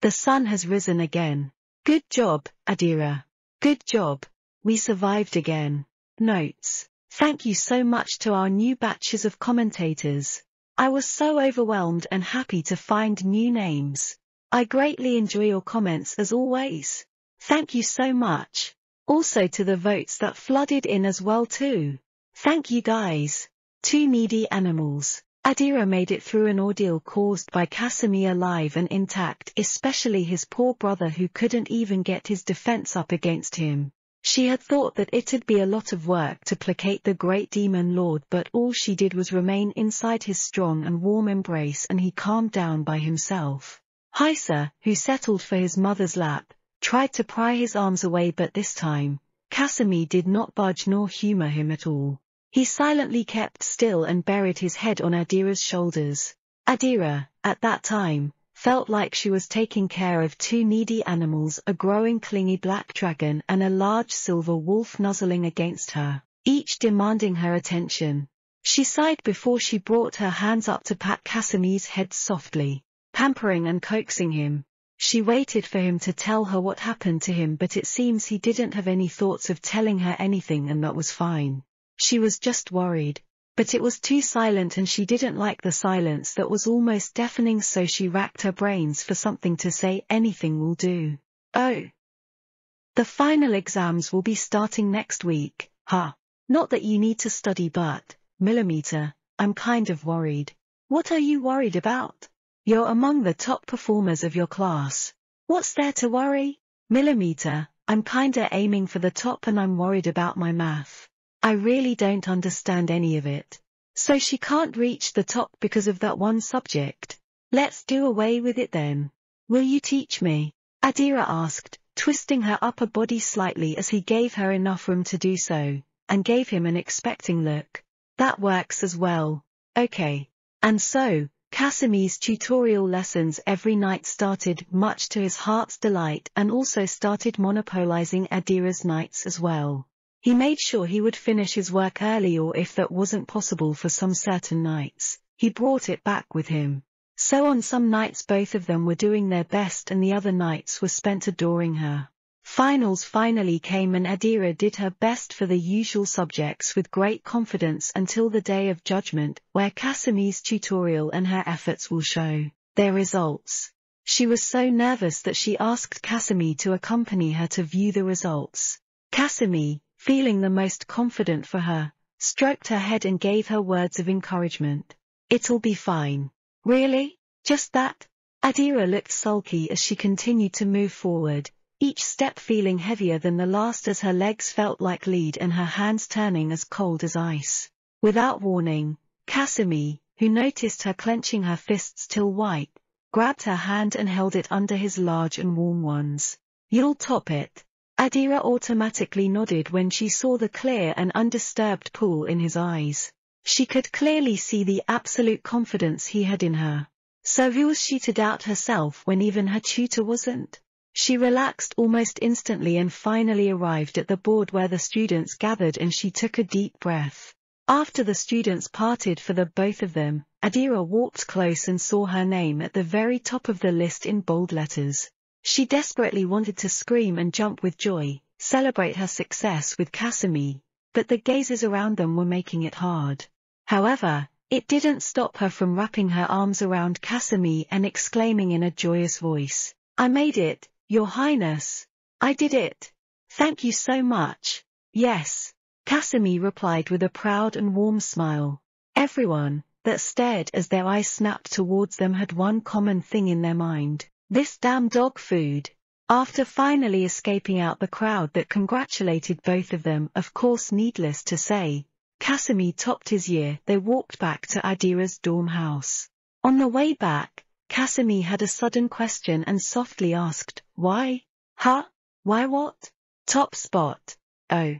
Speaker 1: The sun has risen again. Good job, Adira. Good job. We survived again. Notes. Thank you so much to our new batches of commentators. I was so overwhelmed and happy to find new names. I greatly enjoy your comments as always. Thank you so much. Also to the votes that flooded in as well too. Thank you guys. Two needy animals. Adira made it through an ordeal caused by Casimir alive and intact especially his poor brother who couldn't even get his defense up against him. She had thought that it'd be a lot of work to placate the great demon lord but all she did was remain inside his strong and warm embrace and he calmed down by himself. Heisa, who settled for his mother's lap, tried to pry his arms away but this time, Casimir did not budge nor humor him at all. He silently kept still and buried his head on Adira's shoulders. Adira, at that time, felt like she was taking care of two needy animals a growing clingy black dragon and a large silver wolf nuzzling against her, each demanding her attention. She sighed before she brought her hands up to pat Casimir's head softly, pampering and coaxing him. She waited for him to tell her what happened to him but it seems he didn't have any thoughts of telling her anything and that was fine. She was just worried. But it was too silent and she didn't like the silence that was almost deafening so she racked her brains for something to say anything will do. Oh. The final exams will be starting next week, huh? Not that you need to study but, millimeter, I'm kind of worried. What are you worried about? You're among the top performers of your class. What's there to worry? Millimeter, I'm kinda aiming for the top and I'm worried about my math. I really don't understand any of it. So she can't reach the top because of that one subject. Let's do away with it then. Will you teach me? Adira asked, twisting her upper body slightly as he gave her enough room to do so, and gave him an expecting look. That works as well. Okay. And so, Casimir's tutorial lessons every night started much to his heart's delight and also started monopolizing Adira's nights as well. He made sure he would finish his work early or if that wasn't possible for some certain nights, he brought it back with him. So on some nights both of them were doing their best and the other nights were spent adoring her. Finals finally came and Adira did her best for the usual subjects with great confidence until the day of judgment, where Casimir's tutorial and her efforts will show their results. She was so nervous that she asked Casimir to accompany her to view the results. Casimir, feeling the most confident for her, stroked her head and gave her words of encouragement. It'll be fine. Really? Just that? Adira looked sulky as she continued to move forward, each step feeling heavier than the last as her legs felt like lead and her hands turning as cold as ice. Without warning, Casimir, who noticed her clenching her fists till white, grabbed her hand and held it under his large and warm ones. You'll top it. Adira automatically nodded when she saw the clear and undisturbed pool in his eyes. She could clearly see the absolute confidence he had in her. So who was she to doubt herself when even her tutor wasn't? She relaxed almost instantly and finally arrived at the board where the students gathered and she took a deep breath. After the students parted for the both of them, Adira walked close and saw her name at the very top of the list in bold letters. She desperately wanted to scream and jump with joy, celebrate her success with Casimir, but the gazes around them were making it hard. However, it didn't stop her from wrapping her arms around Casimir and exclaiming in a joyous voice, I made it, your Highness, I did it. Thank you so much. Yes. Casimir replied with a proud and warm smile. Everyone, that stared as their eyes snapped towards them had one common thing in their mind. This damn dog food. After finally escaping out the crowd that congratulated both of them, of course needless to say, Casimir topped his year, they walked back to Adira's dorm house. On the way back, Casimir had a sudden question and softly asked, Why? Huh? Why what? Top spot. Oh.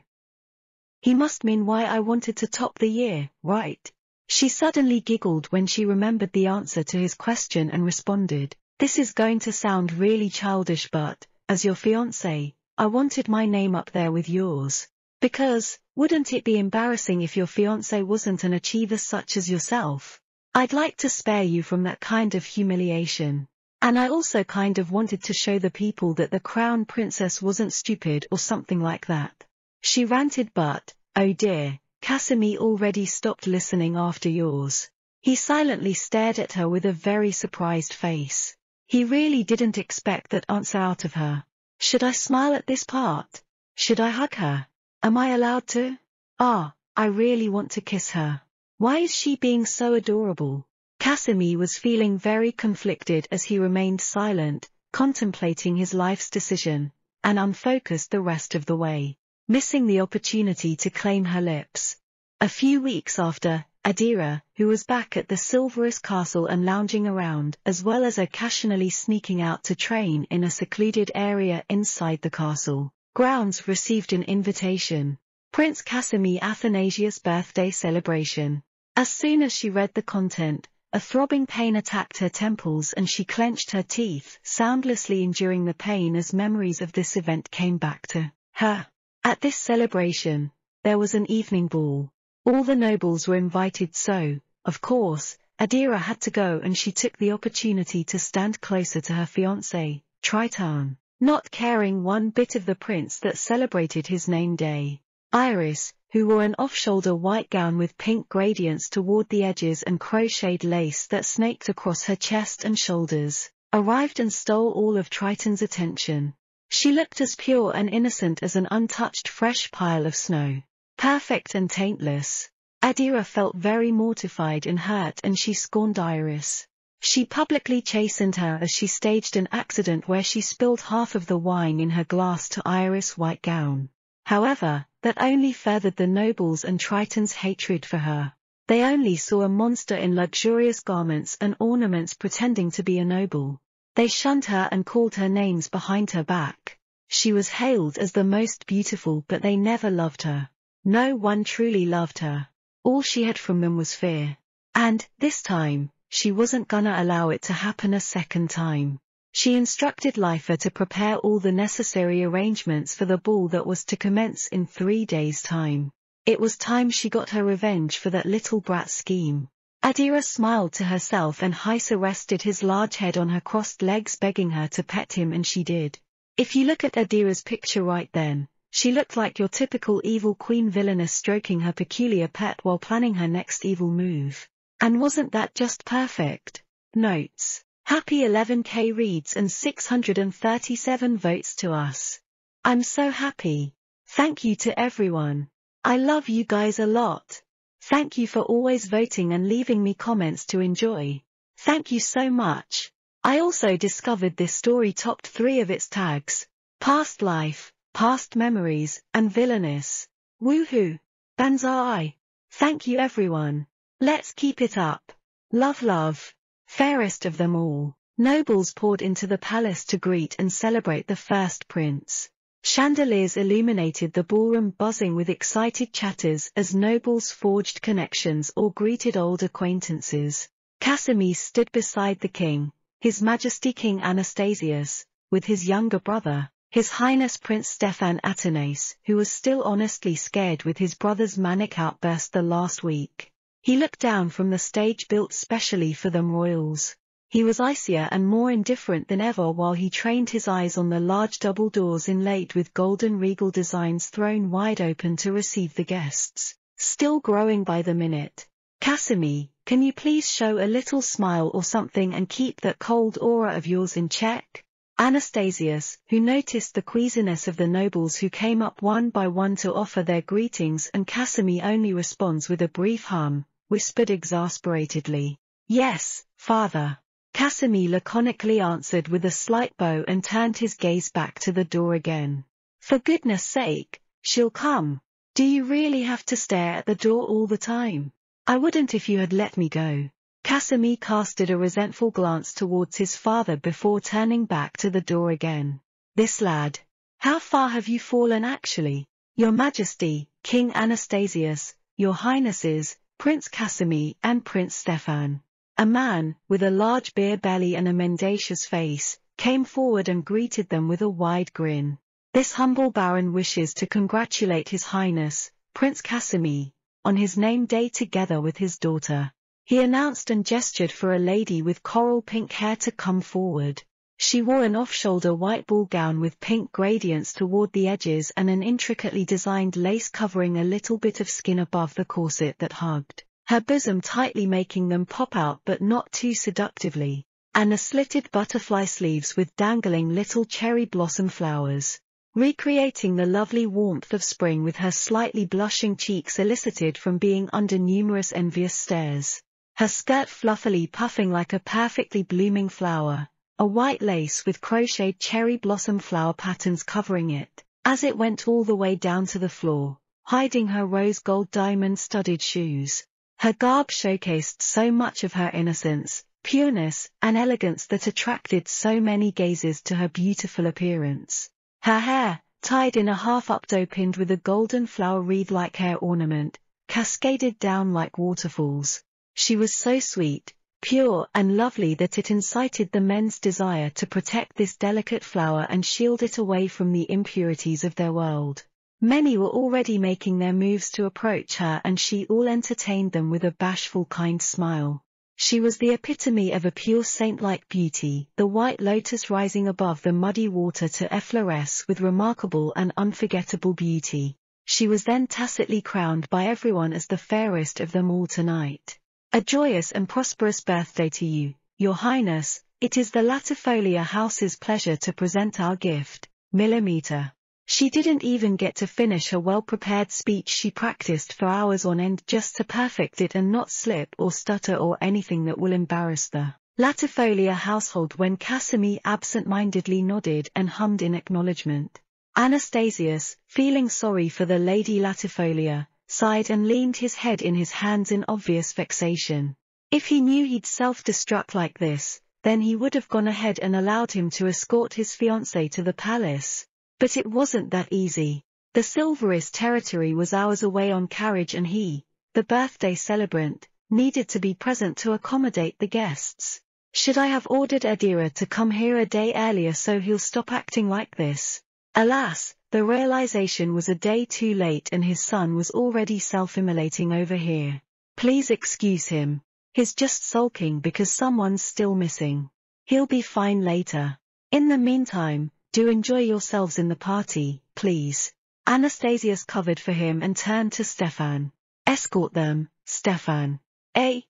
Speaker 1: He must mean why I wanted to top the year, right? She suddenly giggled when she remembered the answer to his question and responded, This is going to sound really childish but, as your fiancé, I wanted my name up there with yours. Because, wouldn't it be embarrassing if your fiancé wasn't an achiever such as yourself? I'd like to spare you from that kind of humiliation. And I also kind of wanted to show the people that the crown princess wasn't stupid or something like that. She ranted but, oh dear, Casimir already stopped listening after yours. He silently stared at her with a very surprised face. He really didn't expect that answer out of her. Should I smile at this part? Should I hug her? Am I allowed to? Ah, I really want to kiss her. Why is she being so adorable? Casimir was feeling very conflicted as he remained silent, contemplating his life's decision, and unfocused the rest of the way, missing the opportunity to claim her lips. A few weeks after, Adira, who was back at the Silverus castle and lounging around, as well as occasionally sneaking out to train in a secluded area inside the castle, grounds received an invitation. Prince Casimir Athanasius' birthday celebration. As soon as she read the content, a throbbing pain attacked her temples and she clenched her teeth, soundlessly enduring the pain as memories of this event came back to her. At this celebration, there was an evening ball. All the nobles were invited so, of course, Adira had to go and she took the opportunity to stand closer to her fiancé, Triton, not caring one bit of the prince that celebrated his name day. Iris, who wore an off-shoulder white gown with pink gradients toward the edges and crocheted lace that snaked across her chest and shoulders, arrived and stole all of Triton's attention. She looked as pure and innocent as an untouched fresh pile of snow. Perfect and taintless. Adira felt very mortified and hurt and she scorned Iris. She publicly chastened her as she staged an accident where she spilled half of the wine in her glass to Iris' white gown. However, that only furthered the nobles and Triton's hatred for her. They only saw a monster in luxurious garments and ornaments pretending to be a noble. They shunned her and called her names behind her back. She was hailed as the most beautiful but they never loved her. No one truly loved her. All she had from them was fear. And, this time, she wasn't gonna allow it to happen a second time. She instructed Lifa to prepare all the necessary arrangements for the ball that was to commence in three days' time. It was time she got her revenge for that little brat scheme. Adira smiled to herself and Heisa rested his large head on her crossed legs begging her to pet him and she did. If you look at Adira's picture right then, she looked like your typical evil queen villainess stroking her peculiar pet while planning her next evil move. And wasn't that just perfect? Notes. Happy 11k reads and 637 votes to us. I'm so happy. Thank you to everyone. I love you guys a lot. Thank you for always voting and leaving me comments to enjoy. Thank you so much. I also discovered this story topped three of its tags. Past life, past memories, and villainous. Woohoo! Banzai! Thank you everyone. Let's keep it up. Love love. Fairest of them all, nobles poured into the palace to greet and celebrate the first prince. Chandeliers illuminated the ballroom buzzing with excited chatters as nobles forged connections or greeted old acquaintances. Casimir stood beside the king, His Majesty King Anastasius, with his younger brother, His Highness Prince Stefan Athanase, who was still honestly scared with his brother's manic outburst the last week. He looked down from the stage built specially for them royals. He was icier and more indifferent than ever while he trained his eyes on the large double doors inlaid with golden regal designs thrown wide open to receive the guests, still growing by the minute. Casimir, can you please show a little smile or something and keep that cold aura of yours in check? Anastasius, who noticed the queasiness of the nobles who came up one by one to offer their greetings and Casimir only responds with a brief hum, whispered exasperatedly. Yes, father. Casimir laconically answered with a slight bow and turned his gaze back to the door again. For goodness sake, she'll come. Do you really have to stare at the door all the time? I wouldn't if you had let me go. Casimir casted a resentful glance towards his father before turning back to the door again. This lad. How far have you fallen actually? Your Majesty, King Anastasius, Your Highnesses, Prince Casimir and Prince Stefan. A man, with a large beer belly and a mendacious face, came forward and greeted them with a wide grin. This humble baron wishes to congratulate His Highness, Prince Casimir, on his name day together with his daughter. He announced and gestured for a lady with coral pink hair to come forward. She wore an off-shoulder white ball gown with pink gradients toward the edges and an intricately designed lace covering a little bit of skin above the corset that hugged her bosom tightly making them pop out but not too seductively, and a slitted butterfly sleeves with dangling little cherry blossom flowers. Recreating the lovely warmth of spring with her slightly blushing cheeks elicited from being under numerous envious stares. Her skirt fluffily puffing like a perfectly blooming flower, a white lace with crocheted cherry blossom flower patterns covering it, as it went all the way down to the floor, hiding her rose gold diamond studded shoes. Her garb showcased so much of her innocence, pureness, and elegance that attracted so many gazes to her beautiful appearance. Her hair, tied in a half-updo pinned with a golden flower wreath-like hair ornament, cascaded down like waterfalls. She was so sweet, pure and lovely that it incited the men's desire to protect this delicate flower and shield it away from the impurities of their world. Many were already making their moves to approach her and she all entertained them with a bashful kind smile. She was the epitome of a pure saint-like beauty, the white lotus rising above the muddy water to effloresce with remarkable and unforgettable beauty. She was then tacitly crowned by everyone as the fairest of them all tonight. A joyous and prosperous birthday to you, your highness, it is the Latifolia House's pleasure to present our gift, Millimeter. She didn't even get to finish her well-prepared speech she practiced for hours on end just to perfect it and not slip or stutter or anything that will embarrass the Latifolia household when Casimir absent-mindedly nodded and hummed in acknowledgement. Anastasius, feeling sorry for the Lady Latifolia, sighed and leaned his head in his hands in obvious vexation. If he knew he'd self-destruct like this, then he would have gone ahead and allowed him to escort his fiancée to the palace. But it wasn't that easy. The Silverus territory was hours away on carriage and he, the birthday celebrant, needed to be present to accommodate the guests. Should I have ordered Adira to come here a day earlier so he'll stop acting like this? Alas, the realization was a day too late and his son was already self-immolating over here. Please excuse him. He's just sulking because someone's still missing. He'll be fine later. In the meantime, do enjoy yourselves in the party, please. Anastasius covered for him and turned to Stefan. Escort them, Stefan. Eh?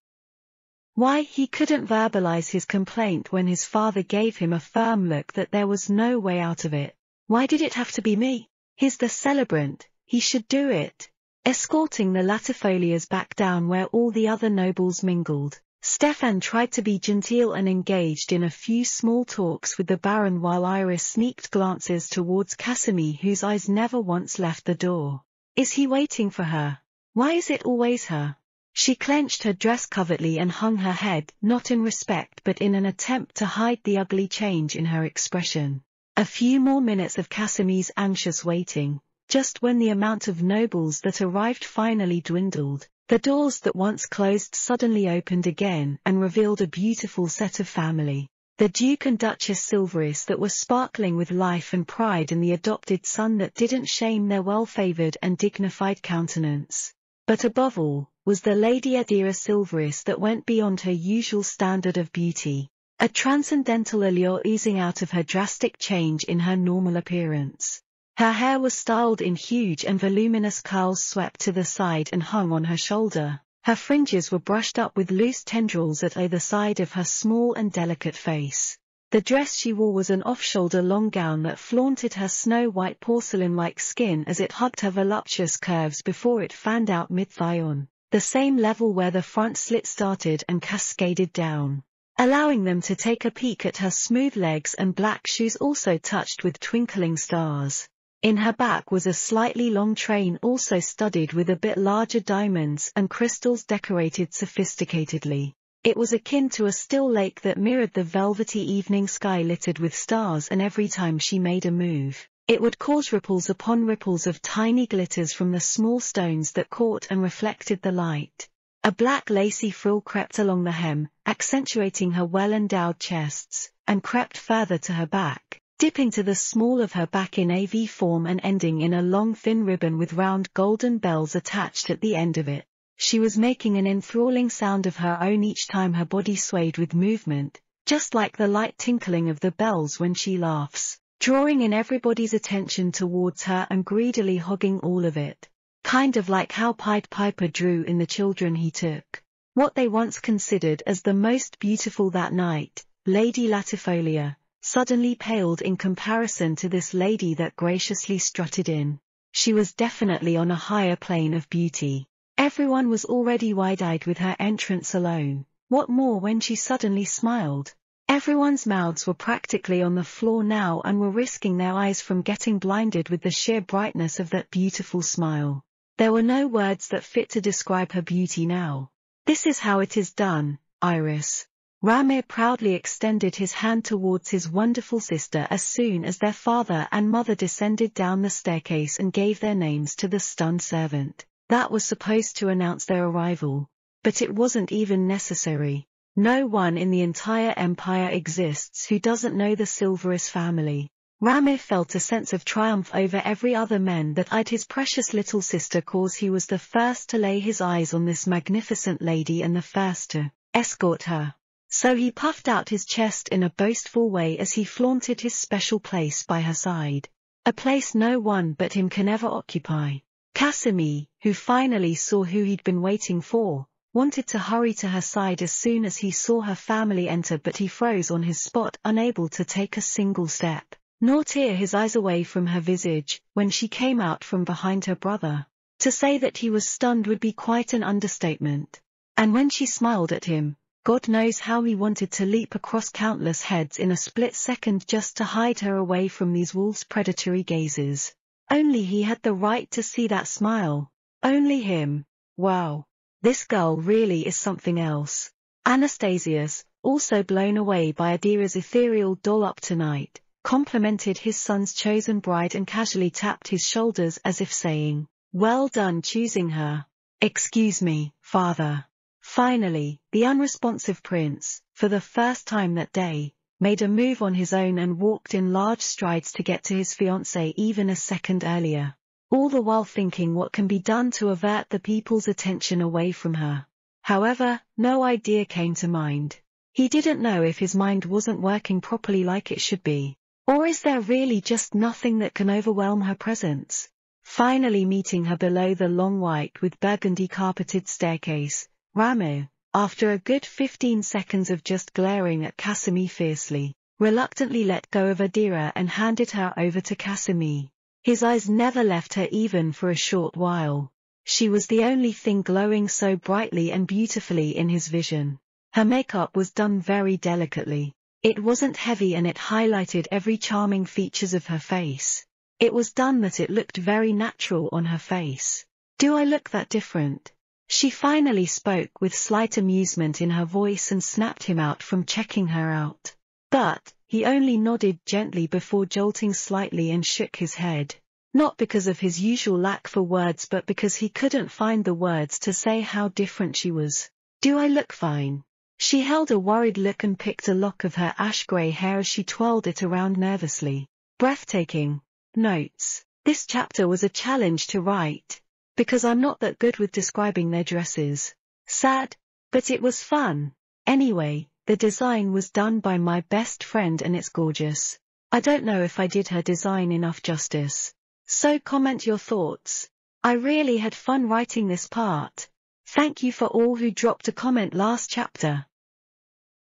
Speaker 1: Why he couldn't verbalize his complaint when his father gave him a firm look that there was no way out of it. Why did it have to be me? He's the celebrant, he should do it. Escorting the Latifolias back down where all the other nobles mingled, Stefan tried to be genteel and engaged in a few small talks with the Baron while Iris sneaked glances towards Casimir whose eyes never once left the door. Is he waiting for her? Why is it always her? She clenched her dress covertly and hung her head, not in respect but in an attempt to hide the ugly change in her expression. A few more minutes of Casimir's anxious waiting, just when the amount of nobles that arrived finally dwindled, the doors that once closed suddenly opened again and revealed a beautiful set of family. The Duke and Duchess Silverus that were sparkling with life and pride in the adopted son that didn't shame their well-favored and dignified countenance. But above all, was the Lady Adira Silverus that went beyond her usual standard of beauty, a transcendental allure easing out of her drastic change in her normal appearance. Her hair was styled in huge and voluminous curls swept to the side and hung on her shoulder. Her fringes were brushed up with loose tendrils at either side of her small and delicate face. The dress she wore was an off-shoulder long gown that flaunted her snow-white porcelain-like skin as it hugged her voluptuous curves before it fanned out mid-thigh on, the same level where the front slit started and cascaded down, allowing them to take a peek at her smooth legs and black shoes also touched with twinkling stars. In her back was a slightly long train also studded with a bit larger diamonds and crystals decorated sophisticatedly. It was akin to a still lake that mirrored the velvety evening sky littered with stars and every time she made a move, it would cause ripples upon ripples of tiny glitters from the small stones that caught and reflected the light. A black lacy frill crept along the hem, accentuating her well-endowed chests, and crept further to her back dipping to the small of her back in a V form and ending in a long thin ribbon with round golden bells attached at the end of it. She was making an enthralling sound of her own each time her body swayed with movement, just like the light tinkling of the bells when she laughs, drawing in everybody's attention towards her and greedily hogging all of it. Kind of like how Pied Piper drew in the children he took. What they once considered as the most beautiful that night, Lady Latifolia, suddenly paled in comparison to this lady that graciously strutted in. She was definitely on a higher plane of beauty. Everyone was already wide-eyed with her entrance alone. What more when she suddenly smiled? Everyone's mouths were practically on the floor now and were risking their eyes from getting blinded with the sheer brightness of that beautiful smile. There were no words that fit to describe her beauty now. This is how it is done, Iris. Ramir proudly extended his hand towards his wonderful sister as soon as their father and mother descended down the staircase and gave their names to the stunned servant. That was supposed to announce their arrival. But it wasn't even necessary. No one in the entire empire exists who doesn't know the Silverus family. Ramir felt a sense of triumph over every other man that I'd his precious little sister cause he was the first to lay his eyes on this magnificent lady and the first to escort her. So he puffed out his chest in a boastful way as he flaunted his special place by her side. A place no one but him can ever occupy. Casimir, who finally saw who he'd been waiting for, wanted to hurry to her side as soon as he saw her family enter but he froze on his spot unable to take a single step, nor tear his eyes away from her visage when she came out from behind her brother. To say that he was stunned would be quite an understatement. And when she smiled at him, God knows how he wanted to leap across countless heads in a split second just to hide her away from these wolves' predatory gazes. Only he had the right to see that smile. Only him. Wow. This girl really is something else. Anastasius, also blown away by Adira's ethereal doll up tonight, complimented his son's chosen bride and casually tapped his shoulders as if saying, well done choosing her. Excuse me, father. Finally, the unresponsive prince, for the first time that day, made a move on his own and walked in large strides to get to his fiancée even a second earlier, all the while thinking what can be done to avert the people's attention away from her. However, no idea came to mind. He didn't know if his mind wasn't working properly like it should be. Or is there really just nothing that can overwhelm her presence? Finally meeting her below the long white with burgundy carpeted staircase, Ramir, after a good 15 seconds of just glaring at Casimir fiercely, reluctantly let go of Adira and handed her over to Casimir. His eyes never left her even for a short while. She was the only thing glowing so brightly and beautifully in his vision. Her makeup was done very delicately. It wasn't heavy and it highlighted every charming features of her face. It was done that it looked very natural on her face. Do I look that different? She finally spoke with slight amusement in her voice and snapped him out from checking her out. But, he only nodded gently before jolting slightly and shook his head. Not because of his usual lack for words but because he couldn't find the words to say how different she was. Do I look fine? She held a worried look and picked a lock of her ash-grey hair as she twirled it around nervously. Breathtaking. Notes. This chapter was a challenge to write because I'm not that good with describing their dresses. Sad, but it was fun. Anyway, the design was done by my best friend and it's gorgeous. I don't know if I did her design enough justice. So comment your thoughts. I really had fun writing this part. Thank you for all who dropped a comment last chapter.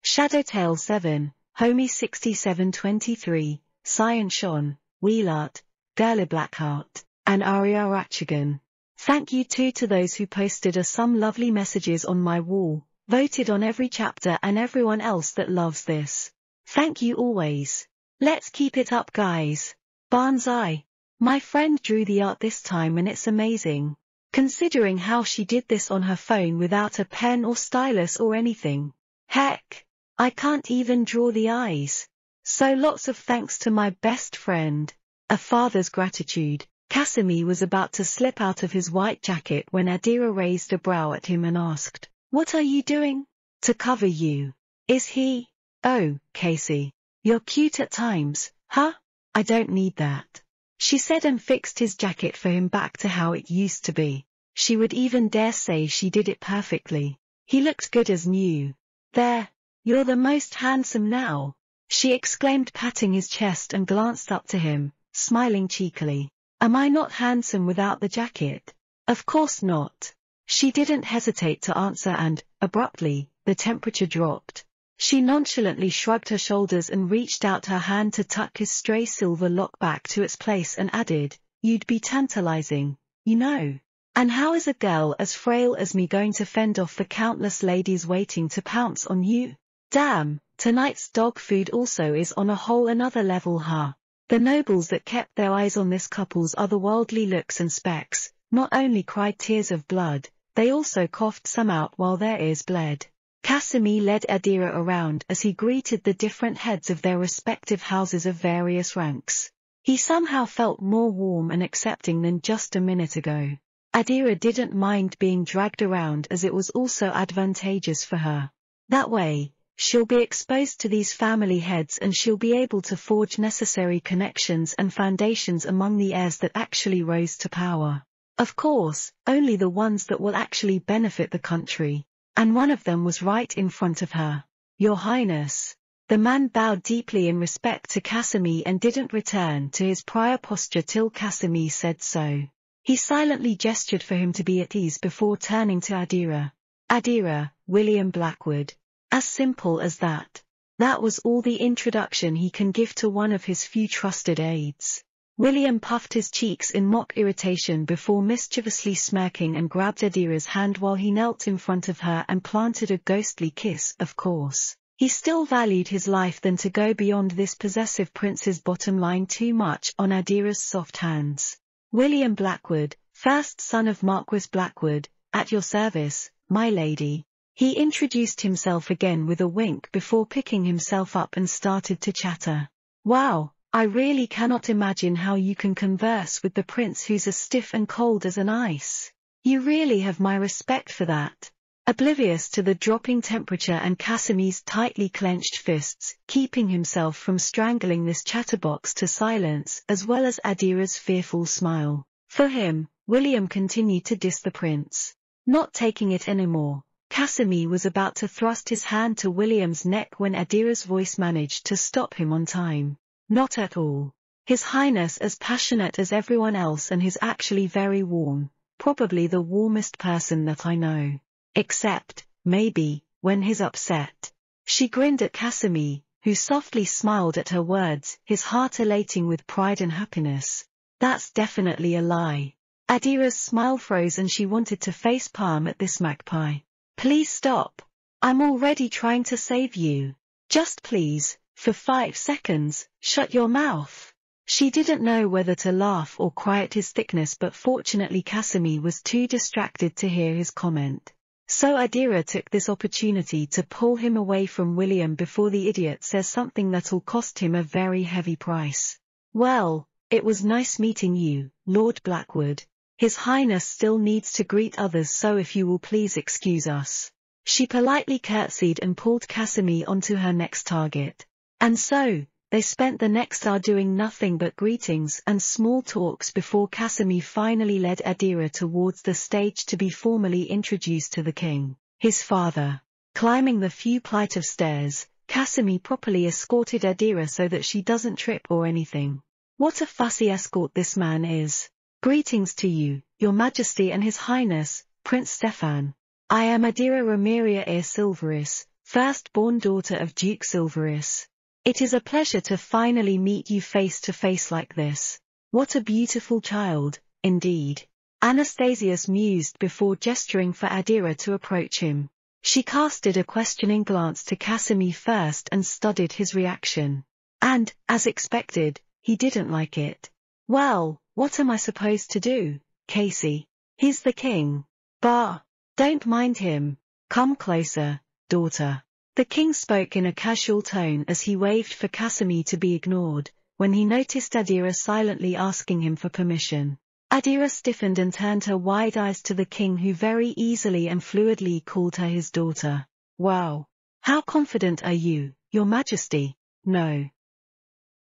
Speaker 1: Shadowtail 7, Homie 6723, Cyan Sean, Wheelart, Gerla Blackheart, and Aria Ratchagan. Thank you too to those who posted us some lovely messages on my wall, voted on every chapter and everyone else that loves this. Thank you always. Let's keep it up guys. Banzai. My friend drew the art this time and it's amazing. Considering how she did this on her phone without a pen or stylus or anything. Heck, I can't even draw the eyes. So lots of thanks to my best friend. A father's gratitude. Casimir was about to slip out of his white jacket when Adira raised a brow at him and asked, What are you doing? To cover you. Is he? Oh, Casey. You're cute at times, huh? I don't need that. She said and fixed his jacket for him back to how it used to be. She would even dare say she did it perfectly. He looked good as new. There, you're the most handsome now, she exclaimed patting his chest and glanced up to him, smiling cheekily. Am I not handsome without the jacket? Of course not. She didn't hesitate to answer and, abruptly, the temperature dropped. She nonchalantly shrugged her shoulders and reached out her hand to tuck his stray silver lock back to its place and added, You'd be tantalizing, you know. And how is a girl as frail as me going to fend off the countless ladies waiting to pounce on you? Damn, tonight's dog food also is on a whole another level huh? The nobles that kept their eyes on this couple's otherworldly looks and specs, not only cried tears of blood, they also coughed some out while their ears bled. Casimir led Adira around as he greeted the different heads of their respective houses of various ranks. He somehow felt more warm and accepting than just a minute ago. Adira didn't mind being dragged around as it was also advantageous for her. That way, She'll be exposed to these family heads and she'll be able to forge necessary connections and foundations among the heirs that actually rose to power. Of course, only the ones that will actually benefit the country. And one of them was right in front of her. Your Highness. The man bowed deeply in respect to Casimir and didn't return to his prior posture till Casimir said so. He He silently gestured for him to be at ease before turning to Adira. Adira, William Blackwood. As simple as that. That was all the introduction he can give to one of his few trusted aides. William puffed his cheeks in mock irritation before mischievously smirking and grabbed Adira's hand while he knelt in front of her and planted a ghostly kiss, of course. He still valued his life than to go beyond this possessive prince's bottom line too much on Adira's soft hands. William Blackwood, first son of Marquis Blackwood, at your service, my lady. He introduced himself again with a wink before picking himself up and started to chatter. Wow, I really cannot imagine how you can converse with the prince who's as stiff and cold as an ice. You really have my respect for that. Oblivious to the dropping temperature and Casimir's tightly clenched fists, keeping himself from strangling this chatterbox to silence as well as Adira's fearful smile. For him, William continued to diss the prince. Not taking it anymore, Casimir was about to thrust his hand to William's neck when Adira's voice managed to stop him on time. Not at all. His Highness as passionate as everyone else and he's actually very warm, probably the warmest person that I know. Except, maybe, when he's upset. She grinned at Casimir, who softly smiled at her words, his heart elating with pride and happiness. That's definitely a lie. Adira's smile froze and she wanted to face palm at this magpie. Please stop. I'm already trying to save you. Just please, for five seconds, shut your mouth. She didn't know whether to laugh or quiet his thickness but fortunately Casimir was too distracted to hear his comment. So Adira took this opportunity to pull him away from William before the idiot says something that'll cost him a very heavy price. Well, it was nice meeting you, Lord Blackwood. His Highness still needs to greet others so if you will please excuse us. She politely curtsied and pulled Casimir onto her next target. And so, they spent the next hour doing nothing but greetings and small talks before Casimir finally led Adira towards the stage to be formally introduced to the king, his father. Climbing the few flight of stairs, Casimir properly escorted Adira so that she doesn't trip or anything. What a fussy escort this man is. Greetings to you, your majesty and his highness, Prince Stefan. I am Adira Ramiria Air Silverus, first-born daughter of Duke Silverus. It is a pleasure to finally meet you face to face like this. What a beautiful child, indeed. Anastasius mused before gesturing for Adira to approach him. She casted a questioning glance to Casimir first and studied his reaction. And, as expected, he didn't like it. Well, what am I supposed to do, Casey? He's the king. Bah! Don't mind him. Come closer, daughter. The king spoke in a casual tone as he waved for Casimir to be ignored, when he noticed Adira silently asking him for permission. Adira stiffened and turned her wide eyes to the king who very easily and fluidly called her his daughter. Wow! How confident are you, your majesty? No.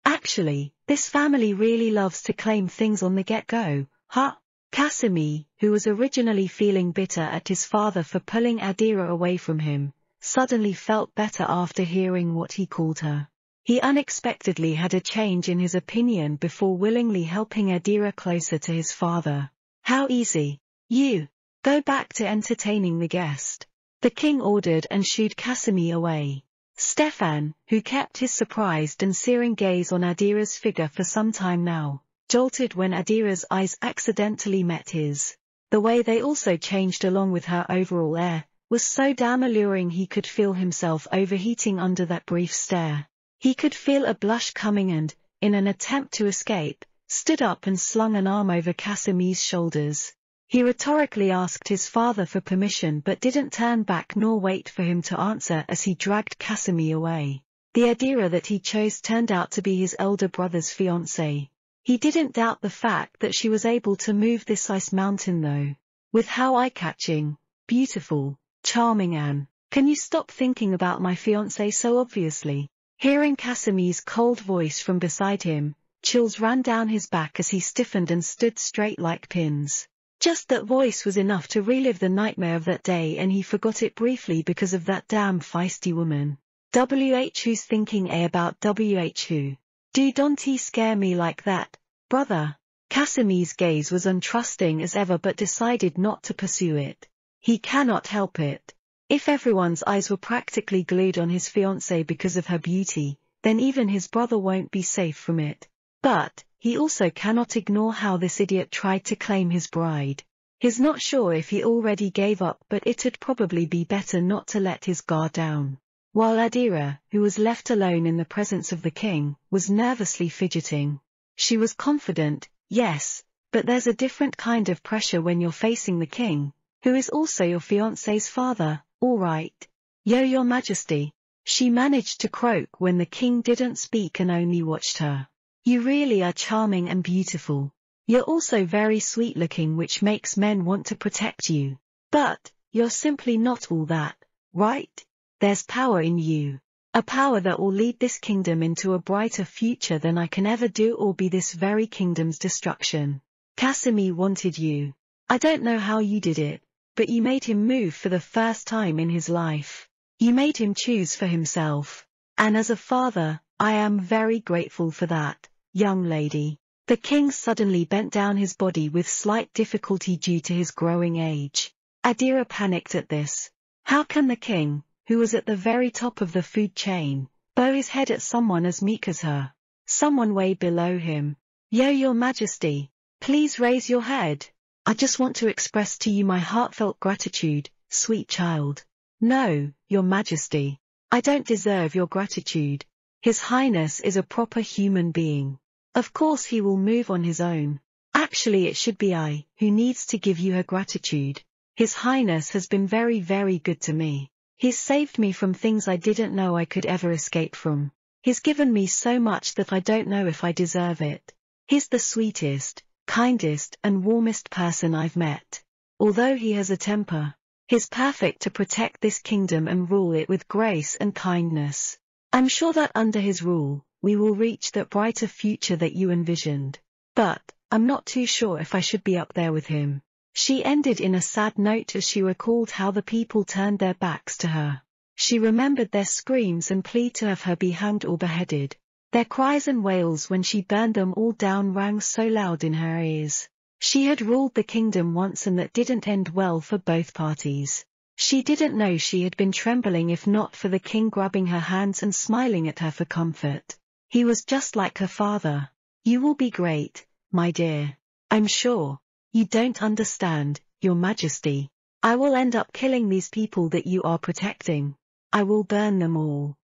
Speaker 1: Actually, this family really loves to claim things on the get-go, huh? Casimir, who was originally feeling bitter at his father for pulling Adira away from him, suddenly felt better after hearing what he called her. He unexpectedly had a change in his opinion before willingly helping Adira closer to his father. How easy. You. Go back to entertaining the guest. The king ordered and shooed Casimir away. Stefan, who kept his surprised and searing gaze on Adira's figure for some time now, jolted when Adira's eyes accidentally met his. The way they also changed along with her overall air, was so damn alluring he could feel himself overheating under that brief stare. He could feel a blush coming and, in an attempt to escape, stood up and slung an arm over Casimir's shoulders. He rhetorically asked his father for permission but didn't turn back nor wait for him to answer as he dragged Casimir away. The Adira that he chose turned out to be his elder brother's fiancée. He didn't doubt the fact that she was able to move this ice mountain though. With how eye-catching, beautiful, charming Anne, can you stop thinking about my fiancé so obviously? Hearing Casimir's cold voice from beside him, chills ran down his back as he stiffened and stood straight like pins. Just that voice was enough to relive the nightmare of that day and he forgot it briefly because of that damn feisty woman. WH who's thinking A about WH who? Do don't scare me like that, brother? Casimir's gaze was untrusting as ever but decided not to pursue it. He cannot help it. If everyone's eyes were practically glued on his fiancée because of her beauty, then even his brother won't be safe from it. But, he also cannot ignore how this idiot tried to claim his bride. He's not sure if he already gave up but it'd probably be better not to let his guard down. While Adira, who was left alone in the presence of the king, was nervously fidgeting. She was confident, yes, but there's a different kind of pressure when you're facing the king, who is also your fiancé's father, all right. Yo your majesty. She managed to croak when the king didn't speak and only watched her. You really are charming and beautiful. You're also very sweet looking which makes men want to protect you. But, you're simply not all that, right? There's power in you. A power that will lead this kingdom into a brighter future than I can ever do or be this very kingdom's destruction. Casimir wanted you. I don't know how you did it, but you made him move for the first time in his life. You made him choose for himself. And as a father, I am very grateful for that, young lady. The king suddenly bent down his body with slight difficulty due to his growing age. Adira panicked at this. How can the king, who was at the very top of the food chain, bow his head at someone as meek as her? Someone way below him. Yo your majesty, please raise your head. I just want to express to you my heartfelt gratitude, sweet child. No, your majesty. I don't deserve your gratitude. His highness is a proper human being. Of course he will move on his own. Actually it should be I, who needs to give you her gratitude. His Highness has been very very good to me. He's saved me from things I didn't know I could ever escape from. He's given me so much that I don't know if I deserve it. He's the sweetest, kindest and warmest person I've met. Although he has a temper, he's perfect to protect this kingdom and rule it with grace and kindness. I'm sure that under his rule, we will reach that brighter future that you envisioned. But, I'm not too sure if I should be up there with him. She ended in a sad note as she recalled how the people turned their backs to her. She remembered their screams and plea to have her be hanged or beheaded. Their cries and wails when she burned them all down rang so loud in her ears. She had ruled the kingdom once and that didn't end well for both parties. She didn't know she had been trembling if not for the king grabbing her hands and smiling at her for comfort. He was just like her father. You will be great, my dear. I'm sure. You don't understand, your majesty. I will end up killing these people that you are protecting. I will burn them all.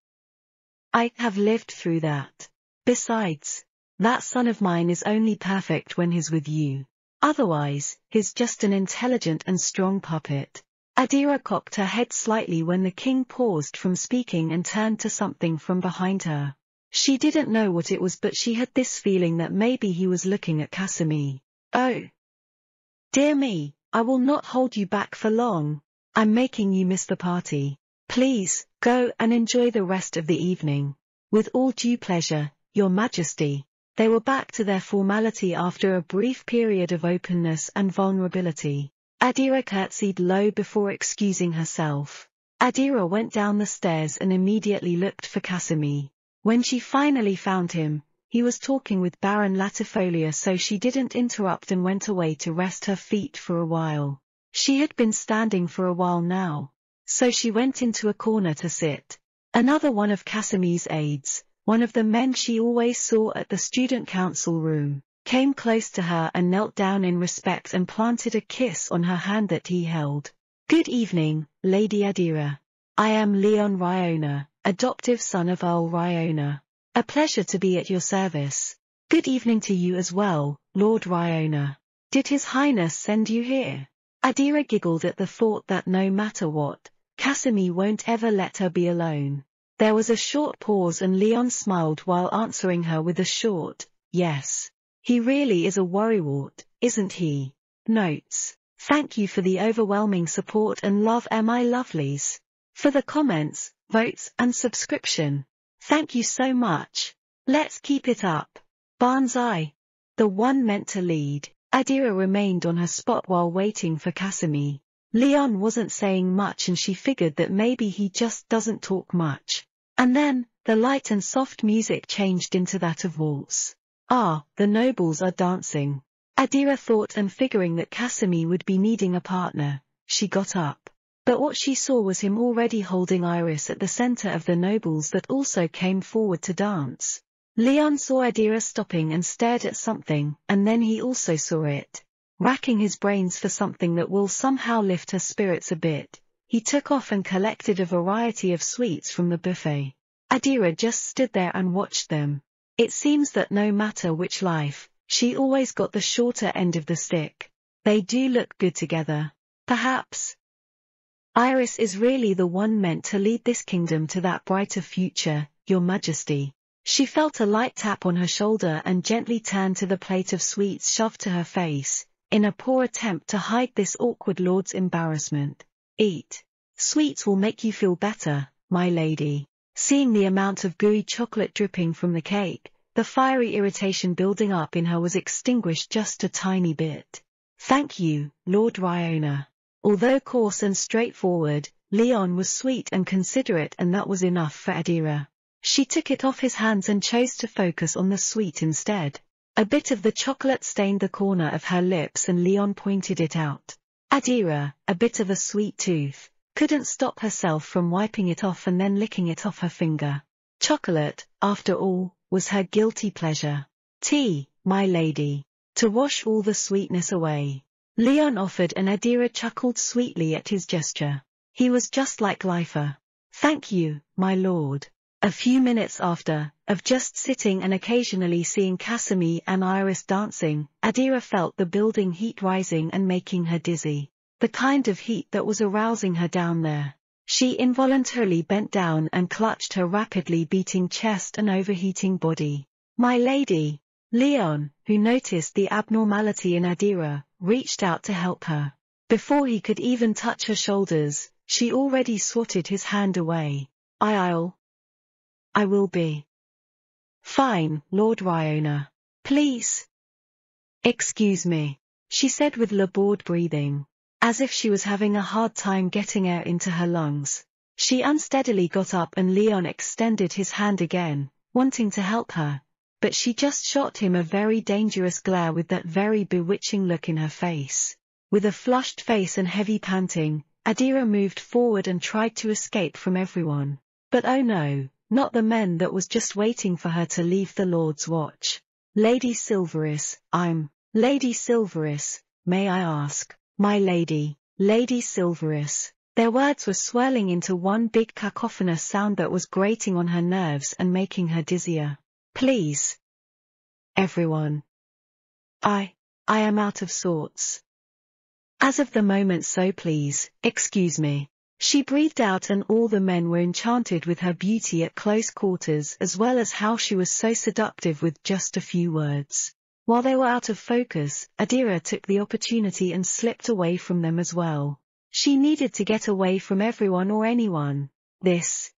Speaker 1: I have lived through that. Besides, that son of mine is only perfect when he's with you. Otherwise, he's just an intelligent and strong puppet. Adira cocked her head slightly when the king paused from speaking and turned to something from behind her. She didn't know what it was but she had this feeling that maybe he was looking at Casimir. Oh. Dear me, I will not hold you back for long. I'm making you miss the party. Please, go and enjoy the rest of the evening. With all due pleasure, your majesty. They were back to their formality after a brief period of openness and vulnerability. Adira curtsied low before excusing herself. Adira went down the stairs and immediately looked for Casimir. When she finally found him, he was talking with Baron Latifolia so she didn't interrupt and went away to rest her feet for a while. She had been standing for a while now, so she went into a corner to sit. Another one of Casimir's aides, one of the men she always saw at the student council room, came close to her and knelt down in respect and planted a kiss on her hand that he held. Good evening, Lady Adira. I am Leon Riona adoptive son of Earl Riona. A pleasure to be at your service. Good evening to you as well, Lord Riona. Did His Highness send you here? Adira giggled at the thought that no matter what, Casimir won't ever let her be alone. There was a short pause and Leon smiled while answering her with a short, yes. He really is a worrywart, isn't he? Notes. Thank you for the overwhelming support and love my lovelies. For the comments, votes and subscription. Thank you so much. Let's keep it up. Banzai. The one meant to lead. Adira remained on her spot while waiting for Casimir. Leon wasn't saying much and she figured that maybe he just doesn't talk much. And then, the light and soft music changed into that of waltz. Ah, the nobles are dancing. Adira thought and figuring that Casimir would be needing a partner, she got up. But what she saw was him already holding Iris at the center of the nobles that also came forward to dance. Leon saw Adira stopping and stared at something, and then he also saw it. Racking his brains for something that will somehow lift her spirits a bit, he took off and collected a variety of sweets from the buffet. Adira just stood there and watched them. It seems that no matter which life, she always got the shorter end of the stick. They do look good together. Perhaps. Iris is really the one meant to lead this kingdom to that brighter future, your majesty. She felt a light tap on her shoulder and gently turned to the plate of sweets shoved to her face, in a poor attempt to hide this awkward lord's embarrassment. Eat. Sweets will make you feel better, my lady. Seeing the amount of gooey chocolate dripping from the cake, the fiery irritation building up in her was extinguished just a tiny bit. Thank you, Lord Riona. Although coarse and straightforward, Leon was sweet and considerate and that was enough for Adira. She took it off his hands and chose to focus on the sweet instead. A bit of the chocolate stained the corner of her lips and Leon pointed it out. Adira, a bit of a sweet tooth, couldn't stop herself from wiping it off and then licking it off her finger. Chocolate, after all, was her guilty pleasure. Tea, my lady. To wash all the sweetness away. Leon offered and Adira chuckled sweetly at his gesture. He was just like Lifa. Thank you, my lord. A few minutes after, of just sitting and occasionally seeing Casimir and Iris dancing, Adira felt the building heat rising and making her dizzy. The kind of heat that was arousing her down there. She involuntarily bent down and clutched her rapidly beating chest and overheating body. My lady! Leon, who noticed the abnormality in Adira, reached out to help her. Before he could even touch her shoulders, she already swatted his hand away. I'll. I will be. Fine, Lord Riona. Please. Excuse me, she said with labored breathing. As if she was having a hard time getting air into her lungs. She unsteadily got up and Leon extended his hand again, wanting to help her, but she just shot him a very dangerous glare with that very bewitching look in her face. With a flushed face and heavy panting, Adira moved forward and tried to escape from everyone. But oh no, not the men that was just waiting for her to leave the Lord's watch. Lady Silverus, I'm, Lady Silverus, may I ask, my lady, Lady Silverus. Their words were swirling into one big cacophonous sound that was grating on her nerves and making her dizzier. Please. Everyone. I, I am out of sorts. As of the moment so please, excuse me. She breathed out and all the men were enchanted with her beauty at close quarters as well as how she was so seductive with just a few words. While they were out of focus, Adira took the opportunity and slipped away from them as well. She needed to get away from everyone or anyone. This.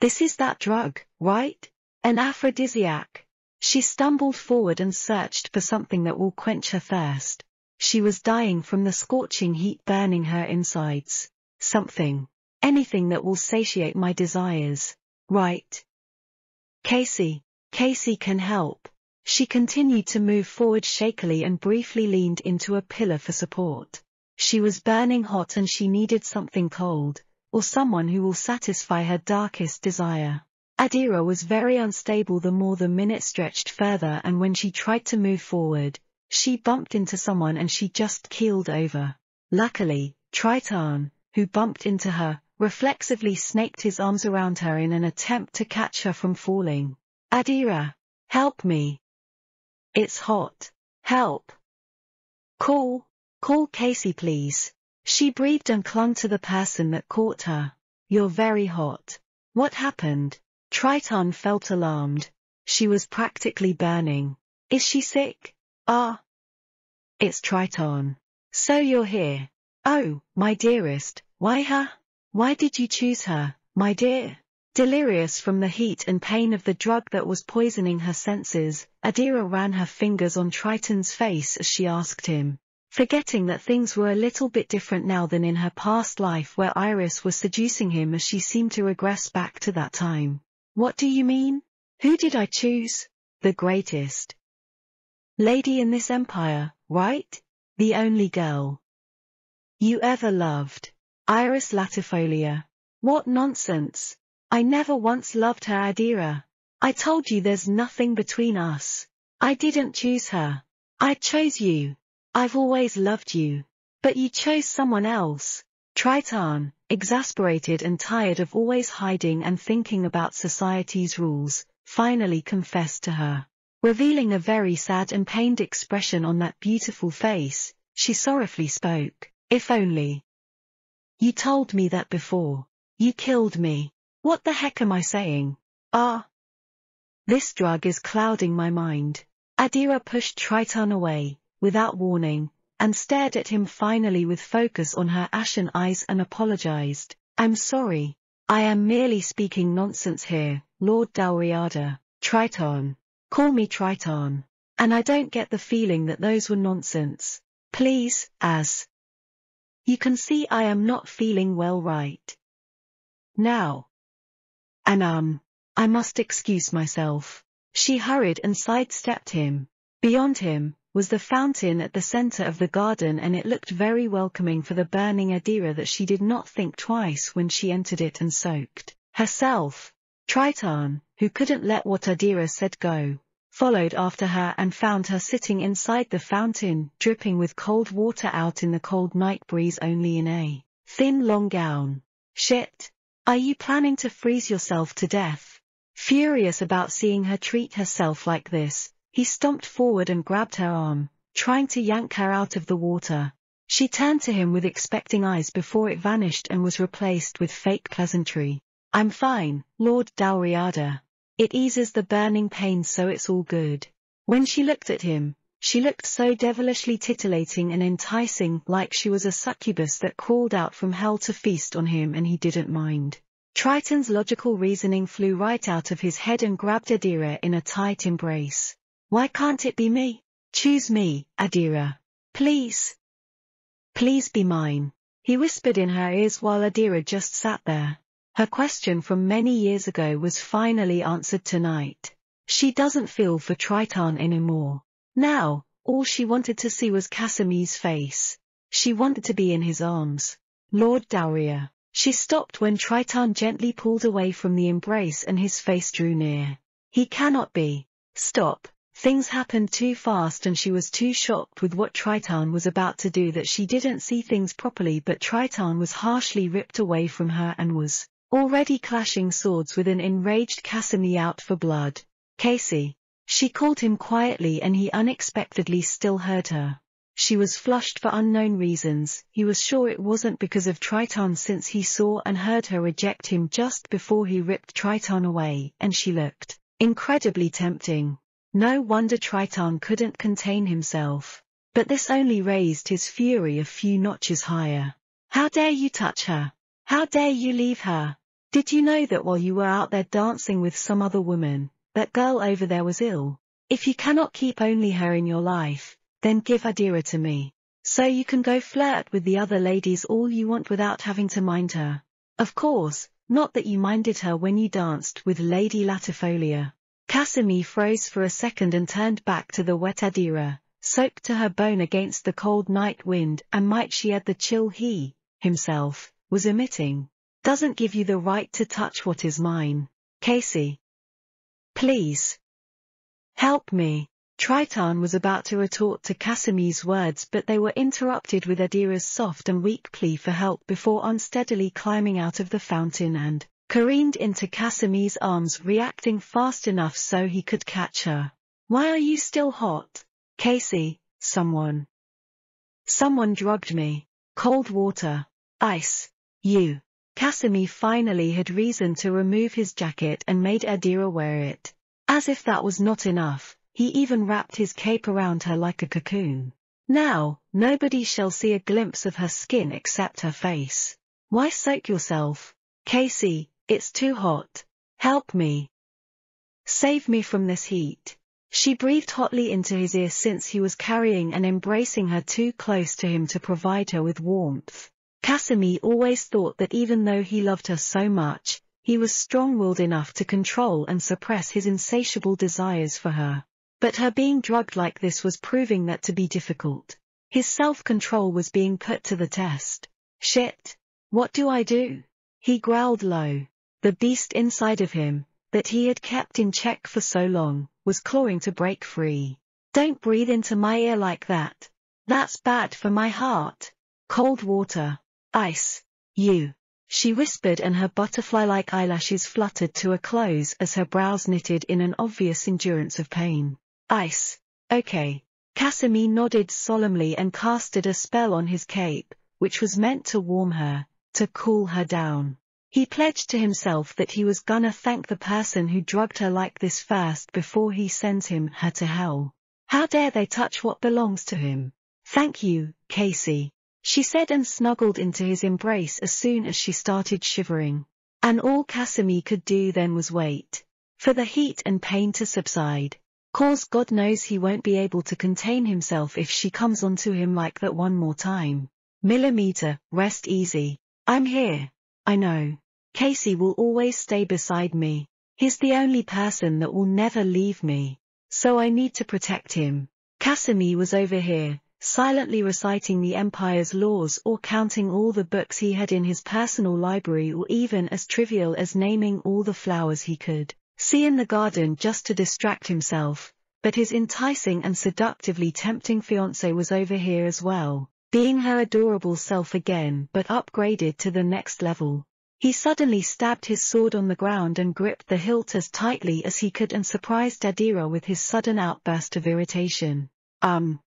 Speaker 1: This is that drug, right? An aphrodisiac. She stumbled forward and searched for something that will quench her thirst. She was dying from the scorching heat burning her insides. Something. Anything that will satiate my desires. Right. Casey. Casey can help. She continued to move forward shakily and briefly leaned into a pillar for support. She was burning hot and she needed something cold, or someone who will satisfy her darkest desire. Adira was very unstable the more the minute stretched further and when she tried to move forward, she bumped into someone and she just keeled over. Luckily, Triton, who bumped into her, reflexively snaked his arms around her in an attempt to catch her from falling. Adira, help me, it's hot. Help. Call. Call Casey please. She breathed and clung to the person that caught her. You're very hot. What happened? Triton felt alarmed. She was practically burning. Is she sick? Ah. It's Triton. So you're here. Oh, my dearest, why her? Why did you choose her, my dear? Delirious from the heat and pain of the drug that was poisoning her senses, Adira ran her fingers on Triton's face as she asked him, forgetting that things were a little bit different now than in her past life where Iris was seducing him as she seemed to regress back to that time. What do you mean? Who did I choose? The greatest. Lady in this empire, right? The only girl you ever loved. Iris latifolia. What nonsense. I never once loved her Adira. I told you there's nothing between us. I didn't choose her. I chose you. I've always loved you. But you chose someone else. Triton, exasperated and tired of always hiding and thinking about society's rules, finally confessed to her. Revealing a very sad and pained expression on that beautiful face, she sorrowfully spoke, if only. You told me that before. You killed me. What the heck am I saying? Ah. This drug is clouding my mind. Adira pushed Triton away, without warning, and stared at him finally with focus on her ashen eyes and apologized. I'm sorry. I am merely speaking nonsense here, Lord Dalriada. Triton. Call me Triton. And I don't get the feeling that those were nonsense. Please, as. You can see I am not feeling well right. Now. And um, I must excuse myself. She hurried and sidestepped him. Beyond him, was the fountain at the center of the garden and it looked very welcoming for the burning Adira that she did not think twice when she entered it and soaked herself. Triton, who couldn't let what Adira said go, followed after her and found her sitting inside the fountain, dripping with cold water out in the cold night breeze only in a thin long gown. Shit. Are you planning to freeze yourself to death? Furious about seeing her treat herself like this, he stomped forward and grabbed her arm, trying to yank her out of the water. She turned to him with expecting eyes before it vanished and was replaced with fake pleasantry. I'm fine, Lord Dalriada. It eases the burning pain so it's all good. When she looked at him, she looked so devilishly titillating and enticing like she was a succubus that crawled out from hell to feast on him and he didn't mind. Triton's logical reasoning flew right out of his head and grabbed Adira in a tight embrace. Why can't it be me? Choose me, Adira. Please. Please be mine. He whispered in her ears while Adira just sat there. Her question from many years ago was finally answered tonight. She doesn't feel for Triton anymore. Now, all she wanted to see was Casimir's face. She wanted to be in his arms. Lord Dauria. She stopped when Triton gently pulled away from the embrace and his face drew near. He cannot be. Stop. Things happened too fast and she was too shocked with what Triton was about to do that she didn't see things properly but Triton was harshly ripped away from her and was already clashing swords with an enraged Casimir out for blood. Casey. She called him quietly and he unexpectedly still heard her. She was flushed for unknown reasons, he was sure it wasn't because of Triton since he saw and heard her reject him just before he ripped Triton away, and she looked incredibly tempting. No wonder Triton couldn't contain himself. But this only raised his fury a few notches higher. How dare you touch her? How dare you leave her? Did you know that while you were out there dancing with some other woman, that girl over there was ill? If you cannot keep only her in your life, then give Adira to me. So you can go flirt with the other ladies all you want without having to mind her. Of course, not that you minded her when you danced with Lady Latifolia. Casimir froze for a second and turned back to the wet Adira, soaked to her bone against the cold night wind, and might she add the chill he, himself, was emitting. Doesn't give you the right to touch what is mine. Casey. Please. Help me. Triton was about to retort to Casimir's words but they were interrupted with Adira's soft and weak plea for help before unsteadily climbing out of the fountain and careened into Casimir's arms reacting fast enough so he could catch her. Why are you still hot? Casey, someone. Someone drugged me. Cold water. Ice. You. Casimir finally had reason to remove his jacket and made Adira wear it. As if that was not enough, he even wrapped his cape around her like a cocoon. Now, nobody shall see a glimpse of her skin except her face. Why soak yourself? Casey, it's too hot. Help me. Save me from this heat. She breathed hotly into his ear since he was carrying and embracing her too close to him to provide her with warmth. Casimir always thought that even though he loved her so much, he was strong-willed enough to control and suppress his insatiable desires for her. But her being drugged like this was proving that to be difficult. His self-control was being put to the test. Shit. What do I do? He growled low. The beast inside of him, that he had kept in check for so long, was clawing to break free. Don't breathe into my ear like that. That's bad for my heart. Cold water. Ice. You. She whispered and her butterfly-like eyelashes fluttered to a close as her brows knitted in an obvious endurance of pain. Ice. Okay. Casimir nodded solemnly and casted a spell on his cape, which was meant to warm her, to cool her down. He pledged to himself that he was gonna thank the person who drugged her like this first before he sends him her to hell. How dare they touch what belongs to him? Thank you, Casey she said and snuggled into his embrace as soon as she started shivering. And all Casimir could do then was wait. For the heat and pain to subside. Cause God knows he won't be able to contain himself if she comes onto him like that one more time. Millimeter, rest easy. I'm here. I know. Casey will always stay beside me. He's the only person that will never leave me. So I need to protect him. Casimir was over here, silently reciting the empire's laws or counting all the books he had in his personal library or even as trivial as naming all the flowers he could see in the garden just to distract himself, but his enticing and seductively tempting fiancée was over here as well, being her adorable self again but upgraded to the next level. He suddenly stabbed his sword on the ground and gripped the hilt as tightly as he could and surprised Adira with his sudden outburst of irritation. Um,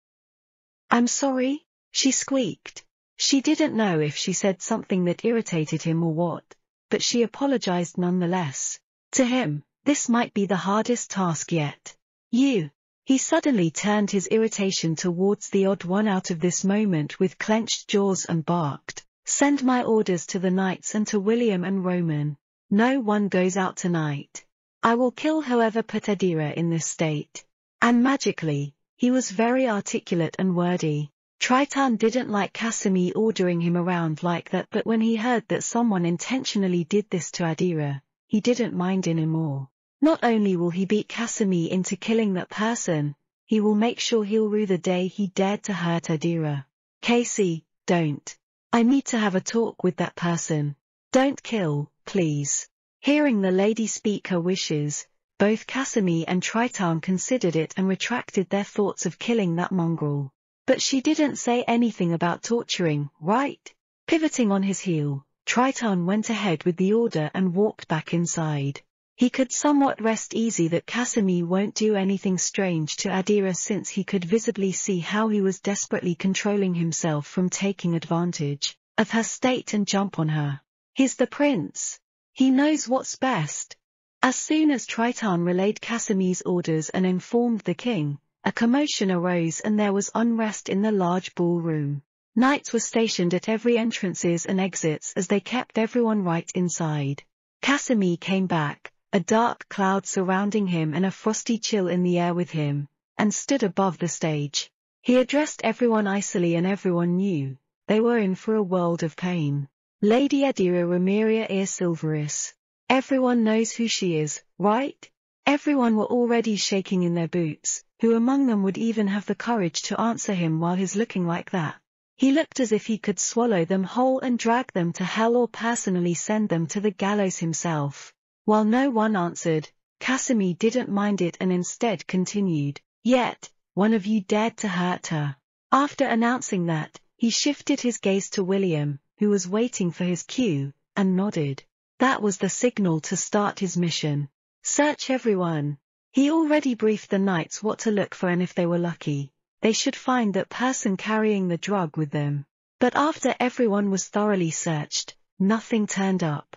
Speaker 1: I'm sorry, she squeaked. She didn't know if she said something that irritated him or what, but she apologized nonetheless. To him, this might be the hardest task yet. You. He suddenly turned his irritation towards the odd one out of this moment with clenched jaws and barked. Send my orders to the knights and to William and Roman. No one goes out tonight. I will kill whoever put Adira in this state. And magically, he was very articulate and wordy. Triton didn't like Casimir ordering him around like that but when he heard that someone intentionally did this to Adira, he didn't mind anymore. Not only will he beat Casimir into killing that person, he will make sure he'll rue the day he dared to hurt Adira. Casey, don't. I need to have a talk with that person. Don't kill, please. Hearing the lady speak her wishes, both Casimir and Triton considered it and retracted their thoughts of killing that mongrel. But she didn't say anything about torturing, right? Pivoting on his heel, Triton went ahead with the order and walked back inside. He could somewhat rest easy that Casimir won't do anything strange to Adira since he could visibly see how he was desperately controlling himself from taking advantage of her state and jump on her. He's the prince. He knows what's best. As soon as Triton relayed Casimir's orders and informed the king, a commotion arose and there was unrest in the large ballroom. Knights were stationed at every entrances and exits as they kept everyone right inside. Casimir came back, a dark cloud surrounding him and a frosty chill in the air with him, and stood above the stage. He addressed everyone icily and everyone knew, they were in for a world of pain. Lady Adira Ramiria Ir Silverus, Everyone knows who she is, right? Everyone were already shaking in their boots, who among them would even have the courage to answer him while he's looking like that? He looked as if he could swallow them whole and drag them to hell or personally send them to the gallows himself. While no one answered, Casimir didn't mind it and instead continued, Yet, one of you dared to hurt her. After announcing that, he shifted his gaze to William, who was waiting for his cue, and nodded. That was the signal to start his mission. Search everyone. He already briefed the knights what to look for and if they were lucky, they should find that person carrying the drug with them. But after everyone was thoroughly searched, nothing turned up.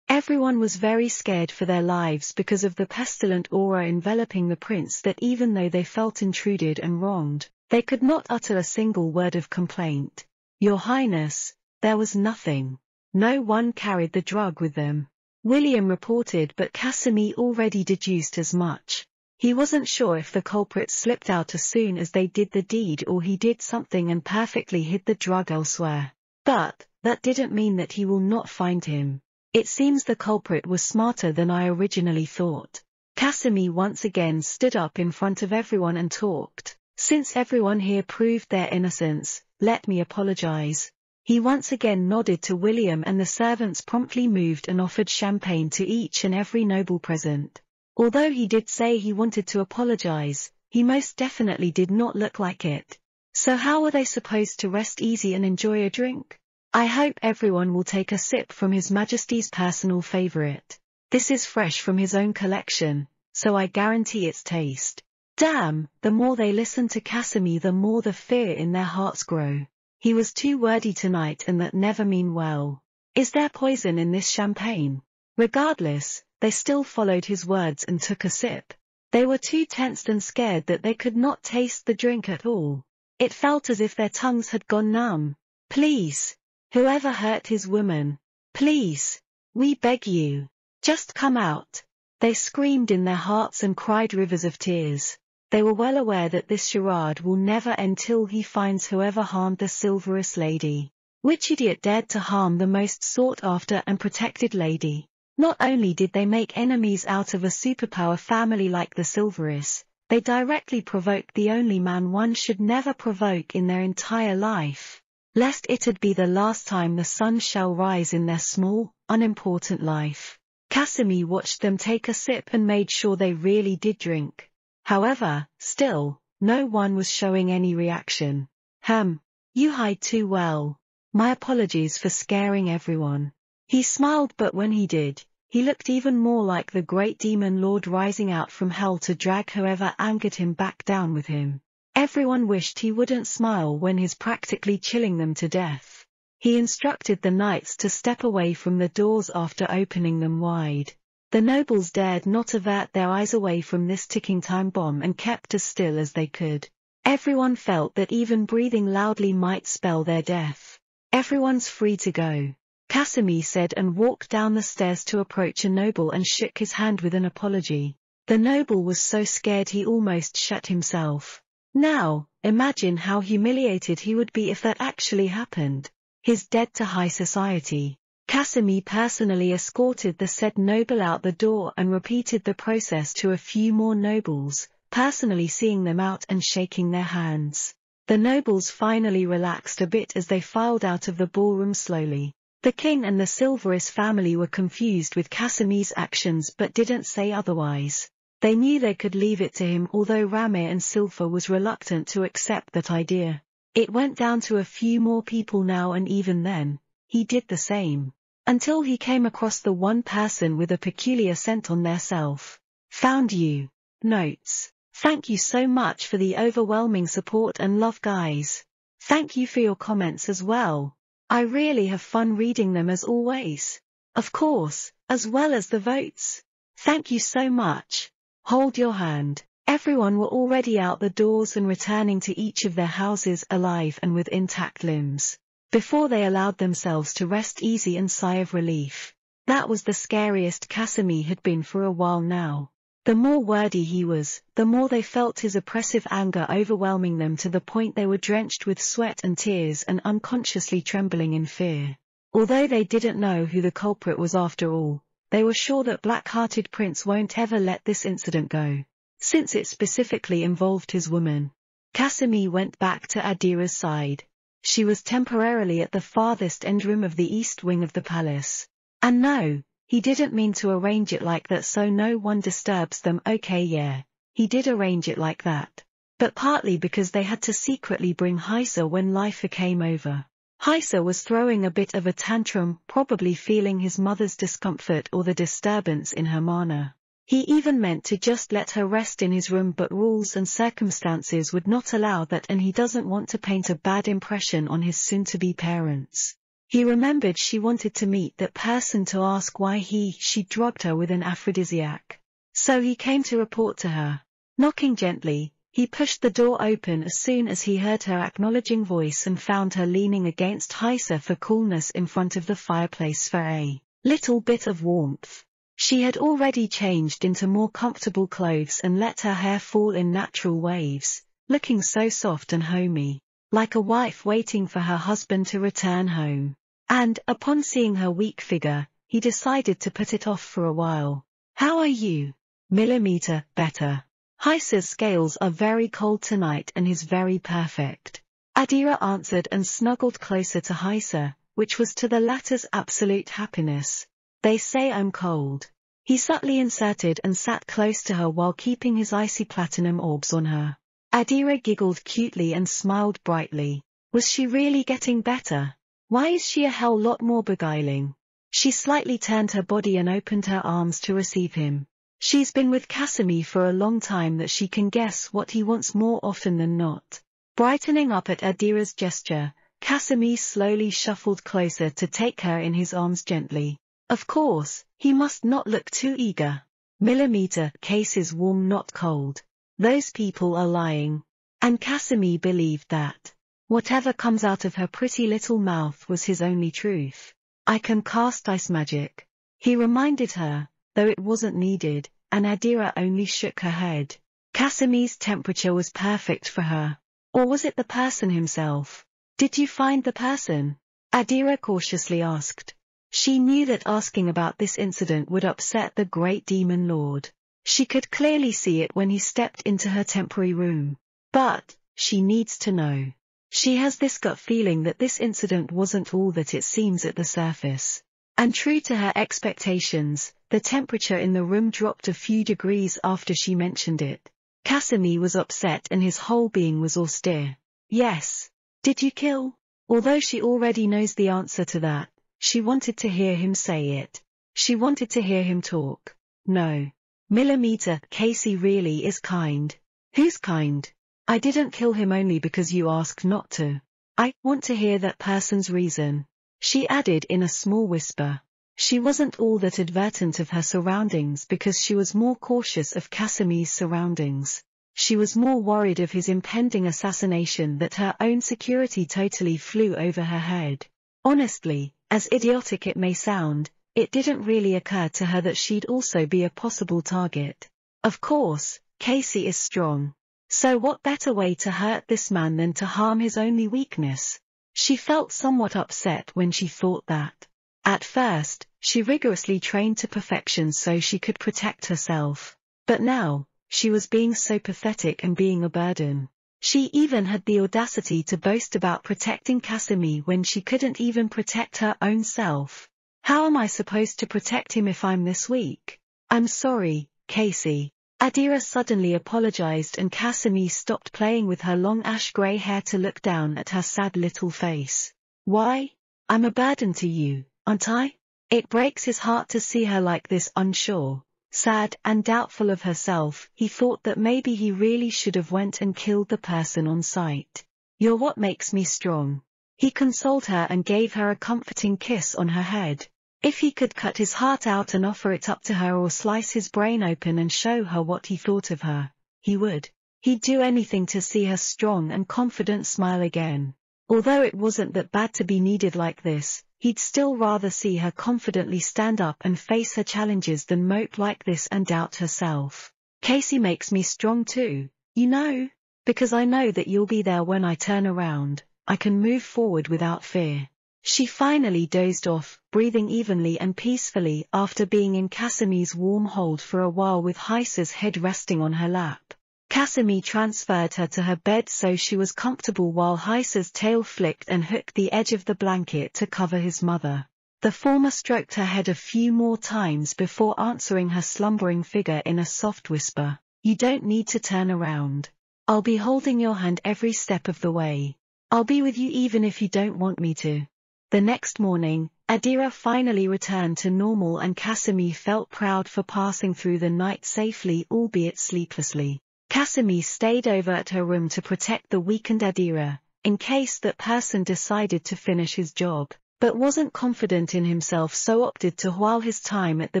Speaker 1: Everyone was very scared for their lives because of the pestilent aura enveloping the prince that even though they felt intruded and wronged, they could not utter a single word of complaint. Your Highness, there was nothing. No one carried the drug with them. William reported but Casimir already deduced as much. He wasn't sure if the culprit slipped out as soon as they did the deed or he did something and perfectly hid the drug elsewhere. But, that didn't mean that he will not find him. It seems the culprit was smarter than I originally thought. Casimir once again stood up in front of everyone and talked. Since everyone here proved their innocence, let me apologize. He once again nodded to William and the servants promptly moved and offered champagne to each and every noble present. Although he did say he wanted to apologize, he most definitely did not look like it. So how were they supposed to rest easy and enjoy a drink? I hope everyone will take a sip from His Majesty's personal favorite. This is fresh from his own collection, so I guarantee its taste. Damn, the more they listen to Casimir the more the fear in their hearts grow. He was too wordy tonight and that never mean well. Is there poison in this champagne? Regardless, they still followed his words and took a sip. They were too tensed and scared that they could not taste the drink at all. It felt as if their tongues had gone numb. Please, whoever hurt his woman, please, we beg you, just come out. They screamed in their hearts and cried rivers of tears. They were well aware that this charade will never end till he finds whoever harmed the Silverus lady. Which idiot dared to harm the most sought-after and protected lady? Not only did they make enemies out of a superpower family like the Silverus, they directly provoked the only man one should never provoke in their entire life. Lest it'd be the last time the sun shall rise in their small, unimportant life. Casimir watched them take a sip and made sure they really did drink. However, still, no one was showing any reaction. Hem, you hide too well. My apologies for scaring everyone. He smiled but when he did, he looked even more like the great demon lord rising out from hell to drag whoever angered him back down with him. Everyone wished he wouldn't smile when he's practically chilling them to death. He instructed the knights to step away from the doors after opening them wide. The nobles dared not avert their eyes away from this ticking time bomb and kept as still as they could. Everyone felt that even breathing loudly might spell their death. Everyone's free to go. Casimir said and walked down the stairs to approach a noble and shook his hand with an apology. The noble was so scared he almost shut himself. Now, imagine how humiliated he would be if that actually happened. His dead to high society. Casimir personally escorted the said noble out the door and repeated the process to a few more nobles, personally seeing them out and shaking their hands. The nobles finally relaxed a bit as they filed out of the ballroom slowly. The king and the Silverus family were confused with Casimir's actions but didn't say otherwise. They knew they could leave it to him although Rame and Silfa was reluctant to accept that idea. It went down to a few more people now and even then, he did the same. Until he came across the one person with a peculiar scent on their self. Found you. Notes. Thank you so much for the overwhelming support and love guys. Thank you for your comments as well. I really have fun reading them as always. Of course, as well as the votes. Thank you so much. Hold your hand. Everyone were already out the doors and returning to each of their houses alive and with intact limbs before they allowed themselves to rest easy and sigh of relief. That was the scariest Casimir had been for a while now. The more wordy he was, the more they felt his oppressive anger overwhelming them to the point they were drenched with sweat and tears and unconsciously trembling in fear. Although they didn't know who the culprit was after all, they were sure that Black-Hearted Prince won't ever let this incident go, since it specifically involved his woman. Casimir went back to Adira's side, she was temporarily at the farthest end room of the east wing of the palace. And no, he didn't mean to arrange it like that so no one disturbs them okay yeah, he did arrange it like that. But partly because they had to secretly bring Heisa when Lifa came over. Heisa was throwing a bit of a tantrum, probably feeling his mother's discomfort or the disturbance in her manner. He even meant to just let her rest in his room but rules and circumstances would not allow that and he doesn't want to paint a bad impression on his soon-to-be parents. He remembered she wanted to meet that person to ask why he, she drugged her with an aphrodisiac. So he came to report to her. Knocking gently, he pushed the door open as soon as he heard her acknowledging voice and found her leaning against Heisa for coolness in front of the fireplace for a little bit of warmth. She had already changed into more comfortable clothes and let her hair fall in natural waves, looking so soft and homey, like a wife waiting for her husband to return home. And, upon seeing her weak figure, he decided to put it off for a while. How are you? millimeter better. Heisa's scales are very cold tonight and he's very perfect. Adira answered and snuggled closer to Heisa, which was to the latter's absolute happiness. They say I'm cold. He subtly inserted and sat close to her while keeping his icy platinum orbs on her. Adira giggled cutely and smiled brightly. Was she really getting better? Why is she a hell lot more beguiling? She slightly turned her body and opened her arms to receive him. She's been with Casimir for a long time that she can guess what he wants more often than not. Brightening up at Adira's gesture, Casimir slowly shuffled closer to take her in his arms gently. Of course, he must not look too eager. Millimeter case is warm not cold. Those people are lying. And Casimir believed that. Whatever comes out of her pretty little mouth was his only truth. I can cast ice magic. He reminded her, though it wasn't needed, and Adira only shook her head. Casimir's temperature was perfect for her. Or was it the person himself? Did you find the person? Adira cautiously asked. She knew that asking about this incident would upset the great demon lord. She could clearly see it when he stepped into her temporary room. But, she needs to know. She has this gut feeling that this incident wasn't all that it seems at the surface. And true to her expectations, the temperature in the room dropped a few degrees after she mentioned it. Casimir was upset and his whole being was austere. Yes. Did you kill? Although she already knows the answer to that, she wanted to hear him say it. She wanted to hear him talk. No. Millimeter, Casey really is kind. Who's kind? I didn't kill him only because you asked not to. I want to hear that person's reason. She added in a small whisper. She wasn't all that advertent of her surroundings because she was more cautious of Casimir's surroundings. She was more worried of his impending assassination that her own security totally flew over her head. Honestly, as idiotic it may sound, it didn't really occur to her that she'd also be a possible target. Of course, Casey is strong. So what better way to hurt this man than to harm his only weakness? She felt somewhat upset when she thought that. At first, she rigorously trained to perfection so she could protect herself. But now, she was being so pathetic and being a burden. She even had the audacity to boast about protecting Casimir when she couldn't even protect her own self. How am I supposed to protect him if I'm this weak? I'm sorry, Casey. Adira suddenly apologized and Casimir stopped playing with her long ash-grey hair to look down at her sad little face. Why? I'm a burden to you, aren't I? It breaks his heart to see her like this unsure, Sad and doubtful of herself, he thought that maybe he really should have went and killed the person on sight. You're what makes me strong. He consoled her and gave her a comforting kiss on her head. If he could cut his heart out and offer it up to her or slice his brain open and show her what he thought of her, he would. He'd do anything to see her strong and confident smile again. Although it wasn't that bad to be needed like this, He'd still rather see her confidently stand up and face her challenges than mope like this and doubt herself. Casey makes me strong too, you know, because I know that you'll be there when I turn around, I can move forward without fear. She finally dozed off, breathing evenly and peacefully after being in Casimir's warm hold for a while with Heisa's head resting on her lap. Casimir transferred her to her bed so she was comfortable while Heisa's tail flicked and hooked the edge of the blanket to cover his mother. The former stroked her head a few more times before answering her slumbering figure in a soft whisper. You don't need to turn around. I'll be holding your hand every step of the way. I'll be with you even if you don't want me to. The next morning, Adira finally returned to normal and Casimir felt proud for passing through the night safely albeit sleeplessly. Casimir stayed over at her room to protect the weakened Adira, in case that person decided to finish his job, but wasn't confident in himself so opted to while his time at the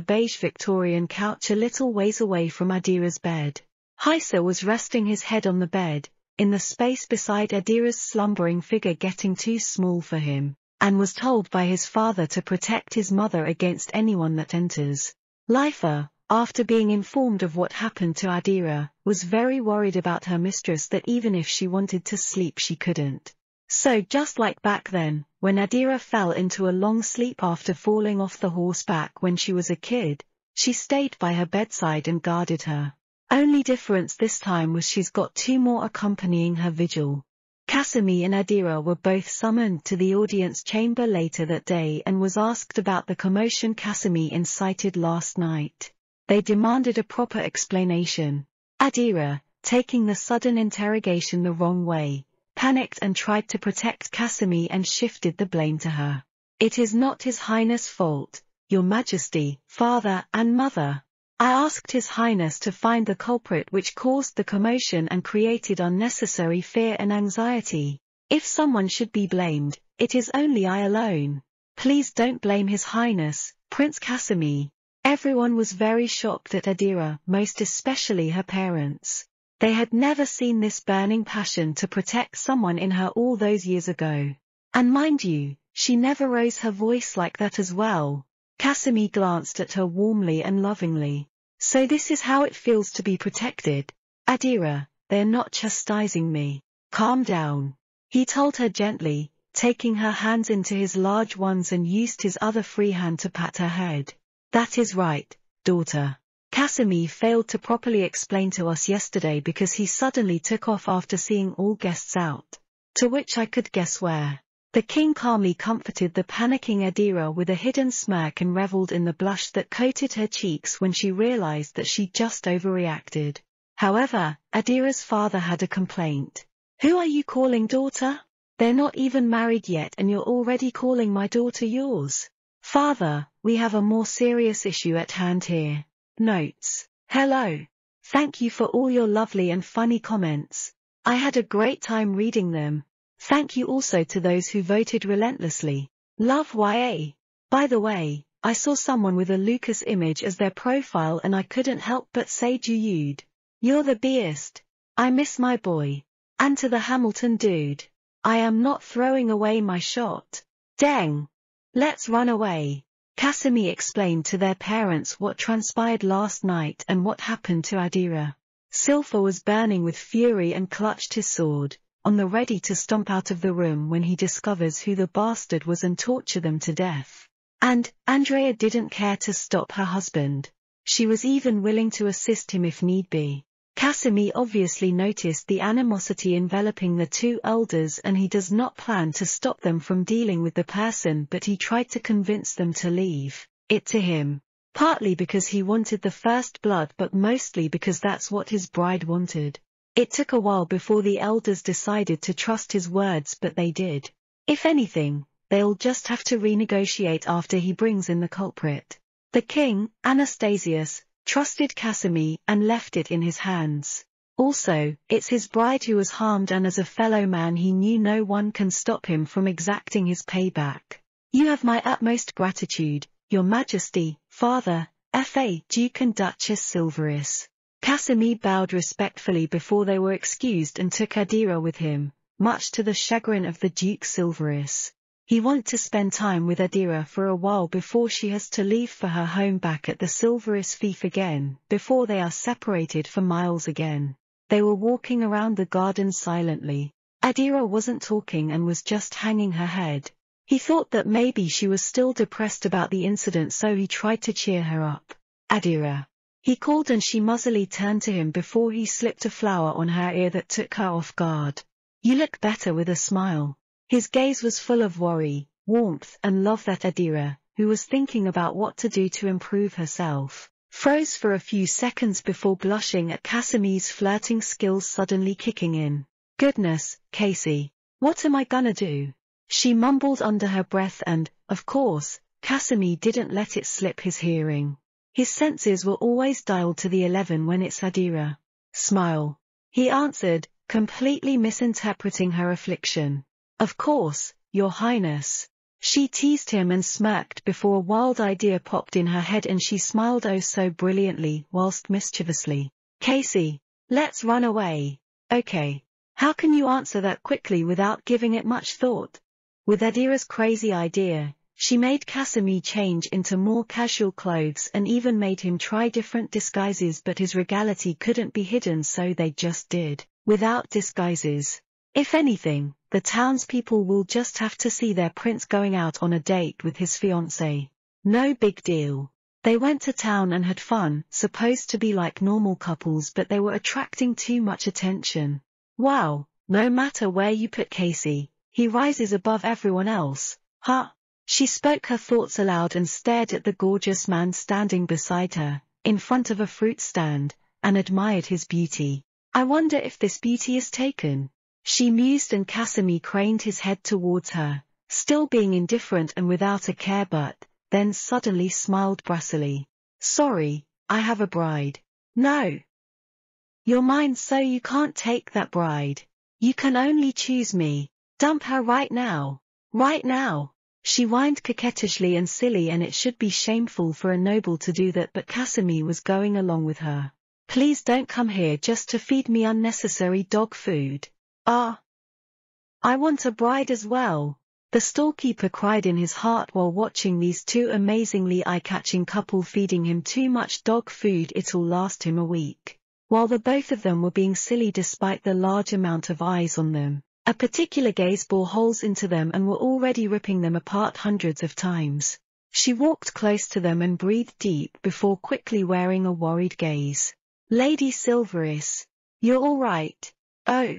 Speaker 1: beige Victorian couch a little ways away from Adira's bed. Heisa was resting his head on the bed, in the space beside Adira's slumbering figure getting too small for him, and was told by his father to protect his mother against anyone that enters. Lifa, after being informed of what happened to Adira, was very worried about her mistress that even if she wanted to sleep she couldn't. So just like back then, when Adira fell into a long sleep after falling off the horseback when she was a kid, She stayed by her bedside and guarded her. Only difference this time was she's got two more accompanying her vigil. Casimir and Adira were both summoned to the audience chamber later that day and was asked about the commotion Casimir incited last night. They demanded a proper explanation. Adira, taking the sudden interrogation the wrong way, panicked and tried to protect Casimir and shifted the blame to her. It is not His Highness' fault, Your Majesty, Father and Mother. I asked His Highness to find the culprit which caused the commotion and created unnecessary fear and anxiety. If someone should be blamed, it is only I alone. Please don't blame His Highness, Prince Casimir. Everyone was very shocked at Adira, most especially her parents. They had never seen this burning passion to protect someone in her all those years ago. And mind you, she never rose her voice like that as well. Casimir glanced at her warmly and lovingly. So this is how it feels to be protected. Adira, they're not chastising me. Calm down. He told her gently, taking her hands into his large ones and used his other free hand to pat her head. That is right, daughter. Casimir failed to properly explain to us yesterday because he suddenly took off after seeing all guests out. To which I could guess where. The king calmly comforted the panicking Adira with a hidden smirk and reveled in the blush that coated her cheeks when she realized that she just overreacted. However, Adira's father had a complaint. Who are you calling daughter? They're not even married yet and you're already calling my daughter yours. Father, we have a more serious issue at hand here. Notes. Hello. Thank you for all your lovely and funny comments. I had a great time reading them. Thank you also to those who voted relentlessly. Love YA. By the way, I saw someone with a Lucas image as their profile and I couldn't help but say Jude. You're the beast. I miss my boy. And to the Hamilton dude. I am not throwing away my shot. Dang. Let's run away. Casimir explained to their parents what transpired last night and what happened to Adira. Silpha was burning with fury and clutched his sword, on the ready to stomp out of the room when he discovers who the bastard was and torture them to death. And, Andrea didn't care to stop her husband. She was even willing to assist him if need be. Casimir obviously noticed the animosity enveloping the two elders and he does not plan to stop them from dealing with the person but he tried to convince them to leave it to him. Partly because he wanted the first blood but mostly because that's what his bride wanted. It took a while before the elders decided to trust his words but they did. If anything, they'll just have to renegotiate after he brings in the culprit. The king, Anastasius, trusted Casimir and left it in his hands. Also, it's his bride who was harmed and as a fellow man he knew no one can stop him from exacting his payback. You have my utmost gratitude, your majesty, father, F.A. Duke and Duchess Silverus. Casimir bowed respectfully before they were excused and took Adira with him, much to the chagrin of the Duke Silverus. He wants to spend time with Adira for a while before she has to leave for her home back at the Silverus Fief again, before they are separated for miles again. They were walking around the garden silently. Adira wasn't talking and was just hanging her head. He thought that maybe she was still depressed about the incident so he tried to cheer her up. Adira. He called and she muzzily turned to him before he slipped a flower on her ear that took her off guard. You look better with a smile. His gaze was full of worry, warmth and love that Adira, who was thinking about what to do to improve herself, froze for a few seconds before blushing at Casimir's flirting skills suddenly kicking in. Goodness, Casey, what am I gonna do? She mumbled under her breath and, of course, Casimir didn't let it slip his hearing. His senses were always dialed to the eleven when it's Adira. Smile. He answered, completely misinterpreting her affliction. Of course, your highness. She teased him and smirked before a wild idea popped in her head and she smiled oh so brilliantly whilst mischievously. Casey, let's run away. Okay. How can you answer that quickly without giving it much thought? With Adira's crazy idea, she made Casimir change into more casual clothes and even made him try different disguises but his regality couldn't be hidden so they just did, without disguises. If anything, the townspeople will just have to see their prince going out on a date with his fiancée. No big deal. They went to town and had fun, supposed to be like normal couples but they were attracting too much attention. Wow, no matter where you put Casey, he rises above everyone else, huh? She spoke her thoughts aloud and stared at the gorgeous man standing beside her, in front of a fruit stand, and admired his beauty. I wonder if this beauty is taken. She mused and Casimir craned his head towards her, still being indifferent and without a care but, then suddenly smiled brassily. Sorry, I have a bride. No. You're mine so you can't take that bride. You can only choose me. Dump her right now. Right now. She whined coquettishly and silly and it should be shameful for a noble to do that but Casimir was going along with her. Please don't come here just to feed me unnecessary dog food. Ah. I want a bride as well. The storekeeper cried in his heart while watching these two amazingly eye-catching couple feeding him too much dog food it'll last him a week. While the both of them were being silly despite the large amount of eyes on them, a particular gaze bore holes into them and were already ripping them apart hundreds of times. She walked close to them and breathed deep before quickly wearing a worried gaze. Lady Silverus, you're all right. Oh.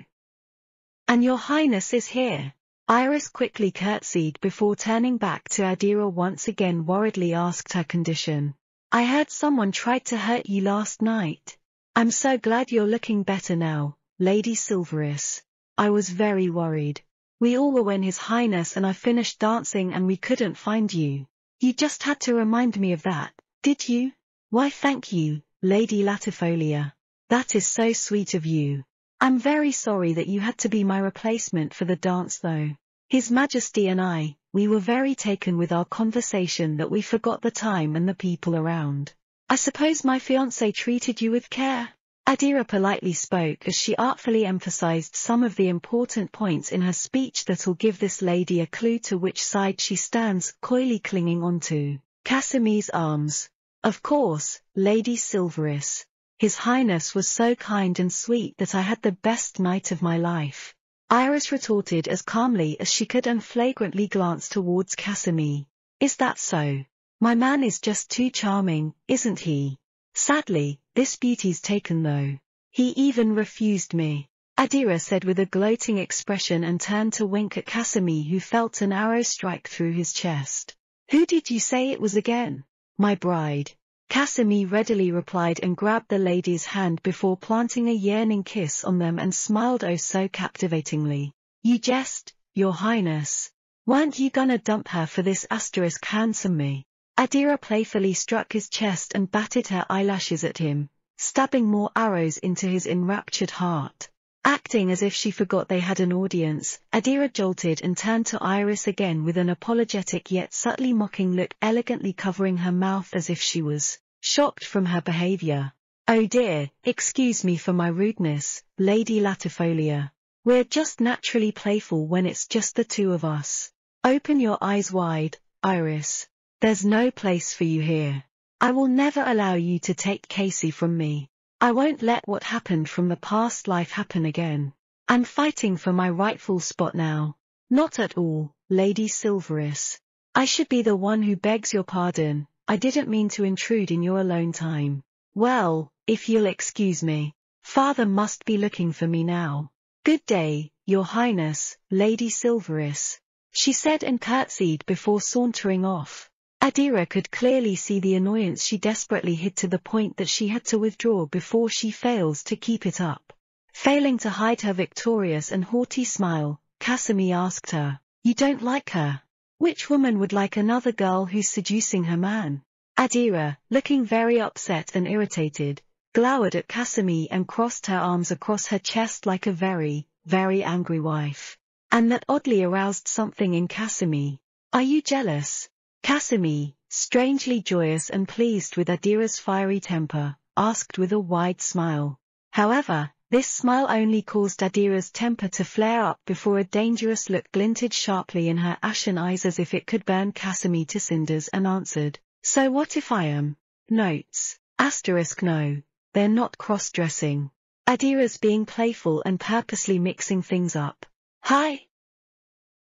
Speaker 1: And your highness is here. Iris quickly curtsied before turning back to Adira once again worriedly asked her condition. I heard someone tried to hurt you last night. I'm so glad you're looking better now, Lady Silverus. I was very worried. We all were when His Highness and I finished dancing and we couldn't find you. You just had to remind me of that, did you? Why thank you, Lady Latifolia. That is so sweet of you. I'm very sorry that you had to be my replacement for the dance though. His Majesty and I, we were very taken with our conversation that we forgot the time and the people around. I suppose my fiancé treated you with care? Adira politely spoke as she artfully emphasized some of the important points in her speech that'll give this lady a clue to which side she stands, coyly clinging onto Casimir's arms. Of course, Lady Silverus, his Highness was so kind and sweet that I had the best night of my life. Iris retorted as calmly as she could and flagrantly glanced towards Casimir. Is that so? My man is just too charming, isn't he? Sadly, this beauty's taken though. He even refused me. Adira said with a gloating expression and turned to wink at Casimir who felt an arrow strike through his chest. Who did you say it was again? My bride. Casimir readily replied and grabbed the lady's hand before planting a yearning kiss on them and smiled oh so captivatingly. You jest, your highness. Weren't you gonna dump her for this asterisk handsome me? Adira playfully struck his chest and batted her eyelashes at him, stabbing more arrows into his enraptured heart. Acting as if she forgot they had an audience, Adira jolted and turned to Iris again with an apologetic yet subtly mocking look elegantly covering her mouth as if she was shocked from her behavior. Oh dear, excuse me for my rudeness, Lady Latifolia. We're just naturally playful when it's just the two of us. Open your eyes wide, Iris. There's no place for you here. I will never allow you to take Casey from me. I won't let what happened from the past life happen again. I'm fighting for my rightful spot now. Not at all, Lady Silverus. I should be the one who begs your pardon. I didn't mean to intrude in your alone time. Well, if you'll excuse me. Father must be looking for me now. Good day, your highness, Lady Silverus. She said and curtsied before sauntering off. Adira could clearly see the annoyance she desperately hid to the point that she had to withdraw before she fails to keep it up. Failing to hide her victorious and haughty smile, Casimir asked her, You don't like her? Which woman would like another girl who's seducing her man? Adira, looking very upset and irritated, glowered at Casimir and crossed her arms across her chest like a very, very angry wife. And that oddly aroused something in Casimir. Are you jealous? Casimir, strangely joyous and pleased with Adira's fiery temper, asked with a wide smile. However, this smile only caused Adira's temper to flare up before a dangerous look glinted sharply in her ashen eyes as if it could burn Casimir to cinders and answered, So what if I am? Notes. Asterisk no. They're not cross-dressing. Adira's being playful and purposely mixing things up. Hi,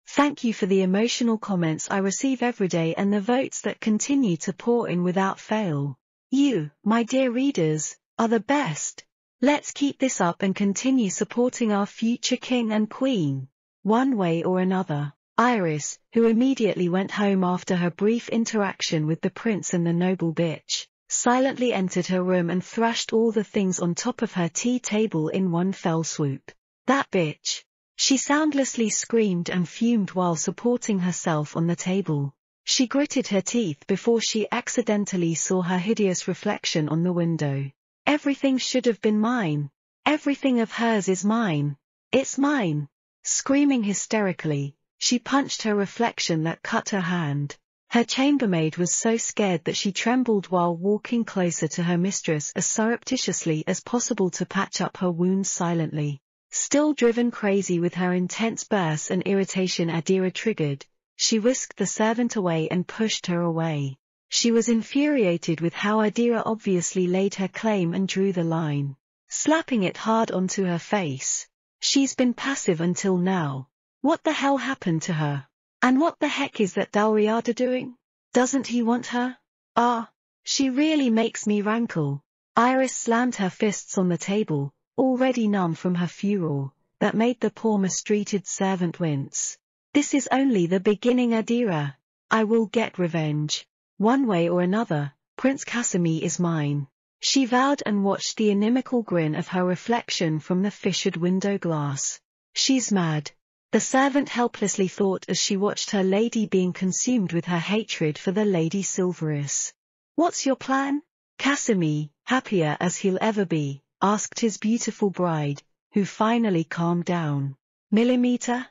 Speaker 1: Thank you for the emotional comments I receive every day and the votes that continue to pour in without fail. You, my dear readers, are the best. Let's keep this up and continue supporting our future king and queen. One way or another. Iris, who immediately went home after her brief interaction with the prince and the noble bitch, silently entered her room and thrashed all the things on top of her tea table in one fell swoop. That bitch. She soundlessly screamed and fumed while supporting herself on the table. She gritted her teeth before she accidentally saw her hideous reflection on the window. Everything should have been mine. Everything of hers is mine. It's mine. Screaming hysterically, she punched her reflection that cut her hand. Her chambermaid was so scared that she trembled while walking closer to her mistress as surreptitiously as possible to patch up her wounds silently. Still driven crazy with her intense bursts and irritation Adira triggered, she whisked the servant away and pushed her away. She was infuriated with how Adira obviously laid her claim and drew the line, slapping it hard onto her face. She's been passive until now. What the hell happened to her? And what the heck is that Dalriada doing? Doesn't he want her? Ah, she really makes me rankle. Iris slammed her fists on the table, already numb from her furor, that made the poor mistreated servant wince. This is only the beginning Adira. I will get revenge. One way or another, Prince Casimir is mine. She vowed and watched the inimical grin of her reflection from the fissured window glass. She's mad. The servant helplessly thought as she watched her lady being consumed with her hatred for the Lady Silverus. What's your plan? Casimir, happier as he'll ever be, asked his beautiful bride, who finally calmed down. Millimeter?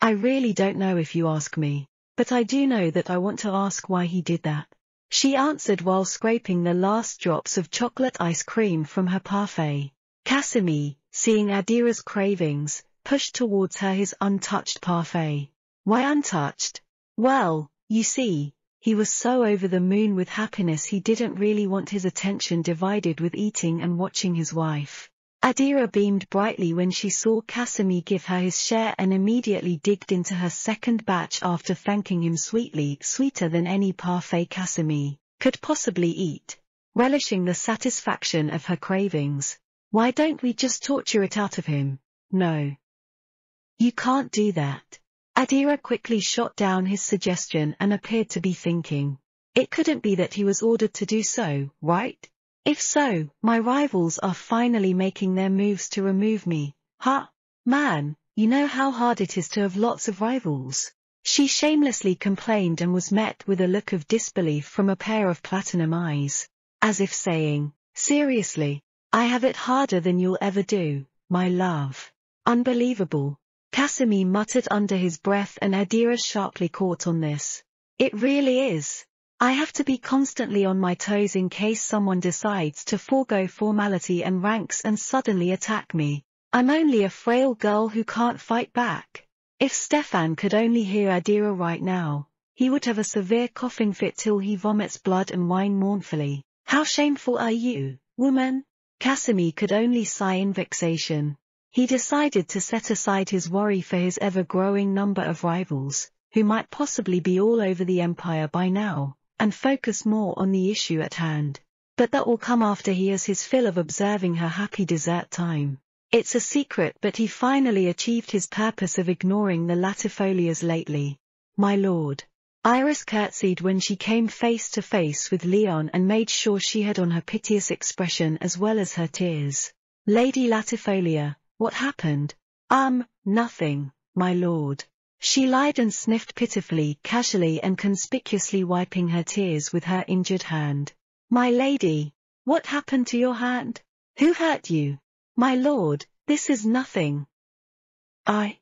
Speaker 1: I really don't know if you ask me, but I do know that I want to ask why he did that. She answered while scraping the last drops of chocolate ice cream from her parfait. Casimir, seeing Adira's cravings, pushed towards her his untouched parfait. Why untouched? Well, you see, he was so over the moon with happiness he didn't really want his attention divided with eating and watching his wife. Adira beamed brightly when she saw Casimir give her his share and immediately digged into her second batch after thanking him sweetly, sweeter than any parfait Casimir could possibly eat. Relishing the satisfaction of her cravings. Why don't we just torture it out of him? No. You can't do that. Adira quickly shot down his suggestion and appeared to be thinking. It couldn't be that he was ordered to do so, right? If so, my rivals are finally making their moves to remove me. Ha! Man, you know how hard it is to have lots of rivals. She shamelessly complained and was met with a look of disbelief from a pair of platinum eyes, as if saying, seriously, I have it harder than you'll ever do, my love. Unbelievable. Casimir muttered under his breath and Adira sharply caught on this. It really is. I have to be constantly on my toes in case someone decides to forego formality and ranks and suddenly attack me. I'm only a frail girl who can't fight back. If Stefan could only hear Adira right now, he would have a severe coughing fit till he vomits blood and whine mournfully. How shameful are you, woman? Casimir could only sigh in vexation. He decided to set aside his worry for his ever-growing number of rivals, who might possibly be all over the empire by now, and focus more on the issue at hand. But that will come after he has his fill of observing her happy dessert time. It's a secret but he finally achieved his purpose of ignoring the latifolias lately. My lord. Iris curtsied when she came face to face with Leon and made sure she had on her piteous expression as well as her tears. Lady Latifolia, what happened? Um, nothing, my lord. She lied and sniffed pitifully, casually and conspicuously wiping her tears with her injured hand. My lady, what happened to your hand? Who hurt you? My lord, this is nothing. I,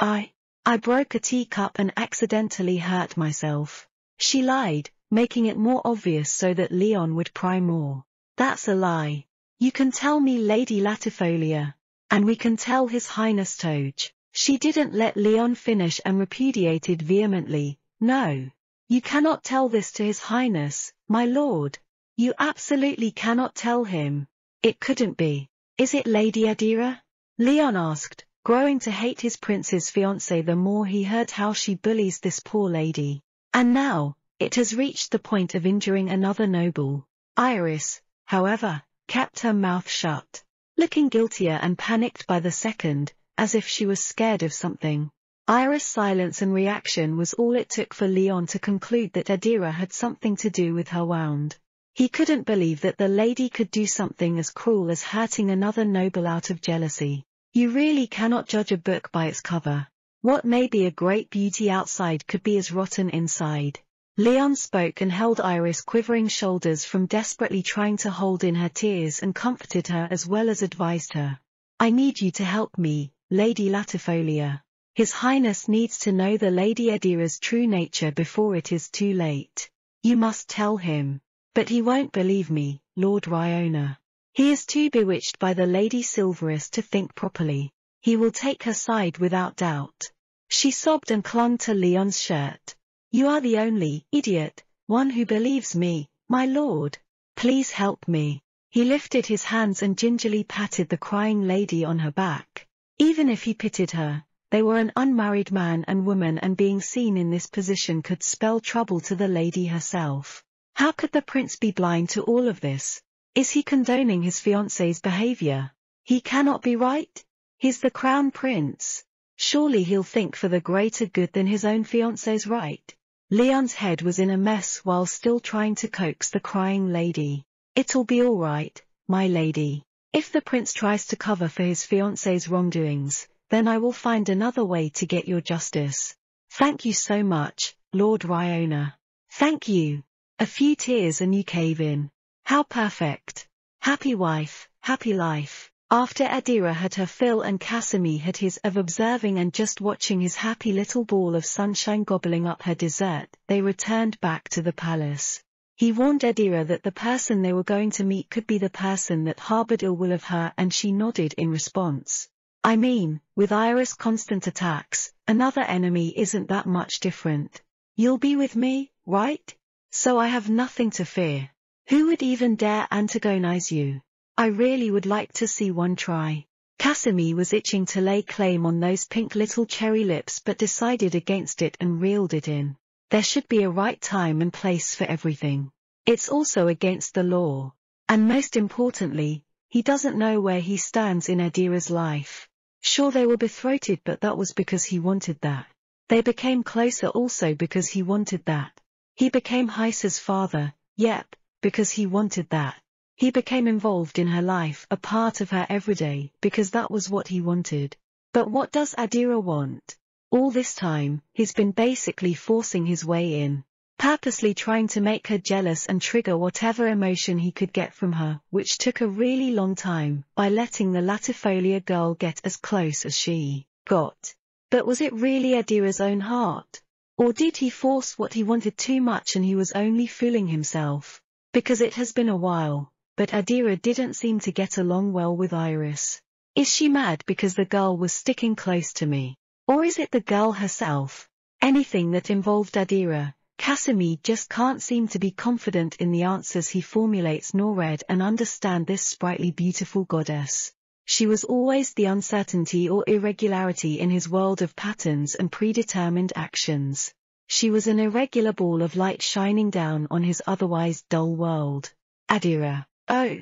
Speaker 1: I, I broke a teacup and accidentally hurt myself. She lied, making it more obvious so that Leon would pry more. That's a lie. You can tell me Lady Latifolia. And we can tell His Highness Toge. She didn't let Leon finish and repudiated vehemently, no. You cannot tell this to His Highness, my lord. You absolutely cannot tell him. It couldn't be. Is it Lady Adira? Leon asked, growing to hate his prince's fiancée the more he heard how she bullies this poor lady. And now, it has reached the point of injuring another noble. Iris, however, kept her mouth shut, looking guiltier and panicked by the second, as if she was scared of something. Iris' silence and reaction was all it took for Leon to conclude that Adira had something to do with her wound. He couldn't believe that the lady could do something as cruel as hurting another noble out of jealousy. You really cannot judge a book by its cover. What may be a great beauty outside could be as rotten inside. Leon spoke and held Iris' quivering shoulders from desperately trying to hold in her tears and comforted her as well as advised her. I need you to help me, Lady Latifolia. His Highness needs to know the Lady Adira's true nature before it is too late. You must tell him. But he won't believe me, Lord Riona. He is too bewitched by the Lady Silverus to think properly. He will take her side without doubt. She sobbed and clung to Leon's shirt. You are the only, idiot, one who believes me, my lord. Please help me. He lifted his hands and gingerly patted the crying lady on her back. Even if he pitied her, they were an unmarried man and woman and being seen in this position could spell trouble to the lady herself. How could the prince be blind to all of this? Is he condoning his fiancée's behavior? He cannot be right? He's the crown prince. Surely he'll think for the greater good than his own fiancée's right. Leon's head was in a mess while still trying to coax the crying lady. It'll be all right, my lady. If the prince tries to cover for his fiancée's wrongdoings, then I will find another way to get your justice. Thank you so much, Lord Riona. Thank you. A few tears and you cave in. How perfect. Happy wife, happy life. After Adira had her fill and Casimir had his of observing and just watching his happy little ball of sunshine gobbling up her dessert, they returned back to the palace. He warned Adira that the person they were going to meet could be the person that harbored ill will of her and she nodded in response. I mean, with Iris' constant attacks, another enemy isn't that much different. You'll be with me, right? So I have nothing to fear. Who would even dare antagonize you? I really would like to see one try. Casimir was itching to lay claim on those pink little cherry lips but decided against it and reeled it in. There should be a right time and place for everything. It's also against the law. And most importantly, he doesn't know where he stands in Adira's life. Sure they were betrothed but that was because he wanted that. They became closer also because he wanted that. He became Heisa's father, yep, because he wanted that. He became involved in her life, a part of her everyday, because that was what he wanted. But what does Adira want? All this time, he's been basically forcing his way in purposely trying to make her jealous and trigger whatever emotion he could get from her, which took a really long time, by letting the Latifolia girl get as close as she got. But was it really Adira's own heart? Or did he force what he wanted too much and he was only fooling himself? Because it has been a while, but Adira didn't seem to get along well with Iris. Is she mad because the girl was sticking close to me? Or is it the girl herself? Anything that involved Adira, Casimir just can't seem to be confident in the answers he formulates nor read and understand this sprightly beautiful goddess. She was always the uncertainty or irregularity in his world of patterns and predetermined actions. She was an irregular ball of light shining down on his otherwise dull world. Adira. Oh.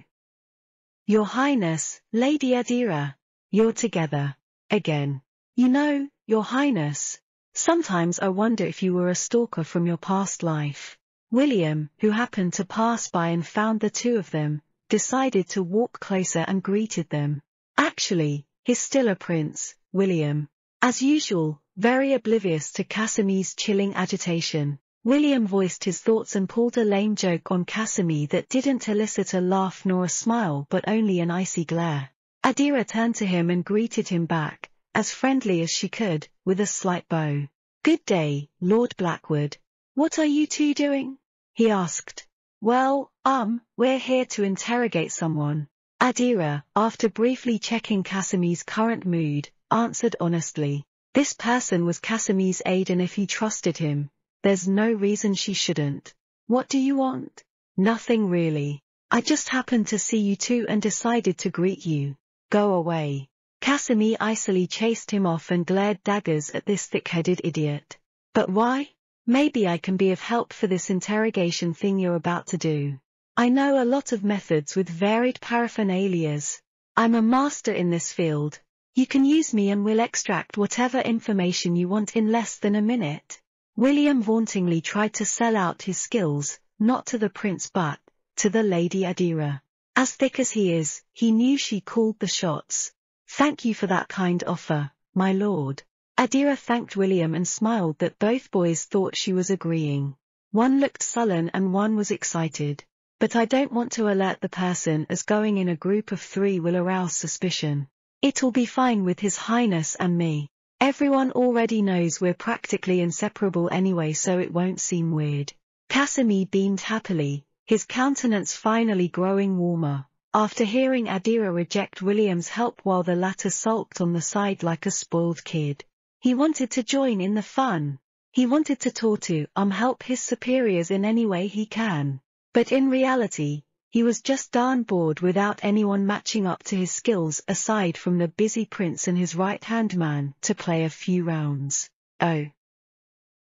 Speaker 1: Your Highness, Lady Adira. You're together. Again. You know, Your Highness, Sometimes I wonder if you were a stalker from your past life. William, who happened to pass by and found the two of them, decided to walk closer and greeted them. Actually, he's still a prince, William. As usual, very oblivious to Casimir's chilling agitation. William voiced his thoughts and pulled a lame joke on Casimir that didn't elicit a laugh nor a smile but only an icy glare. Adira turned to him and greeted him back, as friendly as she could, with a slight bow. Good day, Lord Blackwood. What are you two doing? He asked. Well, um, we're here to interrogate someone. Adira, after briefly checking Casimir's current mood, answered honestly. This person was Casimir's aide and if he trusted him, there's no reason she shouldn't. What do you want? Nothing really. I just happened to see you two and decided to greet you. Go away. Casimir icily chased him off and glared daggers at this thick-headed idiot. But why? Maybe I can be of help for this interrogation thing you're about to do. I know a lot of methods with varied paraphernalias. I'm a master in this field. You can use me and we'll extract whatever information you want in less than a minute. William vauntingly tried to sell out his skills, not to the prince but, to the Lady Adira. As thick as he is, he knew she called the shots. Thank you for that kind offer, my lord. Adira thanked William and smiled that both boys thought she was agreeing. One looked sullen and one was excited. But I don't want to alert the person as going in a group of three will arouse suspicion. It'll be fine with His Highness and me. Everyone already knows we're practically inseparable anyway so it won't seem weird. Casimir beamed happily, his countenance finally growing warmer, after hearing Adira reject William's help while the latter sulked on the side like a spoiled kid. He wanted to join in the fun. He wanted to talk to um help his superiors in any way he can. But in reality, he was just darn bored without anyone matching up to his skills aside from the busy prince and his right-hand man to play a few rounds. Oh.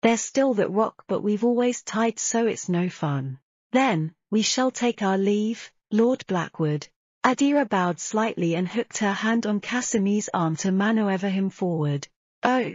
Speaker 1: There's still that rock but we've always tied so it's no fun. Then, we shall take our leave, Lord Blackwood. Adira bowed slightly and hooked her hand on Casimir's arm to maneuver him forward. Oh!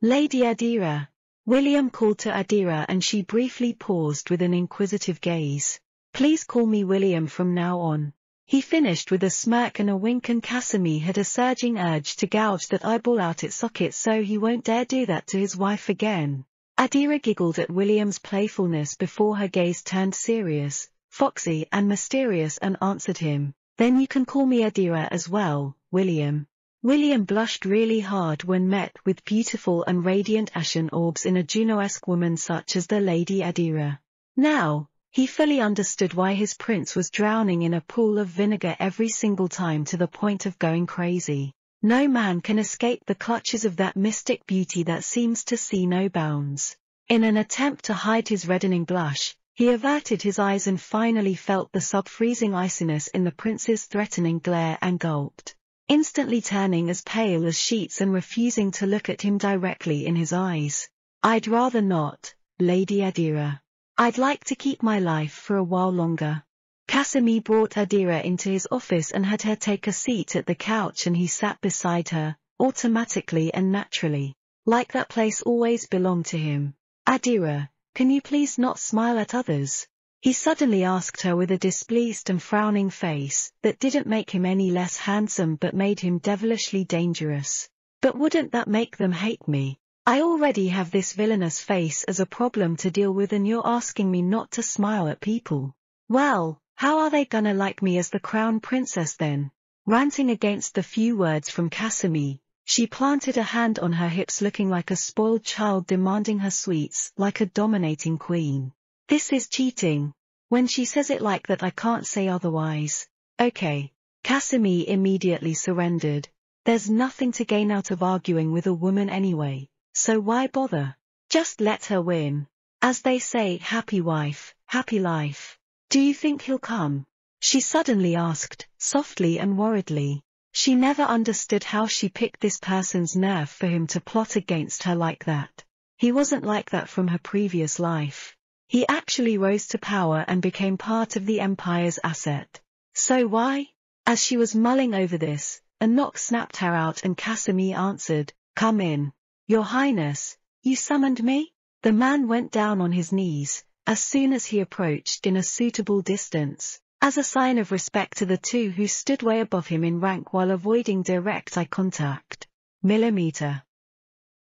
Speaker 1: Lady Adira! William called to Adira and she briefly paused with an inquisitive gaze. Please call me William from now on. He finished with a smirk and a wink and Casimir had a surging urge to gouge that eyeball out its socket so he won't dare do that to his wife again. Adira giggled at William's playfulness before her gaze turned serious, foxy and mysterious and answered him, Then you can call me Adira as well, William. William blushed really hard when met with beautiful and radiant ashen orbs in a Junoesque woman such as the Lady Adira. Now, he fully understood why his prince was drowning in a pool of vinegar every single time to the point of going crazy. No man can escape the clutches of that mystic beauty that seems to see no bounds. In an attempt to hide his reddening blush, he averted his eyes and finally felt the sub-freezing iciness in the prince's threatening glare and gulped instantly turning as pale as sheets and refusing to look at him directly in his eyes. I'd rather not, Lady Adira. I'd like to keep my life for a while longer. Casimir brought Adira into his office and had her take a seat at the couch and he sat beside her, automatically and naturally, like that place always belonged to him. Adira, can you please not smile at others? He suddenly asked her with a displeased and frowning face that didn't make him any less handsome but made him devilishly dangerous. But wouldn't that make them hate me? I already have this villainous face as a problem to deal with and you're asking me not to smile at people. Well, how are they gonna like me as the crown princess then? Ranting against the few words from Casimir, she planted a hand on her hips looking like a spoiled child demanding her sweets like a dominating queen. This is cheating. When she says it like that I can't say otherwise. Okay. Casimir immediately surrendered. There's nothing to gain out of arguing with a woman anyway, so why bother? Just let her win. As they say, happy wife, happy life. Do you think he'll come? She suddenly asked, softly and worriedly. She never understood how she picked this person's nerve for him to plot against her like that. He wasn't like that from her previous life. He actually rose to power and became part of the empire's asset. So why? As she was mulling over this, a knock snapped her out and Casimir answered, Come in. Your Highness, you summoned me? The man went down on his knees, as soon as he approached in a suitable distance, as a sign of respect to the two who stood way above him in rank while avoiding direct eye contact. Millimeter.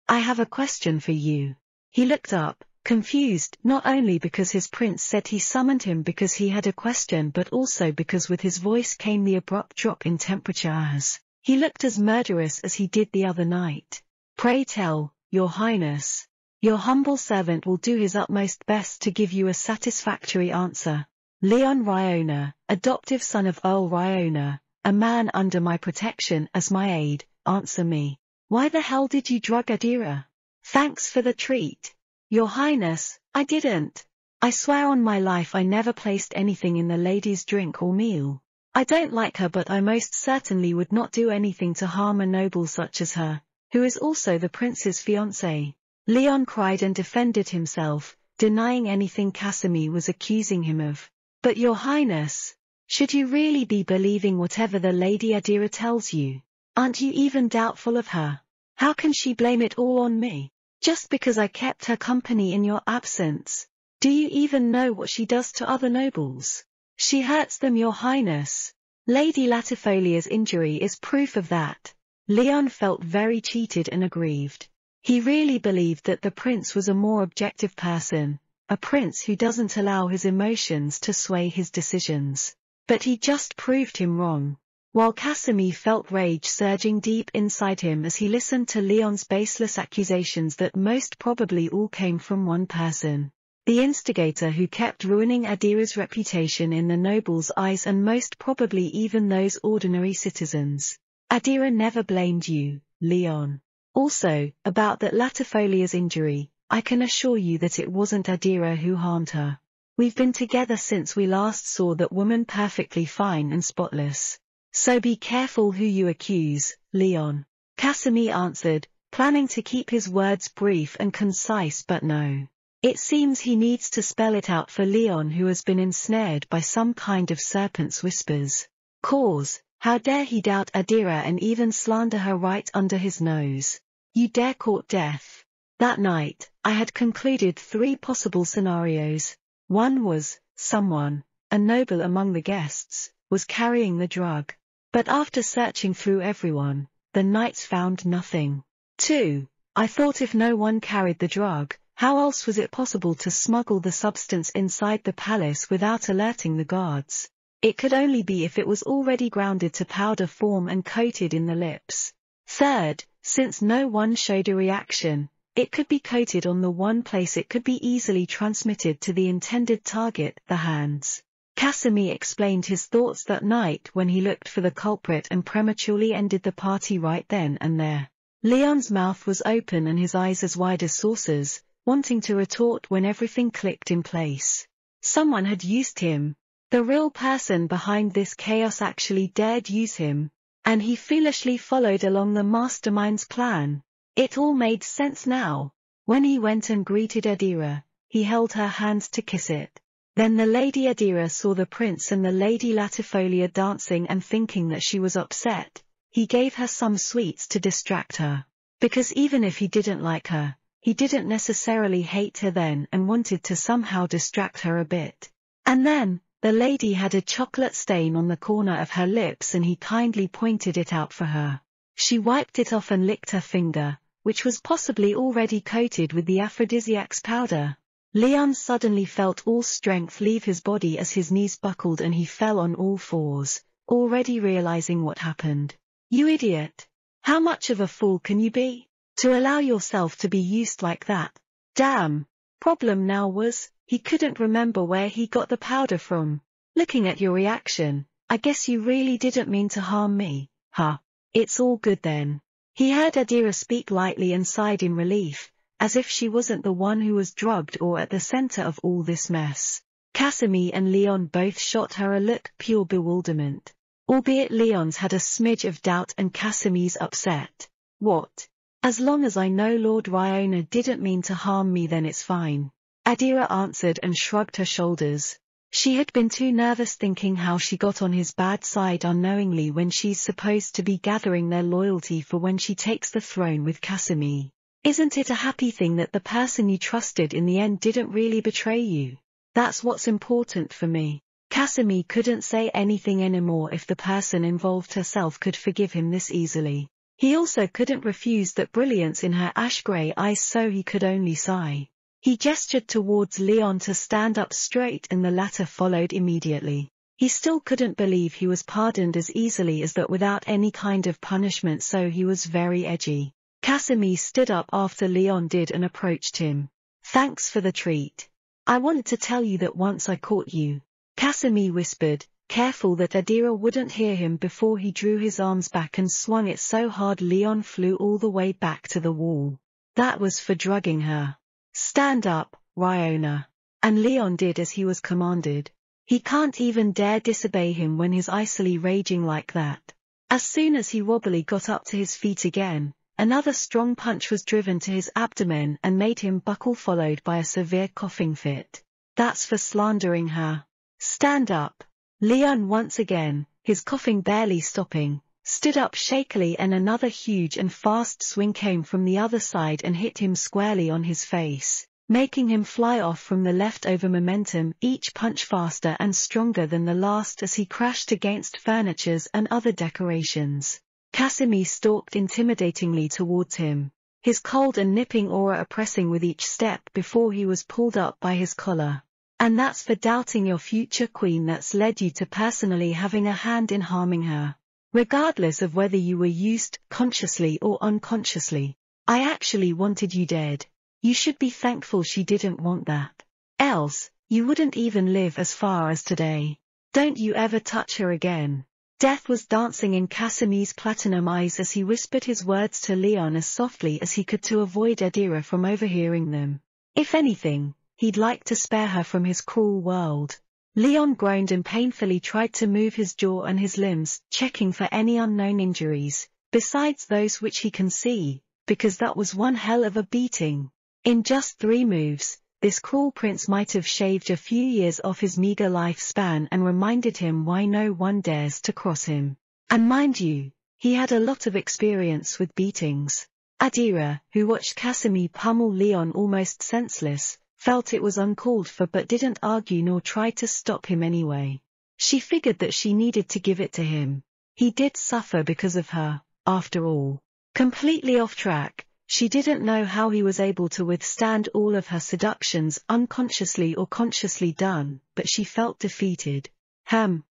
Speaker 1: I have a question for you. He looked up, confused not only because his prince said he summoned him because he had a question but also because with his voice came the abrupt drop in temperature as he looked as murderous as he did the other night. Pray tell, your highness. Your humble servant will do his utmost best to give you a satisfactory answer. Leon Riona, adoptive son of Earl Riona, a man under my protection as my aide, answer me. Why the hell did you drug Adira? Thanks for the treat. Your Highness, I didn't. I swear on my life I never placed anything in the lady's drink or meal. I don't like her but I most certainly would not do anything to harm a noble such as her, who is also the prince's fiancée. Leon cried and defended himself, denying anything Casimir was accusing him of. But your highness, should you really be believing whatever the Lady Adira tells you? Aren't you even doubtful of her? How can she blame it all on me? Just because I kept her company in your absence. Do you even know what she does to other nobles? She hurts them your highness. Lady Latifolia's injury is proof of that. Leon felt very cheated and aggrieved. He really believed that the prince was a more objective person, a prince who doesn't allow his emotions to sway his decisions. But he just proved him wrong. While Casimir felt rage surging deep inside him as he listened to Leon's baseless accusations that most probably all came from one person. The instigator who kept ruining Adira's reputation in the nobles' eyes and most probably even those ordinary citizens. Adira never blamed you, Leon. Also, about that Latifolia's injury, I can assure you that it wasn't Adira who harmed her. We've been together since we last saw that woman perfectly fine and spotless. So be careful who you accuse, Leon. Casimir answered, planning to keep his words brief and concise but no. It seems he needs to spell it out for Leon who has been ensnared by some kind of serpent's whispers. Cause, how dare he doubt Adira and even slander her right under his nose. You dare court death. That night, I had concluded three possible scenarios. One was, someone, a noble among the guests, was carrying the drug. But after searching through everyone, the knights found nothing. Two, I thought if no one carried the drug, how else was it possible to smuggle the substance inside the palace without alerting the guards? It could only be if it was already grounded to powder form and coated in the lips. Third, since no one showed a reaction, it could be coated on the one place it could be easily transmitted to the intended target, the hands. Casimir explained his thoughts that night when he looked for the culprit and prematurely ended the party right then and there. Leon's mouth was open and his eyes as wide as saucers, wanting to retort when everything clicked in place. Someone had used him. The real person behind this chaos actually dared use him, and he foolishly followed along the mastermind's plan. It all made sense now. When he went and greeted Adira, he held her hand to kiss it. Then the Lady Adira saw the prince and the Lady Latifolia dancing and thinking that she was upset, he gave her some sweets to distract her. Because even if he didn't like her, he didn't necessarily hate her then and wanted to somehow distract her a bit. And then, the lady had a chocolate stain on the corner of her lips and he kindly pointed it out for her. She wiped it off and licked her finger, which was possibly already coated with the aphrodisiac's powder. Leon suddenly felt all strength leave his body as his knees buckled and he fell on all fours, already realizing what happened. You idiot! How much of a fool can you be? To allow yourself to be used like that? Damn! Problem now was, he couldn't remember where he got the powder from. Looking at your reaction, I guess you really didn't mean to harm me, huh? It's all good then. He heard Adira speak lightly and sighed in relief, as if she wasn't the one who was drugged or at the center of all this mess. Casimir and Leon both shot her a look pure bewilderment. Albeit Leon's had a smidge of doubt and Casimir's upset. What? As long as I know Lord Riona didn't mean to harm me then it's fine. Adira answered and shrugged her shoulders. She had been too nervous thinking how she got on his bad side unknowingly when she's supposed to be gathering their loyalty for when she takes the throne with Casimir. Isn't it a happy thing that the person you trusted in the end didn't really betray you? That's what's important for me. Casimir couldn't say anything anymore if the person involved herself could forgive him this easily. He also couldn't refuse that brilliance in her ash-grey eyes so he could only sigh. He gestured towards Leon to stand up straight and the latter followed immediately. He still couldn't believe he was pardoned as easily as that without any kind of punishment so he was very edgy. Casimir stood up after Leon did and approached him. Thanks for the treat. I wanted to tell you that once I caught you. Casimir whispered, careful that Adira wouldn't hear him before he drew his arms back and swung it so hard Leon flew all the way back to the wall. That was for drugging her. Stand up, Riona. And Leon did as he was commanded. He can't even dare disobey him when he's icily raging like that. As soon as he wobbly got up to his feet again, another strong punch was driven to his abdomen and made him buckle followed by a severe coughing fit. That's for slandering her. Stand up. Leon once again, his coughing barely stopping, stood up shakily and another huge and fast swing came from the other side and hit him squarely on his face, making him fly off from the leftover momentum each punch faster and stronger than the last as he crashed against furnitures and other decorations. Casimir stalked intimidatingly towards him, his cold and nipping aura oppressing with each step before he was pulled up by his collar. And that's for doubting your future queen that's led you to personally having a hand in harming her. Regardless of whether you were used consciously or unconsciously, I actually wanted you dead. You should be thankful she didn't want that. Else, you wouldn't even live as far as today. Don't you ever touch her again. Death was dancing in Casimir's platinum eyes as he whispered his words to Leon as softly as he could to avoid Adira from overhearing them. If anything, he'd like to spare her from his cruel world. Leon groaned and painfully tried to move his jaw and his limbs, checking for any unknown injuries, besides those which he can see, because that was one hell of a beating. In just three moves, this cruel prince might have shaved a few years off his meager lifespan and reminded him why no one dares to cross him. And mind you, he had a lot of experience with beatings. Adira, who watched Casimir pummel Leon almost senseless, felt it was uncalled for but didn't argue nor try to stop him anyway. She figured that she needed to give it to him. He did suffer because of her, after all. Completely off track, she didn't know how he was able to withstand all of her seductions unconsciously or consciously done, but she felt defeated. Hem.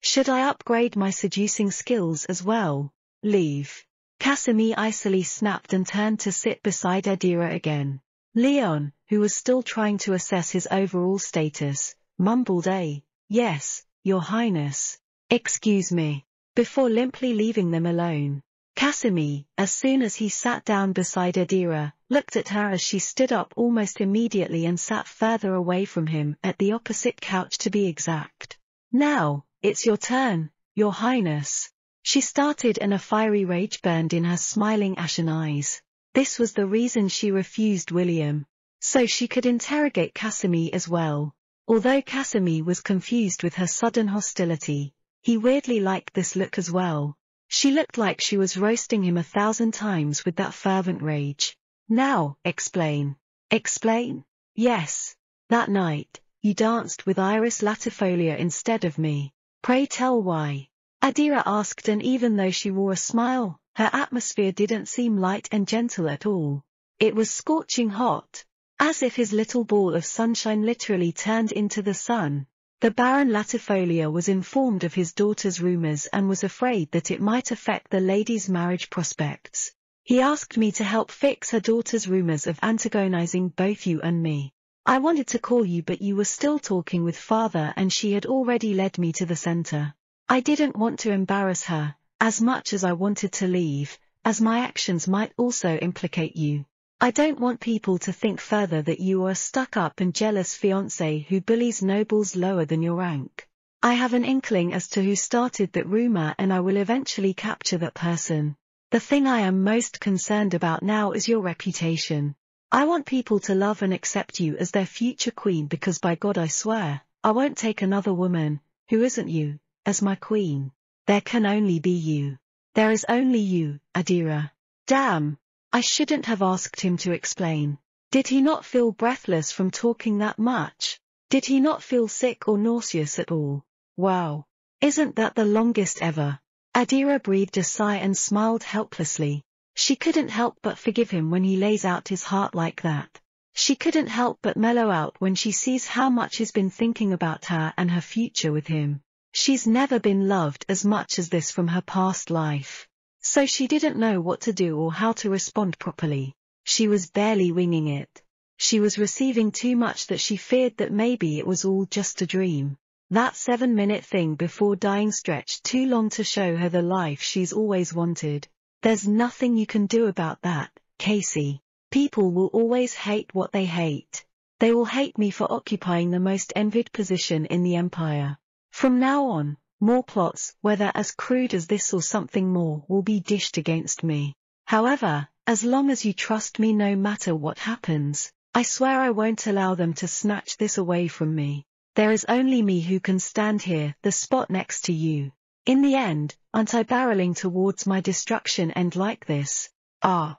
Speaker 1: Should I upgrade my seducing skills as well? Leave. Casimir icily snapped and turned to sit beside Adira again. Leon, who was still trying to assess his overall status, mumbled a, yes, your highness. Excuse me. Before limply leaving them alone. Casimir, as soon as he sat down beside Adira, looked at her as she stood up almost immediately and sat further away from him at the opposite couch to be exact. Now, it's your turn, your highness. She started and a fiery rage burned in her smiling ashen eyes. This was the reason she refused William. So she could interrogate Casimir as well. Although Casimir was confused with her sudden hostility, he weirdly liked this look as well. She looked like she was roasting him a thousand times with that fervent rage. Now, explain. Explain? Yes. That night, you danced with Iris Latifolia instead of me. Pray tell why. Adira asked and even though she wore a smile, her atmosphere didn't seem light and gentle at all. It was scorching hot, as if his little ball of sunshine literally turned into the sun. The Baron Latifolia was informed of his daughter's rumors and was afraid that it might affect the lady's marriage prospects. He asked me to help fix her daughter's rumors of antagonizing both you and me. I wanted to call you but you were still talking with father and she had already led me to the center. I didn't want to embarrass her, as much as I wanted to leave, as my actions might also implicate you. I don't want people to think further that you are a stuck-up and jealous fiancé who bullies nobles lower than your rank. I have an inkling as to who started that rumor and I will eventually capture that person. The thing I am most concerned about now is your reputation. I want people to love and accept you as their future queen because by God I swear, I won't take another woman, who isn't you, as my queen. There can only be you. There is only you, Adira. Damn. I shouldn't have asked him to explain. Did he not feel breathless from talking that much? Did he not feel sick or nauseous at all? Wow. Isn't that the longest ever? Adira breathed a sigh and smiled helplessly. She couldn't help but forgive him when he lays out his heart like that. She couldn't help but mellow out when she sees how much he's been thinking about her and her future with him. She's never been loved as much as this from her past life. So she didn't know what to do or how to respond properly. She was barely winging it. She was receiving too much that she feared that maybe it was all just a dream. That seven-minute thing before dying stretched too long to show her the life she's always wanted. There's nothing you can do about that, Casey. People will always hate what they hate. They will hate me for occupying the most envied position in the empire. From now on, more plots, whether as crude as this or something more, will be dished against me. However, as long as you trust me no matter what happens, I swear I won't allow them to snatch this away from me. There is only me who can stand here, the spot next to you. In the end, aren't I barreling towards my destruction and like this? Ah.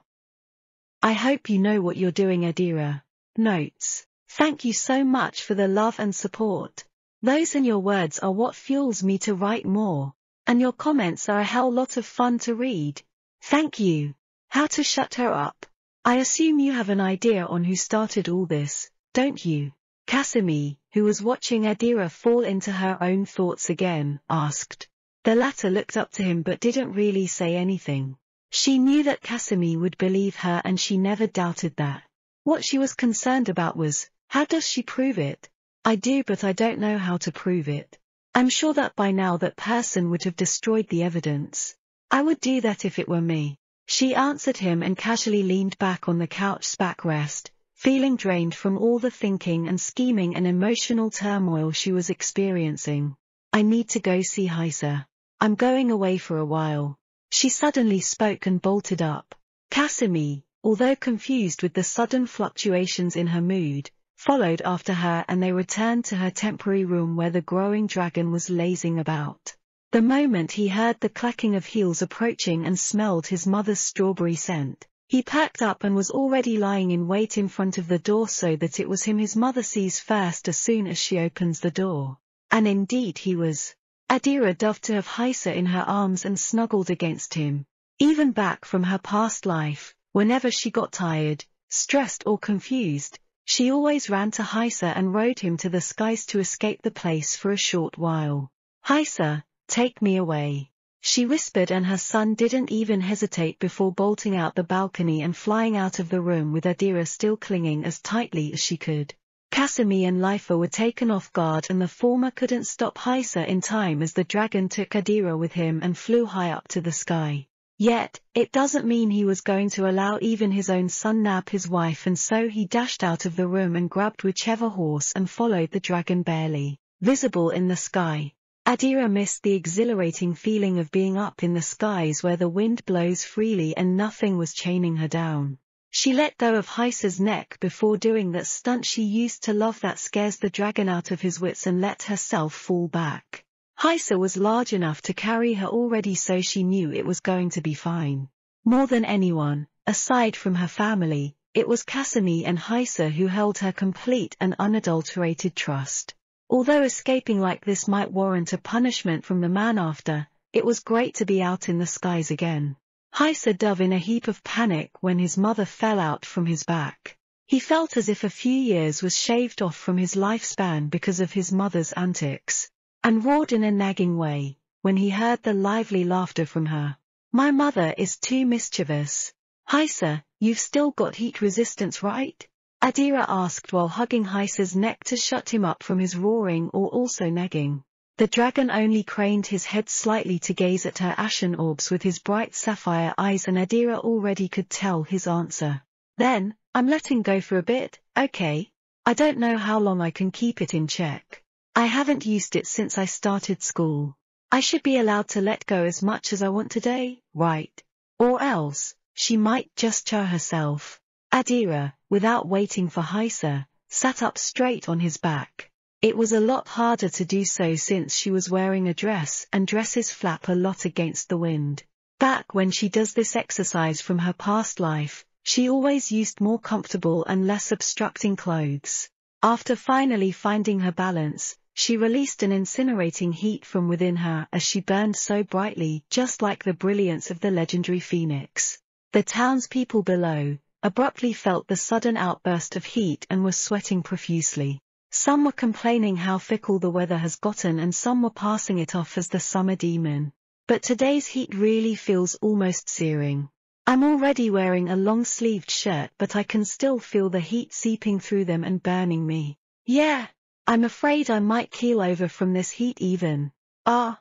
Speaker 1: I hope you know what you're doing Adira. Notes. Thank you so much for the love and support. Those in your words are what fuels me to write more. And your comments are a hell lot of fun to read. Thank you. How to shut her up. I assume you have an idea on who started all this, don't you? Casimir, who was watching Adira fall into her own thoughts again, asked. The latter looked up to him but didn't really say anything. She knew that Casimir would believe her and she never doubted that. What she was concerned about was, how does she prove it? I do but I don't know how to prove it. I'm sure that by now that person would have destroyed the evidence. I would do that if it were me. She answered him and casually leaned back on the couch's backrest, feeling drained from all the thinking and scheming and emotional turmoil she was experiencing. I need to go see Heisa. I'm going away for a while. She suddenly spoke and bolted up. Casimir, although confused with the sudden fluctuations in her mood, followed after her and they returned to her temporary room where the growing dragon was lazing about. The moment he heard the clacking of heels approaching and smelled his mother's strawberry scent, he packed up and was already lying in wait in front of the door so that it was him his mother sees first as soon as she opens the door. And indeed he was. Adira dove to have Heisa in her arms and snuggled against him. Even back from her past life, whenever she got tired, stressed or confused, she always ran to Heisa and rode him to the skies to escape the place for a short while. Heisa, take me away. She whispered and her son didn't even hesitate before bolting out the balcony and flying out of the room with Adira still clinging as tightly as she could. Casimir and Lifa were taken off guard and the former couldn't stop Heisa in time as the dragon took Adira with him and flew high up to the sky. Yet, it doesn't mean he was going to allow even his own son nab his wife and so he dashed out of the room and grabbed whichever horse and followed the dragon barely visible in the sky. Adira missed the exhilarating feeling of being up in the skies where the wind blows freely and nothing was chaining her down. She let go of Heisa's neck before doing that stunt she used to love that scares the dragon out of his wits and let herself fall back. Heisa was large enough to carry her already so she knew it was going to be fine. More than anyone, aside from her family, it was Casimir and Heisa who held her complete and unadulterated trust. Although escaping like this might warrant a punishment from the man after, it was great to be out in the skies again. Heisa dove in a heap of panic when his mother fell out from his back. He felt as if a few years was shaved off from his lifespan because of his mother's antics, and roared in a nagging way, when he heard the lively laughter from her. My mother is too mischievous. Heisa, you've still got heat resistance right? Adira asked while hugging Heisa's neck to shut him up from his roaring or also nagging. The dragon only craned his head slightly to gaze at her ashen orbs with his bright sapphire eyes and Adira already could tell his answer. Then, I'm letting go for a bit, okay? I don't know how long I can keep it in check. I haven't used it since I started school. I should be allowed to let go as much as I want today, right? Or else, she might just char herself. Adira, without waiting for Heisa, sat up straight on his back. It was a lot harder to do so since she was wearing a dress and dresses flap a lot against the wind. Back when she does this exercise from her past life, she always used more comfortable and less obstructing clothes. After finally finding her balance, she released an incinerating heat from within her as she burned so brightly just like the brilliance of the legendary phoenix. The townspeople below, abruptly felt the sudden outburst of heat and were sweating profusely. Some were complaining how fickle the weather has gotten and some were passing it off as the summer demon. But today's heat really feels almost searing. I'm already wearing a long-sleeved shirt but I can still feel the heat seeping through them and burning me. Yeah, I'm afraid I might keel over from this heat even. Ah.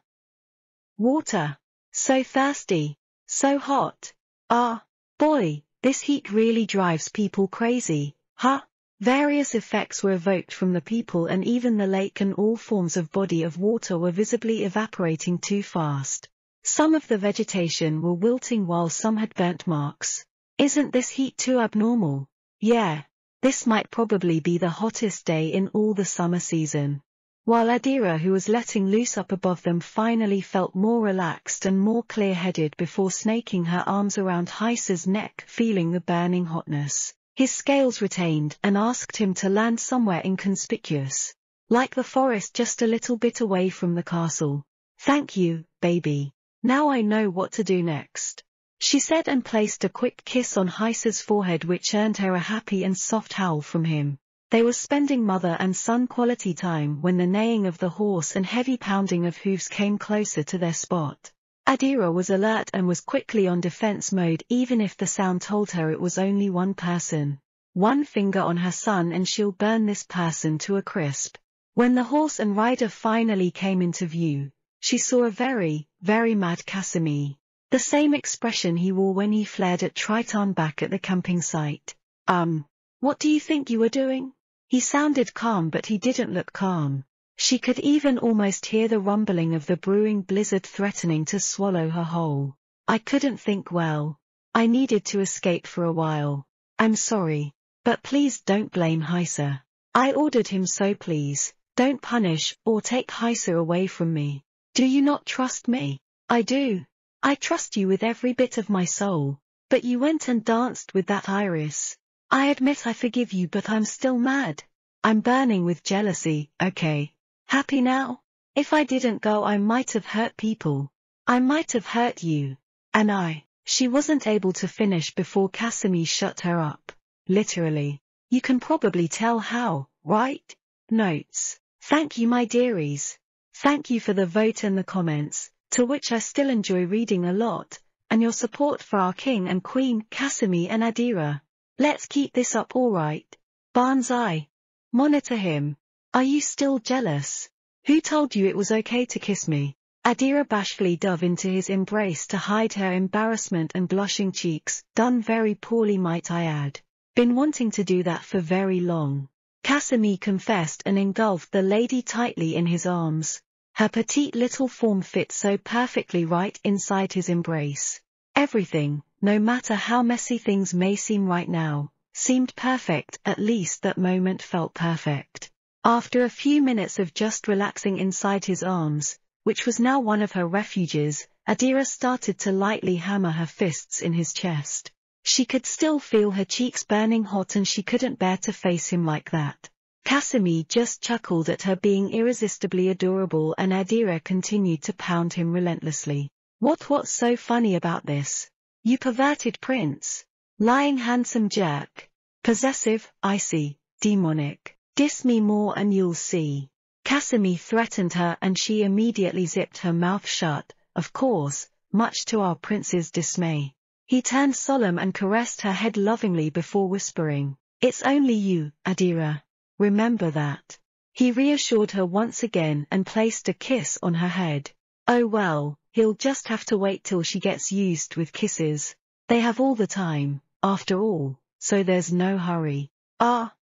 Speaker 1: Water. So thirsty. So hot. Ah. Boy, this heat really drives people crazy, huh? Various effects were evoked from the people and even the lake and all forms of body of water were visibly evaporating too fast. Some of the vegetation were wilting while some had burnt marks. Isn't this heat too abnormal? Yeah. This might probably be the hottest day in all the summer season. While Adira who was letting loose up above them finally felt more relaxed and more clear-headed before snaking her arms around Heisa's neck feeling the burning hotness. His scales retained and asked him to land somewhere inconspicuous. Like the forest just a little bit away from the castle. Thank you, baby. Now I know what to do next. She said and placed a quick kiss on Heisa's forehead which earned her a happy and soft howl from him. They were spending mother and son quality time when the neighing of the horse and heavy pounding of hooves came closer to their spot. Adira was alert and was quickly on defense mode even if the sound told her it was only one person. One finger on her son and she'll burn this person to a crisp. When the horse and rider finally came into view, she saw a very, very mad Casimir. The same expression he wore when he flared at Triton back at the camping site. Um, what do you think you were doing? He sounded calm but he didn't look calm. She could even almost hear the rumbling of the brewing blizzard threatening to swallow her whole. I couldn't think well. I needed to escape for a while. I'm sorry. But please don't blame Heisa. I ordered him so please, don't punish or take Heisa away from me. Do you not trust me? I do. I trust you with every bit of my soul. But you went and danced with that Iris. I admit I forgive you but I'm still mad. I'm burning with jealousy, okay? Happy now? If I didn't go I might have hurt people. I might have hurt you. And I. She wasn't able to finish before Casimir shut her up. Literally. You can probably tell how, right? Notes. Thank you my dearies. Thank you for the vote and the comments, to which I still enjoy reading a lot, and your support for our king and queen, Casimir and Adira. Let's keep this up alright. Banzai. Monitor him. Are you still jealous? Who told you it was okay to kiss me? Adira bashfully dove into his embrace to hide her embarrassment and blushing cheeks, done very poorly might I add. Been wanting to do that for very long. Casimir confessed and engulfed the lady tightly in his arms. Her petite little form fit so perfectly right inside his embrace. Everything, no matter how messy things may seem right now, seemed perfect, at least that moment felt perfect. After a few minutes of just relaxing inside his arms, which was now one of her refuges, Adira started to lightly hammer her fists in his chest. She could still feel her cheeks burning hot and she couldn't bear to face him like that. Casimir just chuckled at her being irresistibly adorable and Adira continued to pound him relentlessly. What what's so funny about this? You perverted prince. Lying handsome jerk. Possessive, icy, demonic. Diss me more and you'll see. Casimir threatened her and she immediately zipped her mouth shut, of course, much to our prince's dismay. He turned solemn and caressed her head lovingly before whispering, It's only you, Adira. Remember that. He reassured her once again and placed a kiss on her head. Oh well, he'll just have to wait till she gets used with kisses. They have all the time, after all, so there's no hurry. Ah,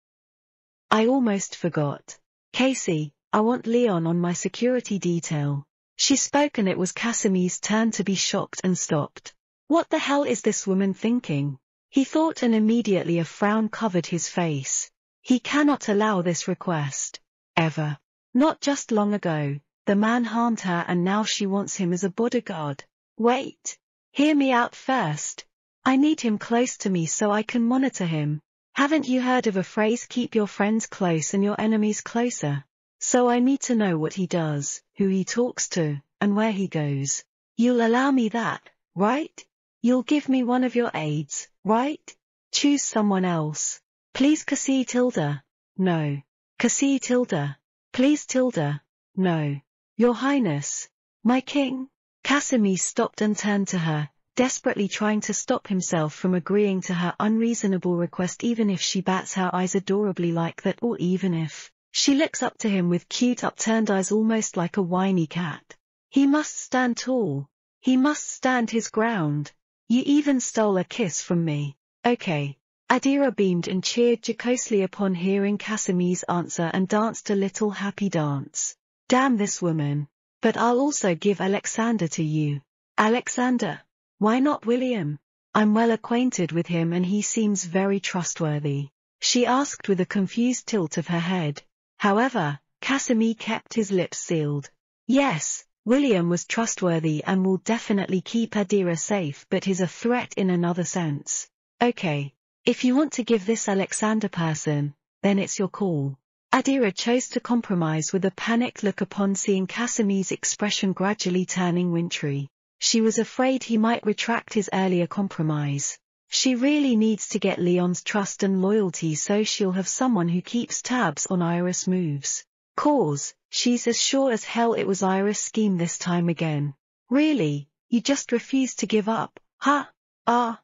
Speaker 1: I almost forgot. Casey, I want Leon on my security detail. She spoke and it was Casimir's turn to be shocked and stopped. What the hell is this woman thinking? He thought and immediately a frown covered his face. He cannot allow this request. Ever. Not just long ago, the man harmed her and now she wants him as a bodyguard. Wait. Hear me out first. I need him close to me so I can monitor him. Haven't you heard of a phrase keep your friends close and your enemies closer? So I need to know what he does, who he talks to, and where he goes. You'll allow me that, right? You'll give me one of your aides, right? Choose someone else. Please Cassie Tilda. No. Cassie Tilda. Please Tilda. No. Your Highness. My king. Casimir stopped and turned to her, desperately trying to stop himself from agreeing to her unreasonable request even if she bats her eyes adorably like that or even if she looks up to him with cute upturned eyes almost like a whiny cat. He must stand tall. He must stand his ground. You even stole a kiss from me. Okay. Adira beamed and cheered jocosely upon hearing Casimi's answer and danced a little happy dance. Damn this woman. But I'll also give Alexander to you. Alexander? Why not William? I'm well acquainted with him and he seems very trustworthy. She asked with a confused tilt of her head. However, Casimi kept his lips sealed. Yes, William was trustworthy and will definitely keep Adira safe but is a threat in another sense. Okay, if you want to give this Alexander person, then it's your call. Adira chose to compromise with a panicked look upon seeing Casimi's expression gradually turning wintry. She was afraid he might retract his earlier compromise. She really needs to get Leon's trust and loyalty so she'll have someone who keeps tabs on Iris' moves. Cause, she's as sure as hell it was Iris' scheme this time again. Really, you just refuse to give up, huh? Ah.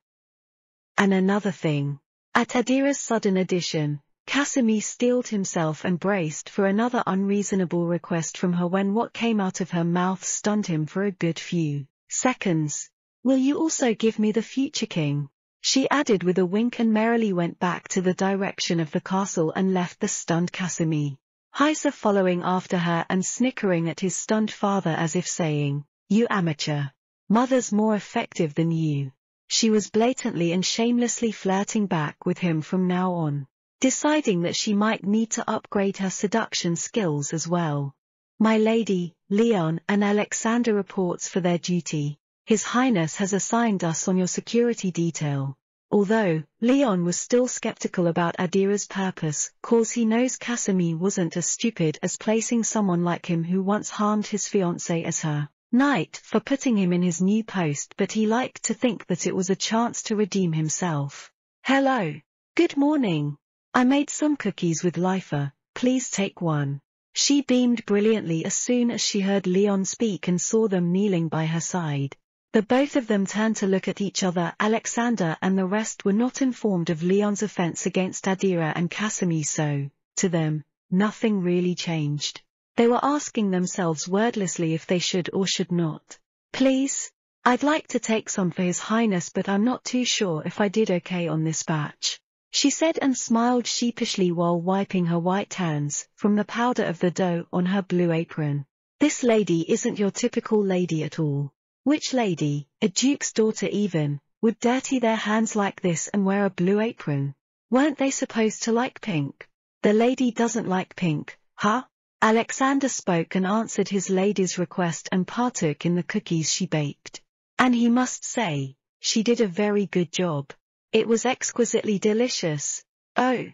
Speaker 1: And another thing. At Adira's sudden addition, Casimi steeled himself and braced for another unreasonable request from her when what came out of her mouth stunned him for a good few seconds. Will you also give me the future king? She added with a wink and merrily went back to the direction of the castle and left the stunned Casimi. Heisa following after her and snickering at his stunned father as if saying, You amateur. Mother's more effective than you. She was blatantly and shamelessly flirting back with him from now on, deciding that she might need to upgrade her seduction skills as well. My lady, Leon and Alexander reports for their duty. His Highness has assigned us on your security detail. Although, Leon was still skeptical about Adira's purpose, cause he knows Casimi wasn't as stupid as placing someone like him who once harmed his fiancée as her knight for putting him in his new post but he liked to think that it was a chance to redeem himself. Hello. Good morning. I made some cookies with Lifa, please take one. She beamed brilliantly as soon as she heard Leon speak and saw them kneeling by her side. The both of them turned to look at each other Alexander and the rest were not informed of Leon's offense against Adira and Casimi so, to them, nothing really changed. They were asking themselves wordlessly if they should or should not. Please? I'd like to take some for His Highness but I'm not too sure if I did okay on this batch. She said and smiled sheepishly while wiping her white hands from the powder of the dough on her blue apron. This lady isn't your typical lady at all. Which lady, a duke's daughter even, would dirty their hands like this and wear a blue apron? Weren't they supposed to like pink? The lady doesn't like pink, huh? Alexander spoke and answered his lady's request and partook in the cookies she baked. And he must say, she did a very good job. It was exquisitely delicious. Oh.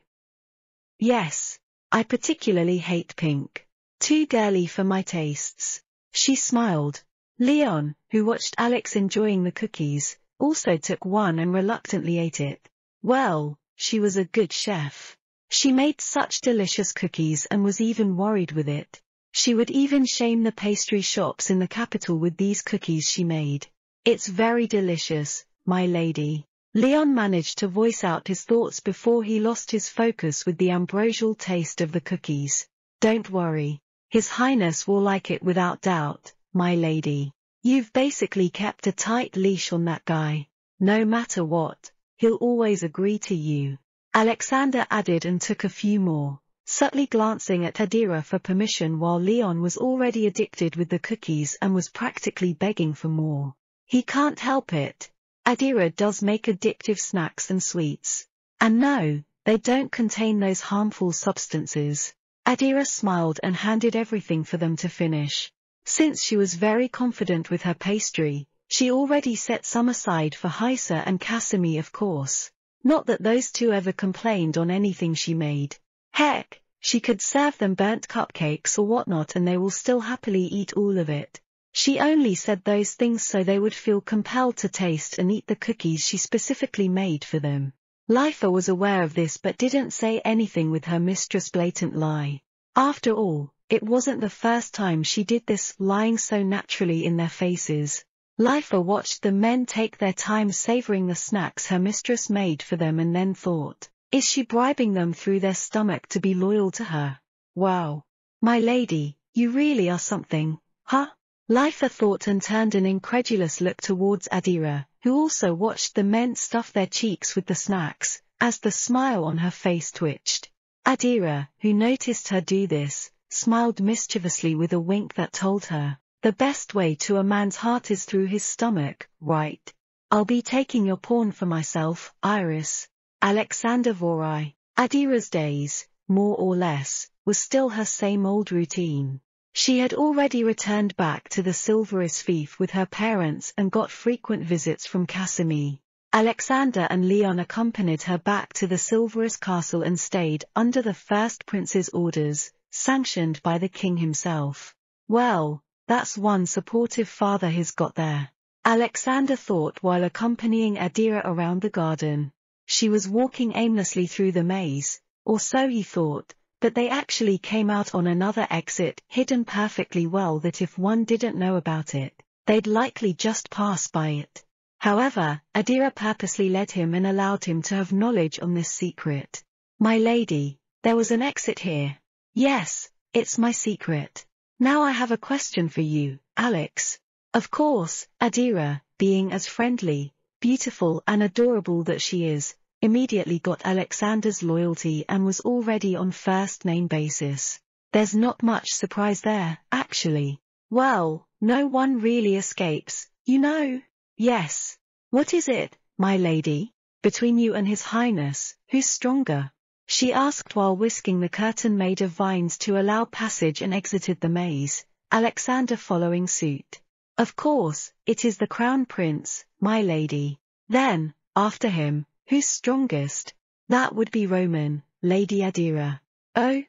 Speaker 1: Yes, I particularly hate pink. Too girly for my tastes. She smiled. Leon, who watched Alex enjoying the cookies, also took one and reluctantly ate it. Well, she was a good chef. She made such delicious cookies and was even worried with it. She would even shame the pastry shops in the capital with these cookies she made. It's very delicious, my lady. Leon managed to voice out his thoughts before he lost his focus with the ambrosial taste of the cookies. Don't worry. His Highness will like it without doubt, my lady. You've basically kept a tight leash on that guy. No matter what, he'll always agree to you. Alexander added and took a few more, subtly glancing at Adira for permission while Leon was already addicted with the cookies and was practically begging for more. He can't help it. Adira does make addictive snacks and sweets. And no, they don't contain those harmful substances. Adira smiled and handed everything for them to finish. Since she was very confident with her pastry, she already set some aside for Heisa and Casimir of course. Not that those two ever complained on anything she made. Heck, she could serve them burnt cupcakes or whatnot and they will still happily eat all of it. She only said those things so they would feel compelled to taste and eat the cookies she specifically made for them. Lifa was aware of this but didn't say anything with her mistress' blatant lie. After all, it wasn't the first time she did this, lying so naturally in their faces. Lifa watched the men take their time savoring the snacks her mistress made for them and then thought, is she bribing them through their stomach to be loyal to her? Wow. My lady, you really are something, huh? Lifa thought and turned an incredulous look towards Adira, who also watched the men stuff their cheeks with the snacks, as the smile on her face twitched. Adira, who noticed her do this, smiled mischievously with a wink that told her, the best way to a man's heart is through his stomach, right? I'll be taking your pawn for myself, Iris. Alexander Vorai. Adira's days, more or less, was still her same old routine. She had already returned back to the Silverus fief with her parents and got frequent visits from Casimir. Alexander and Leon accompanied her back to the Silverus castle and stayed under the first prince's orders, sanctioned by the king himself. Well, that's one supportive father he's got there. Alexander thought while accompanying Adira around the garden. She was walking aimlessly through the maze, or so he thought, but they actually came out on another exit, hidden perfectly well that if one didn't know about it, they'd likely just pass by it. However, Adira purposely led him and allowed him to have knowledge on this secret. My lady, there was an exit here. Yes, it's my secret. Now I have a question for you, Alex. Of course, Adira, being as friendly, beautiful and adorable that she is, immediately got Alexander's loyalty and was already on first-name basis. There's not much surprise there, actually. Well, no one really escapes, you know. Yes. What is it, my lady? Between you and his highness, who's stronger? She asked while whisking the curtain made of vines to allow passage and exited the maze, Alexander following suit. Of course, it is the crown prince, my lady. Then, after him, Who's strongest? That would be Roman, Lady Adira. Oh?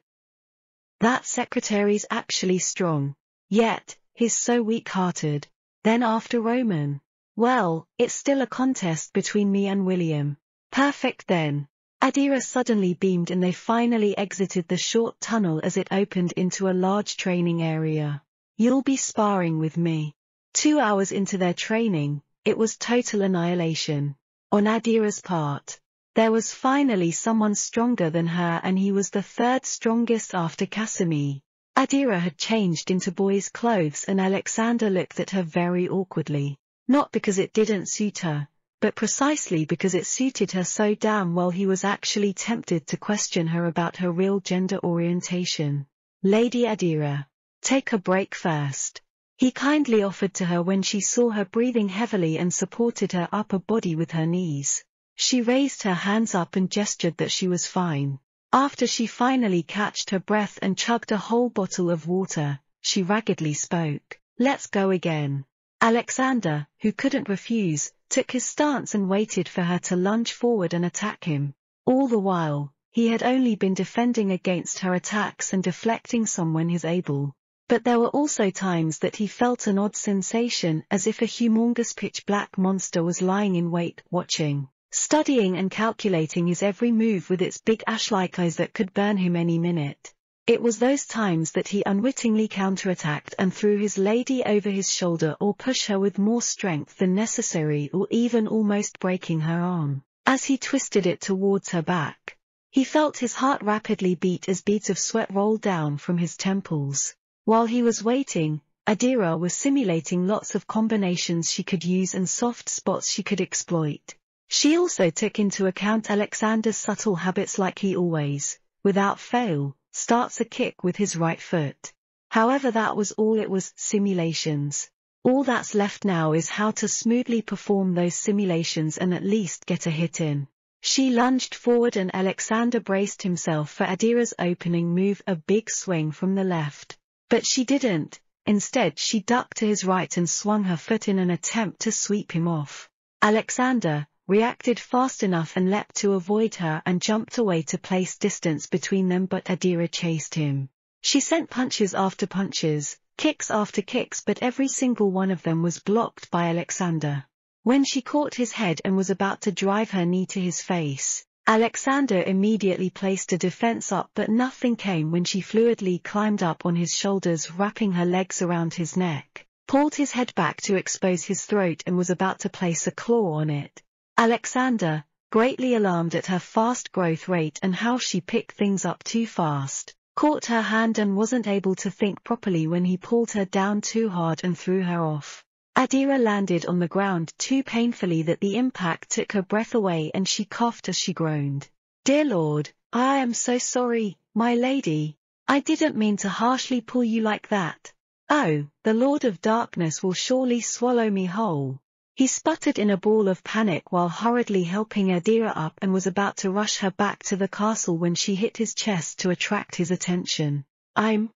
Speaker 1: That secretary's actually strong. Yet, he's so weak-hearted. Then after Roman. Well, it's still a contest between me and William. Perfect then. Adira suddenly beamed and they finally exited the short tunnel as it opened into a large training area. You'll be sparring with me. Two hours into their training, it was total annihilation. On Adira's part, there was finally someone stronger than her and he was the third strongest after Casimir. Adira had changed into boy's clothes and Alexander looked at her very awkwardly. Not because it didn't suit her, but precisely because it suited her so damn well he was actually tempted to question her about her real gender orientation. Lady Adira. Take a break first. He kindly offered to her when she saw her breathing heavily and supported her upper body with her knees. She raised her hands up and gestured that she was fine. After she finally catched her breath and chugged a whole bottle of water, she raggedly spoke. Let's go again. Alexander, who couldn't refuse, took his stance and waited for her to lunge forward and attack him. All the while, he had only been defending against her attacks and deflecting some when he's able. But there were also times that he felt an odd sensation as if a humongous pitch-black monster was lying in wait, watching, studying and calculating his every move with its big ash-like eyes that could burn him any minute. It was those times that he unwittingly counterattacked and threw his lady over his shoulder or pushed her with more strength than necessary or even almost breaking her arm. As he twisted it towards her back, he felt his heart rapidly beat as beads of sweat rolled down from his temples. While he was waiting, Adira was simulating lots of combinations she could use and soft spots she could exploit. She also took into account Alexander's subtle habits like he always, without fail, starts a kick with his right foot. However that was all it was, simulations. All that's left now is how to smoothly perform those simulations and at least get a hit in. She lunged forward and Alexander braced himself for Adira's opening move a big swing from the left. But she didn't. Instead she ducked to his right and swung her foot in an attempt to sweep him off. Alexander, reacted fast enough and leapt to avoid her and jumped away to place distance between them but Adira chased him. She sent punches after punches, kicks after kicks but every single one of them was blocked by Alexander. When she caught his head and was about to drive her knee to his face, Alexander immediately placed a defense up but nothing came when she fluidly climbed up on his shoulders wrapping her legs around his neck, pulled his head back to expose his throat and was about to place a claw on it. Alexander, greatly alarmed at her fast growth rate and how she picked things up too fast, caught her hand and wasn't able to think properly when he pulled her down too hard and threw her off. Adira landed on the ground too painfully that the impact took her breath away and she coughed as she groaned. Dear Lord, I am so sorry, my lady. I didn't mean to harshly pull you like that. Oh, the Lord of Darkness will surely swallow me whole. He sputtered in a ball of panic while hurriedly helping Adira up and was about to rush her back to the castle when she hit his chest to attract his attention. I'm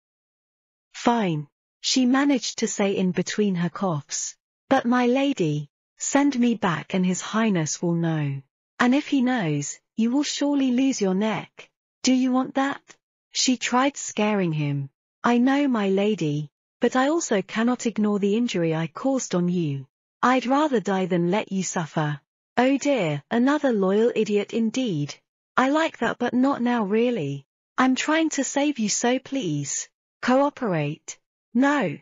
Speaker 1: fine. She managed to say in between her coughs. But my lady, send me back and his highness will know. And if he knows, you will surely lose your neck. Do you want that? She tried scaring him. I know my lady, but I also cannot ignore the injury I caused on you. I'd rather die than let you suffer. Oh dear, another loyal idiot indeed. I like that but not now really. I'm trying to save you so please. Cooperate. No.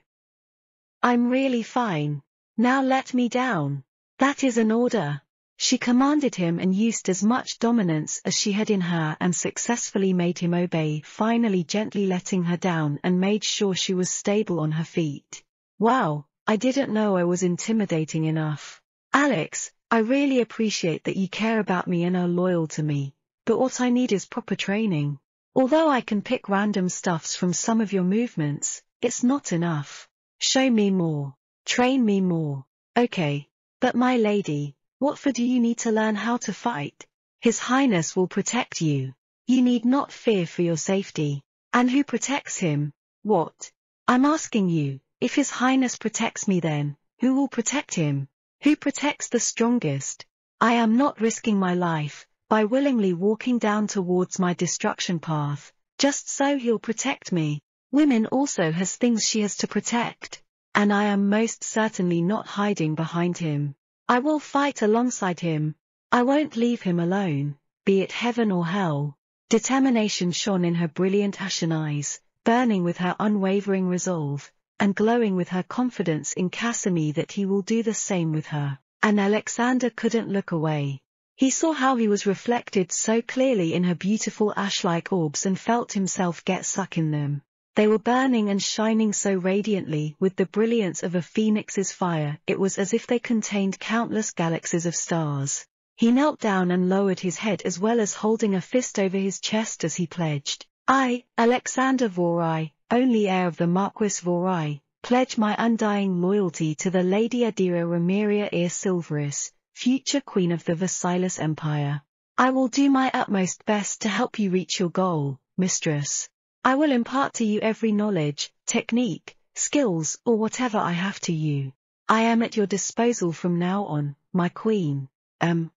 Speaker 1: I'm really fine. Now let me down. That is an order. She commanded him and used as much dominance as she had in her and successfully made him obey, finally gently letting her down and made sure she was stable on her feet. Wow, I didn't know I was intimidating enough. Alex, I really appreciate that you care about me and are loyal to me, but what I need is proper training. Although I can pick random stuffs from some of your movements, it's not enough. Show me more. Train me more. Okay. But my lady, what for do you need to learn how to fight? His Highness will protect you. You need not fear for your safety. And who protects him? What? I'm asking you, if His Highness protects me then, who will protect him? Who protects the strongest? I am not risking my life, by willingly walking down towards my destruction path, just so he'll protect me. Women also has things she has to protect, and I am most certainly not hiding behind him. I will fight alongside him. I won't leave him alone, be it heaven or hell. Determination shone in her brilliant ashen eyes, burning with her unwavering resolve, and glowing with her confidence in Casimir that he will do the same with her. And Alexander couldn't look away. He saw how he was reflected so clearly in her beautiful ash-like orbs and felt himself get sucked in them. They were burning and shining so radiantly with the brilliance of a phoenix's fire, it was as if they contained countless galaxies of stars. He knelt down and lowered his head as well as holding a fist over his chest as he pledged, I, Alexander Vorai, only heir of the Marquis Vorai, pledge my undying loyalty to the Lady Adira Ramiria Ir Silverus, future Queen of the Versailles Empire. I will do my utmost best to help you reach your goal, mistress. I will impart to you every knowledge, technique, skills, or whatever I have to you. I am at your disposal from now on, my queen. Um.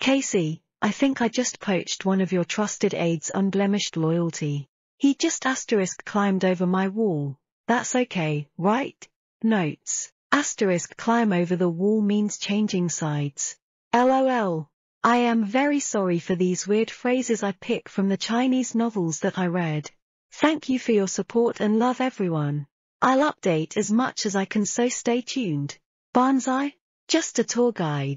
Speaker 1: Casey, I think I just poached one of your trusted aides' unblemished loyalty. He just asterisk climbed over my wall. That's okay, right? Notes. Asterisk climb over the wall means changing sides. LOL. I am very sorry for these weird phrases I pick from the Chinese novels that I read. Thank you for your support and love everyone. I'll update as much as I can so stay tuned. Banzai? Just a tour guide.